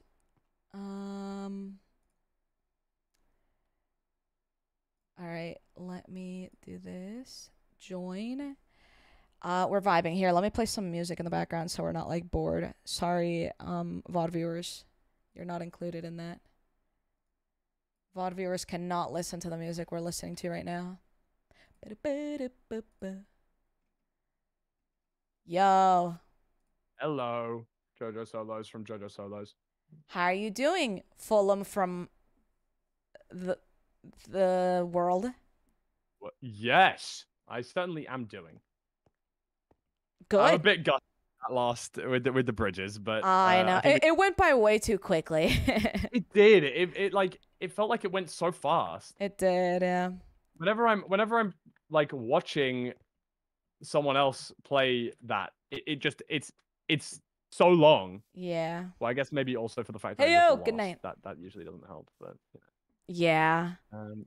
Um. All right, let me do this. Join. Uh, we're vibing here. Let me play some music in the background so we're not like bored. Sorry, um, VOD viewers, you're not included in that. VOD viewers cannot listen to the music we're listening to right now. Yo, Hello, JoJo Solos from JoJo Solos. how are you doing, Fulham from the the world? Well, yes, I certainly am doing. Good. I'm a bit gutted at last with the, with the bridges, but I uh, know think it, it went by way too quickly. it did. It, it like it felt like it went so fast. it did, yeah. Whenever I'm whenever I'm like watching someone else play that, it, it just it's it's so long. Yeah. Well, I guess maybe also for the fact that I Hey, yo, good lost, night. That that usually doesn't help, but you Yeah. Um,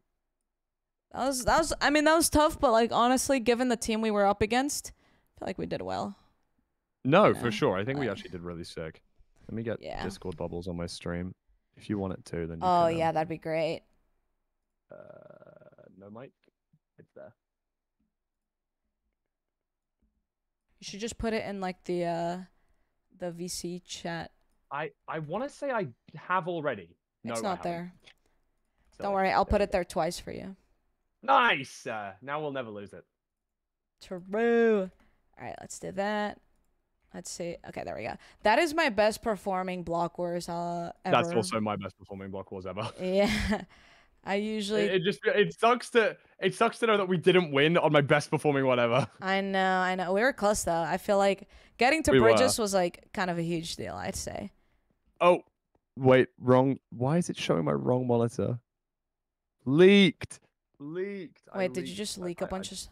That was that was I mean that was tough, but like honestly, given the team we were up against, I feel like we did well. No, you for sure. I think we actually did really sick. Let me get Yeah. Discord bubbles on my stream. If you want it to, then you Oh can, um, yeah, that'd be great. Uh, no mic. It's there. You should just put it in like the uh the VC chat. I I want to say I have already. No, it's not there. So Don't worry, I'll put it there twice for you. Nice. Uh, now we'll never lose it. True. All right, let's do that. Let's see. Okay, there we go. That is my best performing block wars uh, ever. That's also my best performing block wars ever. Yeah. I usually. It, it just it sucks to it sucks to know that we didn't win on my best performing whatever. I know, I know. We were close though. I feel like getting to We were. Bridges was like kind of a huge deal. I'd say. Oh, wait, wrong. Why is it showing my wrong monitor? Leaked. Leaked. I Wait, did you just leak a I- I- bunch of? s-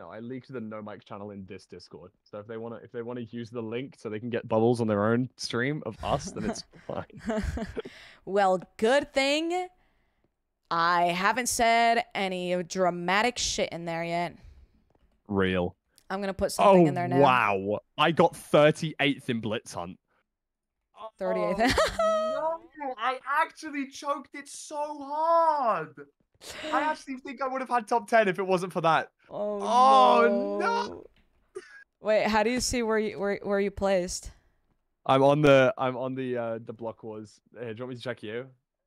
No, I leaked the no mic channel in this Discord. So if they want to, if they want to use the link so they can get bubbles on their own stream of us, then it's fine. well, good thing I haven't said any dramatic shit in there yet. Real. I'm gonna put something oh in there oh, now. wow! I got 38th in Blitz Hunt. 38th. no, I actually choked it so hard. I actually think I would have had top 10 if it wasn't for that. Oh, Oh, no. Wait, how do you see where you where where you placed? I'm on the I'm on the uh the block wars. Here, do you want me to check you?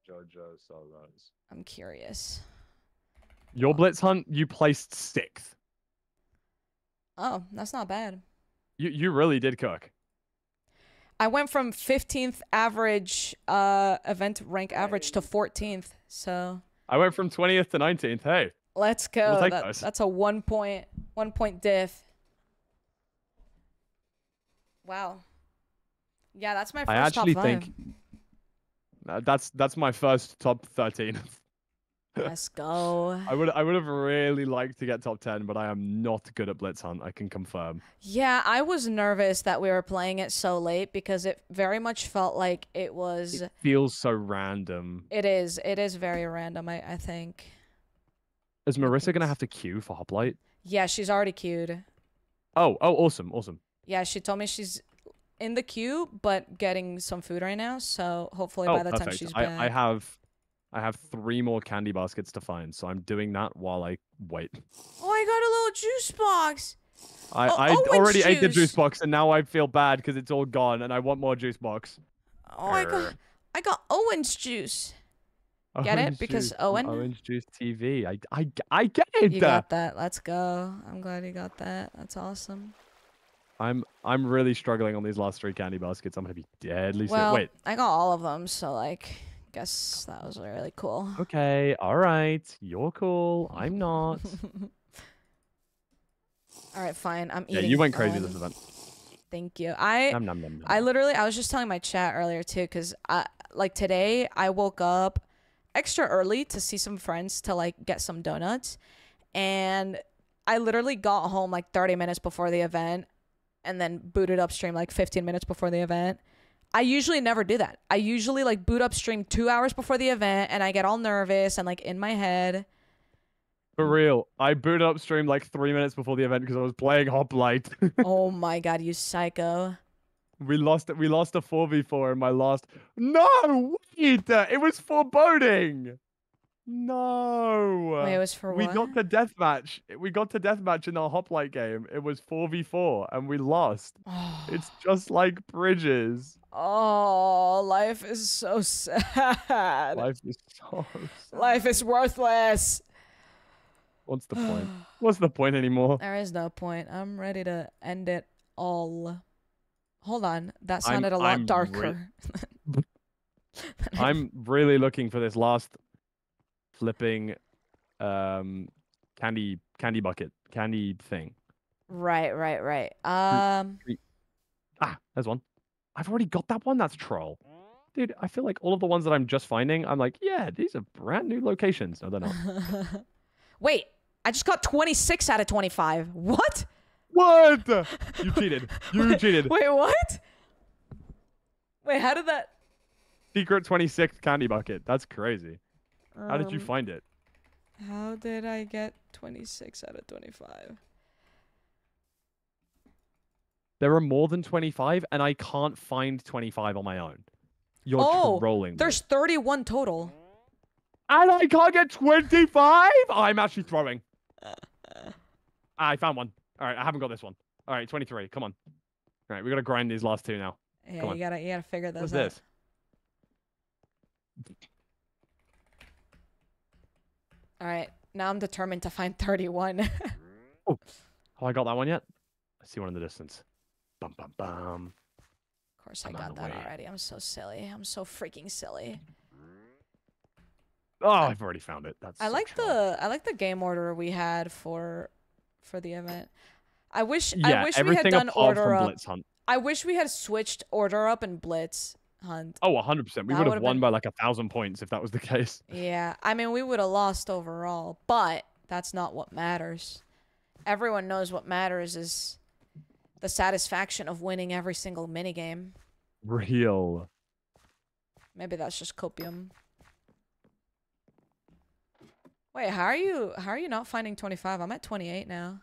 Jojo Solos. I'm curious. Your Blitz Hunt, you placed sixth. Oh, that's not bad. You you really did cook. I went from 15th average uh event rank average to 14th. So I went from 20th to 19th. Hey, let's go. take That- that's a one point one point diff. Wow. Yeah, that's my first I actually think that's that's my first top 13. Let's go. I would I would have really liked to get top 10, but I am not good at Blitz Hunt. I can confirm. Yeah, I was nervous that we were playing it so late because it very much felt like it was. It feels so random. It is. It is very random. I I think. Is Marissa gonna have to queue for Hoplite? Yeah, she's already queued. Oh, oh, awesome, awesome. Yeah, she told me she's in the queue, but getting some food right now. So hopefully oh, by the time perfect. she's I, back. I have, I have three more candy baskets to find, so I'm doing that while I wait. Oh, I got a little juice box. I, Oh, I orange already ate the juice. juice box, and now I feel bad because it's all gone, and I want more juice box. Oh, I got I got Owen's juice. Get it? Orange Because juice Owen? Orange Juice TV. I, I, I get it. You got that. Let's go. I'm glad you got that. That's awesome. I'm, I'm really struggling on these last three candy baskets. I'm gonna be deadly sick. Well, Wait. I got all of them, so like, guess that was really cool. Okay. All right. You're cool. I'm not. All right, fine. I'm yeah, eating. you went crazy fun. this event. Thank you. I Nom, nom, nom, nom. I literally I was just telling my chat earlier too, cause I like today I woke up extra early to see some friends to like get some donuts, and I literally got home like 30 minutes before the event, and then booted up stream like 15 minutes before the event. I usually never do that. I usually like boot up stream two hours before the event, and I get all nervous and like in my head. For real, I booted up stream like three minutes before the event because I was playing Hoplite. oh my god, you psycho! we lost it. We lost a four v four in my last. No, wait, it was foreboding. No. Wait, it was for we what? got to deathmatch. We got to deathmatch in our Hoplite game. It was four v four, and we lost. it's just like bridges. Oh, life is so sad. Life is so. Life is worthless. What's the point? What's the point anymore? There is no point. I'm ready to end it all. Hold on. That I'm- sounded a lot I'm darker. I'm really looking for this last flipping um candy candy bucket candy thing. right, right, right. Um, Ah, there's one. I've already got that one. That's troll. Dude, I feel like all of the ones that I'm just finding, I'm like, yeah, these are brand new locations. No, they're not. wait. I just got 26 out of 25. What? what? You cheated. You Wait- cheated. Wait, what? Wait, how did that? Secret 26th candy bucket. That's crazy. How did you um, find it? How did I get 26 out of 25? There are more than 25, and I can't find 25 on my own. You're oh, trolling. me. there's 31 total. And I can't get 25? I'm actually throwing. I found one. All right, I haven't got this one. All right, 23. Come on. All right, we got to grind these last two now. Yeah, you gotta, you gotta figure this What's out. this? All right. now I'm determined to find 31. of Oh, I got that one yet? I see one in the distance. Bum bum bum. course, I I'm on got that way. already. I'm so silly. I'm so freaking silly. Oh, I've already found it. That's I like the I like the game order we had for for the event. I wish yeah, I wish we had done order up. Blitz Hunt. I wish we had switched order up and blitz hunt. Oh, 100%. We would have won been- by like a thousand points if that was the case. Yeah, I mean we would have lost overall, but that's not what matters. Everyone knows what matters is the satisfaction of winning every single minigame. Real. Maybe that's just copium. Wait, how are you how are you not finding 25? I'm at 28 now.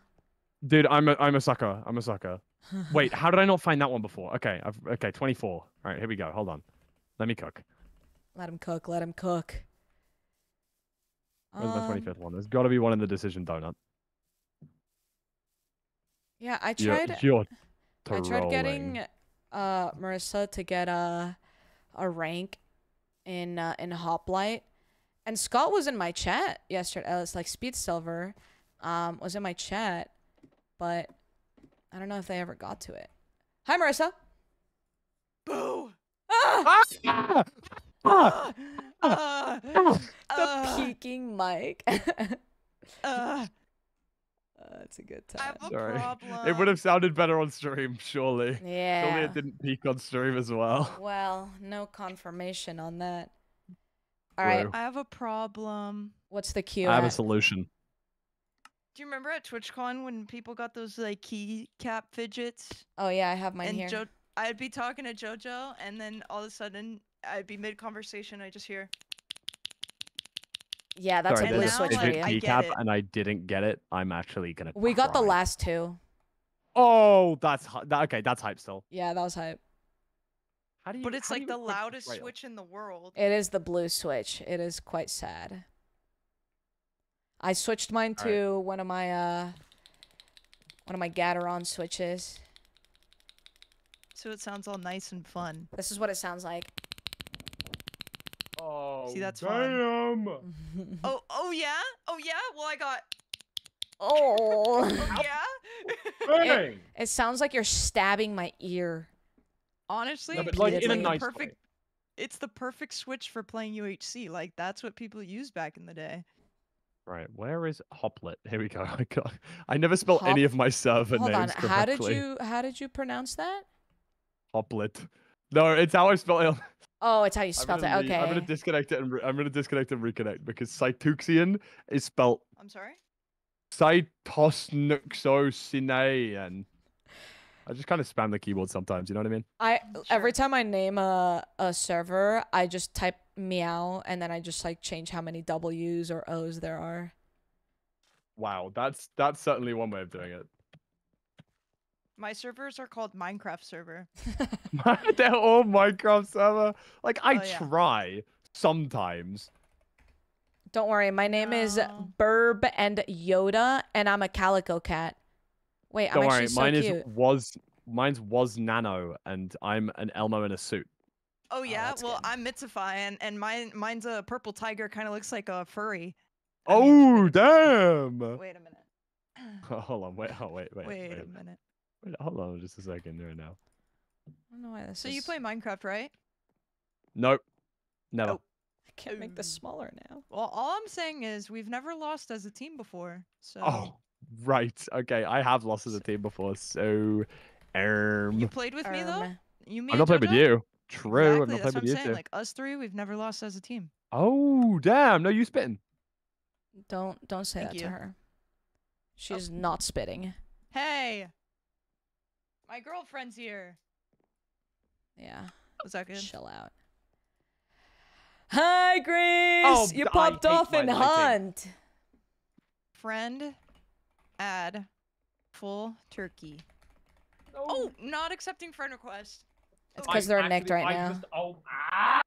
Dude, I'm a, I'm a sucker. I'm a sucker. Wait, how did I not find that one before? Okay, I've, okay, 24. All right, here we go. Hold on. Let me cook. Let him cook, let him cook. Where's my Um, 25th one? There's got to be one in the decision donut. Yeah, I You're- tried You're, I tried getting uh Marissa to get a a rank in uh, in Hoplite. And Scott was in my chat yesterday. Uh, it's like Speed Silver um was in my chat, but I don't know if they ever got to it. Hi Marissa. Boo! Ah! Ah! Uh, Ah! uh, the uh, peeking mic. uh, That's a good I time. have a Sorry. problem. It would have sounded better on stream, surely. Yeah. Surely Yeah. it didn't peak on stream as well. Well, no confirmation on that. All right. True. I have a problem. What's the cue? I have a solution. Do you remember at TwitchCon when people got those like keycap fidgets? Oh yeah, I have mine and here. Jo- I'd be talking to JoJo, and then all of a sudden, I'd be mid conversation. I just hear, yeah, that's Sorry, a blue now, switch for like, you. Keycap it. and I didn't get it. I'm actually gonna. We got the last two. Oh, that's hy- that, okay. That's hype still. Yeah, that was hype. How do you? but it's how do like you the loudest switch in the world. It is the blue switch. It is quite sad. I switched mine All right. to one of my uh one of my Gateron switches. So it sounds all nice and fun. This is what it sounds like. Oh, See, that's fun. damn. Oh, oh yeah, oh yeah. Well, I got. oh. Oh yeah. Bang! it sounds like you're stabbing my ear. Honestly, No, like in a nice perfect. way. It's the perfect switch for playing UHC. Like that's what people used back in the day. Right, where is Hoplet? Here we go. I, got, I never spelled any of my server Hold on. names How did you how did you pronounce that? Hoplet. No, it's how I spell it. Oh, it's how you I'm spelled it. re- I'm gonna disconnect it and re- I'm gonna disconnect and reconnect because Cytuxian is spelled I'm sorry. Cytosnuxocinaean. I just kind of spam the keyboard sometimes. You know what I mean? I every time I name a a server, I just type meow and then I just like change how many W's or O's there are. Wow, that's that's certainly one way of doing it. My servers are called Minecraft server. They're all Minecraft server. Like I Oh, yeah. try sometimes. Don't worry, my name is Burb and Yoda, and I'm a calico cat. Wait, Don't I'm worry, actually so mine cute. is was mine's was Nano, and I'm an Elmo in a suit. Oh yeah, that's well good. I'm Mitsify and and mine mine's a purple tiger. Kind of looks like a furry. Oh damn! Wait a minute. hold on, wait, oh wait, wait, Wait, wait, a minute. wait, hold on, just a second right now. I don't know why this So is. you play Minecraft, right? Nope, never. Oh. I can't make this Um, smaller now. Well, all I'm saying is we've never lost as a team before. So Oh, right. Okay, I have lost as a team before, so um, you played with me though. Um, You me I've and not played with you. True, I've Exactly, not that's played what with I'm you saying. too. Like us three, we've never lost as a team. Oh damn! No, you spitting. Don't don't say Thank that you. to her. She's oh. not spitting. Hey, my girlfriend's here. Yeah. Was that good? Chill out. Hi, oh, Grace. Oh, you popped hate off my in lighting. Hunt. Friend, add, full turkey. Oh, not accepting friend request. It's Oh, because they're nicked right I now. Just, oh, ah,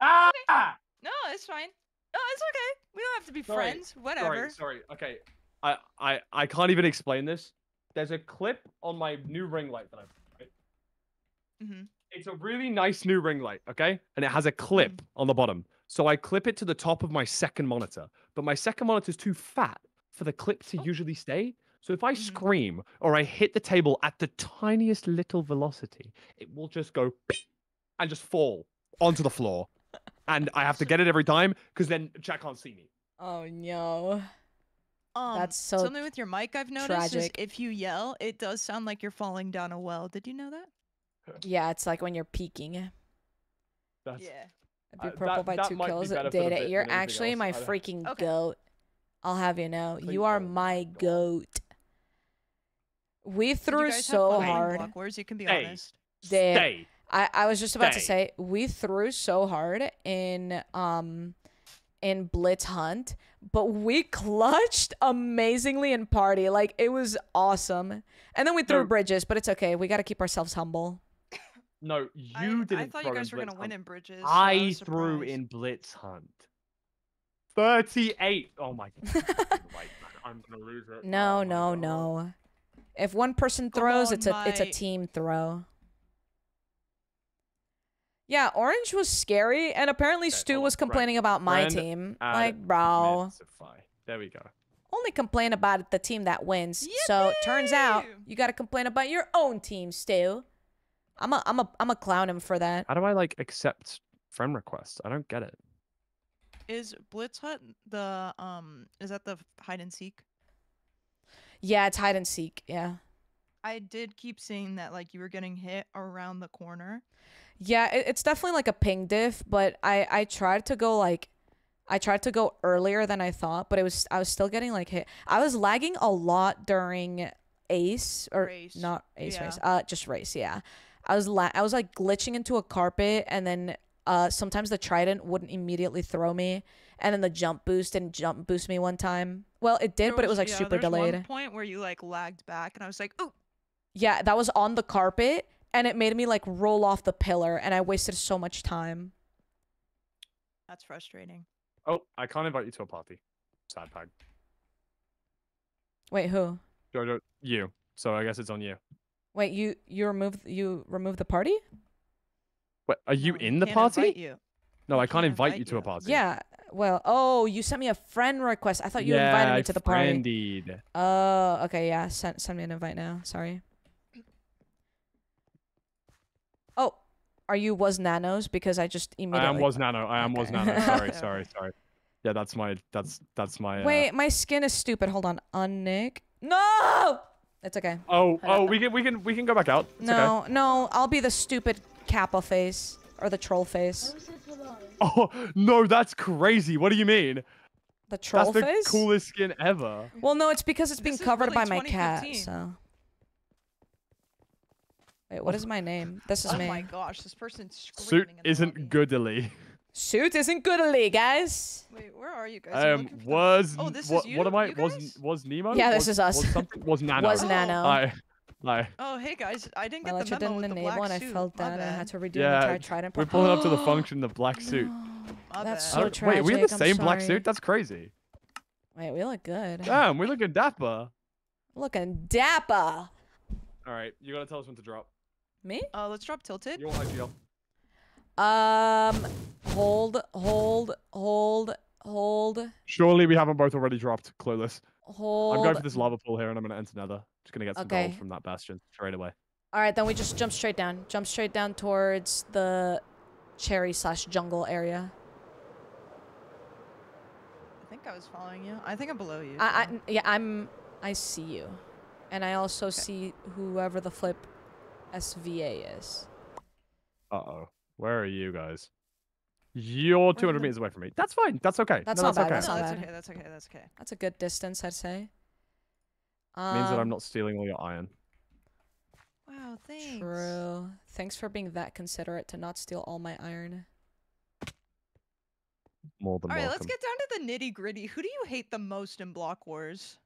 ah! No, it's fine. No, it's okay. We don't have to be Sorry, friends. Whatever. Sorry, sorry. Okay, I, I, I can't even explain this. There's a clip on my new ring light that I've. right? Mhm. It's a really nice new ring light, okay, and it has a clip Mm. on the bottom. So I clip it to the top of my second monitor, but my second monitor is too fat for the clip to usually stay. So if I scream or I hit the table at the tiniest little velocity, it will just go and just fall onto the floor. And I have to get it every time because then Jack can't see me. Oh no. Um, That's so something with your mic I've noticed tragic. is if you yell, it does sound like you're falling down a well. Did you know that? Yeah, it's like when you're peaking. That's, Yeah. I'd be Uh, purple that- by that two kills. better for the Data, you're actually else. my freaking Okay. goat. I'll have you know, Please you are don't. my goat. We Did you threw guys so fun hard. Block Wars? You can be Hey. honest. Did. Stay. I, I was just about to say we threw so hard in um in Blitz Hunt, but we clutched amazingly in party. Like it was awesome. And then we threw No. bridges, but it's okay. We got to keep ourselves humble. No, you I, didn't. I thought throw you guys were gonna Blitz win in bridges. so I was threw in Blitz Hunt. 38. Oh my god. I'm gonna lose it. No, Oh no, God. no. If one person throws, on, it's a it's a team throw. Yeah, orange was scary, and apparently Okay, Stu was Friend- complaining about my friend team. Like, bro, Mensify. There we go. only complain about the team that wins. So it turns out you got to complain about your own team, Stu. I'm a I'm a I'm a clown him for that. How do I like accept friend requests? I don't get it. Is Blitz Hunt the um? Is that the hide and seek? Yeah, it's hide and seek. Yeah. I did keep seeing that like you were getting hit around the corner. Yeah, it, it's definitely like a ping diff, but I I tried to go like I tried to go earlier than I thought, but it was I was still getting like hit. I was lagging a lot during Ace or Race, not Ace race. yeah. Uh just race, yeah. I was la- I was like glitching into a carpet and then uh sometimes the trident wouldn't immediately throw me and then the jump boost didn't jump boost me one time. Well, it did, There but it was like yeah, super there's delayed. One point where you like lagged back, and I was like, "Oh, Yeah, that was on the carpet and it made me like roll off the pillar and I wasted so much time. that's frustrating." Oh, I can't invite you to a party. Sad pag. Wait, who? Jojo, you. So I guess it's on you. Wait, you you removed you removed the party? Wait, are you No, in the can't party? invite you. No, I can't can't invite invite you to a party. Yeah. Well, oh, you sent me a friend request. I thought you yeah, invited me to the party. Indeed. Oh, okay, yeah. Send send me an invite now. Sorry. Oh, are you was nanos? Because I just emailed I am was nano. I am was Okay. nano. Sorry, sorry, sorry. Yeah, that's my that's that's my. Uh... Wait, my skin is stupid. Hold on, unnick. No, it's okay. Oh, oh, we can we can we can go back out. It's okay. no, no, I'll be the stupid kappa face or the troll face. Oh no, that's crazy. What do you mean? The troll that's the coolest skin ever. Well, no, it's because it's been covered by my cat. So. Wait, what is my name? This is Oh me. Oh my gosh, this person's Suit screaming. in the lobby. isn't goodly. Suit isn't goodly, guys. Wait, where are you guys? I'm Um, looking for the- was Oh, this what, is what you? am I? You Was guys? was Nemo? Yeah, this was, is us. Was something? Was Nano? Was Oh. Nano. Hi, hi. Oh, hey guys, I didn't My get the ledger memo didn't with the enable black and I suit. felt My that and I bad. had to redo the Yeah, entire trident. We're pulling up to the function in the black suit. My That's bad. so I don't- Wait, we in the I'm same black suit? That's crazy. Wait, we look good. Damn, we're looking dapper. Looking dapper. All right, you gotta tell us when to drop. Me? Uh, let's drop tilted. You want IGL? Um, hold, hold, hold, hold, Surely we haven't both already dropped. Clueless. hold. I'm going for this lava pool here, and I'm gonna enter Nether. Just gonna get some Okay. gold from that bastion straight away. All right, then we just jump straight down. Jump straight down towards the cherry slash jungle area. I think I was following you. I think I'm below you. I, I yeah, I'm. I see you, and I also see whoever the flip SVA is. Uh oh. Where are you guys? You're 200 meters away from me. That's fine. That's okay. That's no, not that's bad, okay. that's no, not that's bad. okay. That's okay. That's okay. That's a good distance, I'd say. Means that I'm Um, not stealing all your iron. Wow, thanks. True. Thanks for being that considerate to not steal all my iron. More than All right, welcome. let's get down to the nitty gritty. Who do you hate the most in Block Wars?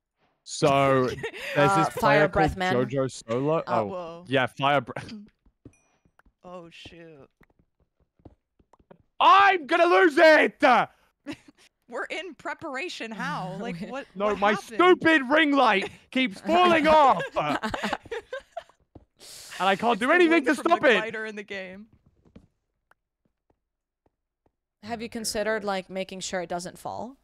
So there's Uh, this Fire player Breath called Man. Jojo Solo. Uh, Oh, Whoa. yeah, fire breath. Oh shoot. I'm gonna lose it. We're in preparation. How? Like what? No, what my happened? stupid ring light keeps falling off, and I can't It's do the anything to stop it. glider in the game. Have you considered like making sure it doesn't fall?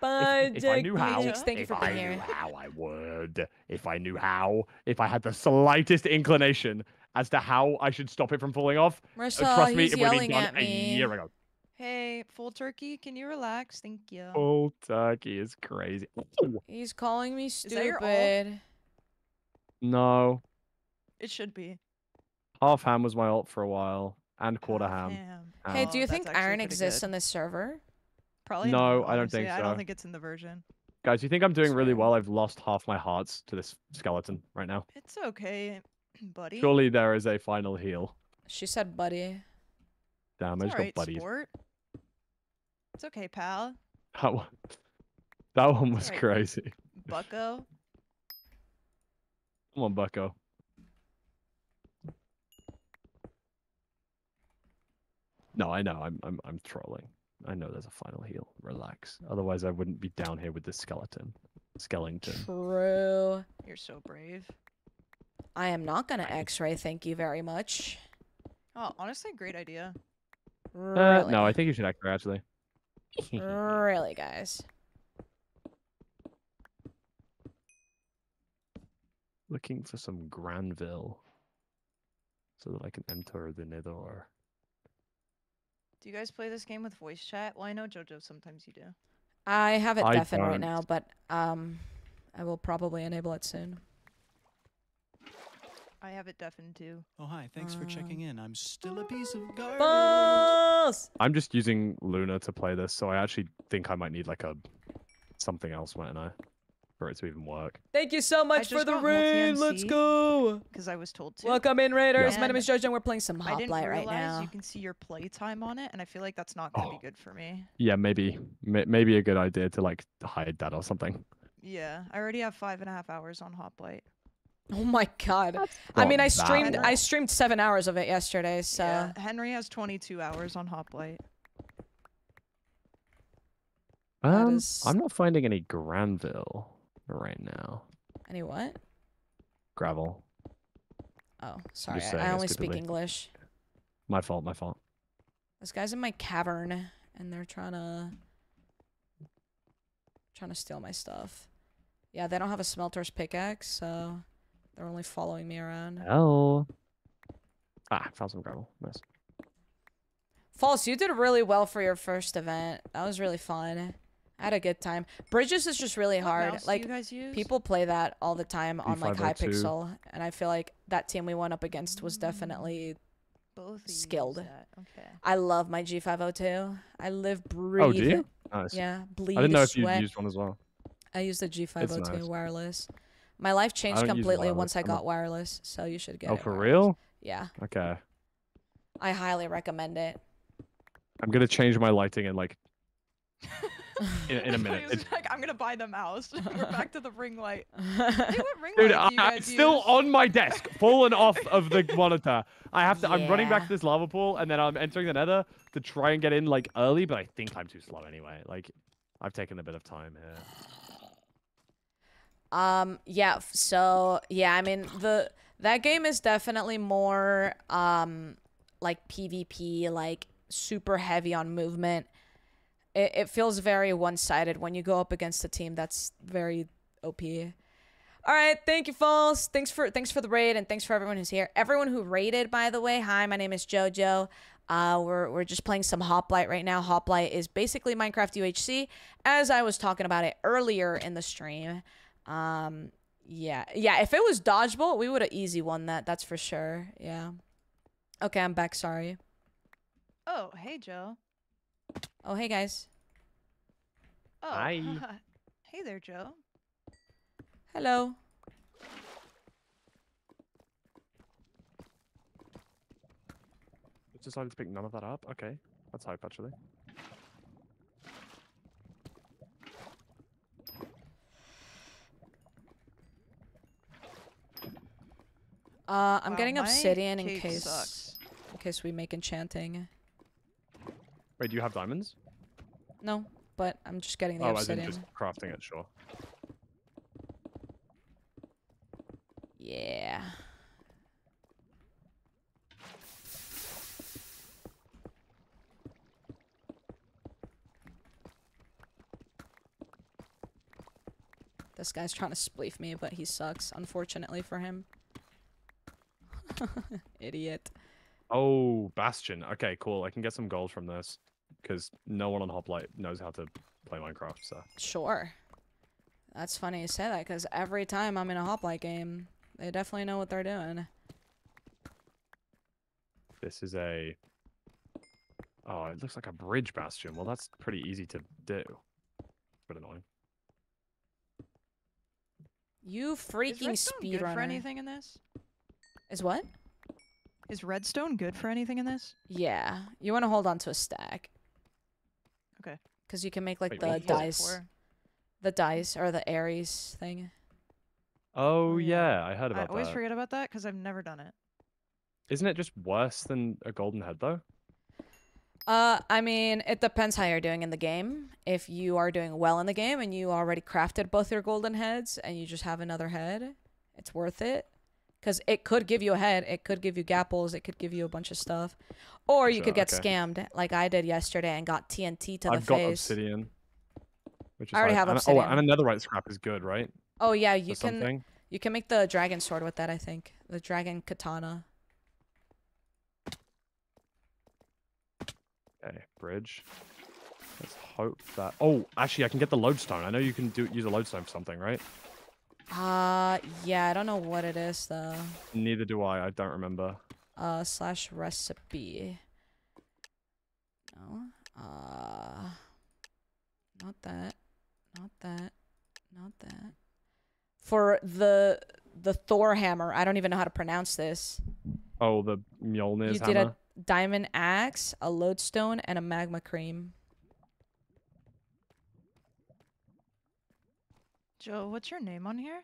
But if, if I knew how, Phoenix. Thank you if for I being knew here. how, I would. If I knew how, if I had the slightest inclination as to how I should stop it from falling off, uh, Marcel, trust me, he's it would have been done a year ago. Hey, full turkey, can you relax? Thank you. Full turkey is crazy. He's calling me that your all? stupid. no, It should be. half ham was my alt for a while, and quarter ham. ham. Hey, Oh, do you oh, that's think actually Iron exists good. on this server? Probably No, not, I don't honestly. think I don't think it's in the version. Guys, you think I'm doing really well? I've lost half my hearts to this skeleton right now. It's okay, buddy. Surely there is a final heal. She said, buddy. Damn, I just alright, got buddies. sport. It's okay, pal. That one, that one was alright. crazy. Bucko. Come on, Bucko. No, I know. I'm I'm I'm trolling. I know there's a final heal. Relax. Otherwise, I wouldn't be down here with this skeleton. Skeleton. True. You're so brave. I am not gonna X-ray. Thank you very much. Oh, honestly, great idea. Really? Uh, no, I think you should X-ray actually. really, guys. Looking for some Granville, so that I can enter the Nether. Do you guys play this game with voice chat? Well, I know JoJo sometimes you do. I have it I deafened right don't. now, but um, I will probably enable it soon. I have it deafened too. Oh, hi. Thanks for Um, checking in. I'm still a piece of garbage. False. I'm just using Luna to play this, so I actually think I might need like a something else, mightn't I, for it to even work. Thank you so much for the got raid. Let's go. Because I was told to. Welcome in, Raiders. My name is Jojo, and we're playing some I didn't Hoplite realize right now. you can see your playtime on it, and I feel like that's not going to Oh. be good for me. Yeah, maybe may- maybe a good idea to like hide that or something. Yeah, I already have five and a half hours on Hoplite. Oh my god. I mean, I bad. streamed. I streamed seven hours of it yesterday. So Yeah, Henry has 22 hours on Hoplite. Um, is- I'm not finding any Granville right now. any what? Gravel. Oh, sorry. I, I only speak stupidly. English. My fault. My fault. This guy's in my cavern, and they're trying to trying to steal my stuff. Yeah, they don't have a smelter's pickaxe, so they're only following me around. Oh. Ah, found some gravel. Nice. False, you did really well for your first event. That was really fun. I had a good time. Bridges is just really What hard. like you guys use? people play that all the time on like G502. Hypixel, and I feel like that team we went up against was definitely Both of you use skilled. Okay. I love my G502. I live, breathe. Oh, do you? Nice. Yeah, bleed, I didn't know if you used one as well. I use the G502 nice. wireless. My life changed completely once I I'm a- got wireless, so you should get Oh, it. Oh, for wireless. real? Yeah, Okay. I highly recommend it. I'm gonna change my lighting in like in, in a minute. It's, like, I'm gonna buy the mouse. We're back to the ring light. Hey, ring dude, light I, do you I'm still on my desk, fallen off of the monitor. I have to. I'm running back to this lava pool, and then I'm entering the Nether to try and get in like early. But I think I'm too slow anyway. Like, I've taken a bit of time here. Um, yeah. So yeah, I mean the that game is definitely more um like PvP, like super heavy on movement. It it feels very one sided when you go up against a team that's very OP. All right, thank you, Falls. Thanks for thanks for the raid and thanks for everyone who's here. Everyone who raided, by the way. Hi, my name is JoJo. Uh, we're we're just playing some Hoplite right now. Hoplite is basically Minecraft UHC, as I was talking about it earlier in the stream. Um, yeah, yeah. If it was dodgeball, we would have easy won that. That's for sure. Yeah. Okay, I'm back. Sorry. Oh, hey Joe. Oh, hey guys. Oh, Hi. hey there, Joe. Hello. Just decided to pick none of that up. Okay, that's hype actually. Uh, I'm wow, getting obsidian in case sucks. in case we make enchanting. Wait, do you have diamonds? No, but I'm just getting the oh, obsidian. Oh, I just crafting it, sure. Yeah. This guy's trying to spleef me, but he sucks, unfortunately for him. Idiot. Oh, Bastion. Okay, cool. I can get some gold from this because no one on Hoplite knows how to play Minecraft. So Sure. That's funny you say that, because every time I'm in a hoplite game, they definitely know what they're doing. this is a. Oh, it looks like a bridge bastion. Well, that's pretty easy to do. But annoying. You Is freaking redstone good for anything in this? Is what? Is redstone good for anything in this? Yeah. You want to hold on to a stack. Okay. Because you can make like Wait, the dice. For? The dice or the Aries thing. Oh, Oh, yeah. yeah. I heard about that. I always that. forget about that because I've never done it. Isn't it just worse than a golden head though? Uh, I mean, it depends how you're doing in the game. If you are doing well in the game and you already crafted both your golden heads and you just have another head, it's worth it. Because it could give you a head, it could give you gapples, it could give you a bunch of stuff. Or you Sure, could get okay. scammed like I did yesterday and got TNT to the face. I've got obsidian. Which is I already fine. have and, oh, obsidian. Oh, and a netherite scrap is good, right? Oh yeah, you can something. you can make the dragon sword with that, I think. The dragon katana. Okay, bridge. Let's hope that. Oh, actually, I can get the lodestone. I know you can do use a lodestone for something, right? Uh yeah, I don't know what it is though. Neither do I. I don't remember. Uh slash recipe. No. Uh not that. Not that. Not that. For the the Thor hammer, I don't even know how to pronounce this. Oh, the Mjolnir's you did hammer. a diamond axe, a lodestone, and a magma cream. Joe, what's your name on here?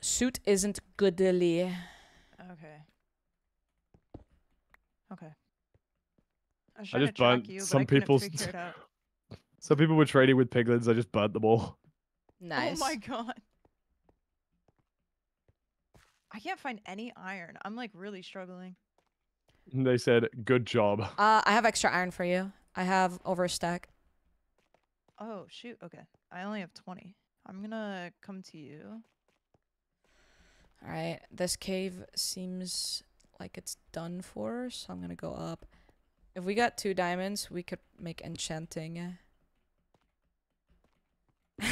Suit isn't goodly. Okay. Okay. I, I just to burnt you, some people's. figure it out. some people were trading with piglins. I just burnt them all. Nice. Oh my god. I can't find any iron. I'm like really struggling. They said, "Good job." Uh, I have extra iron for you. I have over a stack. Oh shoot. Okay. I only have 20. I'm gonna come to you. All right, this cave seems like it's done for, so I'm gonna go up. If we got two diamonds, we could make enchanting.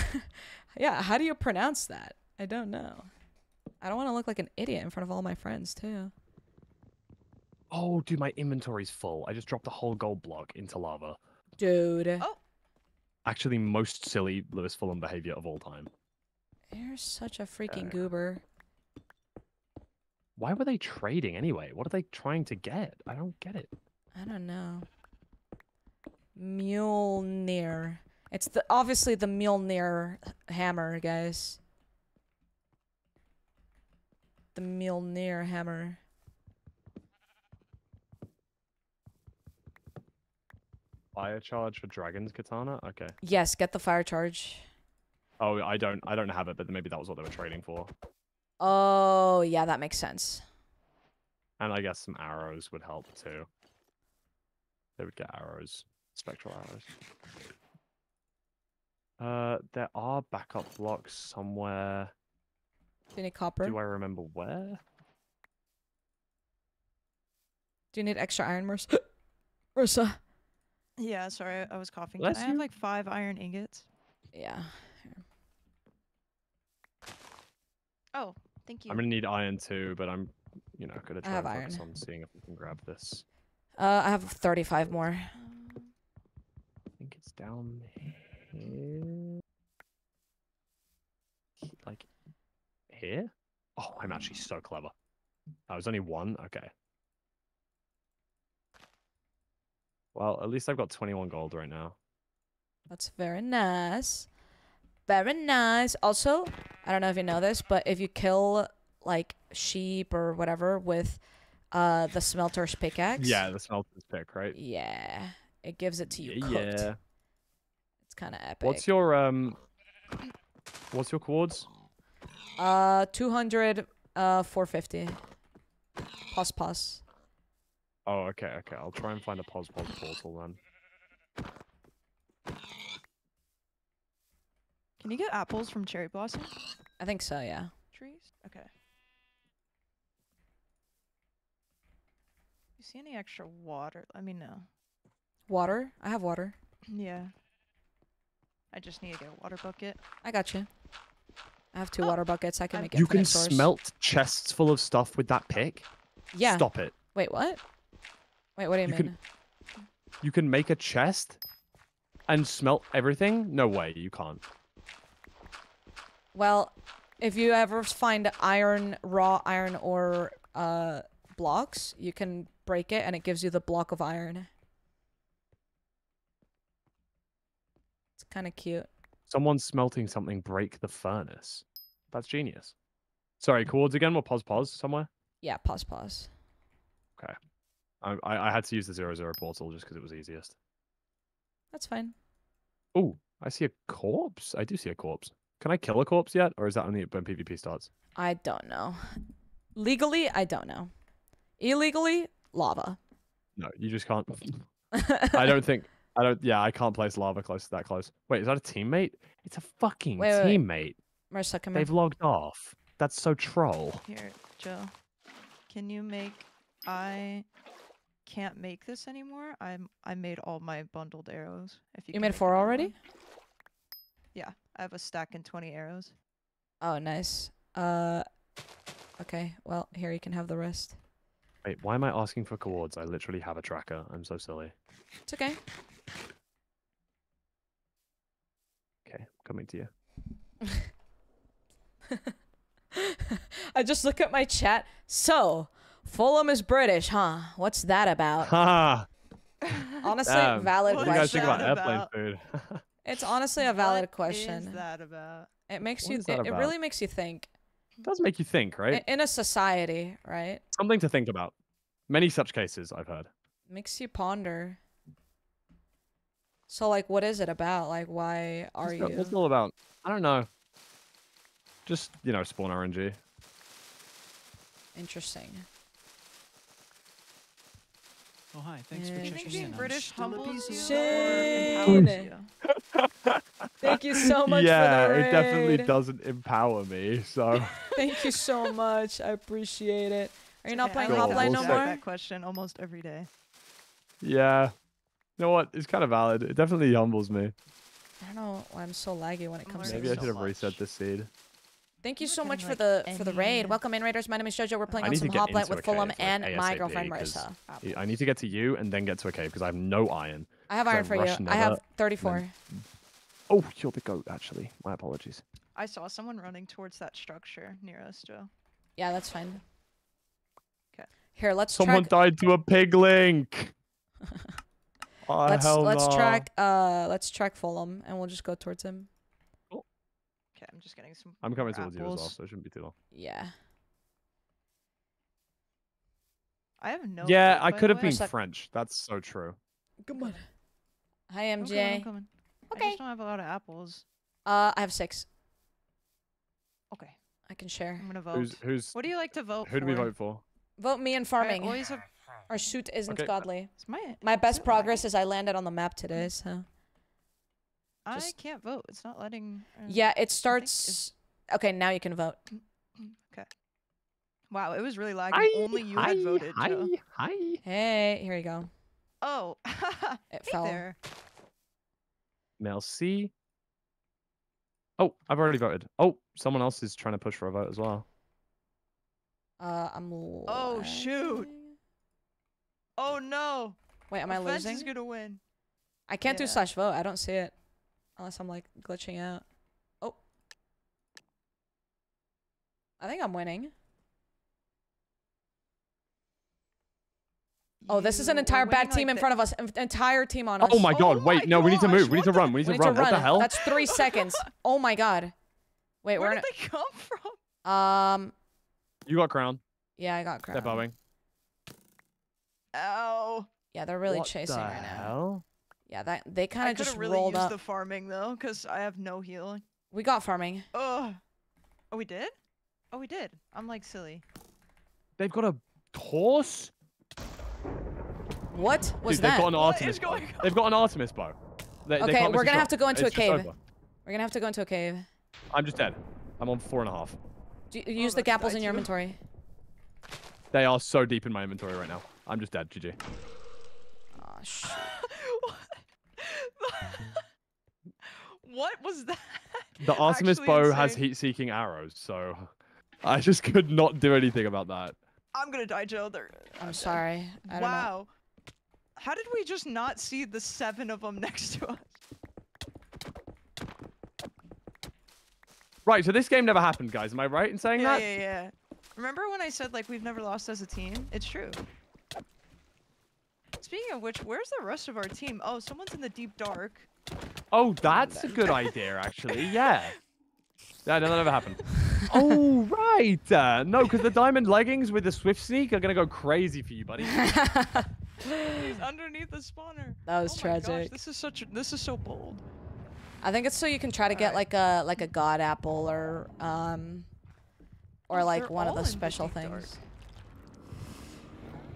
yeah, how do you pronounce that? I don't know. I don't want to look like an idiot in front of all my friends too. Oh, dude, my inventory's full. I just dropped a whole gold block into lava. Dude, Oh. Actually, most silly Lewis Fulham behavior of all time. you're such a freaking Uh, goober. Why were they trading anyway? What are they trying to get? I don't get it. I don't know. Mjolnir. It's the obviously the Mjolnir hammer, guys. The Mjolnir hammer. Fire charge for Dragon's Katana? Okay. Yes, get the fire charge. Oh, I don't I don't have it, but maybe that was what they were trading for. Oh, yeah, that makes sense. And I guess some arrows would help too. They would get arrows. Spectral arrows. Uh there are backup blocks somewhere. Do you need copper? Do I remember where? Do you need extra iron, Marissa? Marissa. Yeah, sorry, I was coughing. Bless Can I have you. like five iron ingots? Yeah. Oh, thank you. I'm gonna need iron too, but I'm you know gonna try have and focus iron. on seeing if we can grab this. Uh, I have 35 more. I think it's down here. Like here? Oh, I'm actually so clever. I was only one. Okay. Well, at least I've got 21 gold right now. That's very nice. Very nice. Also, I don't know if you know this, but if you kill like sheep or whatever with uh the smelter's pickaxe, Yeah, the smelter's pick, right? yeah, it gives it to you Yeah, cooked. yeah. It's kind of epic. What's your um? What's your coords? uh 200 uh 450 plus plus. Oh, okay, okay. I'll try and find a pos pos portal then. Can Can you get apples from cherry blossom I think so, yeah. trees? Okay. You see any extra water? Let me know. Water? I have water. Yeah. I just need to get a water bucket. I got you. I have two oh. water buckets. I can make You can infinite source. smelt chests full of stuff with that pick. Yeah. Stop it. Wait, what? Wait, what do you, You mean? can- You can make a chest and smelt everything? No way, you can't. Well, if you ever find iron, raw iron ore uh blocks, you can break it and it gives you the block of iron. It's kind of cute. Someone smelting something break the furnace. That's genius. Sorry, coords again. We'll pause pause somewhere. Yeah, pause, pause. Okay. I, I, I had to use the zero zero portal just because it was easiest. That's fine. Oh, I see a corpse. I do see a corpse. Can I kill a corpse yet, or is that only when PvP starts? I don't know. Legally, I don't know. Illegally, lava. No, you just can't. I don't think. I don't. Yeah, I can't place lava close to that close. Wait, is that a teammate? It's a fucking Wait, wait, wait. teammate. Marissa, come They've here. logged off. That's so troll. Here, Joe. Can you make I can't make this anymore. I'm I made all my bundled arrows. If you, You made four already? one. Yeah, I have a stack and 20 arrows. Oh, nice. Uh, okay. Well, here you can have the rest. Wait, why am I asking for coords? I literally have a tracker. I'm so silly. It's okay. Okay, coming to you. I just look at my chat. So, Fulham is British, huh? What's that about? Ha! Honestly, Damn, valid what do you guys think about airplane food? It's honestly a valid What question. is that about? It makes What you. is that It, it really makes you think. It does make you think, right? In a society, right? Something to think about. Many such cases I've heard. Makes you ponder. So, like, what is it about? Like, why are What's you? it- What's it all about? I don't know. Just you know, spawn RNG. Interesting. Oh hi, thanks Yeah. for Do you think checking being in. I'm British still a humbles you of or empowers Shane. you? Thank you so much yeah, for it definitely doesn't empower me. So Thank you so much. I appreciate it. Are you not Okay, playing I like Cool, Hoplite no more? That question almost every day. yeah, you know what? It's kind of valid. It definitely humbles me. I don't know why I'm so laggy when it I'm comes to Maybe I this. should have so reset much. this seed. Thank you so much getting, for like, the for the raid. Welcome in, Raiders. My name is Jojo. We're playing I on some to get Hoplite into with Fulham like, and my girlfriend Marissa. I- I need to get to you and then get to a cave because I have no iron. I have so iron for you. rush I have 34. then- Oh, you're the goat, actually. My apologies. I saw someone running towards that structure near us, Joe. Yeah, that's fine. Okay. Here, let's Someone track. died to a piglin. oh, let's hell let's no. track. Uh, let's track Fulham, and we'll just go towards him. Okay, I'm just getting some. I'm coming more towards you as well, so it shouldn't be too long. Yeah. I have no. yeah, food, I could have been Sec- French. That's so true. Come on. Hi, I'm coming, MJ. I'm coming. I just don't have a lot of apples. Uh, I have six. Okay, I can share. I'm gonna vote. Who's who's? What do you like to vote Who for? do we vote for? Vote me in I farming. always have. Our shoot isn't Okay. godly. It's my. My best not progress is I landed on the map today, so. I can't vote. It's not letting. uh, Yeah, it starts. Okay, now you can vote. Okay. Wow, it was really lagging. Hi, Only you hi, had voted, hi, Joe. hi. Hey, here you go. Oh, It hey fell. there. Mel C. Oh, I've already voted. Oh, someone else is trying to push for a vote as well. Uh, I'm. Oh, shoot. Oh no. Wait, am I Offense losing? is gonna win. I can't do slash vote. I don't see it, unless I'm like glitching out. Oh. I think I'm winning. Oh, this is an entire bad winning, team like, in front of us. An entire team on us. Oh my god, Oh wait, my no, we need to move. We need to what the- run. We need We to need run. to What the hell? That's three seconds. Oh my god. Wait, Where we're did they come from? Um. You got crown. Yeah, I got crown. They're crown. bowing. Ow. Yeah, they're really what chasing the right now. Hell? Yeah, that they kind of could just have really rolled used up. the farming though, cause I have no healing. We got farming. Ugh. Oh, we did? Oh, we did. I'm like silly. They've got a horse? What was Dude, they've got an Artemis bow. They've got an Artemis bow. They, they Okay, can't we're gonna have to go into It's a cave. over. We're gonna have to go into a cave. I'm just dead. I'm on four and a half. Do you, oh, use the gapples in your inventory. They are so deep in my inventory right now. I'm just dead. GG. Oh shit. what was that? The Artemis Actually bow has heat-seeking arrows, so I just could not do anything about that. I'm gonna die, Joe. They're, I'm sorry. I don't know. wow. How did we just not see the seven of them next to us? Right, so this game never happened, guys. Am I right in saying Yeah, that? yeah, yeah. Remember when I said like we've never lost as a team? It's true. Speaking of which, where's the rest of our team? Oh, someone's in the deep dark. Oh, that's a good idea, actually. Yeah. Yeah, no, that never happened. oh, right. Uh, no, because the diamond leggings with the swift sneak are gonna go crazy for you, buddy. He's underneath the spawner. That was oh my Gosh, tragic. this is such. A, this is so bold. I think it's so you can try to get like a like a god apple or um or Oh, like one of all the special things. dark.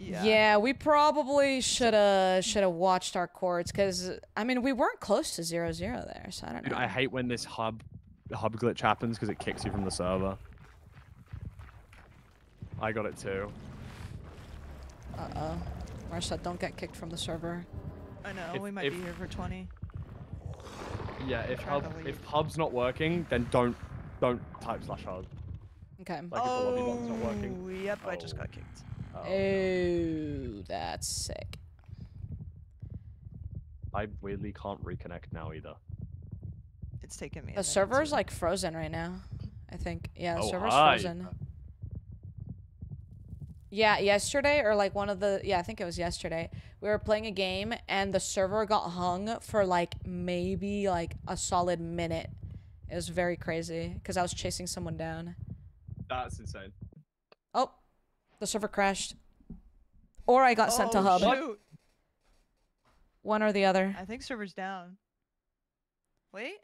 Things. Yeah. Yeah, we probably should have should have watched our coords because I mean we weren't close to zero zero there, so I don't Dude, know. I hate when this hub hub glitch happens because it kicks you from the server. I got it too. Uh oh, Marsha, don't get kicked from the server. I know. If- we might if- be here for 20. Yeah, if hub if hub's not working, then don't don't type slash hub. Okay. Like if the lobby button's not working. Oh, yep. I just Oh. got kicked. Oh, no. Oh, that's sick. I weirdly can't reconnect now either. It's taking me. The minute server's like frozen right now. I think. Yeah, the Oh, server's hi. frozen. Yeah, yesterday or like one of the yeah, I think it was yesterday. We were playing a game and the server got hung for like maybe like a solid minute. It was very crazy because I was chasing someone down. That's insane. Oh, the server crashed. Or I got sent to Oh, hub. shoot. One or the other. I think server's down. Wait,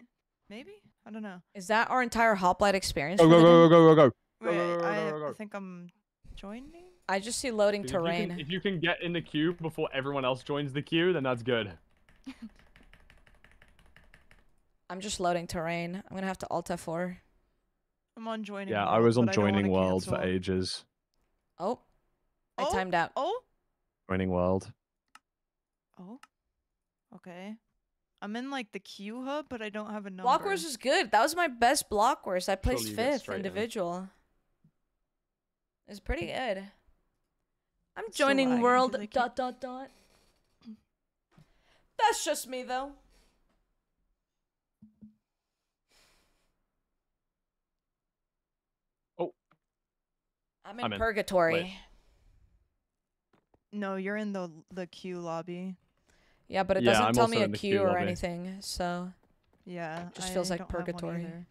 maybe? I don't know. Is that our entire hoplite experience? Go go go go go go go. Wait, go, go, I, go, go, I think I'm joining. I just see loading If you, terrain. can, if you can get in the queue before everyone else joins the queue, then that's good. I'm just loading terrain. I'm gonna have to alt F4. I'm on joining. Yeah, I was on but I don't wanna joining world for ages. Oh, I Oh, timed out. Oh, Joining world. oh. Okay. I'm in like the queue hub, but I don't have a number. Block Wars is good. That was my best Block Wars. I placed you fifth straight in. individual. It's pretty good. I'm joining lagging 'cause world dot dot dot. That's just me though. I'm in I'm in. purgatory. Wait. No, you're in the the queue lobby. Yeah, but it Yeah, doesn't I'm tell me a queue queue or lobby. anything, so Yeah. Just feels I like don't have one purgatory. either.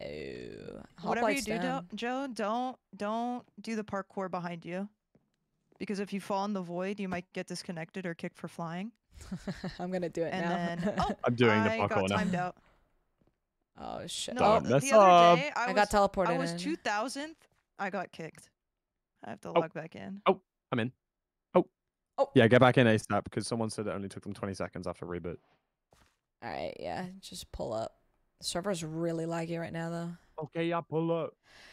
oh, Whatever you Hoplite's do, down. Do- Joe, don't don't do the parkour behind you. Because if you fall in the void, you might get disconnected or kicked for flying. I'm gonna do it And now. then oh, I'm doing the I parkour got now. timed out. oh shit! No, Don't oh, the mess other up. day I, I was, got teleported I was in. two thousandth. I got kicked. I have to Oh. log back in. Oh, I'm in. Oh. Oh. Yeah, get back in ASAP because someone said it only took them 20 seconds after reboot. All right, yeah, just pull up. The server's really laggy right now, though. Okay, yeah, pull up.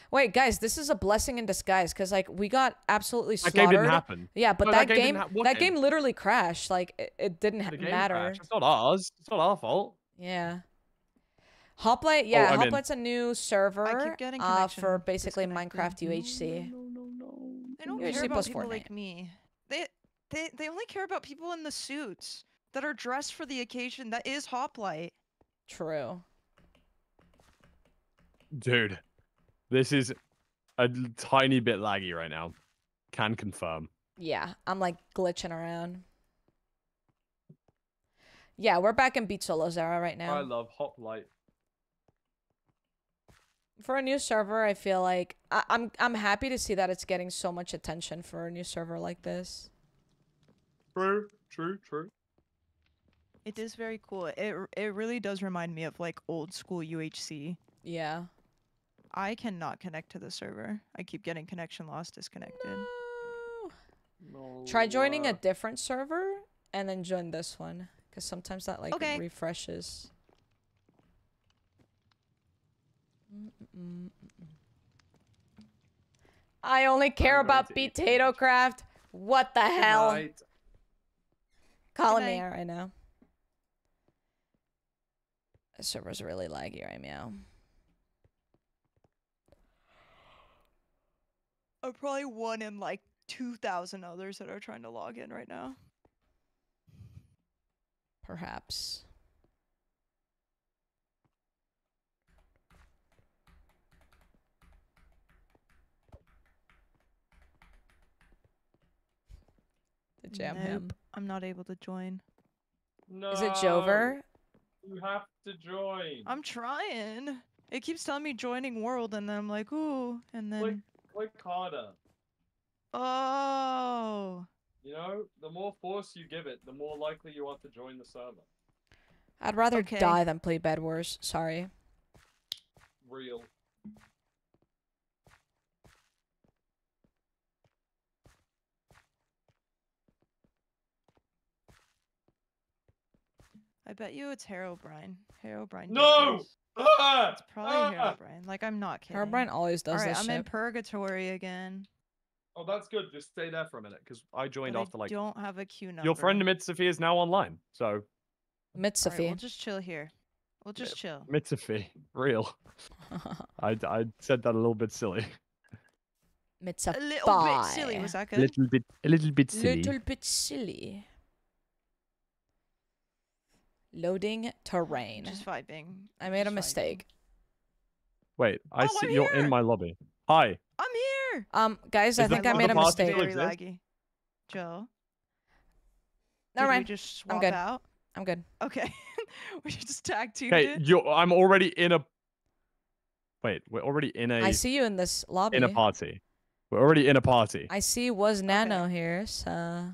Wait, guys, this is a blessing in disguise because like we got absolutely slaughtered. That slaughtered. game didn't happen. Yeah, but No, that, that game game, didn't hap- what that game? game literally crashed. Like it, it didn't ha- matter. crashed. It's not ours. It's not our fault. Yeah. Hoplite, yeah, I'm in. Hoplite's a new server getting uh, for basically. Minecraft UHC. No, no, no, They don't UHC care about people Fortnite. like me. They they they only care about people in the suits that are dressed for the occasion. That is hoplite. True. Dude, this is a tiny bit laggy right now. Can confirm. Yeah, I'm like glitching around. Yeah, we're back in Beat Solos era right now. I love Hoplite. For a new server, I feel like I, I'm I'm happy to see that it's getting so much attention for a new server like this. True, true, true. It is very cool. It it really does remind me of like old school UHC. Yeah. I cannot connect to the server. I keep getting connection lost, disconnected. No. Try joining a different server and then join this one, because sometimes that like Okay. refreshes. Mm, mm, mm. I only care going about to eat potato craft. What the hell? Night. Calling me out right now. The server's really laggy right now. I'm probably one in like 2,000 others that are trying to log in right now. Perhaps. To jam him. Nope, I'm not able to join. No. Is it Jover? You have to join. I'm trying. It keeps telling me joining world, and then I'm like, ooh, and then Click, click harder. oh, You know, the more force you give it, the more likely you are to join the server. I'd rather Okay. die than play Bed Wars. Sorry. Real. I bet you it's Herobrine. Herobrine. did No! Ah! It's probably Ah! Herobrine. Like I'm not kidding. Herobrine always does Alright, this I'm shit. in purgatory again. Oh, that's good. Just stay there for a minute, because I joined but after I like don't have a queue number. your friend Mitsufi is now online. So Alright, Mitsufi. we'll just chill here. We'll just chill. Mitsufi, real. I I said that a little bit silly. Mitsufi. A little bit silly. Was that A good? little bit, a little bit silly. Little bit silly. Loading terrain. Just vibing. I made a just vibing. mistake. Wait, I Oh, see I'm you're in my lobby. Hi. I'm here. Um, guys, I Is the- think I made a mistake. Very laggy. Joe. Never did we mind. just I'm good. out? I'm good. Okay. we should just tag teamed Okay, you I'm already in a. Wait, we're already in a I see you in this lobby. in a party. We're already in a party. I see was Nano here, so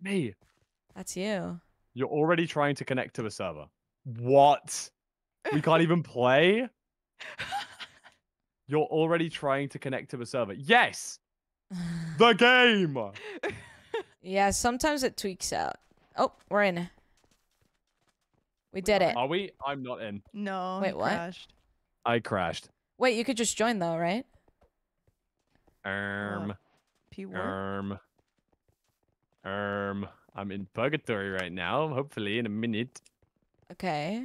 Me, that's you. You're already trying to connect to a server. What? We can't even play. You're already trying to connect to a server. Yes, the game. Yeah, sometimes it tweaks out. Oh, we're in. We did it. Are we? I'm not in. No. Wait, what? crashed. I crashed. Wait, you could just join though, right? Um. P warp. Um. Um. I'm in purgatory right now. Hopefully, in a minute. Okay.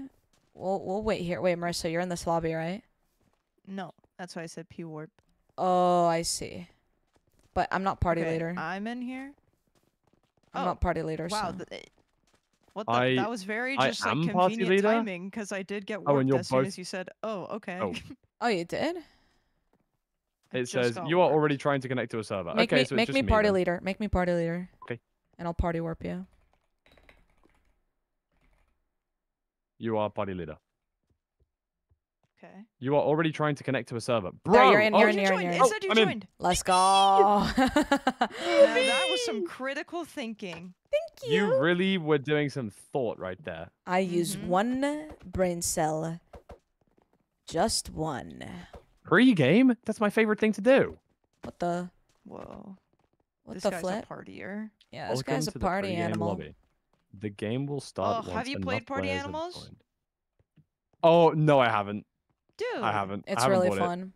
We'll we'll wait here. Wait, Marissa, you're in this lobby, right? No, that's why I said P warp. Oh, I see. But I'm not party Okay, leader. I'm in here. I'm oh, not party leader. Wow. so- eh, what the, I- that was very I just like am party convenient leader? timing because I did get Oh, warped you're as soon as you said, "Oh, okay." Oh. Oh, you did? It just says you are warped. already trying to connect to a server. Make okay, me so it's make just me party then. leader. Make me party leader. Okay. And I'll party warp you. You are party leader. Okay. You are already trying to connect to a server. Bro, There, you're in, oh, you're in, You you're in, joined. you're in. said you I'm in. joined. Let's go. Now, that was some critical thinking. Thank you You really were doing some thought right there. I use Mhm. one brain cell. Just one. Pre-game? That's my favorite thing to do. What the? Whoa. What this the guy's flip? a partier. Yeah, this Welcome guy's a to the party animal. lobby. The game will start. Oh, have you played Party Animals? Oh no, I haven't. Dude. I haven't. I It's haven't really bought it. fun.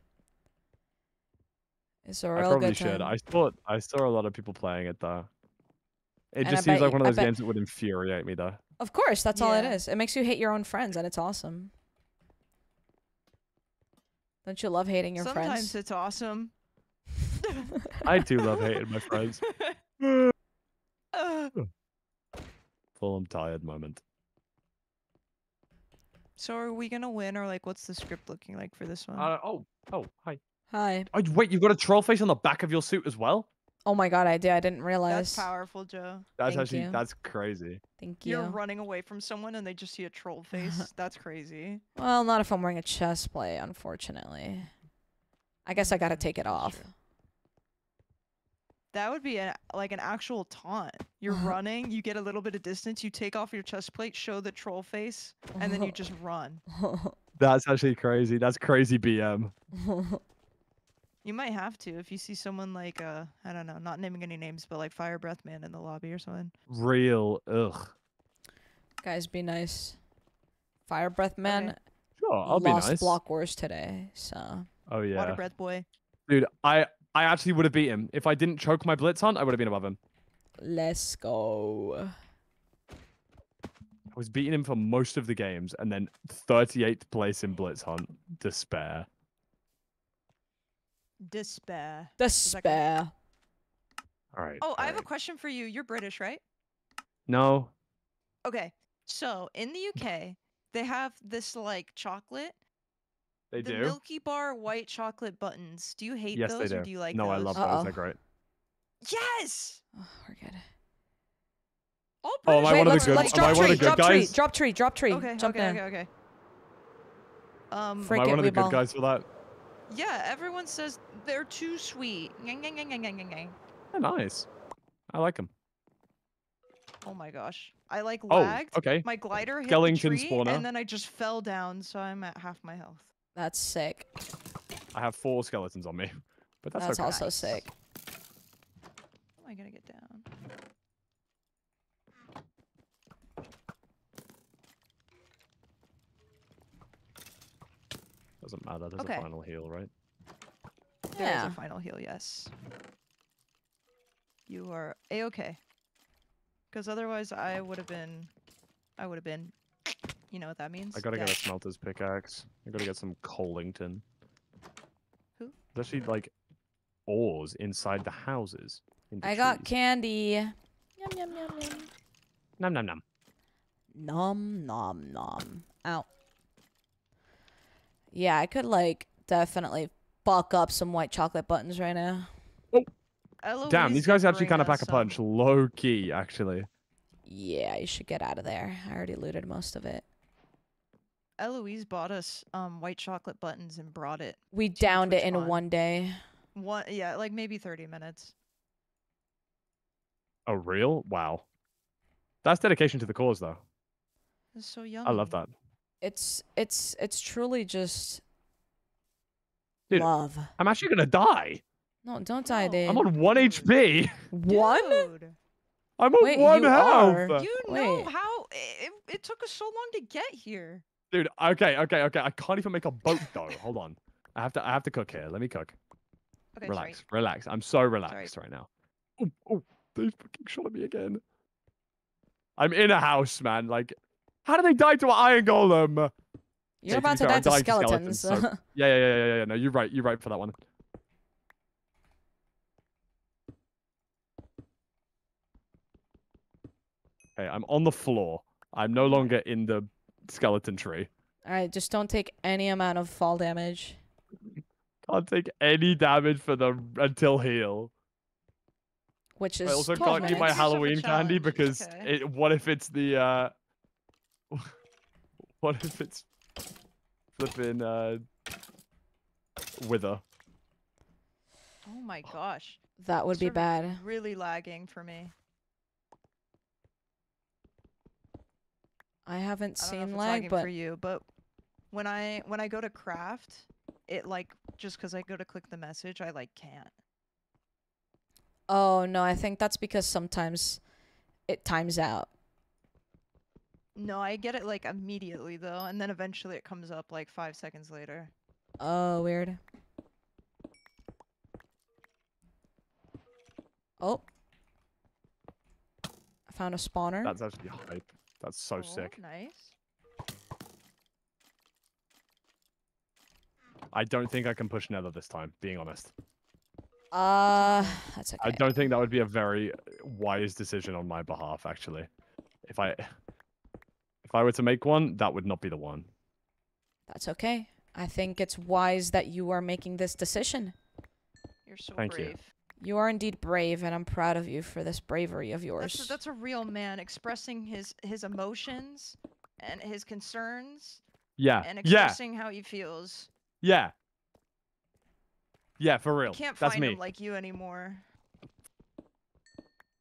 It's a I real probably good should. time. I thought I saw a lot of people playing it though. It And just bet seems like you- one of those bet- games that would infuriate me though. Of course, that's all it is. It makes you hate your own friends, and it's awesome. Don't you love hating your Sometimes friends? Sometimes it's awesome. I do love hating my friends. Full I'm tired moment. so are we gonna win or like what's the script looking like for this one? Uh, oh, oh, hi. Hi. Oh, wait, you've got a troll face on the back of your suit as well? Oh my god, I did. I didn't realize. That's powerful, Joe. That's Thank actually you. that's crazy. Thank you. You're running away from someone and they just see a troll face. That's crazy. Well, not if I'm wearing a chest plate, unfortunately. I guess I gotta take it off. That would be a, like an actual taunt. You're running, you get a little bit of distance, you take off your chest plate, show the troll face, and then you just run. That's actually crazy. That's crazy BM. You might have to if you see someone like uh I don't know, not naming any names, but like FireBreathMan in the lobby or something. Real ugh. Guys, be nice. FireBreathMan. Okay. Oh, I'll be lost nice. Block Wars today, so Oh yeah. Water breath boy. Dude, I I actually would have beat him. If I didn't choke my Blitz Hunt, I would have been above him. let's go. I was beating him for most of the games and then 38th place in Blitz Hunt. Despair. Despair. Despair. All right. Oh, I have a question for you. You're British, right? No. Okay. So in the UK, they have this like chocolate. They the do. Milky Bar white chocolate buttons. Do you hate yes, those they do. or do you like no, those? I love Uh-oh. those. They're great. Yes. Oh, we're good. All Oh, am I British one of the good- are let's am drop I one of tree, the good drop tree, guys? drop tree, drop tree. Okay, Jump okay, in. okay, okay. Um, Frick Am I it, one of the good guys for that? yeah, everyone says they're too sweet. Nyang, nyang, nyang, nyang, nyang, nyang. Oh, nice. I like them. Oh my gosh. I like Oh, okay. My glider hit Skellington the tree, spawner. and then I just fell down, so I'm at half my health. That's sick. I have four skeletons on me, but that's, That's okay. also sick. How am I gonna get down? Doesn't matter. There's Okay. a final heal, right? There is Yeah. a final heal, yes. You are a okay. Because otherwise, I would have been. I would have been. You know what that means? I gotta get a smelter's pickaxe. I gotta get some Colington. Who? There's actually like ores inside the houses. in the I got candy. Yum yum yum yum. Nom nom nom. Nom nom nom. Ow. Yeah, I could like definitely fuck up some white chocolate buttons right now. Oh. Uh, Damn, Eloise these guys actually kind of pack a punch. Low key, actually. Yeah, you should get out of there. I already looted most of it. Eloise bought us um white chocolate buttons and brought it. We downed it in TwitchCon. one day. One, yeah, like maybe thirty minutes. A real? Wow. That's dedication to the cause, though. It's so young. I love that. It's it's it's truly just Dude, love. I'm actually gonna die. No, don't die, dude. I'm on one HP. one. Dude, I'm on Wait, one you health. are. you know how it, it took us so long to get here. Dude, okay, okay, okay. I can't even make a boat though. Hold on. I have to I have to cook here. Let me cook. Okay, relax, sorry. relax. I'm so relaxed right now. Oh, oh, they fucking shot at me again. I'm in a house, man. Like, how do they die to an iron golem? You're about to die I'm to skeletons. so- yeah, yeah, yeah, yeah, yeah. No, you're right. You're right for that one. Okay, I'm on the floor. I'm no longer in the skeleton tree. All right, just don't take any amount of fall damage. Can't take any damage for the until heal. Which is I also 12 can't keep my. Halloween candy because okay. it. What if it's the? uh What if it's flipping uh wither? Oh my gosh. That would be bad. Really lagging for me. I haven't I don't know if seen it's lag, but for you, but when I when I go to craft, it like just because I go to click the message, I like can't. oh no, I think that's because sometimes it times out. No, I get it like immediately though, and then eventually it comes up like five seconds later. Oh, weird. Oh. I found a spawner. That's actually hype. That's so Oh, sick. Nice. I don't think I can push Nether this time. Being honest, Uh, that's okay. I don't think that would be a very wise decision on my behalf. Actually, if I if I were to make one, that would not be the one. That's okay. I think it's wise that you are making this decision. You're so Thank you. Brave. You are indeed brave, and I'm proud of you for this bravery of That's yours. a, that's a real man expressing his his emotions and his concerns Yeah, and yeah, expressing how he feels. yeah, yeah. For real. I real, can't that's find me. him like you anymore.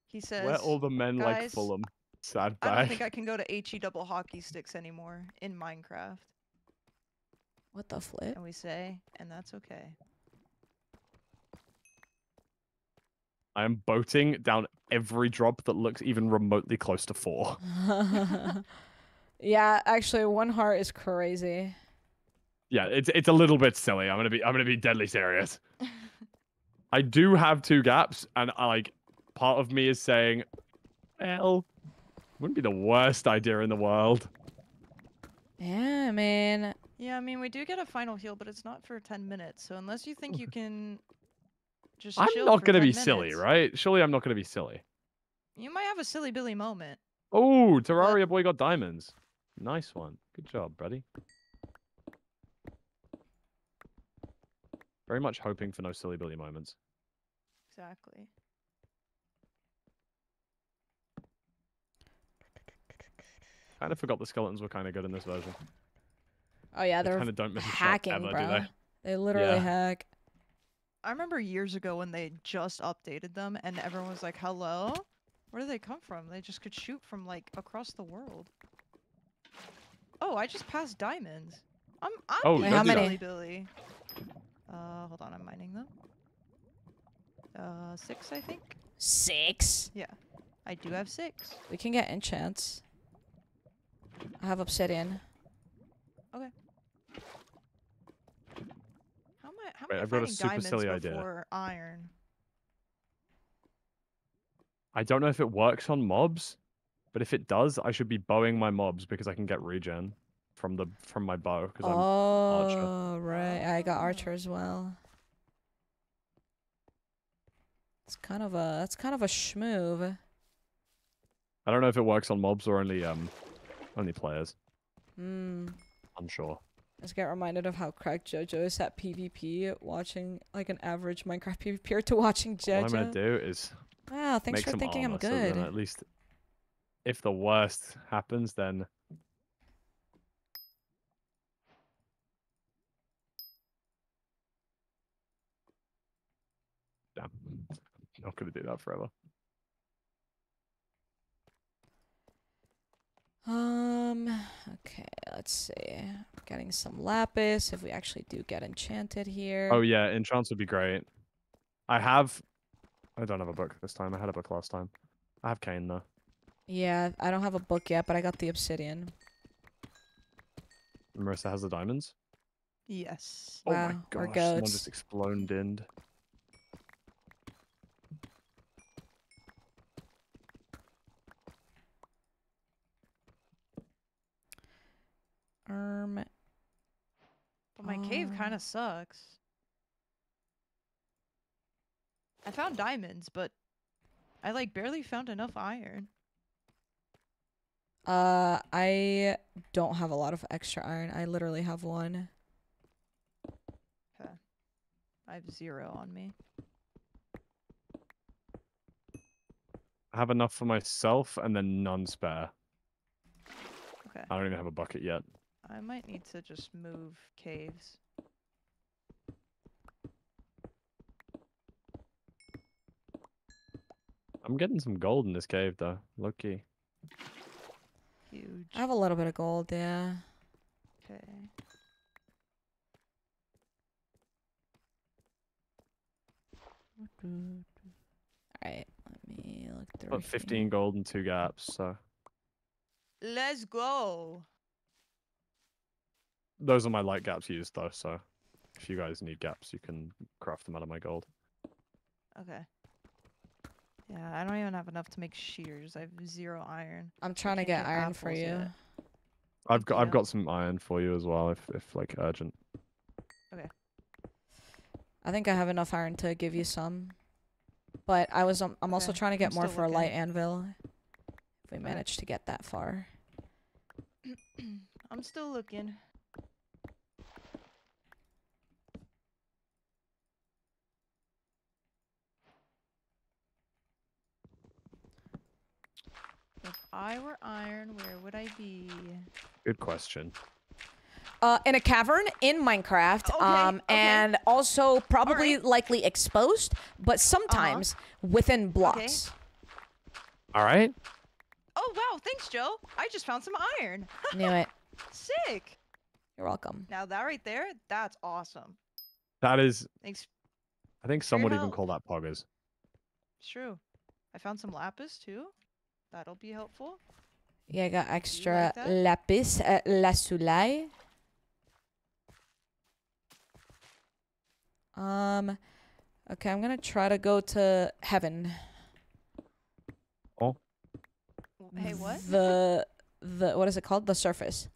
He says, Where all the men like Fulham. Sad guy. I don't think I can go to HE double hockey sticks anymore in Minecraft. What the flip? And we say, and that's okay. I am boating down every drop that looks even remotely close to four. yeah, actually, one heart is crazy. Yeah, it's it's a little bit silly. I'm gonna be I'm gonna be deadly serious. I do have two gaps, and I like part of me is saying, well, wouldn't be the worst idea in the world. Yeah, man. Yeah, I mean, we do get a final heal, but it's not for 10 minutes. So unless you think you can just I'm chill not for gonna 10 be silly, right? Surely I'm not gonna be silly. You might have a silly Billy moment. Oh, Terraria boy got diamonds. Nice one. Good job, buddy. Very much hoping for no silly Billy moments. Exactly. Kind of forgot the skeletons were kind of good in this version. Oh yeah, They they're kinda don't miss a shot hacking, ever, do bro. they? They literally Yeah. hack. I remember years ago when they just updated them and everyone was like, hello? Where do they come from? They just could shoot from like across the world. Oh, I just passed diamonds. I'm I'm Oh, being don't do Billy. Uh hold on, I'm mining them. Uh six I think? Six. Yeah. I do have six. We can get enchants. I have obsidian. Okay. How am I how Wait, am I I've got a super silly idea. iron? I don't know if it works on mobs, but if it does, I should be bowing my mobs because I can get regen from the from my bow because I'm archer. Oh right, I got archer as well. It's kind of a that's kind of a schmoove. I don't know if it works on mobs or only um only players. Hmm. Unsure. I just get reminded of how cracked JoJo is at PvP, watching like an average Minecraft PvPer to watching JoJo. What I'm gonna do is Wow, thanks for thinking I'm armor, so good. at least if the worst happens, then damn, not gonna do that forever. Um, okay, let's see. Getting some lapis if we actually do get enchanted here. Oh yeah, enchants would be great. I have. I don't have a book this time. I had a book last time. I have cane though. Yeah, I don't have a book yet, but I got the obsidian. Marissa has the diamonds. Yes. Oh my Wow, we're gosh! Someone just exploded. Um, But my cave Uh, kind of sucks. I found diamonds, but I like barely found enough iron. uh, I don't have a lot of extra iron. I literally have one. Okay. I have zero on me. I have enough for myself and then none spare. Okay. I don't even have a bucket yet. I might need to just move caves. I'm getting some gold in this cave though. Lucky. Huge. I have a little bit of gold, yeah. Okay. Alright, let me look through. Got 15 gold and two gaps, so Let's go. Those are my light gaps used though. So if you guys need gaps, you can craft them out of my gold. Okay. Yeah, I don't even have enough to make shears. I have zero iron. I'm trying to can't get iron for you. yet. I've got I've got some iron for you as well if if like urgent. Okay. I think I have enough iron to give you some. But I was um, I'm also Okay, trying to get I'm more still for a light anvil. If we Okay. manage to get that far. I'm still looking. If I were iron, where would I be? Good question. Uh, in a cavern in Minecraft, Okay, um, okay. and also probably likely exposed, but sometimes within blocks. All right. Oh wow, thanks, Joe. I just found some iron. Knew it. Sick. You're welcome. Now that right there, that's awesome. That is. Thanks. I think some would even call that poggers. It's true. I found some lapis too. That'll be helpful. Yeah, I got extra that? lapis uh, lazuli. Um, okay, I'm gonna try to go to heaven. Oh. Hey, what? The the what is it called? The surface.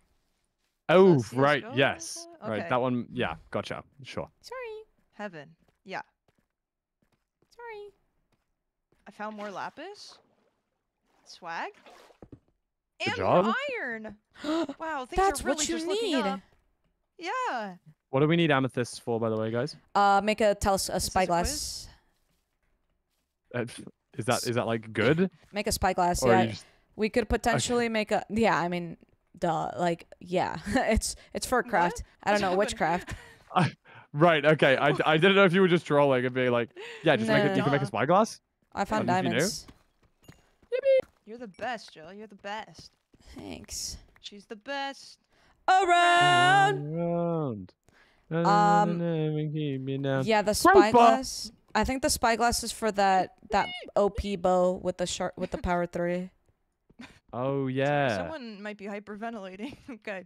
Oh, CS:GO right. level? Yes. Right. That one. Yeah. Gotcha. Sure. Sorry. Heaven. Yeah. Sorry. I found more lapis. Swag. Good and job. iron. Wow, things That's are really what you just need. up. Yeah. What do we need amethysts for, by the way, guys? Uh, make a teles- a a spyglass. Uh, is that is that like good? Make a spyglass. Or Yeah, just- we could potentially make a. Yeah, I mean, duh. Like, yeah, it's it's for craft. I don't know happened? witchcraft. Right. Okay. I, I didn't know if you were just trolling and being like, yeah, just make No. it. You can make a spyglass. I found At least you knew. Diamonds. You're the best, Jill. You're the best. Thanks. She's the best. Around. Around. Um, keep me down. Yeah, the spyglass. I think the spyglass is for that that OP bow with the sharp with the power three. Oh yeah. Someone might be hyperventilating. okay.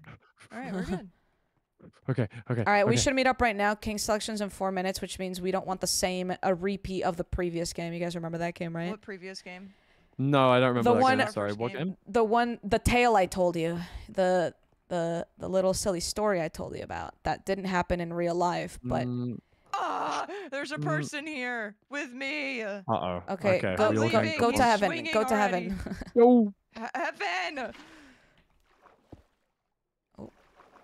All right, we're good. Okay. Okay. All right, we should meet up right now. King selections in four minutes, which means we don't want the same a repeat of the previous game. You guys remember that game, right? What previous game? No, I don't remember The that one- game. Sorry. What Game. game? The one, the tale I told you, the the the little silly story I told you about that didn't happen in real life, but Mm, Ah, there's a Mm. person here with me. Uh, uh-oh. okay, Okay. go we go, go to heaven, go to already. heaven. Yo. heaven. Oh.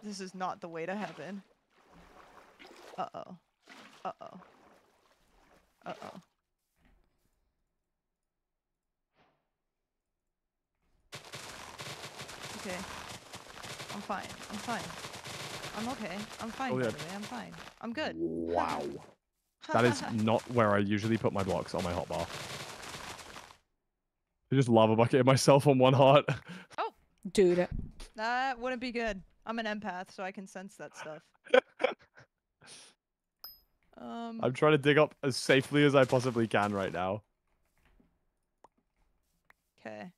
This is not the way to heaven. Uh oh. Uh oh. Uh oh. Okay. I'm fine. I'm fine. I'm okay. I'm fine. Oh, yeah. I'm fine. I'm good. Wow. That is not where I usually put my blocks on my hotbar. I just lava bucket myself on one heart. Oh. Dude, That wouldn't be good. I'm an empath, so I can sense that stuff. Um, I'm trying to dig up as safely as I possibly can right now. okay.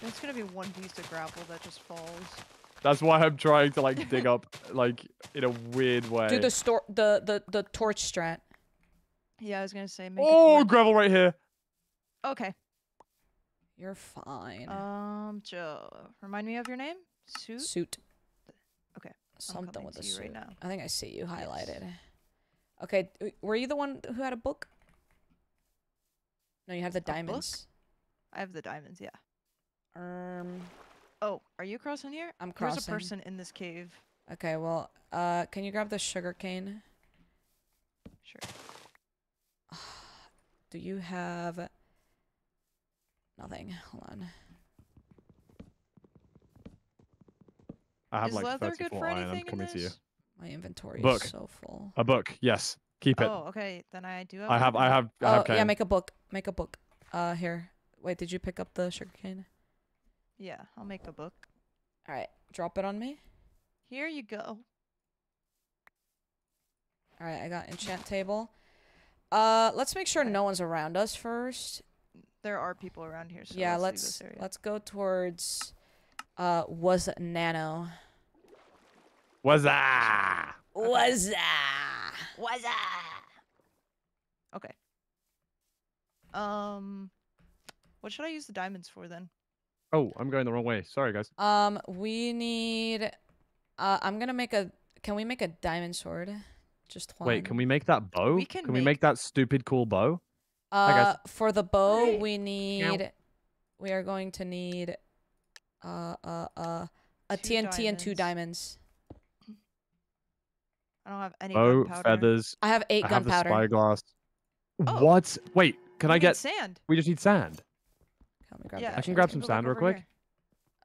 There's gonna be one piece of gravel that just falls. That's why I'm trying to like dig up like in a weird way. do the store the the the torch strat. Yeah, I was gonna say make oh, gravel right here. Okay. You're fine. Um, Joe, remind me of your name. Suit. Suit. Okay. Something coming with a to you suit. right now. I think I see you highlighted. Okay, were you the one who had a book? No, you have the A book? diamonds. I have the diamonds. Yeah. Um. Oh, are you crossing here? I'm crossing. There's a crossing. person in this cave. Okay, well, uh, can you grab the sugar cane? Sure. Do you have nothing? Hold on. I have Is like leather good 34 for iron. I'm anything in coming to you. My inventory Book. is so full. A book. Yes. Keep it. Oh, okay. Then I do have. I have. I have. I Oh have yeah, make a book. Make a book. Uh, here. Wait, did you pick up the sugar cane? Yeah, I'll make a book. All right, drop it on me. Here you go. All right, I got enchant table. Uh, let's make sure no one's around us first. There are people around here, so yeah, let's, let's this area. let's go towards. Uh, was nano. Was that? Was ah. Was ah. Okay. Um, what should I use the diamonds for then? Oh, I'm going the wrong way. Sorry, guys. Um, we need. Uh, I'm gonna make a. Can we make a diamond sword? Just one. Wait, can we make that bow? We can we make- make that stupid cool bow? Uh, guys. for the bow, we need. We are going to need. Uh, uh, uh, a Two TNT and two diamonds. I don't have any Bow, feathers. I have eight I have the gunpowder. spyglass. Oh. What? Wait, can We I get sand? We just need sand. Let me grab Yeah, that I can grab let's some sand real quick. here.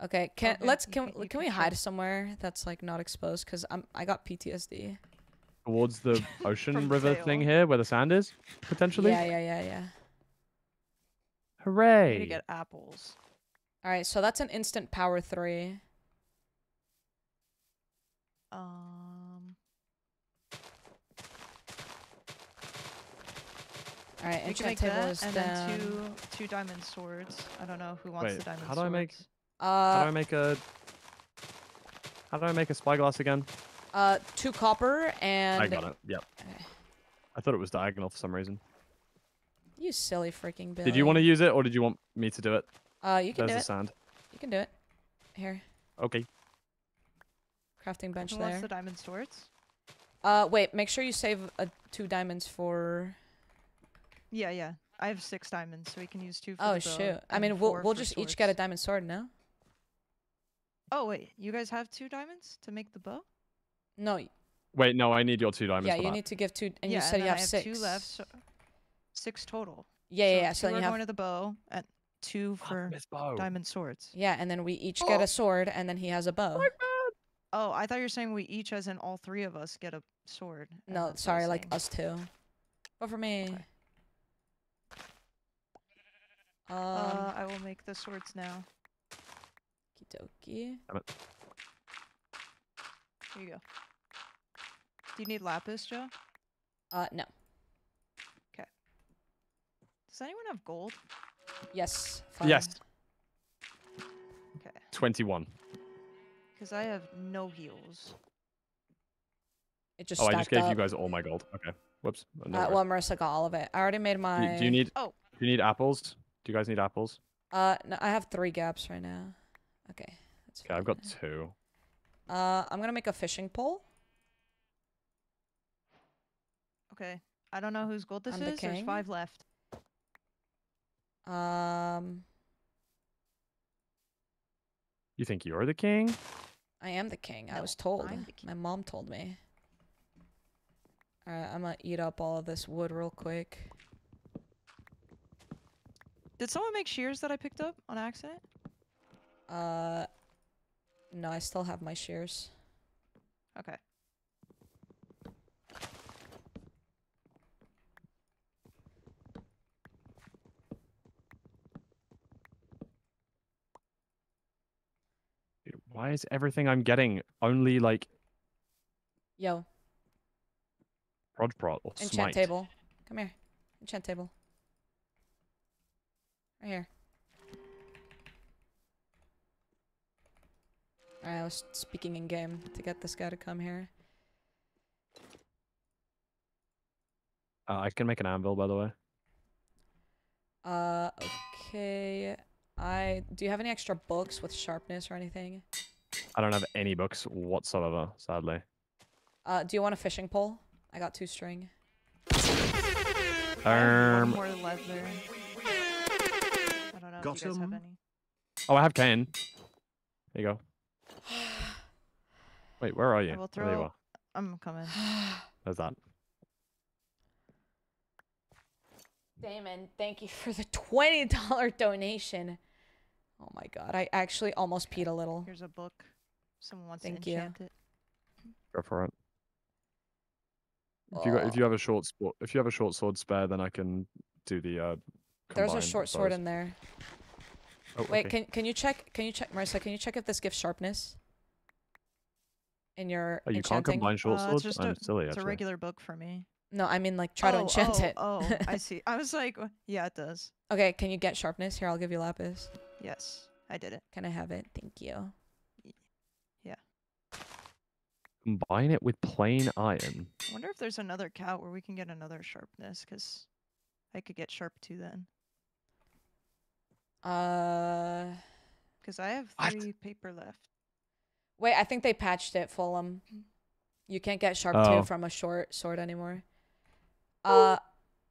Okay, can Okay, let's can can- you can we hide show. somewhere that's like not exposed? Cause I'm I got PTSD. Towards the ocean From river thing here where the sand is, potentially. Yeah, yeah, yeah, yeah. I need Hooray. to get apples. All right, so that's an instant power three. Um, All right, we can enchant make table that is and down. then two two diamond swords. I don't know who wants Wait, the diamond how do I make- swords. How do Uh, I make a? How do I make a spyglass again? Uh, two copper and. I got it. Yep. I thought it was diagonal for some reason. You silly freaking Billy. Did you want to use it or did you want me to do it? Uh, you can There's do the it. sand. You can do it. Here, Okay. crafting bench Who wants there. the diamond swords? Uh, wait. Make sure you save uh, two diamonds for. Yeah, yeah. I have six diamonds, so we can use two for Oh the bow shoot! I mean, we'll we'll for just each get a diamond sword, now. Oh wait, you guys have two diamonds to make the bow? No. y- Wait, no, I need your two diamonds Yeah, for you that. need to give two, and yeah, you said and you have I have six. two left, so six total. Yeah, yeah, yeah. two So then are you have going to the bow and two for Miss diamond swords. Yeah, and then we each get a oh. sword, and then he has a bow. Oh, I thought you were saying we each, as in all three of us, get a sword. No, that's what I was sorry, like us two. But for me. Um, Uh, I will make the swords now. Okie Damn it. Here you go. Do you need lapis, Joe? Uh, no. Okay. Does anyone have gold? Yes. Yes. Okay. 21. Because I have no heals. It just oh, I just gave up. you guys all my gold. Okay. Whoops. Uh, well, Marissa got all of it. I already made Do my. you- do you need Oh. Do you need apples? Do you guys need apples? Uh, no, I have three gaps right now. Okay. That's Okay, I've got two. Uh, I'm gonna make a fishing pole. Okay. I don't know whose gold this I'm the is. There's king. five left. Um, You think you're the king? I am the king. I was told. I'm the My mom told me. Alright, I'm gonna eat up all of this wood real quick. Did someone make shears that I picked up on accident? Uh, no, I still have my shears. Okay. Dude, Why is everything I'm getting only like Yo, prod prod or enchant smite? table. Come here. Enchant table. Right here. Alright, I was speaking in game to get this guy to come here. Uh, I can make an anvil, by the way. Uh, okay. I do you have any extra books with sharpness or anything? I don't have any books whatsoever, sadly. Uh, do you want a fishing pole? I got two string. Um, one more leather. I don't know Got if you guys have 'em. any. oh, I have cane. There you go. Wait, where are you? I will Oh, there you throw. are. I'm coming. There's that. Damon, thank you for the twenty dollar donation. Oh my god, I actually almost peed a little. Here's a book. Someone wants Thank to you. enchant it. Go for it. If you got, if you have a short sword, if you have a short sword spare, then I can do the. uh There's a short sword in there. Oh, Wait, okay. can can you check? Can you check, Marissa? Can you check if this gives sharpness? In your Oh, you can't combine short Uh, it's just I'm a, silly, it's a regular book for me. No, I mean like try to Oh, enchant oh, it. Oh, I see. I was like, yeah, it does. okay, can you get sharpness? Here, I'll give you lapis. Yes, I did it. Can I have it? Thank you. Yeah. Combine it with plain iron. I wonder if there's another cow where we can get another sharpness, because I could get sharp too then. Uh, Because I have What? three paper left. wait, I think they patched it, Fulham. You can't get sharp Oh. two from a short sword anymore. Uh,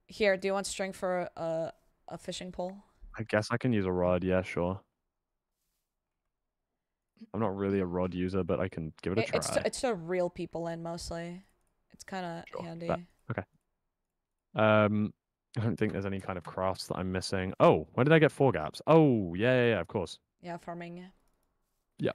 here, do you want string for a a fishing pole? I guess I can use a rod. Yeah, sure. I'm not really a rod user, but I can give it a It- try. it's to, it's to reel people in mostly. It's kind of Sure, handy. bet. Okay. Um, I don't think there's any kind of crafts that I'm missing. Oh, when did I get four gaps? Oh, yeah, yeah, yeah, of course. Yeah, farming. Yeah.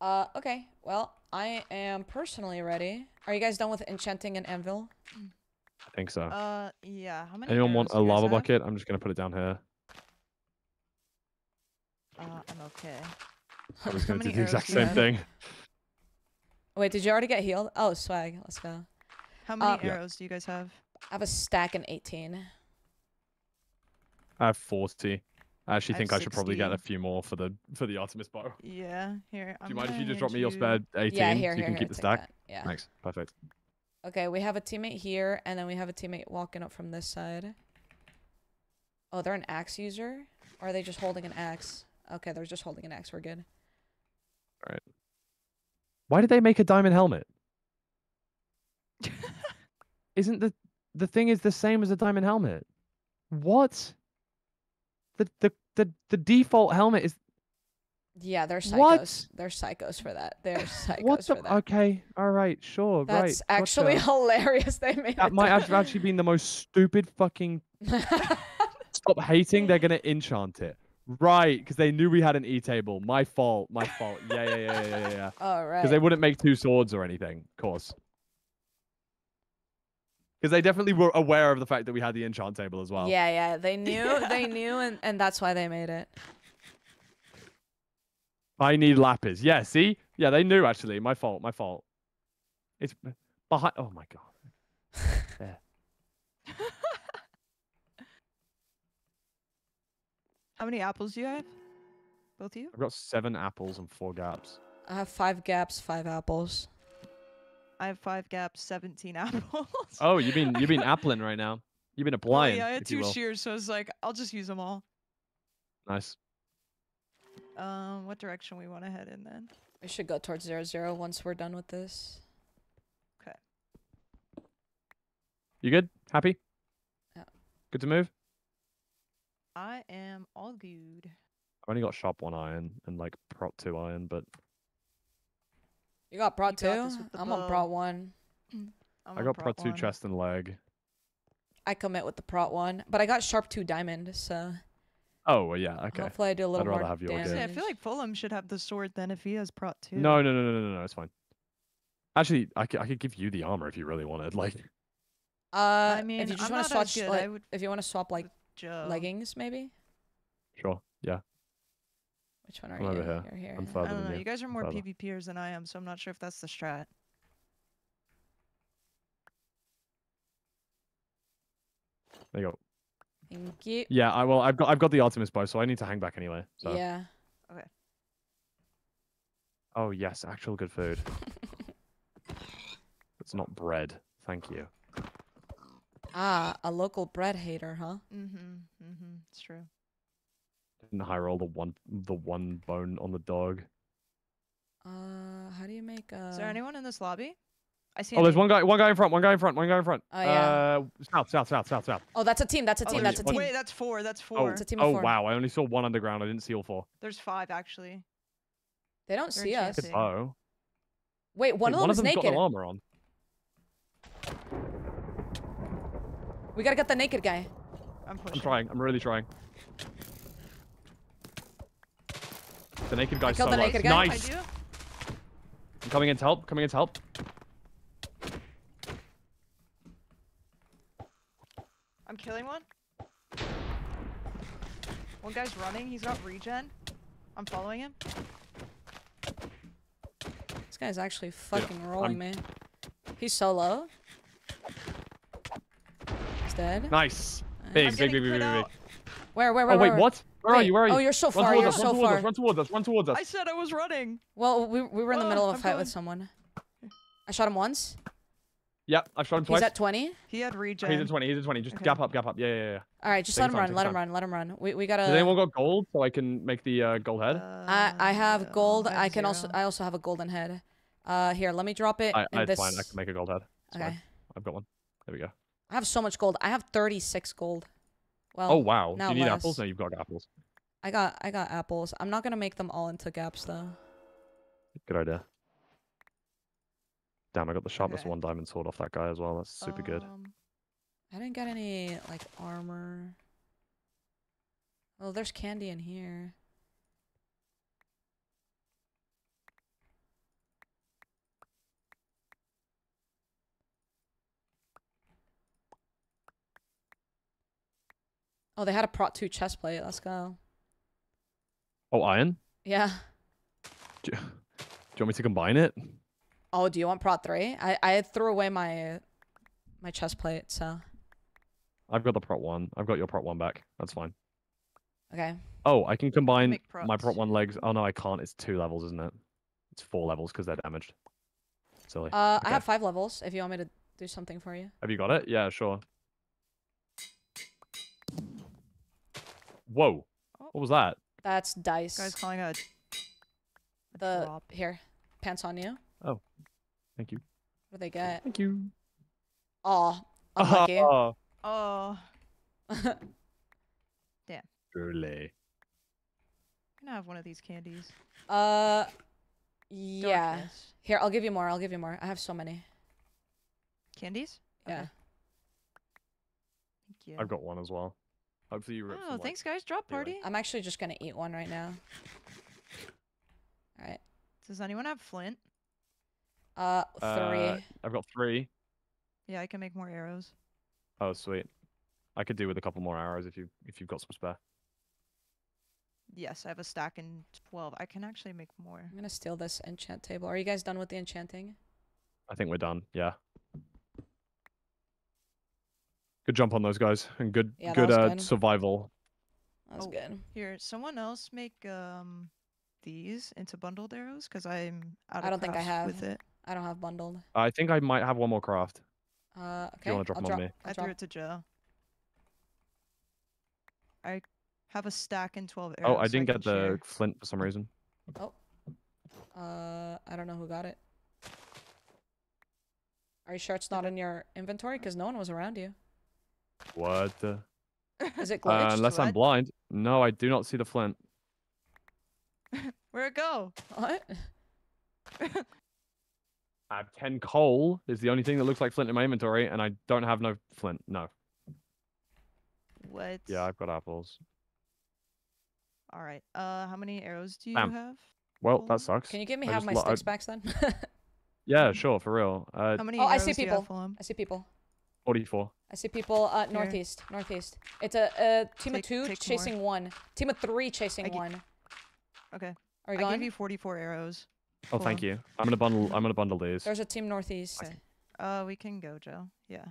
Uh, okay. Well, I am personally ready. Are you guys done with enchanting an anvil? I think so. Uh, yeah. How many? Anyone want a do you guys lava have? bucket? I'm just gonna put it down here. Uh, I'm okay. I was gonna do the exact same have? thing. Wait, did you already get healed? Oh, swag. Let's go. How many Uh, Yeah. arrows do you guys have? I have a stack and 18. I have 40. I actually I think have I should probably get a few more for the for the Artemis bow. Yeah, here. Do you mind if you just drop me your spare 18 Yeah, here, so you here, can here, keep the stack? that, yeah. Thanks. Perfect. Okay, we have a teammate here, and then we have a teammate walking up from this side. Oh, they're an axe user? Or are they just holding an axe? Okay, they're just holding an axe. We're good. All right. Why did they make a diamond helmet? Isn't the the thing is the same as a diamond helmet? What? The the the, the default helmet is Yeah, they're psychos. What? They're psychos for that. They're psychos what the for that. okay, all right, sure, right. That's actually gotcha. hilarious. They made That might have actually been the most stupid fucking Stop hating, they're gonna enchant it. Right, because they knew we had an E table. My fault, my fault. Yeah, yeah, yeah, yeah, yeah, yeah. All right. Because they wouldn't make two swords or anything, of course. Because they definitely were aware of the fact that we had the enchant table as well. Yeah, yeah. They knew, they knew, and, and that's why they made it. I need lapis. Yeah, see? Yeah, they knew actually. My fault, my fault. It's behind. Oh my god. There. How many apples do you have? Both of you? I've got seven apples and four gaps. I have five gaps, five apples. I have five gaps, 17 apples. Oh, you've been you've been appling right now. You've been Oh, applying. yeah, I had two shears, so I was like, I'll just use them all. Nice. Um, what direction we want to head in then? We should go towards zero zero once we're done with this. Okay. You good? Happy? Yeah. Good to move? I am all good. I've only got shop one iron and like prop two iron, but You got prot You got two? this with the I'm on bow. prot one. I'm I on got prot two one. chest and leg. I commit with the prot one, but I got sharp two diamond, so Oh well, yeah, okay. hopefully I do a little I'd rather more have your damage. gear. I feel like Fulham should have the sword then if he has prot two. No, no, no, no, no, no, no, it's fine. Actually, I could, I could give you the armor if you really wanted. Like, Uh, I mean, if you just I'm want to not good, like, would if you want to swap like Joe. leggings, maybe. sure, yeah. Which one are I'm you? over here. You're here. I'm yeah. further I don't than know. you. You guys are more further. PvPers than I am, so I'm not sure if that's the strat. There you go. Thank you. Yeah, I well, I've got I've got the Artemis bow, so I need to hang back anyway. So. Yeah. Okay. Oh yes, actual good food. it's not bread. Thank you. Ah, a local bread hater, huh? Mm-hmm. Mm-hmm. It's true. Didn't hire all the one the one bone on the dog. Uh, how do you make a? Is there anyone in this lobby? I see. Oh, a there's one guy, one guy in front, one guy in front, one guy in front. Oh, yeah. Uh, south, south, south, south, south. Oh, that's a team. That's a Oh, team. there's- That's a team. Wait, that's four. That's Oh, four. It's a team oh of four. wow! I only saw one underground. I didn't see all four. There's five actually. They don't They're see us. Oh. Wait, one Wait, of them one is of them's naked. got no armor on. We gotta get the naked guy. I'm I'm trying. I'm really trying. The naked guy's killed the solo. naked guy. Nice. I do. I'm coming in to help. Coming in to help. I'm killing one. One guy's running. He's got regen. I'm following him. This guy's actually fucking rolling, I'm- man. He's solo. He's dead. Nice. Nice. Big, big, big, big, big, big. Where, where, where? Oh wait, where? what? Where are you? Where are you? oh, you're so Run far, towards you're us, so run towards far. Us, run towards us. Run towards us. I said I was running. Well, we, we were in the Oh, middle of a I'm fight coming. with someone. I shot him once. Yeah, I've shot him twice. He's at 20. He had regen. He's at 20. He's at 20. Just Okay. gap up, gap up. Yeah, yeah, yeah. All right, just Take let him your run. Let take him run. Let him run. We, we gotta. Has anyone got gold so I can make the uh, gold head? I I have Uh, gold. I have I can also. I also have a golden head. Uh, here, let me drop it I, in I, this. fine. I can make a gold head. It's okay. fine. I've got one. There we go. I have so much gold. I have 36 gold. Well. oh wow. Do now you need less. apples? No, you've got apples. I got I got apples. I'm not gonna make them all into gaps though. Good idea. Damn, I got the sharpest Okay. one diamond sword off that guy as well. That's super good. Um, I didn't get any like armor. Oh, there's candy in here. Oh, they had a Prot 2 chest plate. Let's go. Oh, iron? Yeah. Do you, do you want me to combine it? Oh, do you want Prot 3? I, I threw away my my chest plate, so I've got the prot one. I've got your prot one back. That's fine. okay. Oh, I can combine my Prot one legs. Oh no, I can't. It's two levels, isn't it? It's four levels because they're damaged. Silly. Uh, I have five levels. If you want me to do something for you. Have you got it? Yeah, sure. Whoa. Oh. What was that? That's dice. Guys calling a, a the drop. here, pants on you. Oh, thank you. What do they get? Thank you. Oh, unlucky. Oh, Oh, truly. can I have one of these candies? uh, yeah. Darkness. Here, I'll give you more. I'll give you more. I have so many. Candies? Yeah. Okay. Thank you. I've got one as well. Hopefully you ripped Oh, some, thanks guys. Drop anyway. party. I'm actually just gonna eat one right now. All right. Does anyone have flint? Uh, three. Uh, I've got three. Yeah, I can make more arrows. Oh, sweet. I could do with a couple more arrows if you if you've got some spare. Yes, I have a stack in 12. I can actually make more. I'm gonna steal this enchant table. Are you guys done with the enchanting? I think we're done. Yeah. Good jump on those guys and good Yeah, good uh good. survival. That was Oh, good. Here, someone else make um these into bundled arrows because I'm out I don't think I have. with it. I don't have bundled. I think I might have one more craft. Uh, If okay. you wanna drop I'll them on me. I'll I threw drop. it to Joe. I have a stack in 12 arrows. Oh, I didn't can get the share. flint for some reason. Oh. Uh, I don't know who got it. Are you sure it's not in your inventory? Because no one was around you. What? the- Is it Uh, glitched? unless I'm blind. No, I do not see the flint. Where'd it go? What? I have 10 coal is the only thing that looks like flint in my inventory, and I don't have no flint. No. What? Yeah, I've got apples. All right. Uh, how many arrows do you Damn. have? Well, Full? that sucks. Can you give me I half my lo- I- sticks back then? Yeah, sure, for real. Uh, How many oh, I arrows see do you people. have, Fulham? I see people. 44. I see people uh, Here. northeast, northeast. It's a, a team Take- of two take more. chasing one. Team of three chasing one. Okay. Are you I going? gave you 44 arrows. Oh, thank you. I'm gonna bundle. I'm gonna bundle these. There's a team northeast. Okay. Uh, we can go, Joe. Yeah.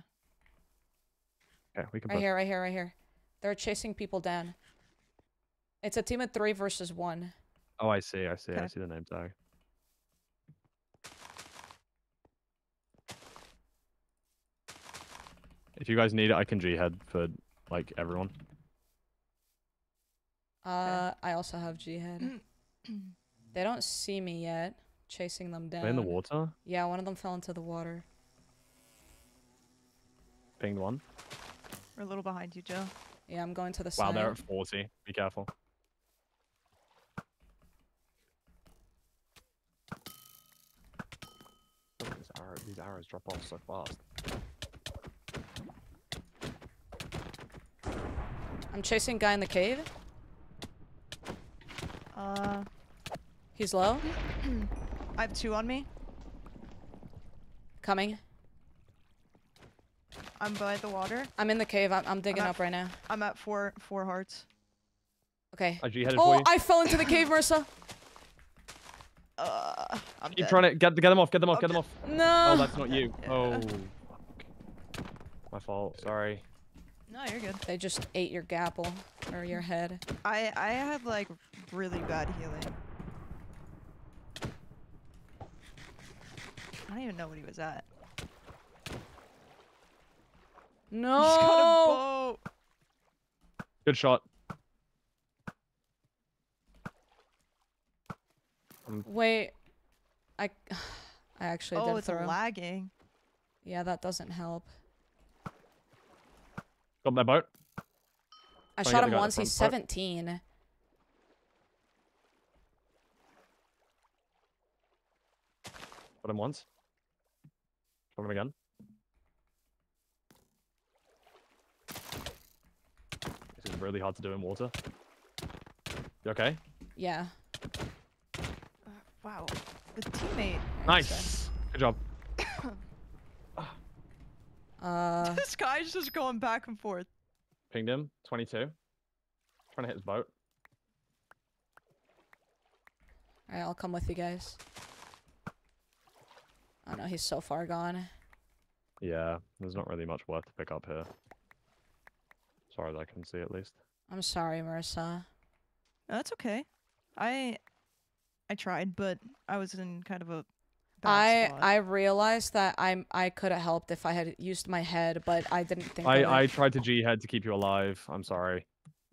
Okay, we can. Right put- here, right here, right here. They're chasing people down. It's a team of three versus one. Oh, I see. I see. I see the name tag. If you guys need it, I can G head for like everyone. Uh, I also have G head. they don't see me yet. Chasing them down. Are they in the water? Yeah, one of them fell into the water. Pinged one. We're a little behind you, Joe. Yeah, I'm going to the Wow, they're at 40. Be careful. These arrows, these arrows drop off so fast. I'm chasing guy in the cave. Uh, He's low. I have two on me. Coming. I'm by the water. I'm in the cave. I'm, I'm digging at up right now. I'm at four four hearts. Okay. I G headed for Oh, you. I fell into the cave, Marissa. Uh, I'm Keep dead. trying to get get them off. Get them off. Get them off. No. Oh, that's not you. Yeah. Oh. My fault. Sorry. No, you're good. They just ate your gapple or your head. I I had like really bad healing. I don't even know what he was at. No. He's got a bow. Good shot. Um, Wait. I I actually Oh, did it's lagging. Yeah, that doesn't help. Got their boat. I Trying shot him guy at the once. He's front part. 17. Got him once. Shot him again. This is really hard to do in water. You okay? Yeah. Uh, wow. The teammate. Nice. Good job. Uh, this guy's just going back and forth. Pinged him. 22. Trying to hit his boat. Alright, I'll come with you guys. Oh no, he's so far gone. Yeah, there's not really much worth to pick up here. As far as I can see, at least. I'm sorry, Marissa. No, that's okay. I I tried, but I was in kind of a bad I spot. I realized that I'm I could have helped if I had used my head, but I didn't think. I, of. I tried to G head to keep you alive. I'm sorry.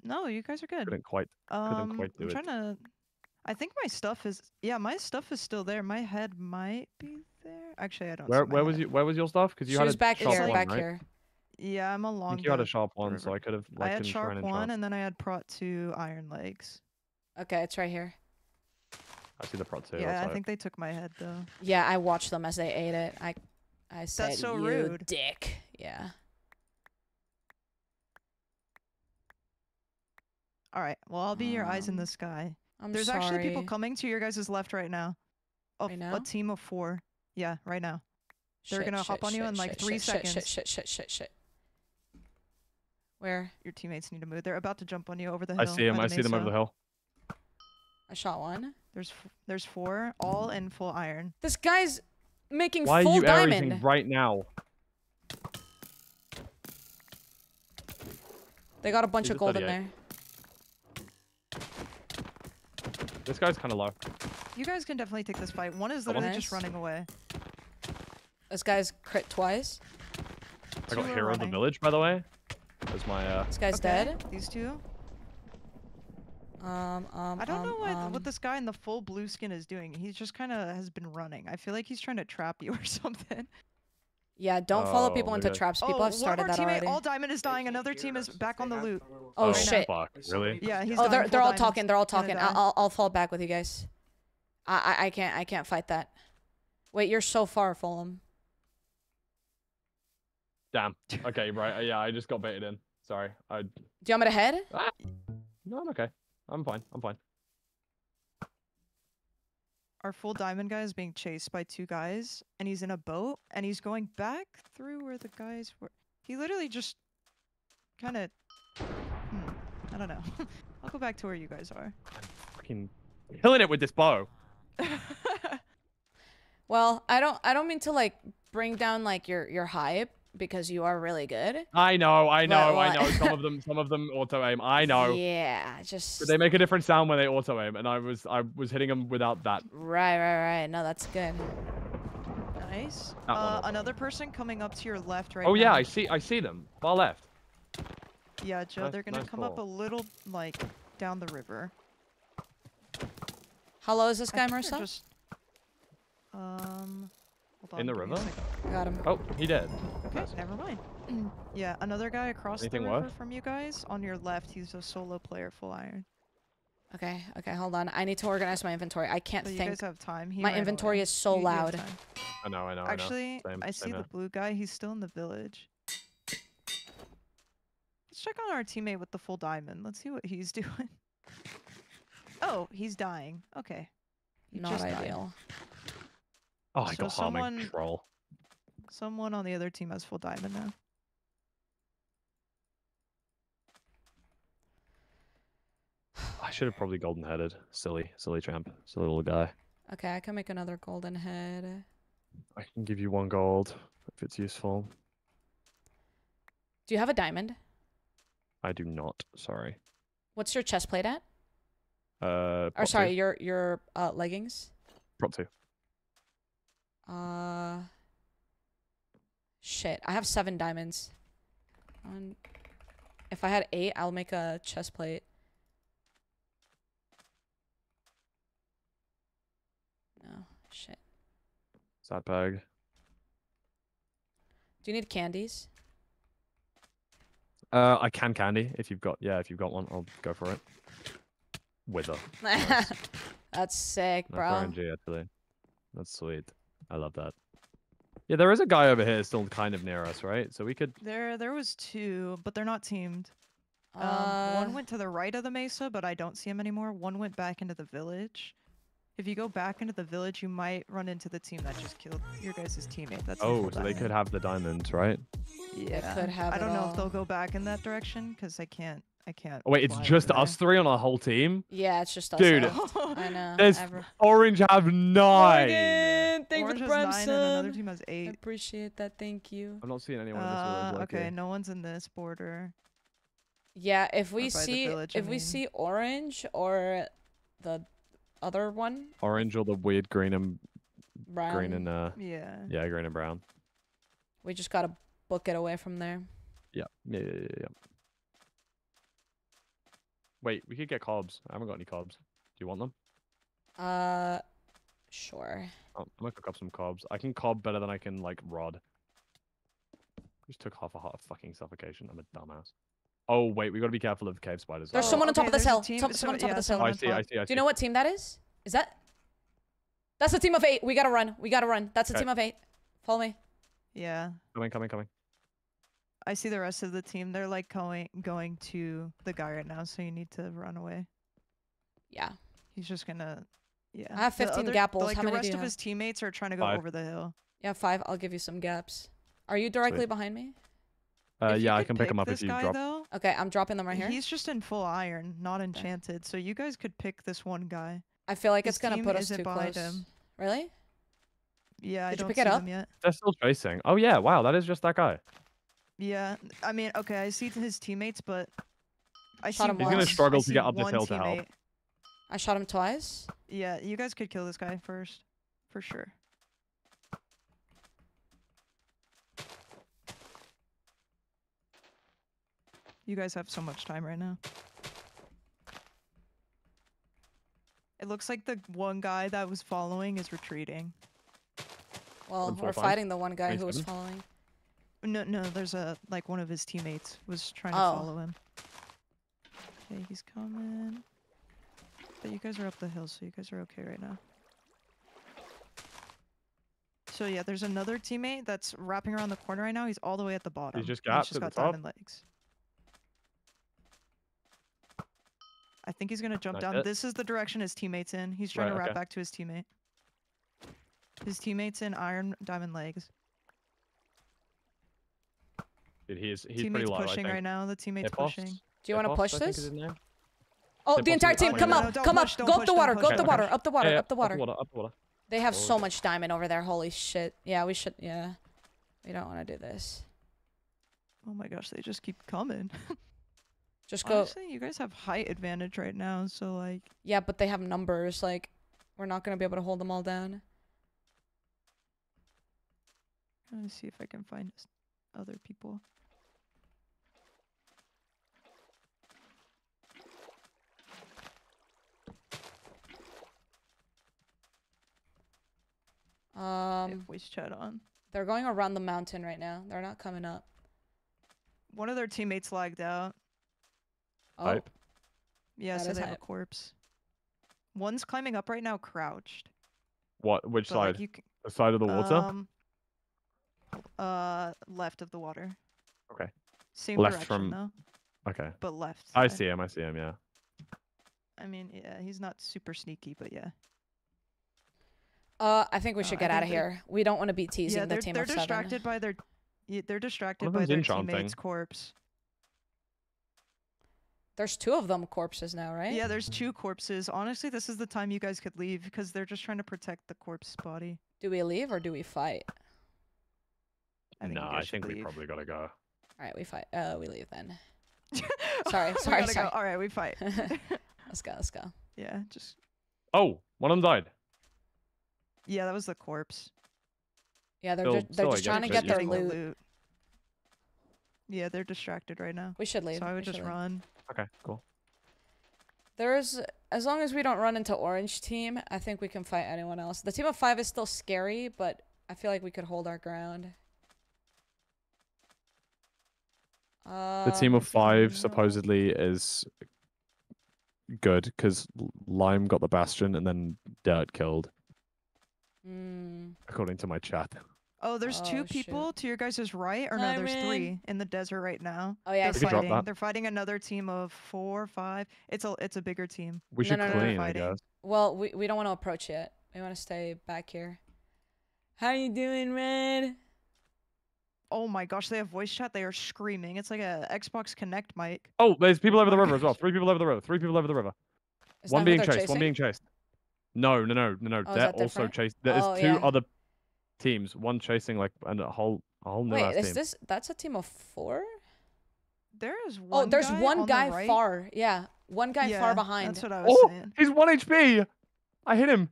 No, you guys are good. Couldn't quite couldn't Um, quite do I'm it. trying to. I think my stuff is. Yeah, my stuff is still there. My head might be there. Actually, I don't. Where see my where was head. you where was your stuff? Because you she had was a back sharp here, one, back right? here. Yeah, I'm I along. think you had a sharp one, so. I could have I had sharp trying and one, and then I had prot two iron legs. Okay, it's right here. I see the prot too. yeah, I think they took my head though. Yeah, I watched them as they ate it. I I said so you rude." dick. Yeah. All right. Well, I'll be your eyes in Um, the sky. I'm There's actually people coming to your guys' left right now. Of Right now? A team of four. Yeah, right now. They're Shit, gonna hop shit, on you shit, in like shit, three shit, shit, seconds. Shit, shit, shit, shit, shit. Where? Your teammates need to move. They're about to jump on you over the hill. I see them. I see them over the hill. I shot one. There's f- there's four, all in full iron. This guy's making Why are you diamond. everything right now? They got a bunch He's of a gold in there. This guy's kind of low. You guys can definitely take this fight. One is Come on. literally just running away. This guy's crit twice. I got Two are hero of the village, by the way. That's my uh. This guy's Okay, dead. These two. Um, um, I don't um, know what um, what this guy in the full blue skin is doing. He's just kind of has been running. I feel like he's trying to trap you or something. Yeah, don't follow Oh, people into maybe I- traps. People oh, have started one more that teammate, already. all diamond is dying. Another team is back on the loot. Oh, right shit. Fuck, really? Yeah, he's oh, they're full they're all diamonds. talking. They're all Gonna talking. I'll, I'll I'll fall back with you guys. I I, I can't I can't fight that. Wait, you're so far, Fulham. Damn. Okay, right. uh, Yeah, I just got baited in. Sorry. I. Do you want me to head? No, I'm okay. I'm fine. I'm fine. Our full diamond guy is being chased by two guys, and he's in a boat, and he's going back through where the guys were. He literally just kind of. Hmm, I don't know. I'll go back to where you guys are. Fucking killing it with this bow. Well, I don't I don't mean to like bring down like your your hype because you are really good. I know. I know. I know. Some of them. Some of them auto aim. I know. Yeah, just But they make a different sound when they auto aim, and I was I was hitting them without that. right, right, right. No, that's good. Nice. Uh, another person coming up to your left right oh now. yeah, I see. I see them. Far left. Yeah, Joe, Nice- they're gonna nice come up a little like down the river. How low is this guy, think they're Marissa? just- Um. Hold on, In the give me a river? second. Got him. Oh, he dead. Okay, never mind. yeah, another guy across Anything the river worth? from you guys on your left. He's a solo player, full iron. Okay, okay, hold on. I need to organize my inventory. I can't So you think. guys have time. He My ran inventory away. is so You- you loud. I know. I know. Actually, I, know. Same, I same see the here. blue guy. He's still in the village. Let's check on our teammate with the full diamond. Let's see what he's doing. Oh, he's dying. Okay. He Not just died. Ideal. Oh, I So got harming someone- troll. Someone on the other team has full diamond now. I should have probably golden headed. Silly, silly tramp. Silly little guy. Okay, I can make another golden head. I can give you one gold if it's useful. Do you have a diamond? I do not. Sorry. What's your chest plate at? Uh. Or sorry, two. your your uh, leggings. Prot two. Uh. Shit, I have seven diamonds. One. If I had eight, I'll make a chest plate. No, shit. Sad bag. Do you need candies? Uh, I can candy if you've got. Yeah, if you've got one, I'll go for it. Wither. Nice. That's sick, bro. RNG actually. That's sweet. I love that. Yeah, there is a guy over here still kind of near us, right? So we could. There, there was two, but they're not teamed. Um, Uh, one went to the right of the mesa, but I don't see him anymore. One went back into the village. If you go back into the village, you might run into the team that just killed your guys' teammate. That's Oh, so they could have the diamonds, right? Yeah. could have I don't know all. if they'll go back in that direction because I can't. I can't. Oh wait, it's just over us three on our whole team. Yeah, it's just us. Dude. I know. There's ever- orange have nine. Morgan, thank Orange you for the prime nine and another team has I eight. appreciate that. Thank you. I'm not seeing anyone in this Uh, okay, no one's in this border. Yeah, if we see village, I if we see orange or the other one, Orange or the weird green and brown, green and uh Yeah. yeah, green and brown. we just gotta book it away from there. Yeah, yeah, yeah, yeah. yeah. Wait, we could get cobs. I haven't got any cobs. Do you want them? Uh, sure. Oh, I'm gonna cook up some cobs. I can cob better than I can like rod. Just took half a heart of fucking suffocation. I'm a dumbass. Oh wait, we gotta be careful of cave spiders. There's though. someone on top okay, of this there's a hill. team- Some- so- someone on top yeah, of this hill. someone I see, I see, I see. Do you know what team that is? Is that? That's a team of eight. We gotta run. We gotta run. That's a Okay. team of eight. Follow me. Yeah. Coming, coming, coming. I see the rest of the team. They're like going going to the guy right now, so you need to run away. Yeah. He's just gonna. Yeah. I have 15 other- gapples. Like How the many do rest you of have? his teammates are trying to go Five. over the hill. Yeah, five. I'll give you some gaps. Are you directly behind me? Uh, yeah, I can pick them pick up if you guy, drop. Though, Okay, I'm dropping them right here. He's just in full iron, not enchanted. So you guys could pick this one guy. I feel like His it's gonna put us isn't too close. him. Really? Yeah, I Did you pick see it up? yet. They're still chasing. Oh yeah, wow, that is just that guy. Yeah, I mean, okay, I see his teammates, but I Shot see him He's gonna struggle I to get up this one hill to help. Teammate. I shot him twice. Yeah, you guys could kill this guy first, for sure. You guys have so much time right now. It looks like the one guy that was following is retreating. Well, One, four, we're five, fighting the one guy who was following. No, no, there's a like one of his teammates was trying Oh. to follow him. Okay, he's coming. But you guys are up the hill, so you guys are okay right now. So yeah, there's another teammate that's wrapping around the corner right now. He's all the way at the bottom. just and gapped just at the got top? diamond legs. I think he's gonna jump Not down. yet. This is the direction his teammate's in. He's trying Right, to wrap okay. back to his teammate. His teammate's in iron diamond legs. Dude, he is, he's teammate's pretty low, I pushing think. right now. The teammate's Hippos? pushing. Do you want to Hippos, push I think this? Is his name. Oh, the entire team, come up, come up, don't go up the water, push, go up the water, up the water, up the water. Up the water, up the water. They have so much diamond over there. Holy shit. Yeah, we should. Yeah, we don't want to do this. Oh my gosh, they just keep coming. Just go. Honestly, you guys have height advantage right now, so like Yeah, but they have numbers. Like, we're not gonna be able to hold them all down. Let to see if I can find s- other people. They have Um, voice chat on. they're going around the mountain right now. They're not coming up. One of their teammates lagged out. Oh, Hype. Yeah, That so is they have a corpse. One's climbing up right now, crouched. What? Which but, like, side? you c- The side of the water? Um, uh, left of the water. Okay. Same Left direction from- though, Okay. but left. I see him. I see him. Yeah. I mean, yeah, he's not super sneaky, but yeah. Uh, I think we Uh, should I get out of here. We don't want to be teasing yeah, the they're team they're of seven. distracted by their. They're distracted by their enchanting. teammate's corpse. There's two of them corpses now, right? Yeah, there's two corpses. Honestly, this is the time you guys could leave because they're just trying to protect the corpse body. Do we leave or do we fight? I think no, I guys should think we probably gotta go. All right, we fight. Uh, we leave then. Sorry, sorry, sorry. Go. All right, we fight. Let's go. Let's go. yeah, just Oh, one of them died. Yeah, that was the corpse. Yeah, they're Still- just, they're still, I just guess, trying to but get you their can- Getting the loot. Yeah, they're distracted right now. We should leave. So I we would should just leave. run. Okay, cool. There's as long as we don't run into orange team, I think we can fight anyone else. The team of five is still scary, but I feel like we could hold our ground. The team Um, of five supposedly is good because Lime got the Bastion and then Dirt killed, mm, according to my chat. Oh, there's Oh, two shoot. people to your guys' right, or no? There's Siren. three in the desert right now. Oh yeah, they're We could drop fighting. They're fighting another team of four, five. It's a it's a bigger team. We No, should no, no, no, clean, I guess. Well, we we don't want to approach yet. We want to stay back here. How you doing, Red? Oh my gosh, they have voice chat. They are screaming. It's like a Xbox Kinect mic. Oh, there's people over the river as well. Three people over the river. Three people over the river. Is one being they're chased. One being chased. No, no, no, no, no. Oh, They're that also different? chased. There's oh, two yeah. other teams. One chasing like and a whole a whole new Wait, is team. this that's a team of four? there is oh, one. Oh, there's guy one on the guy right. far. Yeah, one guy Yeah, far behind. That's what I was Oh, saying. he's one HP. I hit him.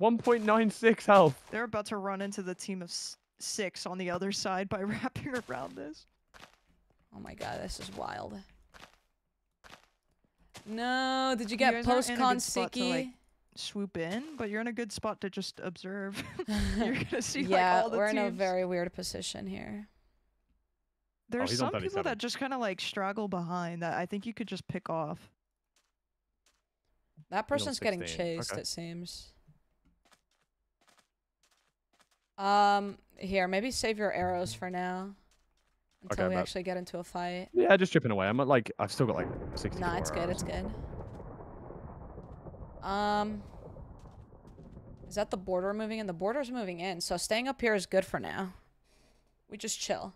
1.96 health. They're about to run into the team of six on the other side by wrapping around this. Oh my god, this is wild. No, did you get guys post in a con good spot to, like, Swoop in, but you're in a good spot to just observe. you're gonna see yeah, like all the we're teams. in a very weird position here. There's he's on some people that just kind of like straggle behind that I think you could just pick off. That person's getting chased, okay. it seems. Um, here, maybe save your arrows for now. Until Okay, we bet. actually get into a fight. Yeah, just chipping away. I'm at like I've still got like 60. Nah, it's good, it's good. Um, is that the border moving in? The border's moving in, so staying up here is good for now. We just chill.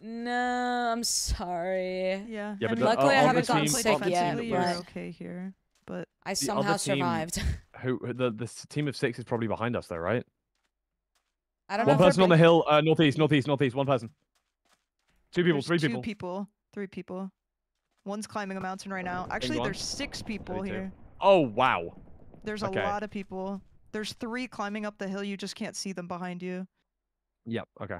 No, I'm sorry. Yeah. Yeah, but the- Luckily, I uh, on haven't the gotten sick yet, defensively, you're but okay here, but I somehow other team- survived. Who the the team of six is probably behind us though, right? I don't One know. person on the hill, uh, northeast, northeast, northeast. One person. Two people, there's three two people. people, three people. One's climbing a mountain right now. Actually, there's six people 32. here. Oh wow. There's Okay. a lot of people. There's three climbing up the hill. You just can't see them behind you. Yep. Okay.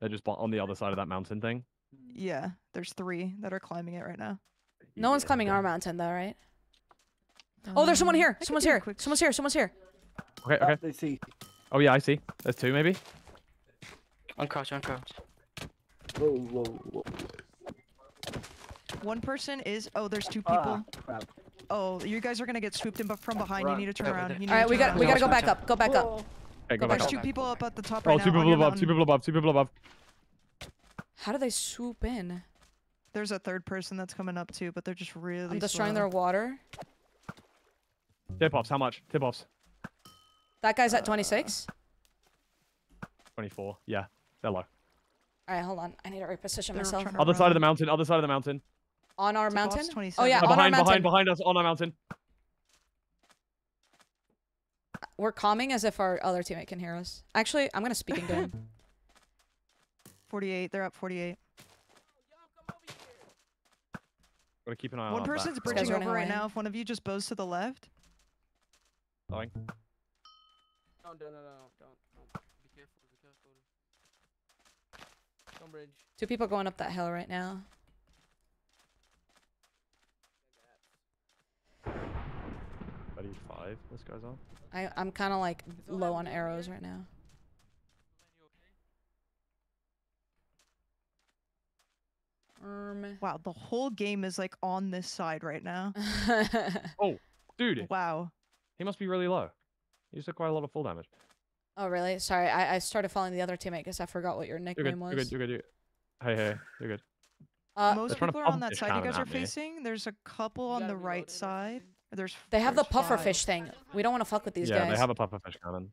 They're just on the other side of that mountain thing. Yeah, there's three that are climbing it right now. No one's climbing okay. our mountain though, right? Oh, there's someone Um, here. Someone's here. quick Someone's here. Someone's here. Okay. Okay. They see. Oh yeah, I see. There's two maybe. Uncrouch, uncrouch. Whoa, whoa, whoa. One person is. Oh, there's two people. Ah, crap. Oh, you guys are gonna get swooped in bu- from behind. Run. You need to turn around. there. You need All right, we got we gotta go back up. Go back up. Okay, go Go back There's up. two people up at the top Oh, right two now. on people your above. Two people above. Two people above. How do they swoop in? There's a third person that's coming up too, but they're just really. I'm destroying slow. their water. Tip offs. How much? Tip offs. That guy's at 26. 24. Yeah. They're low. All right, hold on. I need to reposition They're myself trying to Other side of the mountain. Other side of the mountain. on our Tip off's mountain. Oh yeah, Uh, on our behind, mountain. behind, behind us on our mountain. We're calming as if our other teammate can hear us. Actually, I'm gonna speak into him. 48. They're up 48. Gotta keep an eye on One our back. person's guy's bridging over right now. If one of you just bows to the left. Going. No, no, no, no, don't, don't. Be careful, be careful. Don't bridge. Two people going up that hill right now. Thirty-five. This guy's on. I I'm kind of like low on arrows right now. Um. Wow, the whole game is like on this side right now. Oh, dude. Wow. He must be really low. He took quite a lot of full damage. oh really? Sorry, I I started following the other teammate because I forgot what your You're nickname good. was. You're good. You're good. You're good. Hey, hey. You're good. Uh, Most people are on that side you guys are at me. facing. There's a couple on the right side. There's they have the there's puffer five. thing. We don't want to fuck with these yeah, guys. they have a puffer fish cannon.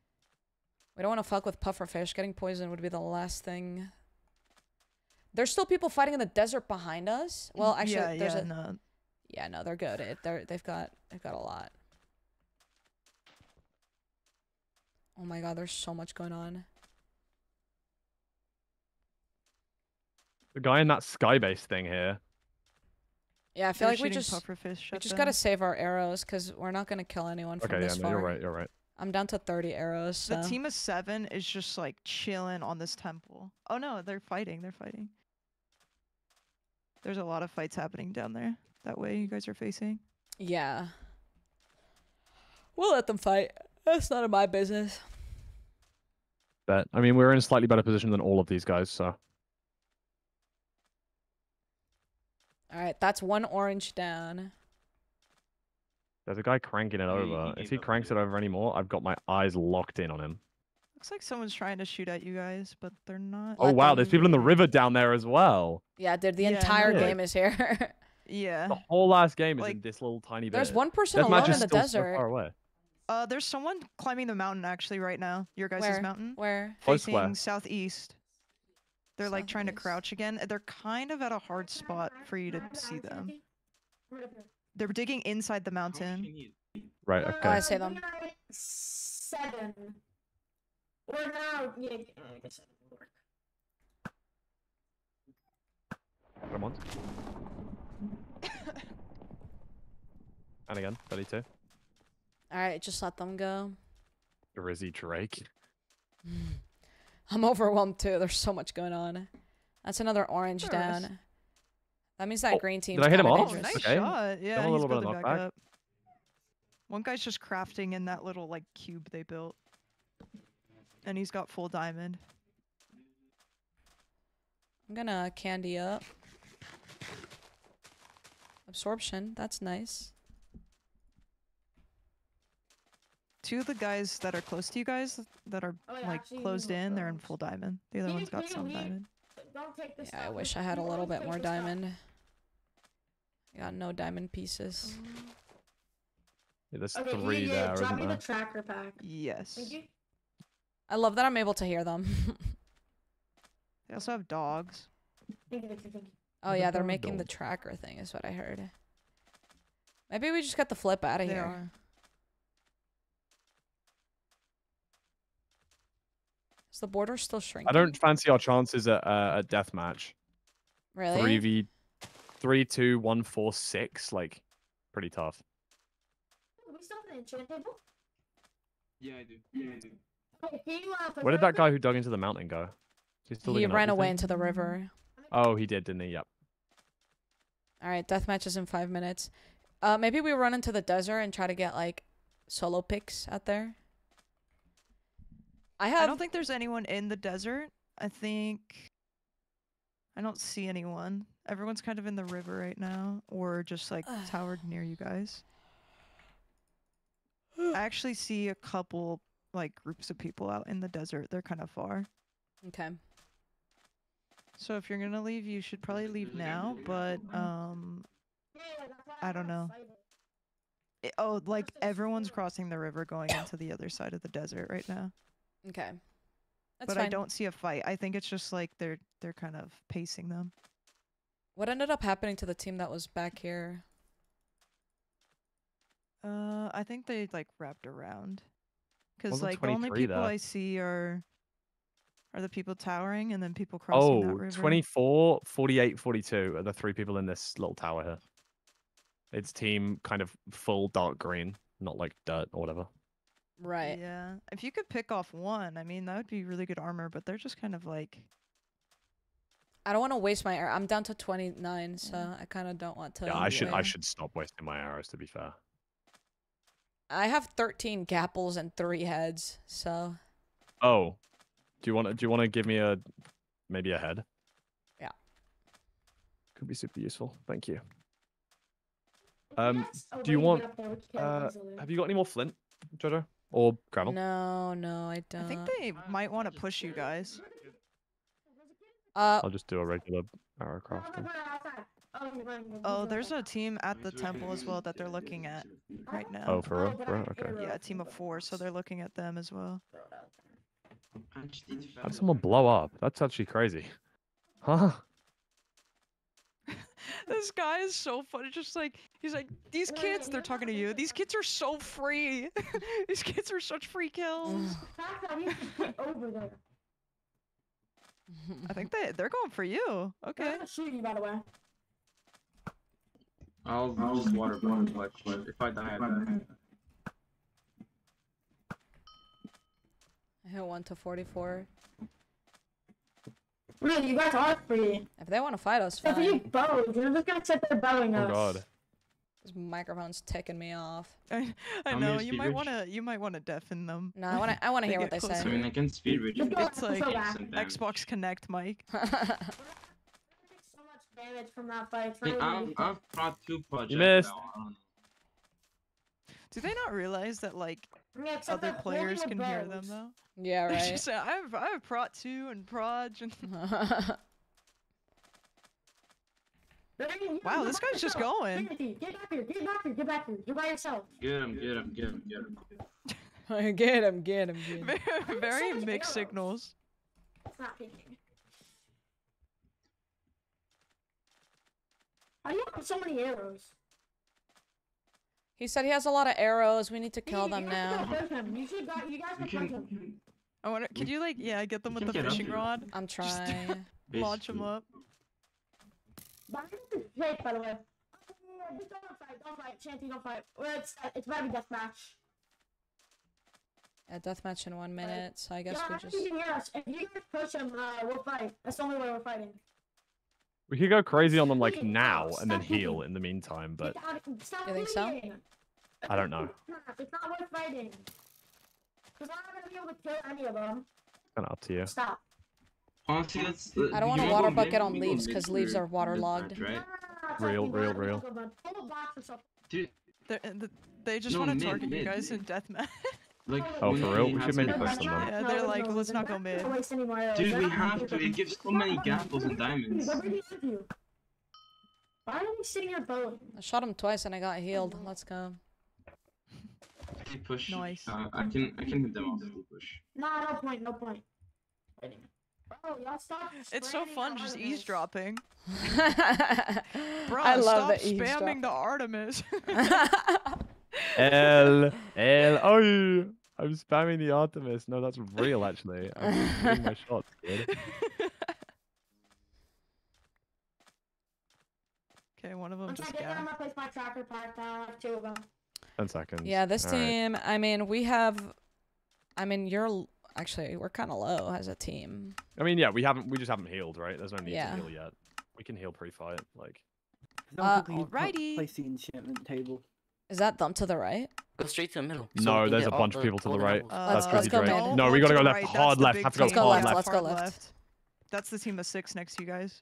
We don't want to fuck with pufferfish. Getting poisoned would be the last thing. There's still people fighting in the desert behind us. Well, actually, yeah, there's yeah, a no. yeah. No, they're good. It, they're they've got they've got a lot. Oh my god, there's so much going on. The guy in that skybase thing here. Yeah, I feel They're like we just pufferfish we just them. gotta save our arrows because we're not gonna kill anyone from Okay, yeah, this no, you're right. You're right. I'm down to 30 arrows. So. The team of seven is just like chilling on this temple. Oh no, they're fighting. They're fighting. There's a lot of fights happening down there. That way you guys are facing. Yeah. We'll let them fight. That's none of my business. But I mean, we're in a slightly better position than all of these guys. So All right, that's one orange down. there's a guy cranking it over. he if he cranks it over anymore, I've got my eyes locked in on him. Looks like someone's trying to shoot at you guys, but they're not. Oh wow, there's people in the river down there as well. Yeah, dude, the Yeah, entire no. game is here. Yeah. The whole last game is Like, in this little tiny bit. There's one person Deathmatch alone in is the still desert. So far away. Uh, there's someone climbing the mountain actually right now. Your guys' Where? mountain. Where? Close where? Facing southeast. They're like trying to crouch again. They're kind of at a hard spot for you to see them. They're digging inside the mountain. Right. Oh, Okay. I see them. Seven. Or now, yeah, I guess that would work. Got and again, 32. All right, just let them go. Drizzy Drake. I'm overwhelmed too. There's so much going on. That's another orange Nice. down. That means that Oh, green team. did I hit him off? Oh, Dangerous. nice Okay. shot. Yeah, him a he's little bit of building back up. One guy's just crafting in that little like cube they built. And he's got full diamond. I'm gonna candy up. Absorption. That's nice. Two of the guys that are close to you guys that are Oh, like actually, closed you in, they're in full diamond. The other Can one's you- got some diamond. Don't take this Yeah, I wish I had a little bit more diamond. I got no diamond pieces. Yeah, there's Okay, three you, there, drop me the tracker pack. Yes. Thank you. I love that I'm able to hear them. They also have dogs. Thank you, thank you, thank you. oh yeah, they're making the tracker thing, is what I heard. Maybe we just got the flip out of They here. are. Is the border still shrinking? I don't fancy our chances at uh, a death match. Really? Three v, three two one four six. Like, pretty tough. We still have an enchant table? Yeah, I do. Yeah, I do. Hey, can you, uh, put Where did that that guy who dug into the mountain go? Is he still He digging up, ran away think? into the river. Oh, he did, didn't he? Yep. All right, death matches in five minutes. Uh, maybe we run into the desert and try to get like solo picks out there. I have. I don't think there's anyone in the desert. I think I don't see anyone. Everyone's kind of in the river right now, or just like towered near you guys. I actually see a couple like groups of people out in the desert. They're kind of far. Okay. So if you're gonna leave, you should probably leave now. But um, I don't know. I- oh, like everyone's crossing the river going into the other side of the desert right now. Okay. That's but I don't see a fight. I think it's just like they're they're kind of pacing them. What ended up happening to the team that was back here? Uh, I think they like wrapped around. Cause like the only people there. I see are are the people towering and then people crossing that Oh, river. 24, 48, 42 are the three people in this little tower here. It's team kind of full dark green, not like dirt or whatever. Right. Yeah. If you could pick off one, I mean that would be really good armor. But they're just kind of like I don't want to waste my air. I'm down to 29, so I kind of don't want to. Yeah, I should I should stop wasting my arrows to be fair. I have 13 gapples and three heads, so Oh, do you want to do you want to give me a maybe a head? Yeah. Could be super useful. Thank you. Um, Oh, do you want? get up there, we can Uh, have you got any more flint, Jojo, or gravel? no, no, I don't. I think they might want to push you guys. Uh, I'll just do a regular arrow crafting. Oh, there's a team at the temple as well that they're looking at right now. Oh, for real? For real? Okay. Yeah, a team of four, so they're looking at them as well. How did someone blow up? That's actually crazy. Huh? this guy is so funny. Just like he's like, these kids. They're talking to you. These kids are so free. these kids are such free kills. over there. I think they they're going for you. Okay. I'm shoot you, by the way. I'll, I'll just water bomb clutch. If I die, I die. I hit 1 to 44. Really, you guys are free. If they want to fight us, Except for you fine. bows. You're just gonna sit there bowing Oh us. god. This microphone's ticking me off. I, I know you speed might want to you might want to deafen them. No, I want to. I want to hear what they closer. I mean, say. I can speed reach. Let's It's like so back. Decent damage. Xbox Kinect mic. so much damage from that fight. It's I mean, not I've, even- I've brought two projects. You missed. now, I don't know. Do they not realize that like Yeah, other players can a hear them though? yeah, They right. just say, I've I've Prot two and Proj and There you- you Wow, this guy's just going. Timothy, Get back here. Get back here. Get back here. You're by yourself. Get him, get him, get him, get him. get him, get him, get him. very, very so mixed arrows. signals. It's not peeking. How do you have so many arrows? He said he has a lot of arrows. We need to kill them now. You should you guys You can break. I wonder, could you like yeah get them with the fishing rod? I'm trying. launch them up. Behind Jake, by the way. Just don't fight, don't fight, Shanty, don't fight. It's it's about to be deathmatch. A deathmatch in one minute, so I guess yeah, we just. think you can hear us. If you guys push him, uh, we'll fight. That's the only way we're fighting. We could go crazy on them like Stop now and then hitting. heal in the meantime, but Get out of- Stop You think so? I don't know. It's not, worth fighting. Because I'm not gonna be able to kill any of them. Kind of up to you. Stop. Honestly, that's. I don't want a water bucket on leaves because leaves are waterlogged. Right? Real, real, real. Pull a box or something. Dude, They're, uh, th- they just No, want to mid, target you mid. guys in deathmatch. Like. Oh, for real? We has should maybe a push button. them then. Yeah, they're like, let's not go mid. Don't waste any more. Dude, we have to. them. It gives so many gapples and diamonds. They're right behind you. Why are we sitting here bowling? I shot him twice and I got healed. Let's go. They push. Nice. Uh, I can I can hit them off if they push. Nah, no point, no point. Waiting. Bro, y'all stop. It's so fun just Artemis. eavesdropping. Bro, I love stop the spamming the Artemis. L L oh I'm spamming the Artemis. No, that's real actually. I'm hitting my shots, kid. okay, one of them Once I just get I'm got. gonna place my tracker pack down. I have two of them. Ten seconds. Yeah, this Alright. team. I mean, we have. I mean, you're l- actually we're kind of low as a team. I mean, yeah, we haven't. We just haven't healed, right? There's no need Yeah. to heal yet. We can heal pre-fight. Like, Uh, Alrighty. Place the enchantment table. Is that them to the right? Go straight to the middle. no, there's a bunch of people to the right. Uh, That's let's Drizzy go Drake. No, we gotta go left. right, Hard left. Have to go Let's go hard left, left. let's go hard left. That's the team of six next to you guys.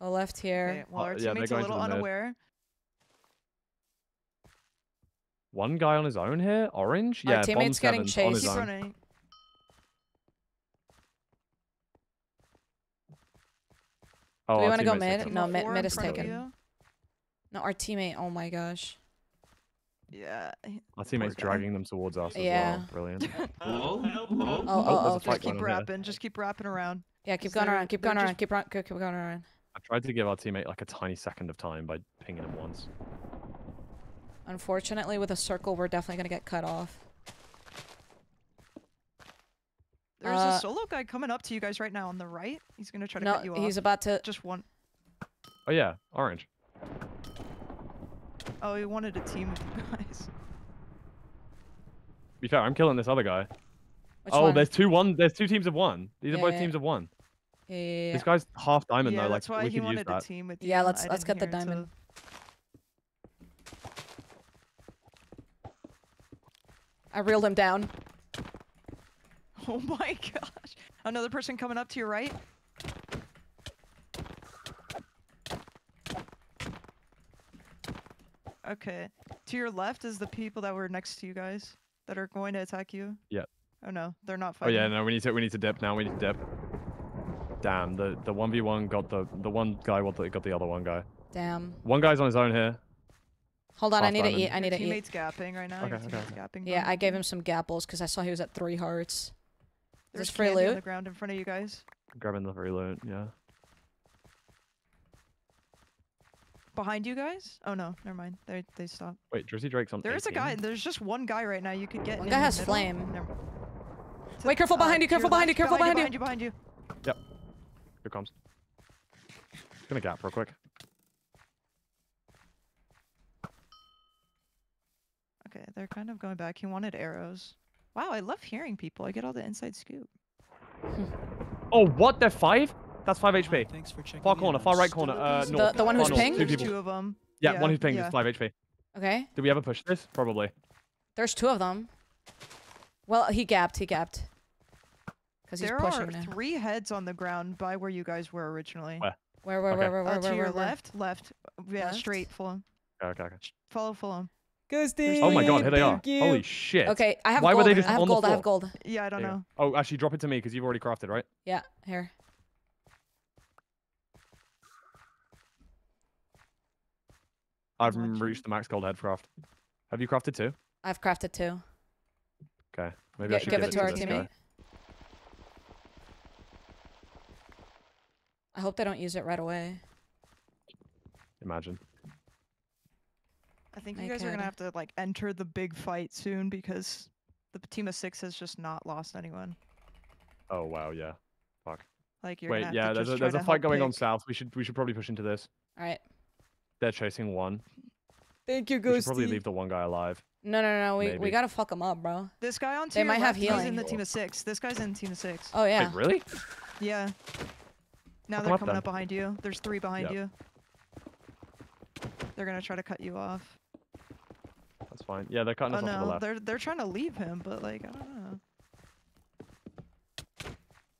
Go left here. Okay, well, Uh, our yeah, they're teammate's a little the mid. unaware. One guy on his own here. Orange. Our Yeah, teammate's getting seven on his chased. He's running. Oh, Do we our want to go teammate's mid? No, mid, mid is front of taken. You. No, our teammate. Oh my gosh. Yeah. Our teammate's guy. dragging them towards us Yeah. as well. Brilliant. Hello? Oh, Hello? oh, oh. Just keep going rapping. Just keep rapping around. Yeah, keep Is going around. Keep they're going around. Keep run. Keep, keep going around. I tried to give our teammate like a tiny second of time by pinging him once. Unfortunately, with a circle, we're definitely gonna get cut off. There's Uh, a solo guy coming up to you guys right now on the right. He's gonna try to No, cut you off. he's about to. Just one. Oh yeah, orange. Oh, he wanted a team of you guys. To be fair, I'm killing this other guy. Which oh, one? there's two one. There's two teams of one. These are both yeah, teams of one. Yeah, yeah, yeah. This guy's half diamond yeah, though. Like that's why we he could use wanted a that. team with you. Yeah, let's I let's get the hear it, diamond. I reeled him down. Oh my gosh. Another person coming up to your right. Okay. To your left is the people that were next to you guys that are going to attack you. Yeah. Oh no, they're not fighting. Oh yeah, no, we need to we need to dip now. We need to dip. Damn, the the one v one got the the one guy got the, got the other one guy. Damn. One guy's on his own here. Hold on, I Half need to eat. I need Your to eat. teammate's gapping right now. Okay, okay, teammate's okay. gapping. Yeah, I gave him some gapples because I saw he was at three hearts. Is There's this free candy on the ground in front of you guys. Grabbing the reload. Yeah. Behind you guys? Oh no, never mind. They they stopped. Wait, Drizzy Drake's on. There is a guy. There's just one guy right now. You could get. One guy the has flame. Never- To- Wait, careful uh, behind you, careful behind you, left, careful behind you. Behind you, behind you. Yep. Here comes. Gonna gap real quick. Okay, they're kind of going back. He wanted arrows. Wow, I love hearing people. I get all the inside scoop. Oh, what? They're five? That's five HP. Thanks for checking Far corner, far right corner. Uh, north. the one who's far pinged? Two people. two of them. Yeah, one who's pinged yeah. is five HP. Okay. Did we ever push this? Probably. There's two of them. Well, he gapped. He gapped. Because he's There pushing are now. three heads on the ground by where you guys were originally. Where? Where, where, Okay. where, where, Uh, where, to where, your where, where? left, left. Yeah, Left? straight, Fulham. Okay, okay. Follow Fulham. Ghosty. Oh my god, here they are. Holy shit. Okay, I have Why gold. were they just I have on the gold. I have gold. Yeah, I don't There know. Oh, actually, drop it to me because you've already crafted, right? Yeah, here. I've reached the max gold head craft. Have you crafted two? I've crafted two. Okay. Maybe I Gi- should give it to our this guy. teammate. I hope they don't use it right away. Imagine. I think you I guys are gonna have to like enter the big fight soon because the team of six has just not lost anyone. Oh wow, yeah. Fuck. Like you're Wait, yeah, there's a there's a fight help going on south. We should we should probably push into this. All right. They're chasing one. Thank you, We should probably leave the one guy alive. No, no, no. We we gotta fuck him up, bro. This guy on They team might have He's in the team of six. This guy's in team of six. Oh yeah. Wait, really? Yeah. Now Fuck 'em they're up coming then. up behind you. There's three behind Yep. you. They're gonna try to cut you off. That's fine. Yeah, they're cutting Oh us off to the no, left. they're they're trying to leave him, but like I don't know.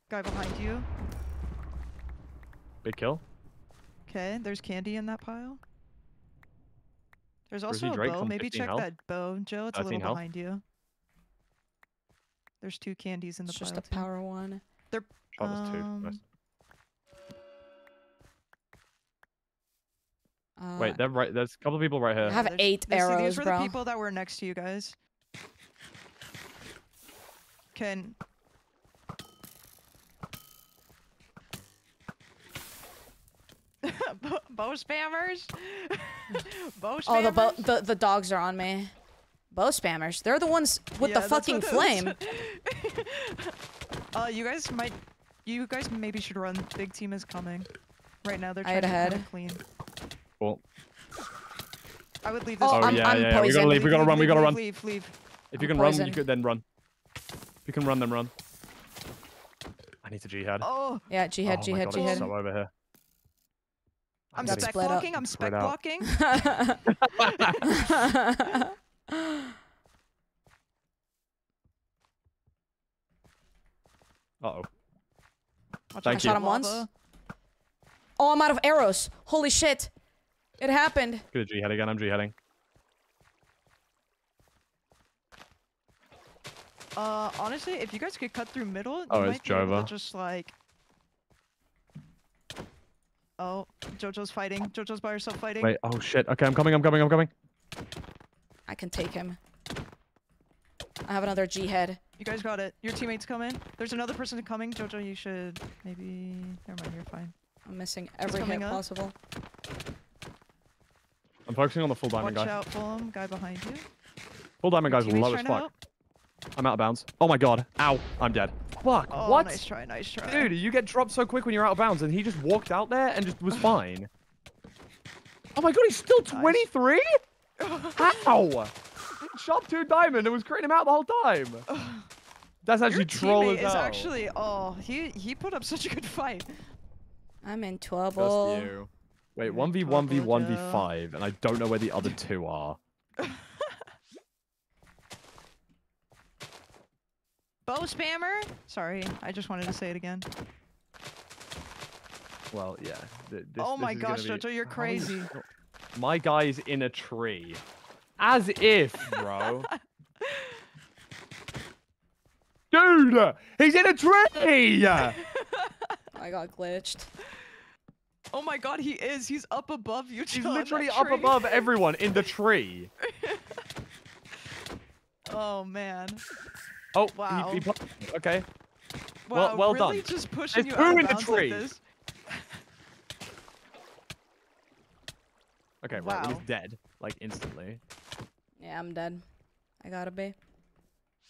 Guy behind you. Big kill. Okay, there's candy in that pile. There's also he, a Drake, bow. Maybe check health? that bow, Joe. It's a little health? behind you. There's two candies in the It's just pile. a too. power one. They're Oh, there's two. Nice. um, Uh, Wait, they're right. There's a couple of people right here. I have eight this- arrows, These were bro. the people that were next to you guys. Can Bo- bow spammers. bow spammers. Oh, the bo- the the dogs are on me. Bow spammers. They're the ones with Yeah, the fucking flame. Uh, you guys might, you guys maybe should run. Big team is coming. Right now they're trying had to ahead. come clean. Cool. I would leave this. Oh, Oh, I'm- yeah, I'm yeah, yeah. We gotta leave. We gotta run. We gotta leave, run. Leave, leave. If you I'm can run, you could then run. If you can run, then run. I need to jihad. Oh, Yeah, jihad, oh my jihad, God, jihad. it's so over here. I'm getting spec split up. blocking. I'm spread spec out. blocking. Uh oh. Watch Thank out, you. Shot him once. oh, I'm out of arrows. Holy shit! It happened. Good jihad again. I'm G heading. Uh, honestly, if you guys could cut through middle, you Oh, might it's be able Jova. to just like. Oh, Jojo's fighting. Jojo's by herself fighting. Wait. Oh shit. Okay, I'm coming. I'm coming. I'm coming. I can take him. I have another G head. You guys got it. Your teammates coming. There's another person coming. Jojo, you should maybe. Never mind. You're fine. I'm missing every hit up. possible. I'm focusing on the full diamond Watch guy. out, Fulham. Guy behind you. Full diamond Your guy's teammates low as fuck. help? I'm out of bounds. Oh my god. Ow. I'm dead. Fuck. Oh, what? nice try. Nice try. Dude, you get dropped so quick when you're out of bounds, and he just walked out there and just was fine. Oh my god, he's still 23? How? Shot two diamond and was creating him out the whole time. That's actually Your troll teammate as is hell. actually. Oh, he he put up such a good fight. I'm in Just trouble. you. Wait, 1v1v1v5, and I don't know where the other two are. Bow spammer. Sorry, I just wanted to say it again. Well, yeah. th- this- oh this my is gonna gosh, be- Jojo, you're crazy. My guy's in a tree. As if, bro. Dude, he's in a tree. I got glitched. Oh my god, he is. He's up above you. He's literally up above everyone in the tree. Oh man. Oh, Wow. he, pu- okay. Wow, well, well really done. just pushing There's you out two in the bounds like tree. this? Okay, right, he's dead, like instantly. Yeah, I'm dead. I gotta be.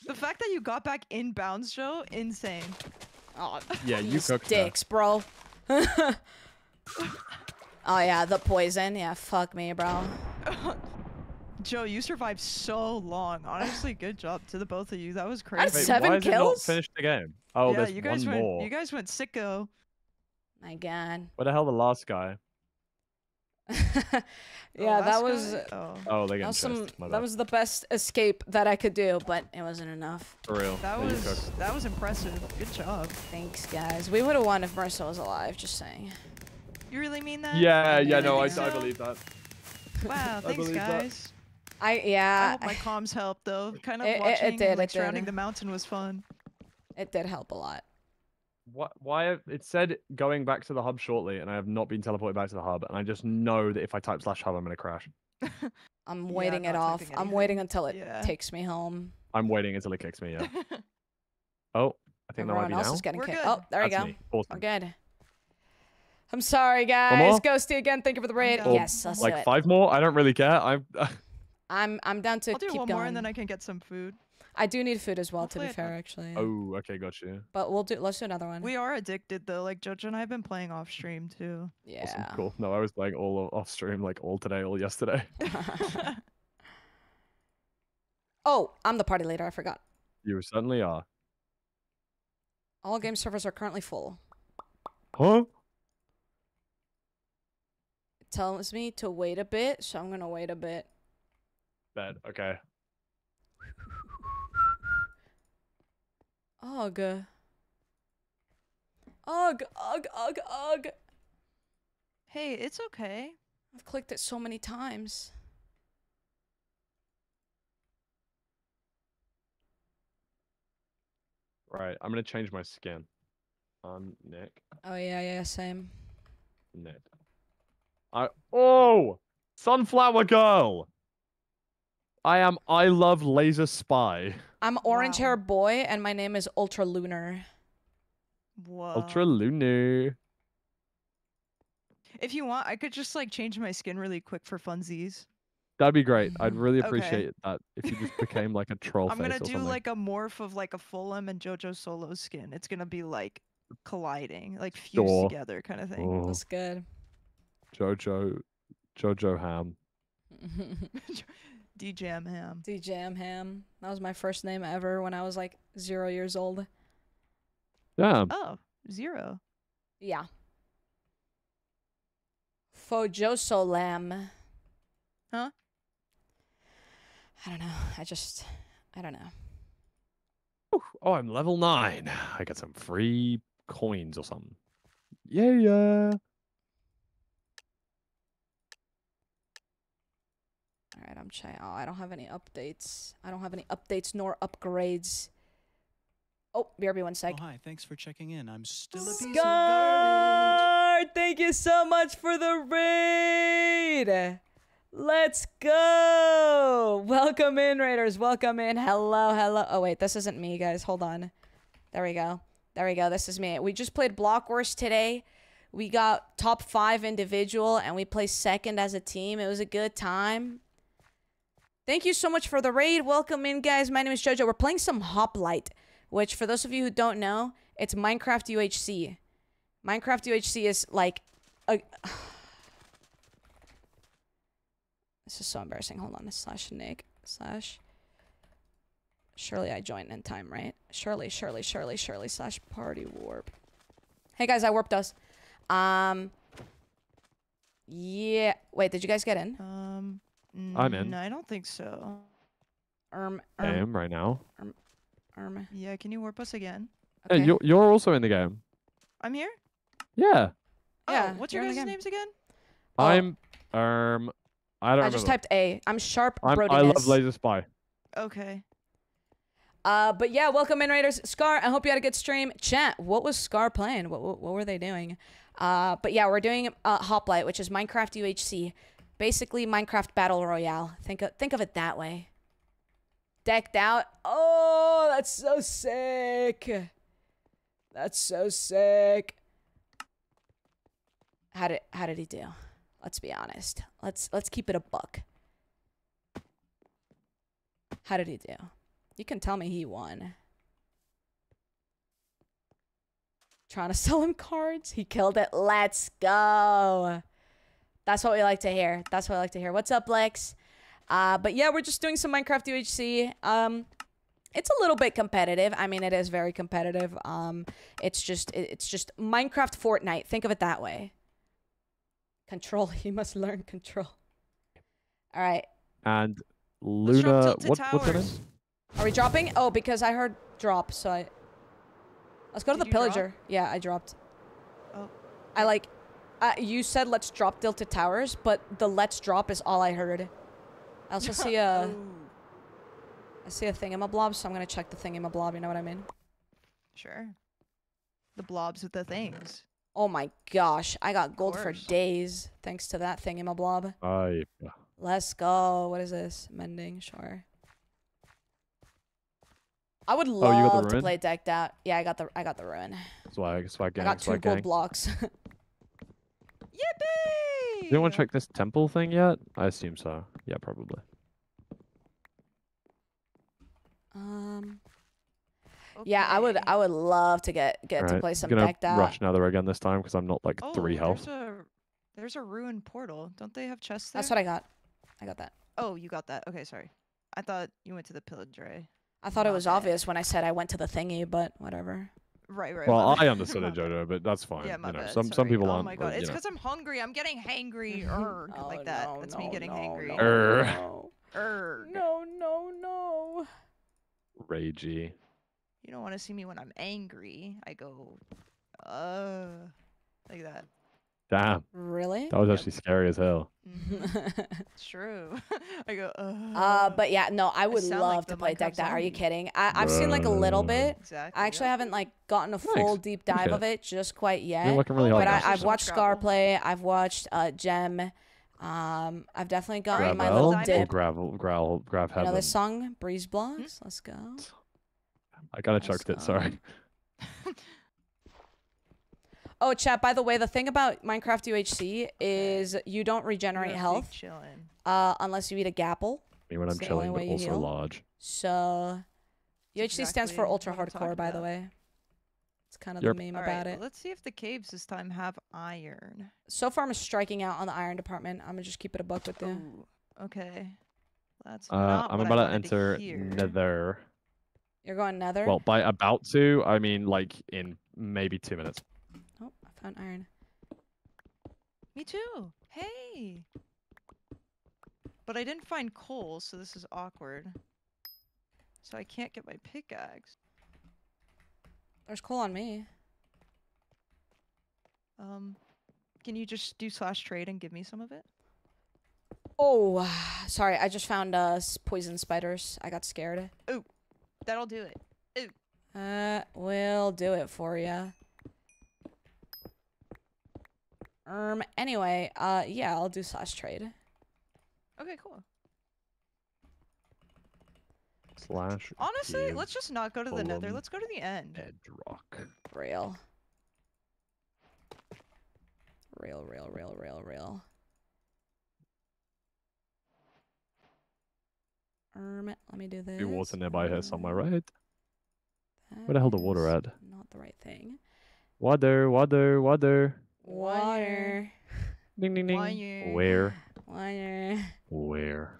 The fact that you got back in bounds, Joe, insane. Oh, Yeah, you these cooked her. dicks, bro. oh yeah, the poison. Yeah, fuck me, bro. Joe, you survived so long. Honestly, good job to the both of you. That was I crazy. had Wait, seven why is it not kills? finished the game? Oh, yeah, there's you guys one went. more. You guys went sicko. My god. Where the hell the last guy? yeah, last that was guy? Oh. Oh, they that got was some. That was the best escape that I could do, but it wasn't enough. For real. That Yeah, was that was impressive. Good job. Thanks, guys. We would have won if Marcel was alive. Just saying. You really mean that? Yeah, You yeah, no, I, think I believe that. Wow, thanks guys. that. Guys. I I yeah. hope my comms helped though. Kind of It- it- it watching did, and, like it did. the mountain was fun. It did help a lot. What? Why? It said going back to the hub shortly, and I have not been teleported back to the hub, and I just know that if I type slash hub, I'm gonna crash. I'm Yeah, waiting it off. I'm waiting until it Yeah. takes me home. I'm waiting until it kicks me. Yeah. oh, I think that might Everyone be else now. is getting We're kicked. good. Oh, there we That's go. Awesome. We're good. I'm sorry, guys. Ghosty again. Thank you for the raid. down. Yes, let's do like it. five more? I don't really care. I'm. I'm I'm down to I'll do keep one going. more and then I can get some food. I do need food as well, I'll to be fair, then. actually. Oh, okay, got you. But we'll do. Let's do another one. We are addicted though. Like Jojo and I have been playing off stream too. yeah. Awesome, cool. No, I was playing all off stream, like all today, all yesterday. Oh, I'm the party leader. I forgot. You certainly are. All game servers are currently full. Huh? It tells me to wait a bit, so I'm gonna wait a bit. Bad. Okay. Ugh. Ugh, ugh, ugh, ugh. Hey, it's okay. I've clicked it so many times. Right. I'm gonna change my skin. Um, Nick. Oh yeah, yeah, same. Ned. I oh sunflower girl. I am. I love laser spy. I'm orange hair boy, and my name is Ultra Lunar. Whoa. Ultra lunar. If you want, I could just like change my skin really quick for funsies. That'd be great. Mm-hmm. I'd really Okay. appreciate that if you just became like a troll I'm gonna or do something. like a morph of like a Fulham and JoJo Solo skin. It's gonna be like colliding, like fused Sure. together kind of thing. Oh, That's good. Jojo, Jojo Ham. DJ Ham. DJ Ham. That was my first name ever when I was like zero years old. Damn. Oh, zero. Yeah. Fojoso Lamb. Huh? I don't know. I just, I don't know. Oh, I'm level nine. I got some free coins or something. Yeah, yeah. All right, I'm trying. Oh, I don't have any updates. I don't have any updates nor upgrades. Oh, BRB one sec. Oh, hi, thanks for checking in. I'm still a piece of Scar, thank you so much for the raid. Let's go. Welcome in, Raiders. Welcome in. Hello, hello. Oh, wait, this isn't me, guys. Hold on. There we go. There we go. This is me. We just played Block Wars today. We got top five individual, and we placed second as a team. It was a good time. Thank you so much for the raid. Welcome in, guys. My name is Jojo. We're playing some Hoplite, which, for those of you who don't know, it's Minecraft UHC. Minecraft UHC is like a. This is so embarrassing. Hold on. Slash Nick. Slash. Surely I joined in time, right? Surely, surely, surely, surely. Slash party warp. Hey guys, I warped us. Um. Yeah. Wait, did you guys get in? Um. I'm in. No, I don't think so. Um. I um, am right now. um. Yeah, can you warp us again? Hey, you're you're also in the game. I'm here. Yeah. Yeah, Oh, what's your you're guys' game. names again? I'm um. I don't I just remember. typed A. I'm sharp. I'm, Brodiness. I love laser spy. Okay. Uh, but yeah, welcome in Raiders. Scar, I hope you had a good stream. Chat, what was Scar playing? What what, what were they doing? Uh, but yeah, we're doing uh, Hoplite, which is Minecraft UHC, basically Minecraft Battle Royale. Think of, think of it that way. Decked out. Oh, that's so sick. That's so sick. How did how did he do? Let's be honest. Let's let's keep it a buck. How did he do? You can tell me he won. Trying to sell him cards. He killed it. Let's go. That's what we like to hear. That's what I like to hear. What's up, Lex? Uh, but yeah, we're just doing some Minecraft UHC. Um, it's a little bit competitive. I mean, it is very competitive. Um, it's just it's just Minecraft Fortnite. Think of it that way. Control. You must learn control. All right. And Luna, Tilted what, what's her name? Are we dropping? Oh, because I heard drop, so I. Let's go to the you drop? pillager. Yeah, I dropped. Oh. I like. Uh, you said let's drop Delta Towers, but the let's drop is all I heard. I also see a. Oh, I see a thingamablob, so I'm gonna check the thingamablob. You know what I mean? Sure. The blobs with the things. Oh my gosh, I got gold for days thanks to that thingamablob. I Let's go. What is this? Mending, sure. I would Oh, you got the love to play decked out. Yeah, I got the I got the ruin. swag swag I gang got two swag gold gang. blocks. Yippee! Did anyone check this temple thing yet? I assume so. Yeah, probably. Um. Okay. Yeah, I would. I would love to get get to play some gonna decked out. Rush another again this time because I'm not like oh, three health. There's a, there's a ruined portal. Don't they have chests there? That's what I got. I got that. Oh, you got that. Okay, sorry. I thought you went to the pillager. I thought not it was that. obvious when I said I went to the thingy, but whatever. Right, right. Well, my I bad. understood it, My. Jojo, but that's fine. Yeah, my you know, bad. some some people oh aren't. Oh my but, god, it's because I'm hungry. I'm getting hangry. Erg, like that. That's me getting hangry. Err. Erg. No, no, no. Ragey. You don't want to see me when I'm angry. I go, uh, like that. Damn. Really? That was actually scary as hell. True. I go, uh. Uh, but yeah, no, I would sound like love the to play Minecraft decked out. Are you zombie. kidding? I, I've seen like a little bit. Exactly. I actually haven't like gotten a full deep dive of it just quite yet. looking really hard but I, I've watched Scar play. I've watched uh, Gem. Um, I've definitely gotten my Gravel little or dip. gravel, gravel, grav You know heaven. this song, Breeze Blocks? Let's go. I kind of chucked it. Sorry. Oh, chat. By the way, the thing about Minecraft UHC is you don't regenerate You're health chillin'. uh, unless you eat a gapple. Me when I'm the chilling, but you also heal. large. So, UHC stands for ultra hardcore, by the way. It's kind of Yep. the meme All about right, it. Let's see if the caves this time have iron. So far, I'm striking out on the iron department. I'm gonna just keep it a buck with you. Ooh, okay. That's Uh, not I'm what I about to wanted enter hear. Nether. You're going nether. Well, by about to, I mean like in maybe two minutes. Found iron. Me too. Hey. But I didn't find coal, so this is awkward. So I can't get my pickaxe. There's coal on me. Um, can you just do slash trade and give me some of it? Oh, sorry. I just found uh poison spiders. I got scared. Ooh, that'll do it. Ooh. Uh, we'll do it for you. Um. Anyway, uh, yeah, I'll do slash trade. Okay, cool. Slash. Honestly, let's just not go to the nether. Let's go to the end. Bedrock. Real. Real, real, real, real, real. Um, let me do this. Be water nearby here somewhere, right? Where the hell the water at? Not the right thing. Water, water, water. Water. Ding ding ding. Water. Where? Water. Where?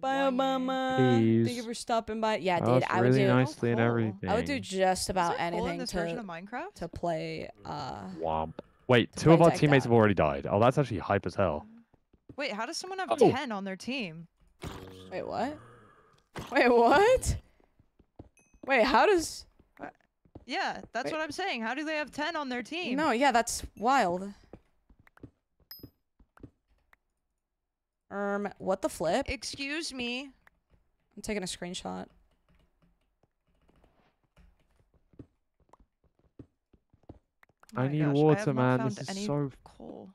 Bye, mama. Thank you for stopping by. Yeah, dude, it's I would really do. nicely and cool. everything. I would do just about there anything this version to of Minecraft? to play. Uh, Womp. Wait, to two of our teammates out. have already died. Oh, that's actually hype as hell. Wait, how does someone have Oh. 10 on their team? wait, what? Wait, what? Wait, how does? Yeah, that's Wait. what I'm saying. How do they have 10 on their team? No, yeah, that's wild. Um, what the flip? Excuse me. I'm taking a screenshot. I need gosh, I water, have not man. found This is so cool.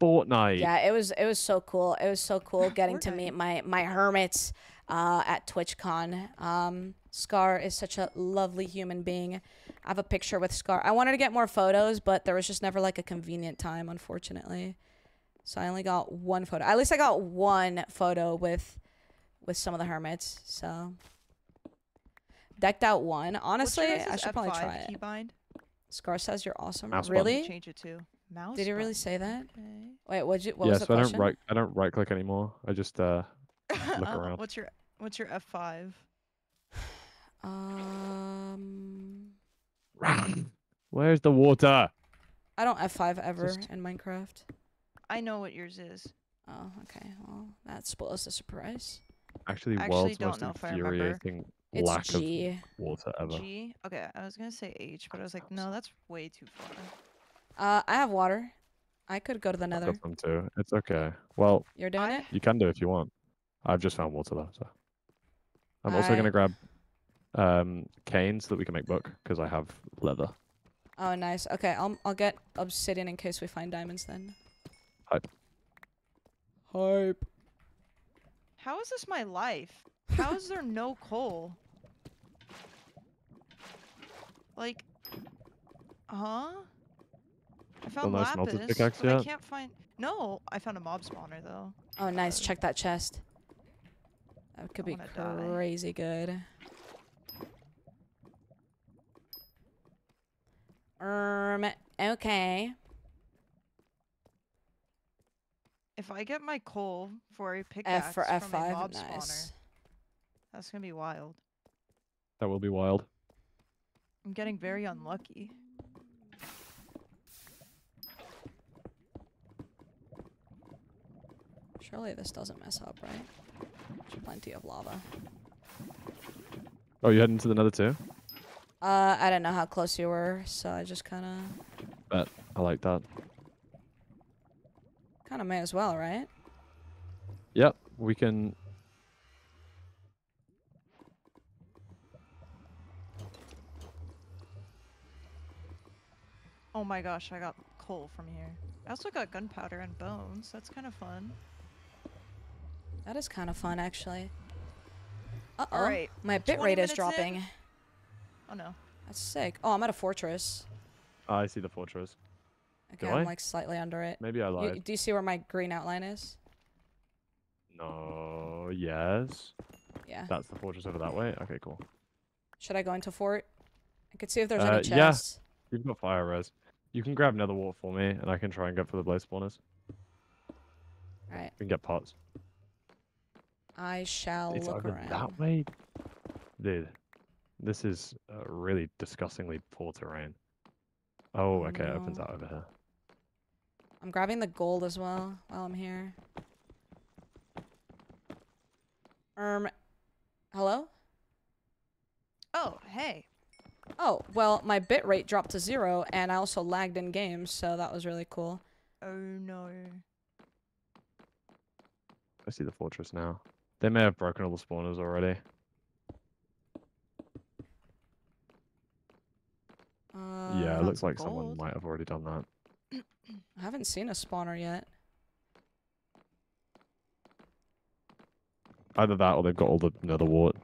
Fortnite. Yeah, it was it was so cool. It was so cool getting to meet my my hermits uh, at TwitchCon. Um, Scar is such a lovely human being. I have a picture with Scar. I wanted to get more photos, but there was just never like a convenient time, unfortunately. So I only got one photo. At least I got one photo with with some of the hermits. So decked out one. Honestly, I should probably F5 try it. keybind? Scar says you're awesome. Mouse button. really? Change it to mouse. Did he really button. say that? Okay. Wait, what'd you? What yeah, was the so I don't right I don't right click anymore. I just uh look Uh, around. What's your What's your F5? Um, Where's the water? I don't F5 ever Just- in Minecraft. I know what yours is. Oh, okay. Well, that spoils the surprise. Actually, Actually world's don't most know if I remember. infuriating It's lack G. of water ever. G. Okay, I was gonna say H, but I was like, no, that's way too far. Uh, I have water. I could go to the I've nether. got some too. It's okay. Well, You're doing it? you can do if you want. I've just found water though, so I'm also I- gonna grab um cane so that we can make book because I have leather. Oh, nice. Okay, I'll I'll get obsidian in case we find diamonds then. Hype. Hype. How is this my life? How is there no coal? Like, huh? I found no smelter's lapis, pickaxe but I can't find. No, I found a mob spawner though. Oh, nice. Check that chest. That could be wanna die. crazy good. Um. Okay. If I get my coal for a pickaxe F for from a F5. mob Nice. spawner, that's gonna be wild. That will be wild. I'm getting very unlucky. Surely this doesn't mess up, right? There's plenty of lava. Oh, you heading to the nether too? Uh, I didn't know how close you were, so I just kind of, Bet. I like that. kind of may as well, right? Yep, we can. Oh my gosh, I got coal from here. I also got gunpowder and bones. That's kind of fun. That is kind of fun, actually. Uh oh. Alright, My 20 bitrate is minutes in. dropping. Oh no. That's sick. Oh, I'm at a fortress. Ah, I see the fortress. Okay, Do I'm I? like slightly under it. Maybe I You- lied. do you see where my green outline is? No. Yes. Yeah. That's the fortress over that way. Okay, cool. Should I go into fort? I could see if there's Uh, any yeah. chests. You've got fire res. You can grab nether wart for me, and I can try and go for the blaze spawners. Alright. We can get pots. I shall it's look over around. that way. Dude, this is uh, really disgustingly poor terrain. Oh, okay, it opens no. out over here. I'm grabbing the gold as well while I'm here. Um, hello? Oh, hey. Oh, well, my bitrate dropped to zero, and I also lagged in games, so that was really cool. Oh no. I see the fortress now. They may have broken all the spawners already. Uh, yeah, it looks like someone might have already done that. I haven't seen a spawner yet. Either that or they've got all the nether wart.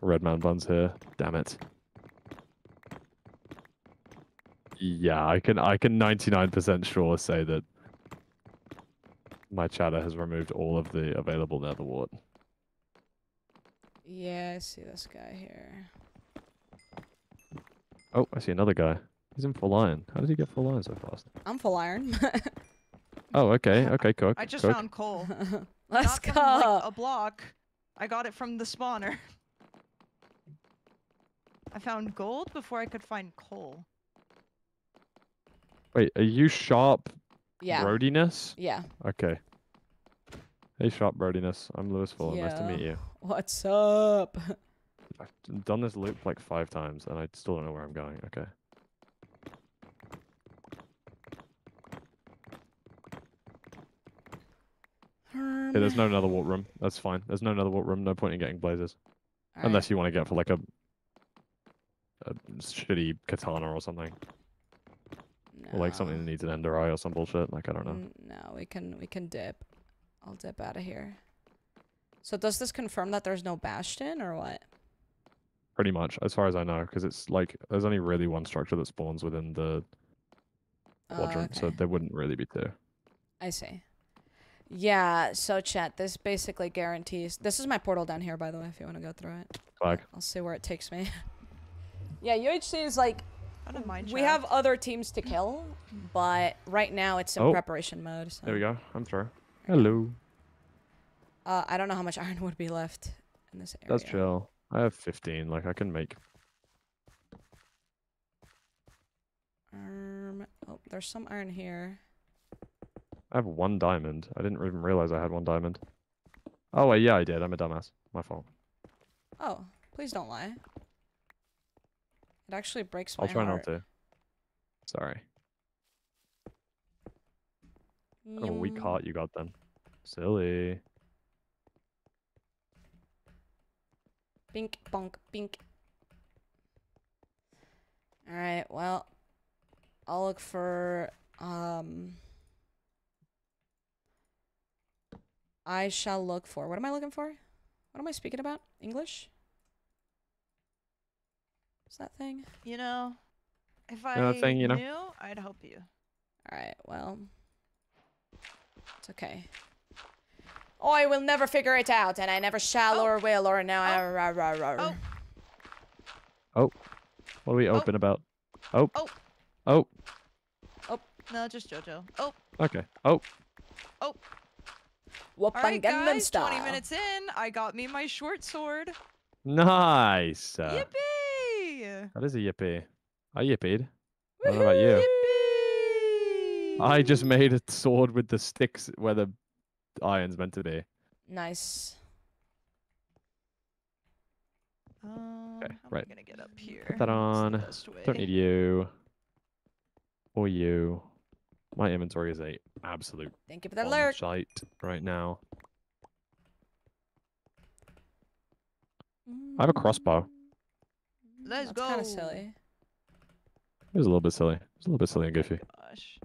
Red man buns here. Damn it. Yeah, I can I can 99% sure say that my chatter has removed all of the available nether wart. Yeah, I see this guy here. Oh, I see another guy. He's in full iron. How did he get full iron so fast? I'm full iron. Oh, okay. Okay, cook. I just cook. found coal. Let's Not go. from, like, a block. I got it from the spawner. I found gold before I could find coal. Wait, are you sharp Yeah. Brodiness? Yeah. Okay. Hey, sharp Brodiness. I'm Lewis Fuller. Nice to meet you. What's up? I've done this loop like five times and I still don't know where I'm going. Okay. Yeah, there's no nether wart room. That's fine. There's no nether wart room. No point in getting blazes. Unless you want to get for like a, a shitty katana or something. Or like something that needs an ender eye or some bullshit. Like, I don't know. No, we can we can dip. I'll dip out of here. So does this confirm that there's no bastion or what? Pretty much, as far as I know, because it's like there's only really one structure that spawns within the Oh, quadrant, so okay. there wouldn't really be two. I see. Yeah, so chat, this basically guarantees this is my portal down here by the way, if you want to go through it. Flag. I'll see where it takes me. yeah, UHC is like I don't mind. we have other teams to kill, but right now it's in Oh. preparation mode. So. There we go. I'm through. Hello. Uh, I don't know how much iron would be left in this area. That's chill. I have 15. Like, I can make. Um, oh, there's some iron here. I have one diamond. I didn't even realize I had one diamond. Oh, wait, yeah, I did. I'm a dumbass. My fault. Oh, please don't lie. It actually breaks my I'll try heart. not to. Sorry. What a weak heart you got then. Silly. Bink, bonk, bink. Alright, well, I'll look for, um, I shall look for, what am I looking for? What am I speaking about? English? What's that thing? You know, if I that thing, you know? knew, I'd help you. Alright, well, it's okay. Oh, I will never figure it out, and I never shall or will or no. Oh. rah, rah, rah, rah. Oh. What are we open about? Oh. Oh. Oh. No, just JoJo. Oh. Okay. Oh. Oh. Whoop All right, guys. Style. 20 minutes in, I got me my short sword. Nice. Uh, Yippee! That is a yippee. I yippied. I don't know about you. I just made a sword with the sticks where the iron's meant to be. Nice. Um, Okay, how right. am gonna get up here? Put that on. Don't need you. Or you. My inventory is a absolute Thank you for that alert. shite right now. I have a crossbow. Let's That's go. kind of silly. It was a little bit silly. It was a little bit silly and goofy. Gosh.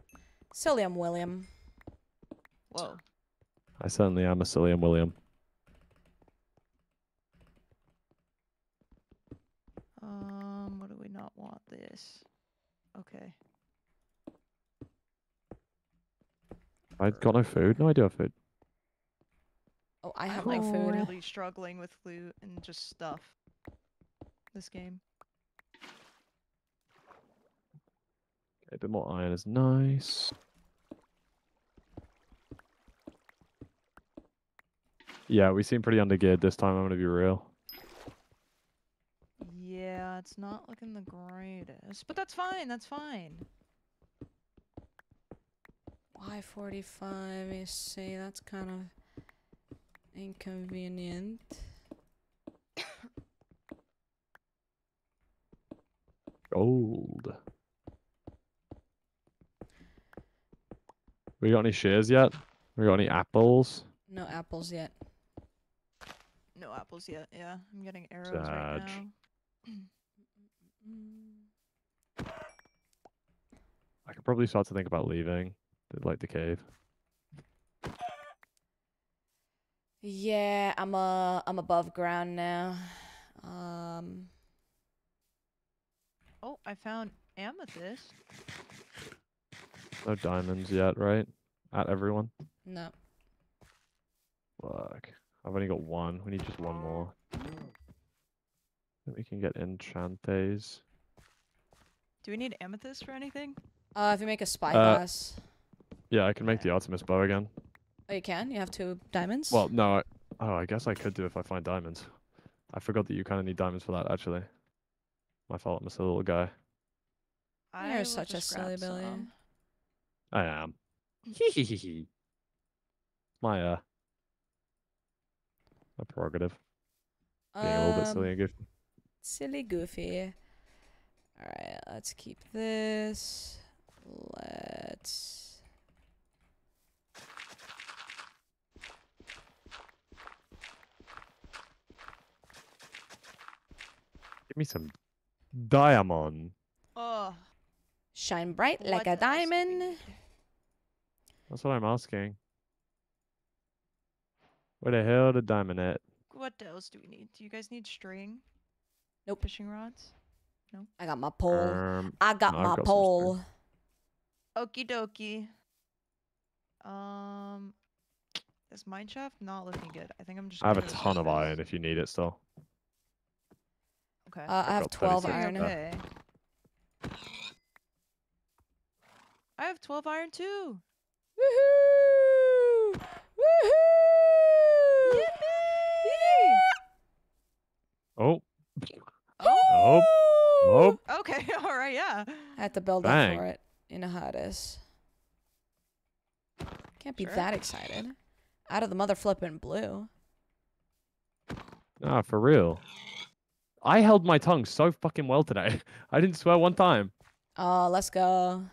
Silly, I'm William. Whoa. I certainly am a silly and William. Um, what do we not want this? Okay. I've got no food. No, I do have food. Oh, I have I'm my like food. really struggling with loot and just stuff. This game. A bit more iron is nice. Yeah, we seem pretty undergeared this time. I'm gonna be real. Yeah, it's not looking the greatest, but that's fine. That's fine. Y forty five. You see, that's kind of inconvenient. Gold. We got any shares yet? We got any apples? No apples yet. No apples yet. Yeah, I'm getting arrows right Sad. now. I could probably start to think about leaving, the- like the cave. Yeah, I'm uh I'm above ground now. Um, Oh, I found amethyst. No diamonds yet, right? At everyone. no. Fuck. I've only got one. We need just one more. Then we can get enchantes. Do we need amethyst for anything? Uh, if you make a Uh, spyglass, Yeah, I can make the Artemis bow again. oh, you can. You have two diamonds. Well, no. I, oh, I guess I could do if I find diamonds. I forgot that you kind of need diamonds for that, actually. My fault. I'm a silly little guy. I You're such a silly grab Billy. some. I am. my, uh, my prerogative. Being a little bit silly Um, and goofy. Silly goofy. Alright, let's keep this. Let's. Give me some diamond. Oh, Shine bright like What a else do we diamond. That's what I'm asking. Where the hell did diamond at? what else do we need? Do you guys need string? Nope. Fishing rods? No. I got my pole. Um, I got no, my got pole. Okie dokie. Um, is mine shaft not looking good? I think I'm just. I have a ton of iron if you need it still. Okay. Uh, I have 12 iron. stuff. Okay. I have 12 iron too. Woohoo! Woohoo! Oh, Oh. oh, oh. Okay. All right. Yeah. I had to build Bang. up for it. in a how it is. Can't be Sure. that excited. Out of the mother flipping blue. Ah, for real. I held my tongue so fucking well today. I didn't swear one time. Oh, let's go.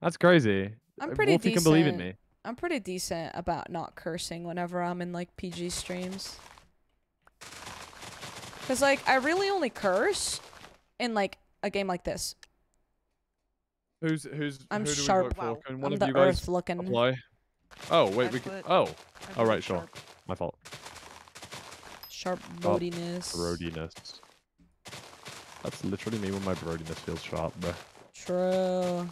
That's crazy. I'm Uh, pretty Wolfie decent. can believe in me. I'm pretty decent about not cursing whenever I'm in like PG streams. Cause like I really only curse in like a game like this. Who's who's? I'm who do we sharp. Can one I'm of the you guys earth looking. apply? Oh wait, I we can. Oh, I oh right, sure. sharp. My fault. Sharp bodiness. Brodiness. That's literally me when my brodiness feels sharp, bro. True.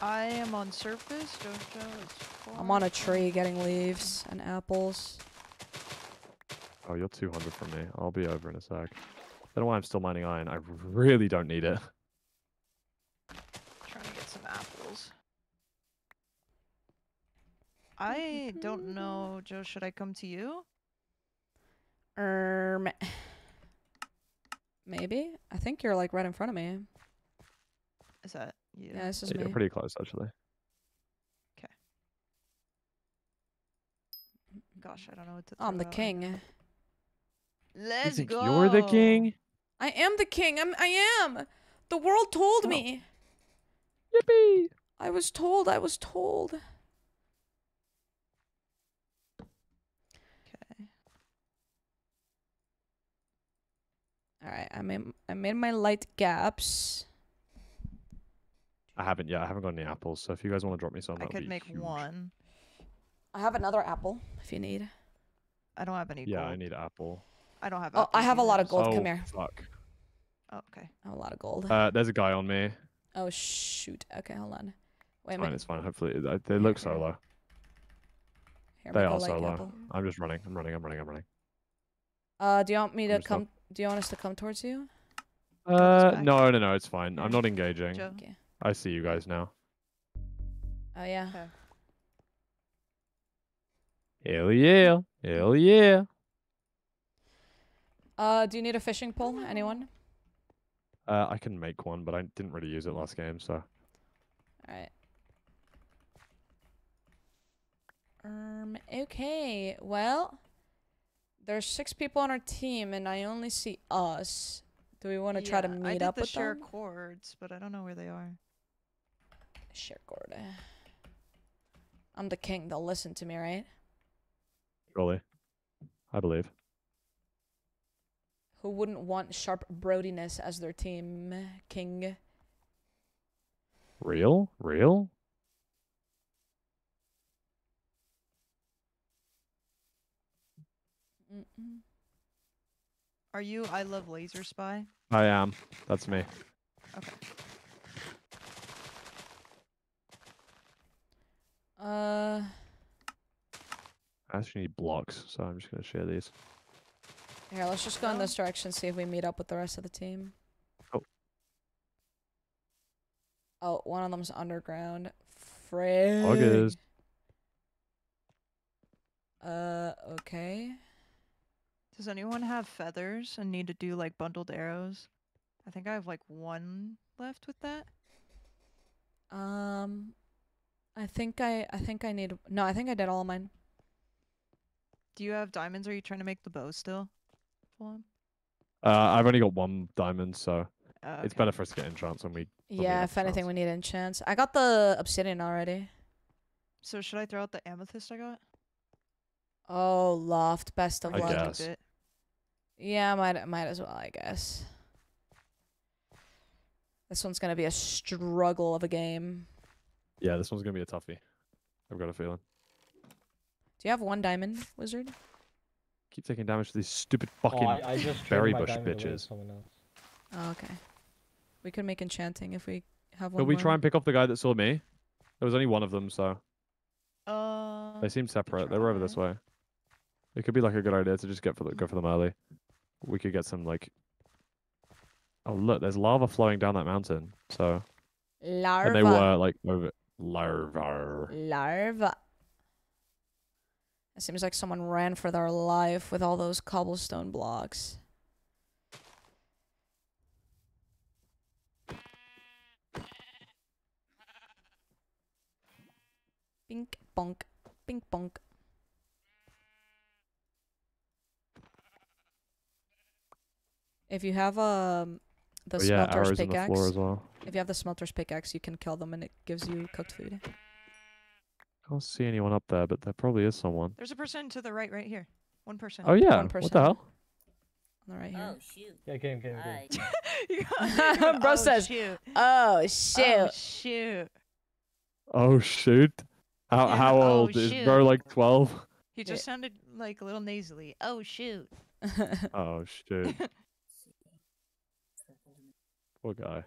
I am on surface. Jojo is. I'm on a tree getting leaves and apples. Oh, you're 200 from me. I'll be over in a sec. I don't know why I'm still mining iron. I really don't need it. Trying to get some apples. I don't know, Joe. Should I come to you? Um, maybe. I think you're like right in front of me. Is that you? Yeah, this is Yeah, me. pretty close actually. Okay. Gosh, I don't know what to. I'm the out. king. Let's think go. you're the king? I am the king. I'm. I am. The world told me. Yippee! I was told. I was told. Okay. All right. I made. I made my light gaps. I haven't yet. I haven't got any apples. So if you guys want to drop me some, I could be make huge. one. I have another apple if you need. I don't have any Yeah, gold. I need apple. I don't have. Oh, I apples have a lot of gold. oh, Come here. Fuck. Oh, okay. I have a lot of gold. Uh, there's a guy on me. oh shoot. Okay, hold on. Wait a minute. it's fine. Hopefully, they- they look solo. Here, They make a are light solo. apple. I'm just running. I'm running. I'm running. I'm running. Uh, do you want me to just not- come? Do you want us to come towards you? Uh, no, no, no. It's fine. I'm not engaging. Joe. Okay. I see you guys now. Oh yeah. Okay. Hell yeah. Hell yeah. Uh, do you need a fishing pole? Anyone? Uh, I can make one, but I didn't really use it last game, so. All right. Um. Okay. Well, there's six people on our team, and I only see us. Do we want to try to Yeah, meet I did up the with share them? coords, but I don't know where they are. Share cord. I'm the king. They'll listen to me, right? Surely. I believe. Who wouldn't want sharp brodiness as their team king? Real? Real? Mm-mm. Are you I love Laser Spy? I am. That's me. Okay. Uh. I actually need blocks, so I'm just gonna share these. Here, let's just go in this direction, see if we meet up with the rest of the team. Oh. Oh, one of them's underground. Frig. August. Uh, okay. Does anyone have feathers and need to do like bundled arrows? I think I have like one left with that. Um, I think I, I think I need. No, I think I did all of mine. Do you have diamonds? Or are you trying to make the bow still? Full on? Uh, I've only got one diamond, so Uh, it's better for us to get enchants when we. when Yeah, have if anything, we need enchants. I got the obsidian already. So should I throw out the amethyst I got? Oh, loft, best of I luck. guess. Bit. Yeah, might might as well, I guess. This one's gonna be a struggle of a game. Yeah, this one's gonna be a toughie. I've got a feeling. Do you have one diamond, wizard? Keep taking damage to these stupid fucking oh, I, I just berry bush diamond away with bitches. Oh, okay. We could make enchanting if we have one. Could we more. try and pick off the guy that saw me? There was only one of them, so Uh, they seem separate. They were over this way. It could be like a good idea to just get for the, go for them early. We could get some like. Oh look, there's lava flowing down that mountain. So larva? and they were like over larva. larva. It seems like someone ran for their life with all those cobblestone blocks. Bink bonk, bink bonk. If you have um the Oh, yeah, smelter's arrows in the pickaxe, floor as well. If you have the smelter's pickaxe, you can kill them and it gives you cooked food. Can't see anyone up there, but there probably is someone. there's a person to the right, right here. One person. Oh yeah, One person. what person. the hell? On the right here. Oh shoot. Yeah, game, game, game. You got- you Bro oh, says, shoot. "Oh, oh shoot." Oh shoot. Oh shoot! How Yeah, how oh, old is bro? Like twelve? He just sounded like a little nasally. Oh shoot. Oh shoot! Poor guy.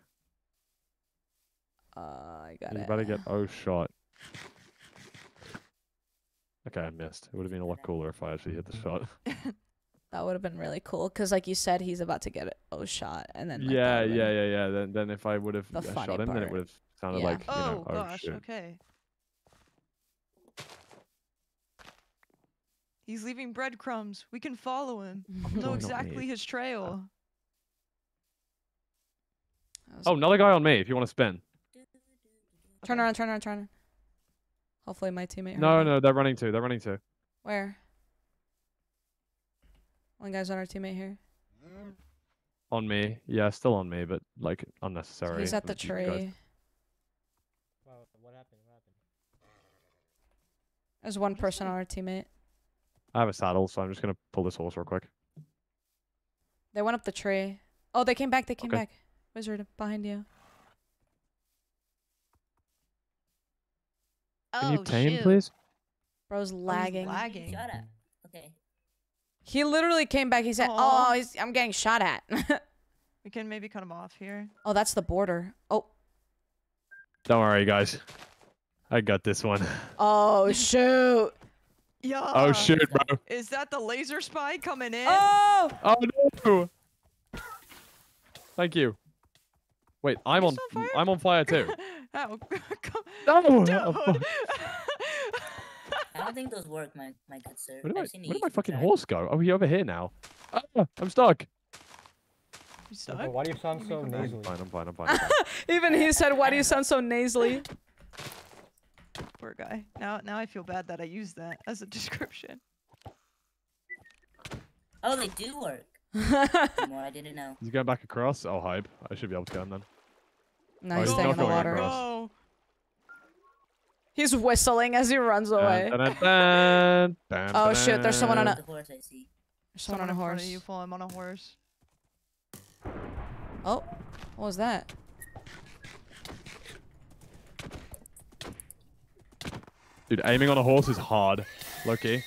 Uh, I got He's it. about to get O shot. Okay, I missed. It would have been a lot cooler if I actually hit the shot. That would have been really cool because, like you said, he's about to get it. Oh, shot, and then like, yeah, yeah, yeah, yeah. Then, then if I would have The shot him, then it would have sounded Yeah. like you Oh know, oh gosh, shit. okay. He's leaving breadcrumbs. We can follow him. We'll know exactly his trail. Oh, another guy on me. If you want to spin. Turn around, turn around, turn around. Hopefully, my teammate. heard No, me. no, they're running too. They're running too. Where? One guy's on our teammate here. On me. Yeah, still on me, but like unnecessary. He's at the Like, you guys- tree. There's one person on our teammate. I have a saddle, so I'm just gonna pull this horse real quick. They went up the tree. Oh, they came back. They came Okay. back. Wizard behind you. Can you Oh, tame, shoot. please? Bro's oh, lagging. lagging. Shut up. Okay. He literally came back. He said, Aw. "Oh, he's, I'm getting shot at." We can maybe cut him off here. oh, that's the border. Oh, Don't worry, guys. I got this one. oh shoot. Yeah. Oh shit, bro. Is that the laser spy coming in? Oh, Oh no. Thank you. Wait, I'm on. I'm on fire too. Ow. Come- No. Dude. I don't think those work, my my good sir. Where did my, I've where did my fucking try. horse go? Oh, he over here now. Ah, I'm stuck. You stuck? Why do you sound so I'm nasally? fine. I'm fine. I'm fine. I'm fine. Even he said, "Why do you sound so nasally?" Poor guy. Now, now I feel bad that I used that as a description. Oh, they do work. More, I didn't know. He's going back across. Oh, hype. I should be able to get him then. No, Oh, he's he's staying in the water. across. Oh. He's whistling as he runs away. Dun, dun, dun, dun, Oh, shit, there's someone on a- horse I see. There's someone on a in front horse. You pull him on a horse. Oh, what was that? Dude, aiming on a horse is hard. Loki.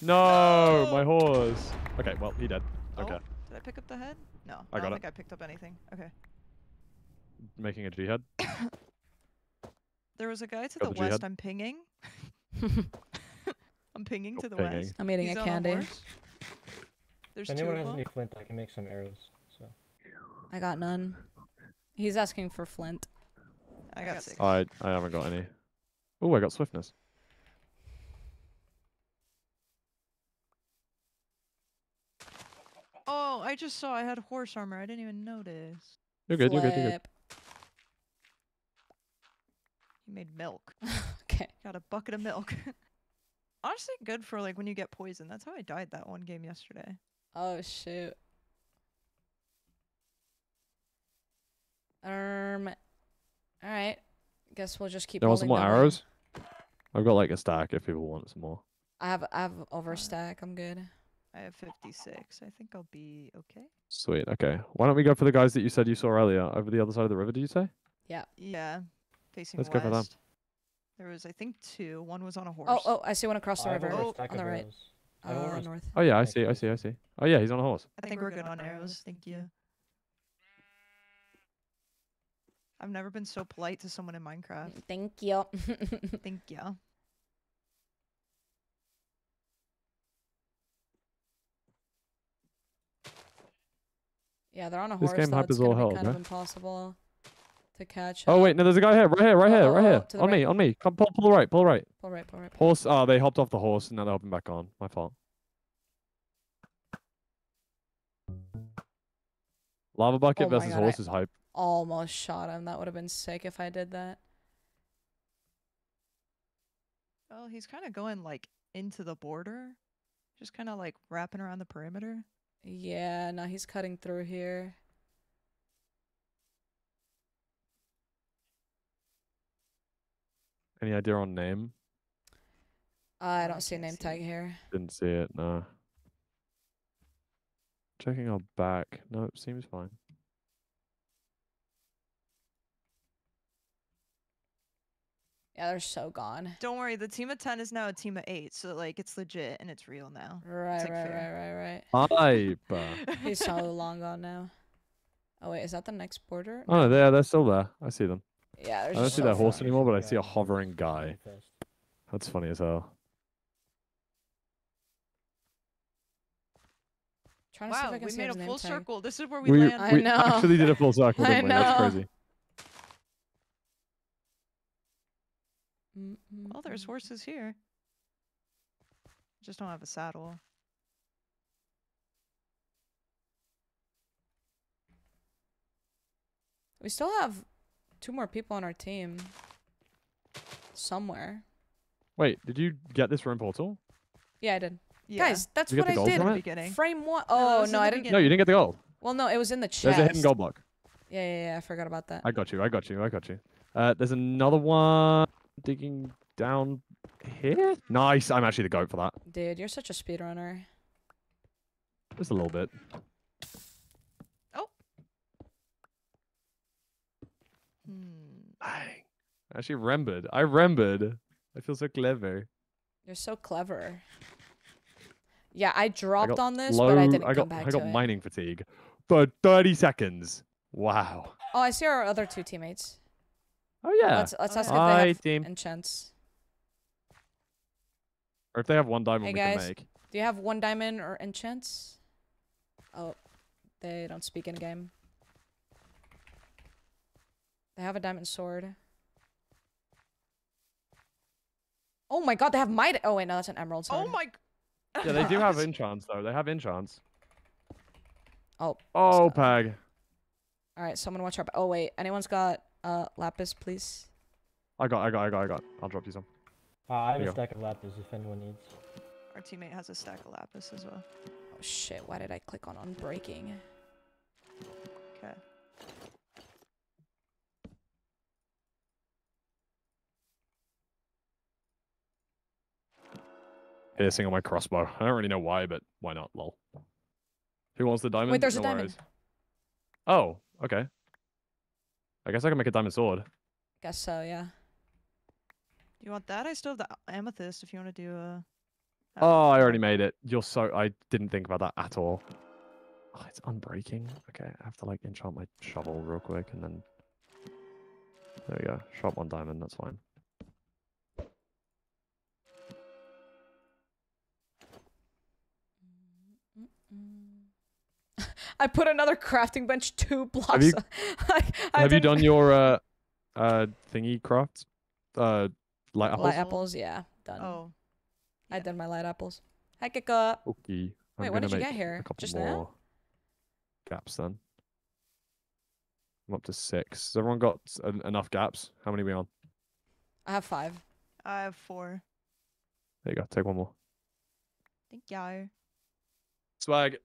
No, my horse. Okay, well, he dead. Oh, okay. Oh, did I pick up the head? No. I I got don't it. think I picked up anything. Okay. Making a jihad. There was a guy to Got the the west. I'm pinging. I'm pinging to the pinging. west. I'm eating He's a candy. horse. There's If two anyone has any flint, I can make some arrows. So. I got none. He's asking for flint. I got six. I I haven't got any. Oh, I got swiftness. Oh, I just saw I had horse armor. I didn't even notice. You're good. You're good. You're good. Flip. He made milk. Okay. Got a bucket of milk. Honestly, good for like when you get poisoned. That's how I died that one game yesterday. Oh shoot. Um. All right. Guess we'll just keep. You want some more the arrows? I've got like a stack if people want some more. I have. I have over stack. I'm good. I have 56. I think I'll be okay. Sweet. Okay. Why don't we go for the guys that you said you saw earlier over the other side of the river? Did you say? Yeah. Yeah, facing Let's west. go for them. There was, I think, two. One was on a horse. Oh, oh! I see one across the I river over a on the right. arrows. I have Uh, north. Oh yeah, I see. I see. I see. Oh yeah, he's on a horse. I think we're good on arrows. Thank you. I've never been so polite to someone in Minecraft. Thank you. Thank you. yeah, they're on a This horse. game though. hype is all gonna hell, kind of impossible to catch. Oh wait, no, there's a guy here, right here, right Oh, here, right oh, here. to the On me, on me. Come, pull, pull right, pull right. Pull right, pull right. Horse. Oh, they hopped off the horse and now they're hopping back on. My fault. Lava bucket Oh versus God, I horse is hype. Almost shot him. That would have been sick if I did that. Well, he's kind of going like into the border, just kind of like wrapping around the perimeter. Yeah, no, he's cutting through here. Any idea on name? I don't see a name tag here. Didn't see it. No. Checking our back. No, it seems fine. Yeah, they're so gone. Don't worry, the team of 10 is now a team of 8, so like it's legit and it's real now. Right, It's, like, right, fair. right, right, right. Hype. uh, He's so long gone now. Oh wait, is that the next border? Oh no, they're they're still there. I see them. Yeah, I don't see that horse anymore, but I see a hovering guy. That's funny as hell. Trying to see if Wow, I can we made a name full tag. circle. This is where we, We, land. I we know. actually did a full circle, I didn't we? That's know. crazy. Well, there's horses here. Just don't have a saddle. We still have two more people on our team. Somewhere. Wait, did you get this from portal? Yeah, I did. Yeah. Guys, that's Did you what I did. from it? Beginning. Frame one. No, Oh this is no, I didn't. beginning. No, you didn't get the gold. Well, no, it was in the chest. There's a hidden gold block. Yeah, yeah, yeah. I forgot about that. I got you. I got you. I got you. Uh, there's another one digging down here. Nice. I'm actually the goat for that. Dude, you're such a speedrunner. Just a little bit. Hmm. I actually remembered. I remembered. I feel so clever. You're so clever. Yeah, I I dropped got on this, low, but I didn't I got, come back I got to it. mining fatigue for 30 seconds. Wow. Oh, I see our other two teammates. Oh yeah. Let's let's ask yeah. if they Hi, have team. enchants. Or if they have one diamond, Hey we guys, can make. do you have one diamond or enchants? Oh, they don't speak in game. They have a diamond sword. Oh my god, they have might. Oh wait, no, that's an emerald sword. Oh my. Yeah, they do have enchants though. They have enchants. Oh. Oh, Pag. All right, someone watch our. Oh wait, anyone's got uh lapis, please? I got, I got, I got, I got. I'll drop you some. Uh, I have There a you go. stack of lapis if anyone needs. Our teammate has a stack of lapis as well. Oh shit! Why did I click on unbreaking? Okay. Piercing on my crossbow. I don't really know why, but why not? Lol. Who wants the diamond? Wait, there's a diamond. worries. Oh, okay. I guess I can make a diamond sword. Guess so, yeah. Do you want that? I still have the amethyst if you want to do a. Oh, I already made it. You're so. I didn't think about that at all. Oh, it's unbreaking. Okay, I have to like enchant my shovel real quick and then. There we go. Shot one diamond. That's fine. I put another crafting bench two blocks. Have you, I, I have you done your uh, uh thingy craft? Uh, light apples. light apples? Yeah, done. Oh. I did my light apples. Hi, Kika. Okay. I'm Wait, what did you get here? A couple Just more now? gaps then. I'm up to six. Has everyone got s- en- enough gaps? How many are we on? I have five. I have four. There you go. Take one more. Thank you. Swag.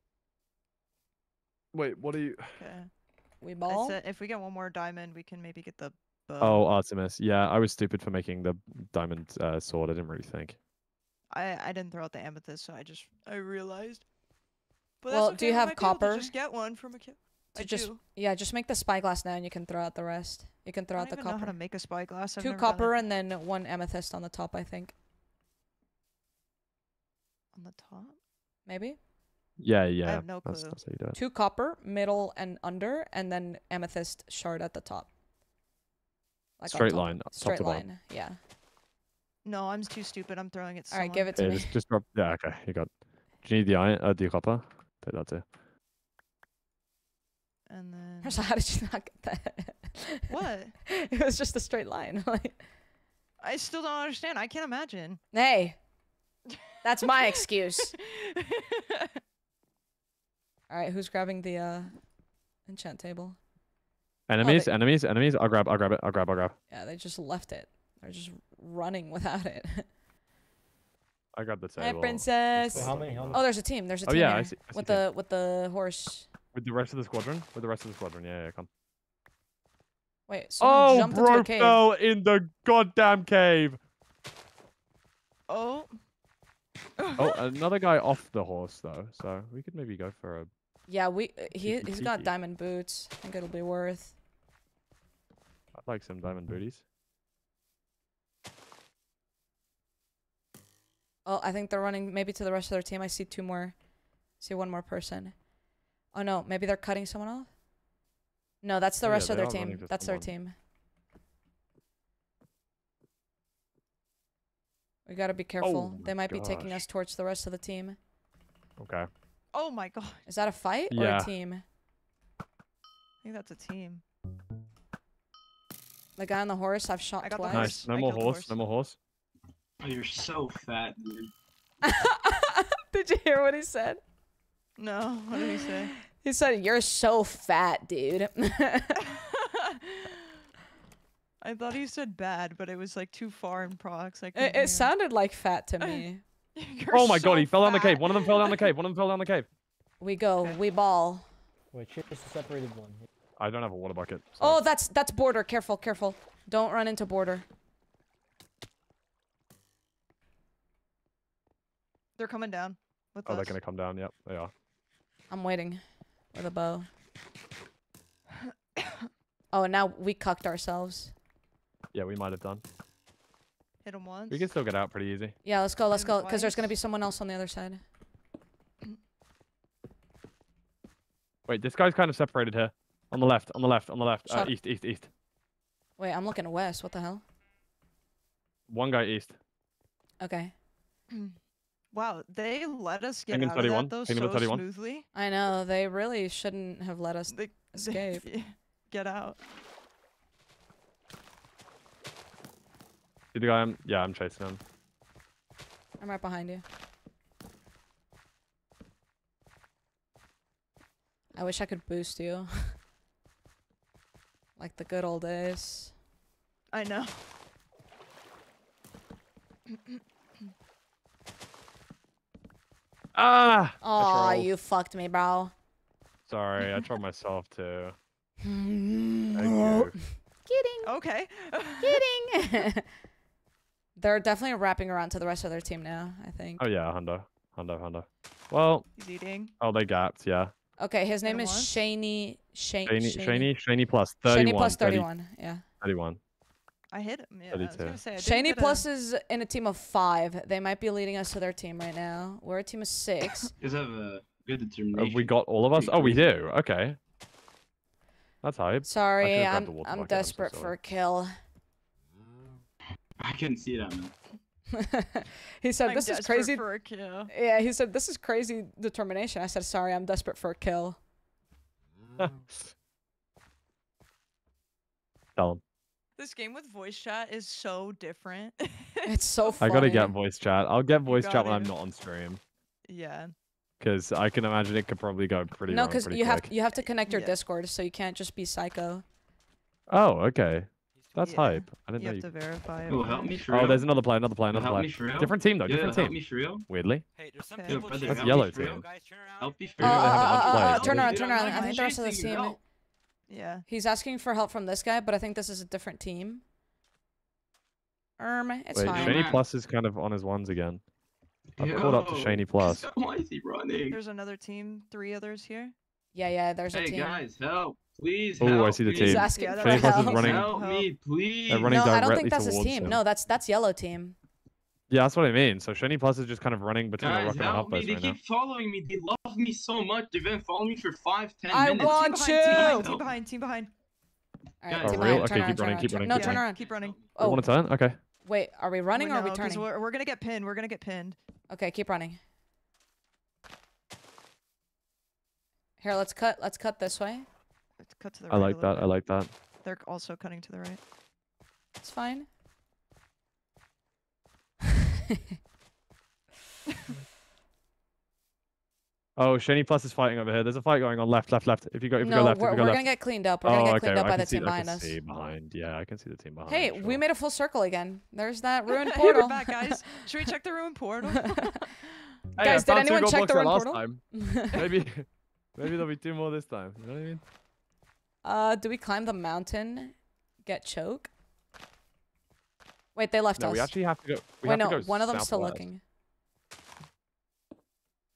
Wait, what are you? Okay. We I ball. said if we get one more diamond, we can maybe get the bow. Oh, Artemis. Yeah, I was stupid for making the diamond uh, sword. I didn't really think. I I didn't throw out the amethyst, so I just I realized. But Well, that's do you okay, I have might be able to copper? Just get one from a kid. To I just do. yeah, just make the spyglass now, and you can throw out the rest. You can throw I out don't the even know copper. how to make a spyglass. I've Two copper and then one amethyst on the top. I think on the top. maybe Yeah, yeah. I have no clue. that's how you do it. two copper, middle and under, and then amethyst shard at the top. Like Straight top- line, top to Straight bottom. line. Yeah. No, I'm too stupid. I'm throwing it. All right, give it to Yeah, me. just, just drop. Yeah, okay. You got. Do you need the iron? Uh, the copper? Take that too. And then. So how did you not get that? What? it was just a straight line. like, I still don't understand. I can't imagine. hey, that's my excuse. All right, who's grabbing the uh enchant table? Enemies, they- enemies, enemies. I'll grab. I'll grab it. I'll grab. I'll grab. Yeah, they just left it. They're just running without it. I grab the table. Hi, princess. Wait, how many- how many- Oh, there's a team. There's a team. Oh, team yeah, I see- I see with team. the with the horse. With the rest of the squadron. With the rest of the squadron. Yeah, yeah. Come. Wait, someone Oh, jumped into bro a cave. fell in the goddamn cave. Oh. Oh, another guy off the horse though, so we could maybe go for a. Yeah, we uh, he he's got diamond boots. I think it'll be worth. I'd like some diamond booties. Oh, I think they're running maybe to the rest of their team. I see two more. See one more person. Oh no, maybe they're cutting someone off. No, that's the Oh, yeah, rest of their team. That's their team. We gotta be careful. Oh they my might be taking us towards the rest of the team. Okay. Oh my god. Is that a fight or Yeah. a team? I think that's a team. The guy on the horse I've shot I got twice. Nice. No I more horse. horse. No more horse. Oh, you're so fat, dude. Did you hear what he said? No, what did he say? He said, "You're so fat, dude." I thought he said bad, but it was like too far in prox. I it, it sounded like fat to me. You're Oh my god, so he fell down the cave. One of them fell down the cave. One of them fell down the cave. We go, we ball. Wait, here's the separated one. I don't have a water bucket. so- Oh, that's that's border. Careful, careful. Don't run into border. They're coming down with Oh, us. they're gonna come down. Yep, they are. I'm waiting with a bow. Oh, now we cucked ourselves. Yeah, we might have done. Hit him once. We can still get out pretty easy. Yeah, let's go, let's go, because there's gonna be someone else on the other side. Wait, this guy's kind of separated here. On the left, on the left, on the left. Uh, east, east, east. Wait, I'm looking west. What the hell? One guy east. Okay. Wow, they let us get Penguin out of that though Penguin so 31. smoothly. I know they really shouldn't have let us They, escape. They, get out. See the guy? I'm, yeah, I'm chasing him. I'm right behind you. I wish I could boost you. like the good old days. I know. Ah! I Aw, trolled. you fucked me, bro. Sorry, I trolled myself too. Thank you. Kidding. Okay. Kidding. They're definitely wrapping around to the rest of their team now, I think. Oh yeah, Hundo, Hundo, Hundo. Well, He's eating. oh they gapped. Yeah. Okay, his name is once. Shaney. Shane, Shaney, Shaney. Shaney, Shaney plus 31. Shaney plus 30 31. Yeah. 31. I hit him. Yeah, I was 32. gonna say. I Shaney get a- plus is in a team of five. They might be leading us to their team right now. We're a team of six. You guys have a good Have determination. we got all of us? Oh, we do. Okay. That's hype. Sorry, should've I'm I'm bucket, I'm so desperate for a kill. I couldn't see that, man. he said, I'm "This is crazy." for a kill. Yeah, he said, "This is crazy determination." I said, "Sorry, I'm desperate for a kill." Tell him. This game with voice chat is so different. It's so I gotta get voice chat. I'll get voice chat when I'm not on stream. yeah. Because I can imagine it could probably go pretty No, because pretty you have quick. you have to connect your Yeah. Discord, so you can't just be psycho. Oh, okay. That's Yeah, hype. I didn't You know have you... to verify it. Yo, help me for Oh, there's another player, another player, Yo, another help player. me for. Different team though, Yo, different help team. me for. Weirdly. Hey, there's some Okay. Yo, people brother, That's help yellow me for team. Guys, turn around. Help me for Uh, Maybe real. they have uh, uh, uh, turn around, turn I'm around. not I think the rest of the team. help. Yeah. He's asking for help from this guy, but I think this is a different team. Um, it's Wait, fine. Shaney man. Plus is kind of on his ones again. I've caught up to Yo, Shaney Plus. Why is he running? There's another team. Three others here. Yeah, yeah. There's a team. Hey team. guys, help! Please Oh, I help see the me. He's team. asking Yeah, for Shaney is help. running. Help me, please. They're running No, I don't think that's his team. him. No, that's that's yellow team. Yeah, that's what I mean. So Shaney Plus is just kind of running between a Guys, rock and a hard help me! place They right now. keep following me. They love me so much. They've been following me for five, ten I minutes. want team behind, team behind, you. team behind, team behind. All right, Guys, team Oh, behind, real? turn Okay, around, keep running, keep turn- running, No, keep turn around. Keep running. Oh. Oh, Want to turn? Okay. wait. Are we oh running oh, or are we no, 'cause turning? We're, we're gonna get pinned. We're gonna get pinned. Okay, keep running. Here, let's cut. Let's cut this way. Let's cut to the I right a like little that. I like that. They're also cutting to the right. It's fine. Oh, Shaney Plus is fighting over here. There's a fight going on left, left, left. If you go, if you go left, we're, if you go we're left. gonna get cleaned up. We're oh, gonna get okay. cleaned up I by can the see, team I behind can us. see behind. Yeah, I can see the team behind. Hey, sure. we made a full circle again. There's that ruined Hey, we're portal. back, guys. Should we check the ruined portal? Hey, I Guys, did anyone check the blocks ruined portal? last time. Maybe, maybe there'll be two more this time. You know what I mean? Uh, do we climb the mountain? Get choke? Wait, they left No, us. we actually have to go. We Wait, have no, to go one of them's still southwest. looking.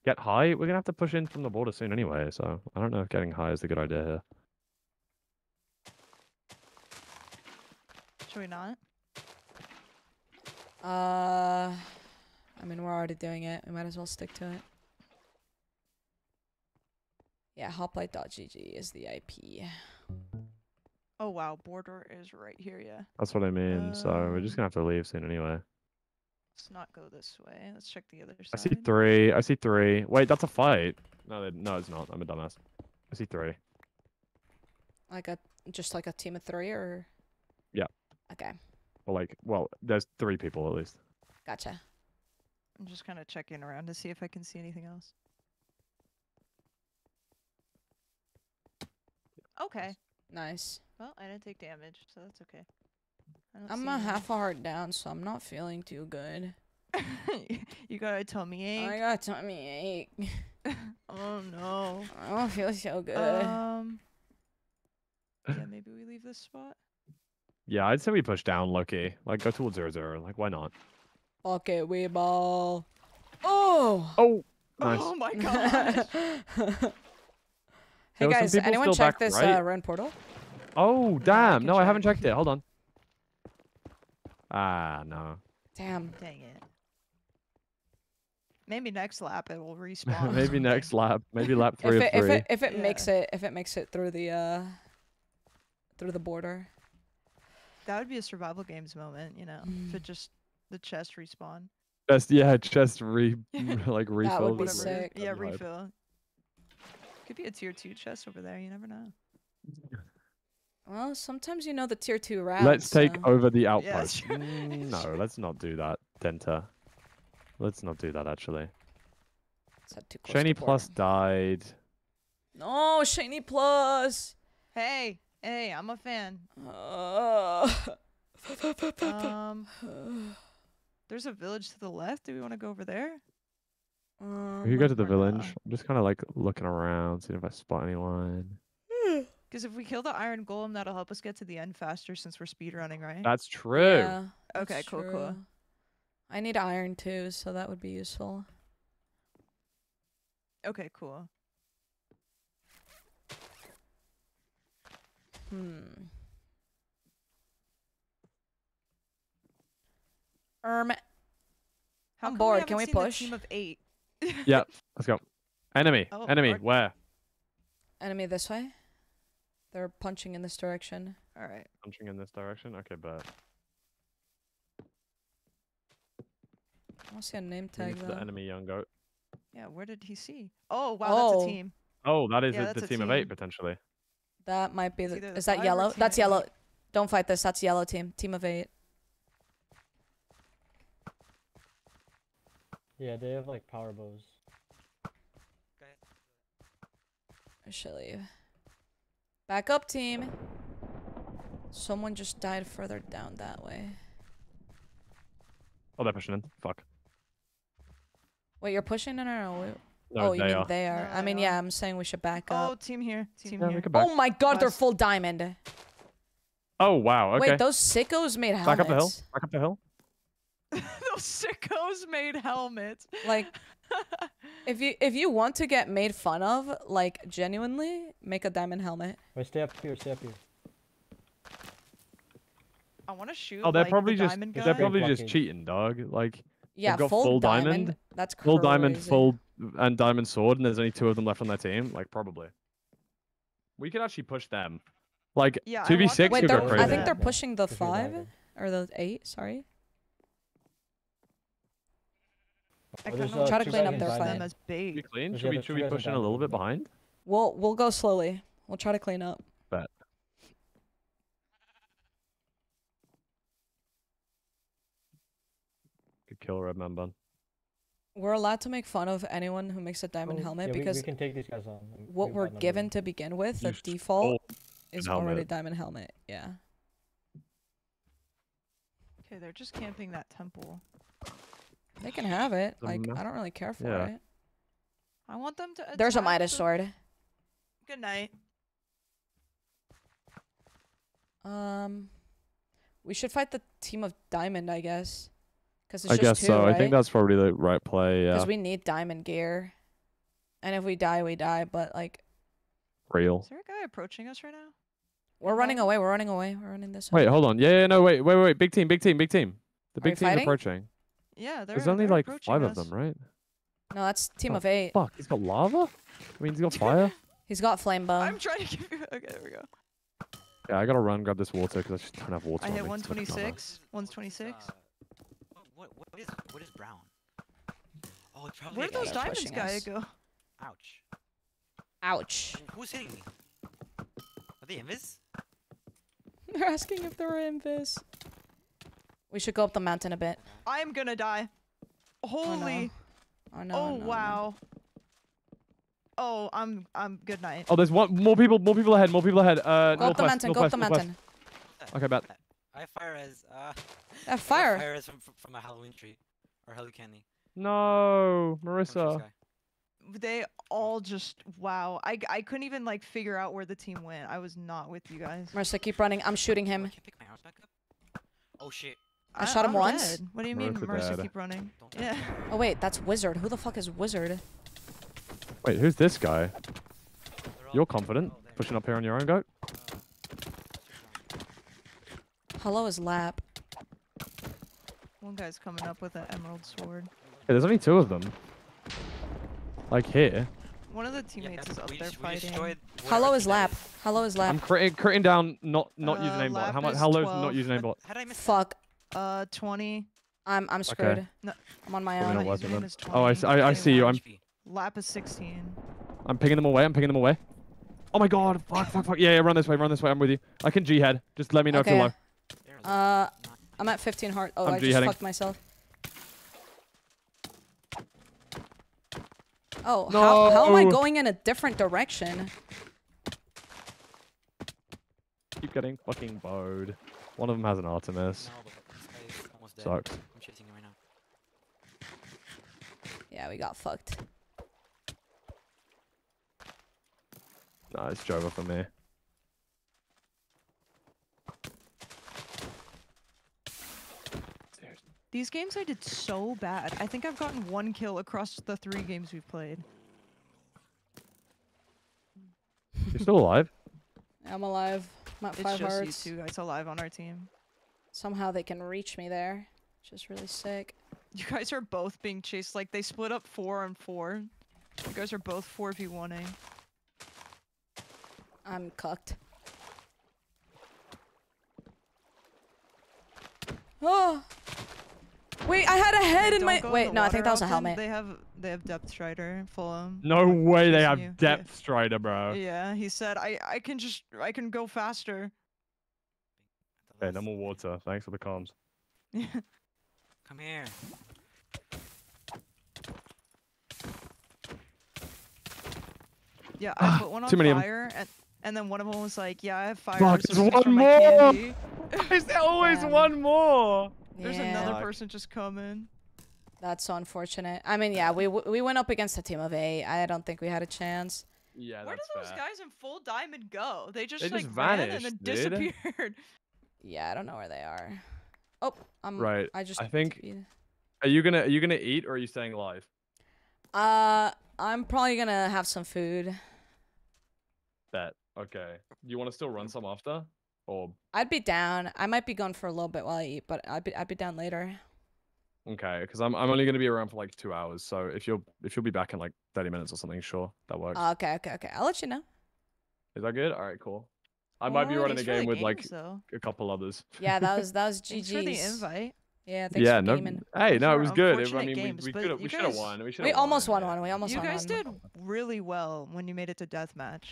Get high. We're gonna have to push in from the border soon anyway. So I don't know if getting high is a good idea here. Should we not? Uh, I mean, we're already doing it. We might as well stick to it. Yeah, hoplite.gg is the IP. Oh wow, border is right here. Yeah. That's what I mean. so we're just Um, gonna have to leave soon anyway. Let's not go this way. Let's check the other side. I see three. I see three. Wait, that's a fight. No, no, it's not. I'm a dumbass. I see three. Like a just like a team of three, or Yeah. okay, Well, like, well, there's three people at least. gotcha. I'm just kind of checking around to see if I can see anything else. Okay. Nice. Well, I didn't take damage, so that's okay. I don't I'm see a half a heart down, so I'm not feeling too good. you got a tummy ache. I got tummy ache. oh no. I don't feel so good. Um. Yeah, maybe we leave this spot. Yeah, I'd say we push down Loki. Like, go towards zero zero. Like, why not? Fuck it, we ball. Oh. Oh. Nice. Oh my god. Hey There were some guys, anyone check back this right. uh, run portal? Oh, damn. can No, I haven't checked it. Hold on. Ah, no. Damn. Dang it. Maybe next lap it will respawn. Maybe next lap. Maybe lap If three it, of if three. it if it makes it if it makes it through the uh through the border. That would be a survival games moment, you know. If it just the chest respawn. Just yeah, chest re like refill. be. Yeah, that'd be hype. refill. Could be a tier two chest over there. You never know. Well, sometimes you know the tier two routes. Let's take so- over the outpost. sure. Mm, no, let's not do that, Denta. Let's not do that actually. It's too close Shiny. Plus died. No, shiny plus. Hey, hey, I'm a fan. Uh, Um, there's a village to the left. Do we want to go over there? Um, we could go to the village. not? I'm just kind of like looking around, seeing if I spot anyone. Because if we kill the iron golem, that'll help us get to the end faster since we're speedrunning, right? That's true. Yeah, Okay, that's cool, cool. true. I need iron too, so that would be useful. Okay, cool. Hmm. Um, How I'm bored. We Can we haven't push? team of eight. Yeah, let's go. Enemy, Oh, enemy, or- where? enemy this way. They're punching in this direction. All right. Punching in this direction. Okay, but I don't see a name tag though. the enemy young goat. Yeah, where did he see? Oh, wow, Oh. that's a team. Oh, that is Yeah, a, that's the a team, of eight potentially. That might be the. the Is that yellow? That's yellow. Don't fight this. That's yellow team. Team of eight. Yeah, they have like power bows. I should leave. Back up, team. Someone just died further down that way. Oh, they're pushing in. Fuck. Wait, you're pushing in or no? Wait- No, oh, you they mean are. they are. No, I mean, yeah, I'm saying we should back oh, up. Oh, team here. Team Yeah, here. Oh my god, they're full diamond. Oh wow. Okay. Wait, those sickos made helmets. Back up the hill. Back up the hill. Those sickos made helmets. Like, if you if you want to get made fun of, like genuinely, make a diamond helmet. Wait, stay up here, stay up here. I want to shoot. Oh, they're like, probably the just diamond they're guy. probably just cheating, dog. Like Yeah, they've got full, full diamond. diamond, That's crazy. full diamond, full and diamond sword, and there's only two of them left on their team. Like probably. We could actually push them. Like Yeah, I two v six Wait, could go they're, I think they're pushing the five or the eight. Sorry. I kind of uh, Try to clean up in their diamond. fight. them as Should we clean? There's Should we other- should we push in a little bit behind? We'll we'll go slowly. We'll try to clean up. Bet. Could kill, red man bun. We're allowed to make fun of anyone who makes a diamond Oh, helmet yeah, because we, can take these guys on. and what we we're given to begin with, the You default is an already helmet. diamond helmet. Yeah. Okay, they're just camping that temple. They can have it. Like I don't really care for Yeah. it. I want them to. There's a Midas the- sword. Good night. Um, we should fight the team of diamond, I guess. Cause it's I just guess two, so. I think that's probably the right play. Yeah, Because we need diamond gear, and if we die, we die. But like, real. Is there a guy approaching us right now? we're running away. We're running away. We're running this way. Wait, hold on. Yeah, yeah, no, wait, wait, wait. Big team, big team, big team. The Are big you team's fighting? approaching. Yeah. There's only like approaching five of them, right? No, that's team Oh, of eight. Fuck, he's got lava. I mean, he's got fire. He's got flame bow. I'm trying to give you. Okay, there we go. Yeah, I gotta run grab this water because I just don't have water. I on hit me, 'cause I don't have 126. 126. Uh, what, what is what is brown? Oh, it's probably Where did those diamonds pushing guy go? Ouch. Ouch. Who's hitting me? Are they invis? They're asking if they're invis. We should go up the mountain a bit. I'm gonna die. Holy. Oh no. Oh, no, no. wow. Oh, I'm I'm good night. Oh, there's one more people. More people ahead. More people ahead. Uh, Go up the northwest, mountain. Go up the northwest. mountain. Okay, bet. I have fire as uh. That I have fire. Fire as from, from- from a Halloween tree, or Hello Candy. No, Marissa. They all just wow. I I couldn't even like figure out where the team went. I was not with you guys. Marissa, keep running. I'm shooting him. Pick my arms back up. Oh shit. I shot him I'm once. dead. What do you mean, Marissa Mercer? Keep running. Yeah. Oh wait, that's Wizard. Who the fuck is Wizard? Wait, who's this guy? You're confident, pushing up here on your own goat. Hello is Lap. One guy's coming up with an emerald sword. Hey, there's only two of them. Like here. One of the teammates is up we there we fighting. destroyed Hello is Lap. is. Hello is Lap. I'm critting, critting down, not not Uh, username bot. How much? Lap How is not 12. username bot? How did Fuck. Uh, 20. I'm I'm screwed. No. I'm on my Probably own. not worth it username then. is Oh, I, s- 20. I, I see you. I'm Lap is 16. I'm picking them away. I'm picking them away. Oh my god! Fuck! Fuck! Fuck! Yeah, yeah. Run this way. Run this way. I'm with you. I can G head. Just let me know if you're low. Uh, I'm at 15 heart. Oh, I'm I just fucked myself. Oh, how, how am I going in a different direction? Keep getting fucking bowed. One of them has an Artemis. No, but this guy is almost dead. Sucks. I'm chasing him right now. Yeah, we got fucked. Nice it's Jova for me. These games I did so bad. I think I've gotten one kill across the three games we've played. You're still alive? I'm alive. I'm at It's five just hearts. you two guys alive on our team. Somehow they can reach me there. Which is really sick. You guys are both being chased. Like they split up four on four. You guys are both 4v1ing. I'm cucked. Oh! Wait, I had a head in my. go in Wait, no, I think that was a often. helmet. They have they have depth strider Fulham. No way they have you. depth strider, bro. Yeah, he said I I can just I can go faster. Okay, no more water. Thanks for the comms. Come here. Yeah, I ah, put one on Too many of 'em. fire and and then one of them was like, yeah, I have fire. Fuck, there's one more! candy." Is there always Damn. one more? There's Yeah. another person just coming. That's so unfortunate. I mean, yeah, we we went up against a team of eight. I don't think we had a chance. Yeah, Where did those fair. guys in full diamond go? They just They like just ran and then dude. disappeared. Yeah, I don't know where they are. Oh, I'm Right. I just I think. Are you gonna Are you gonna eat or are you staying alive? Uh, I'm probably gonna have some food. Bet. Okay. Do you want to still run some after? Or I'd be down. I might be gone for a little bit while I eat, but I'd be I'd be down later. okay, because I'm I'm only gonna be around for like two hours. So if you'll if you'll be back in like thirty minutes or something, sure, that works. Uh, okay, okay, okay. I'll let you know. Is that good? All right, cool. I might be running a thanks for the game with like though. a couple others. Yeah, that was that was Thanks GG's. for the invite. Yeah, thanks yeah, for no. gaming. Hey, no, it was good. It- I unfortunate mean, games, we we but could have you we should have won. We should We have almost won one. We almost You won guys one. did really well when you made it to deathmatch.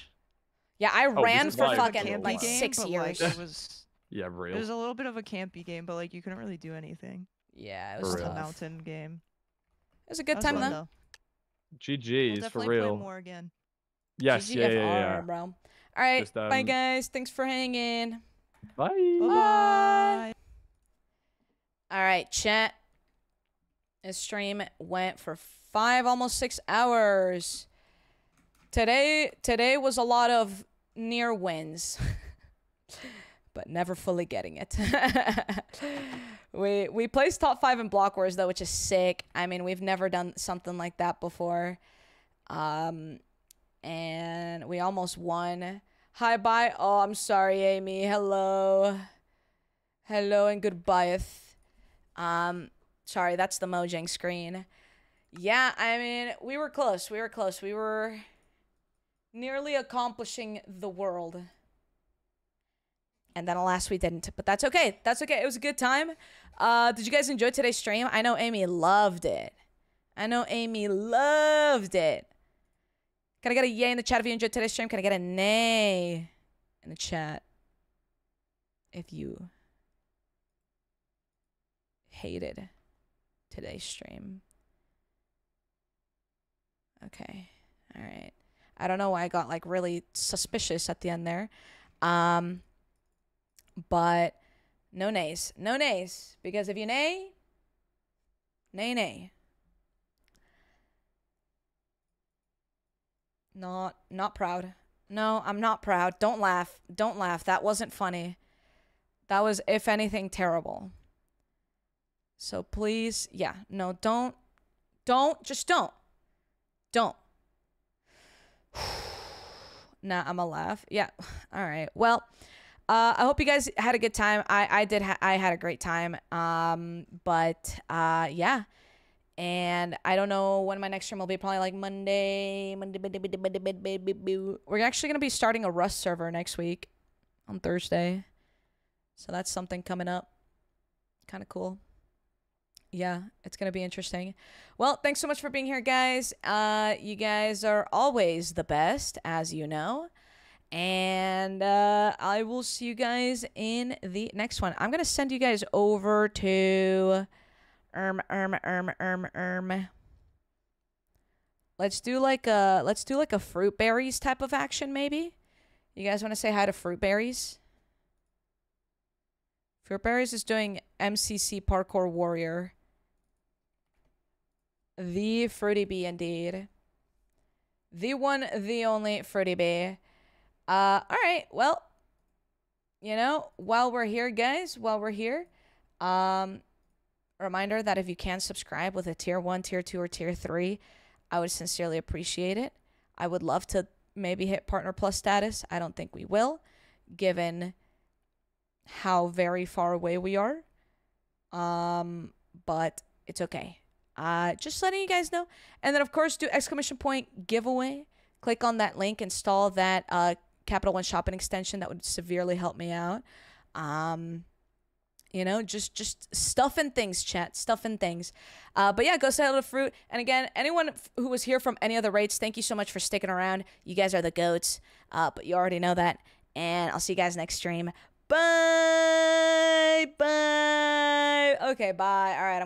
Yeah, I Oh, ran for is live. fucking Campy like game, six but, years. Like, it was Yeah, it was a little bit of a campy game, but like you couldn't really do anything. Yeah, it was a mountain game. It was a good was time fun, though. We'll GG's for definitely real. play more again. Yes, yeah, yeah, yeah. bro. All right, Just, bye um, guys. Thanks for hanging. Bye. Bye. All right, chat. This stream went for five, almost six hours. Today, today was a lot of near wins, but never fully getting it. we we placed top five in block wars though, which is sick. I mean, we've never done something like that before. Um, and we almost won. Hi, bye. Oh, I'm sorry, Amy. Hello. Hello and goodbye. Um, sorry, that's the Mojang screen. Yeah, I mean, we were close. We were close. We were nearly accomplishing the world. And then alas, we didn't. But that's okay. That's okay. It was a good time. Uh, did you guys enjoy today's stream? I know Amy loved it. I know Amy loved it. Can I get a yay in the chat if you enjoyed today's stream? Can I get a nay in the chat if you hated today's stream? Okay. All right. I don't know why I got like really suspicious at the end there. Um but no nays. No nays. Because if you nay, nay nay. Not not proud. No, I'm not proud. Don't laugh. Don't laugh. That wasn't funny. That was if anything terrible. So please, yeah. No, don't don't just don't. Don't. nah, I'm a laugh. Yeah. All right. Well, uh, I hope you guys had a good time. I I did. Ha- I had a great time. Um, but uh, yeah. And I don't know when my next stream will be. Probably like Monday. Monday. Monday, Monday, Monday, Monday. We're actually gonna be starting a Rust server next week, on Thursday. So that's something coming up. Kind of cool. Yeah, it's gonna be interesting. Well, thanks so much for being here, guys. Uh, you guys are always the best, as you know. And uh, I will see you guys in the next one. I'm gonna send you guys over to erm erm erm erm erm. Let's do like a let's do like a Fruitberries type of action, maybe. You guys want to say hi to Fruitberries? Fruit berries is doing MCC Parkour Warrior. The Fruity Bee, indeed. The one, the only Fruity Bee. Uh, all right. Well, you know, while we're here, guys, while we're here, um, reminder that if you can subscribe with a tier one, tier two, or tier three, I would sincerely appreciate it. I would love to maybe hit partner plus status. I don't think we will, given how very far away we are. Um, but it's okay. Uh, just letting you guys know. And then, of course, do exclamation point giveaway. Click on that link, install that uh, Capital One shopping extension. That would severely help me out. Um, you know, just just stuff and things, chat, stuff and things. Uh, but yeah, go say hello to fruit. And again, anyone who was here from any other rates, thank you so much for sticking around. You guys are the goats. Uh, but you already know that. And I'll see you guys next stream. Bye. Bye. Okay, bye. All right.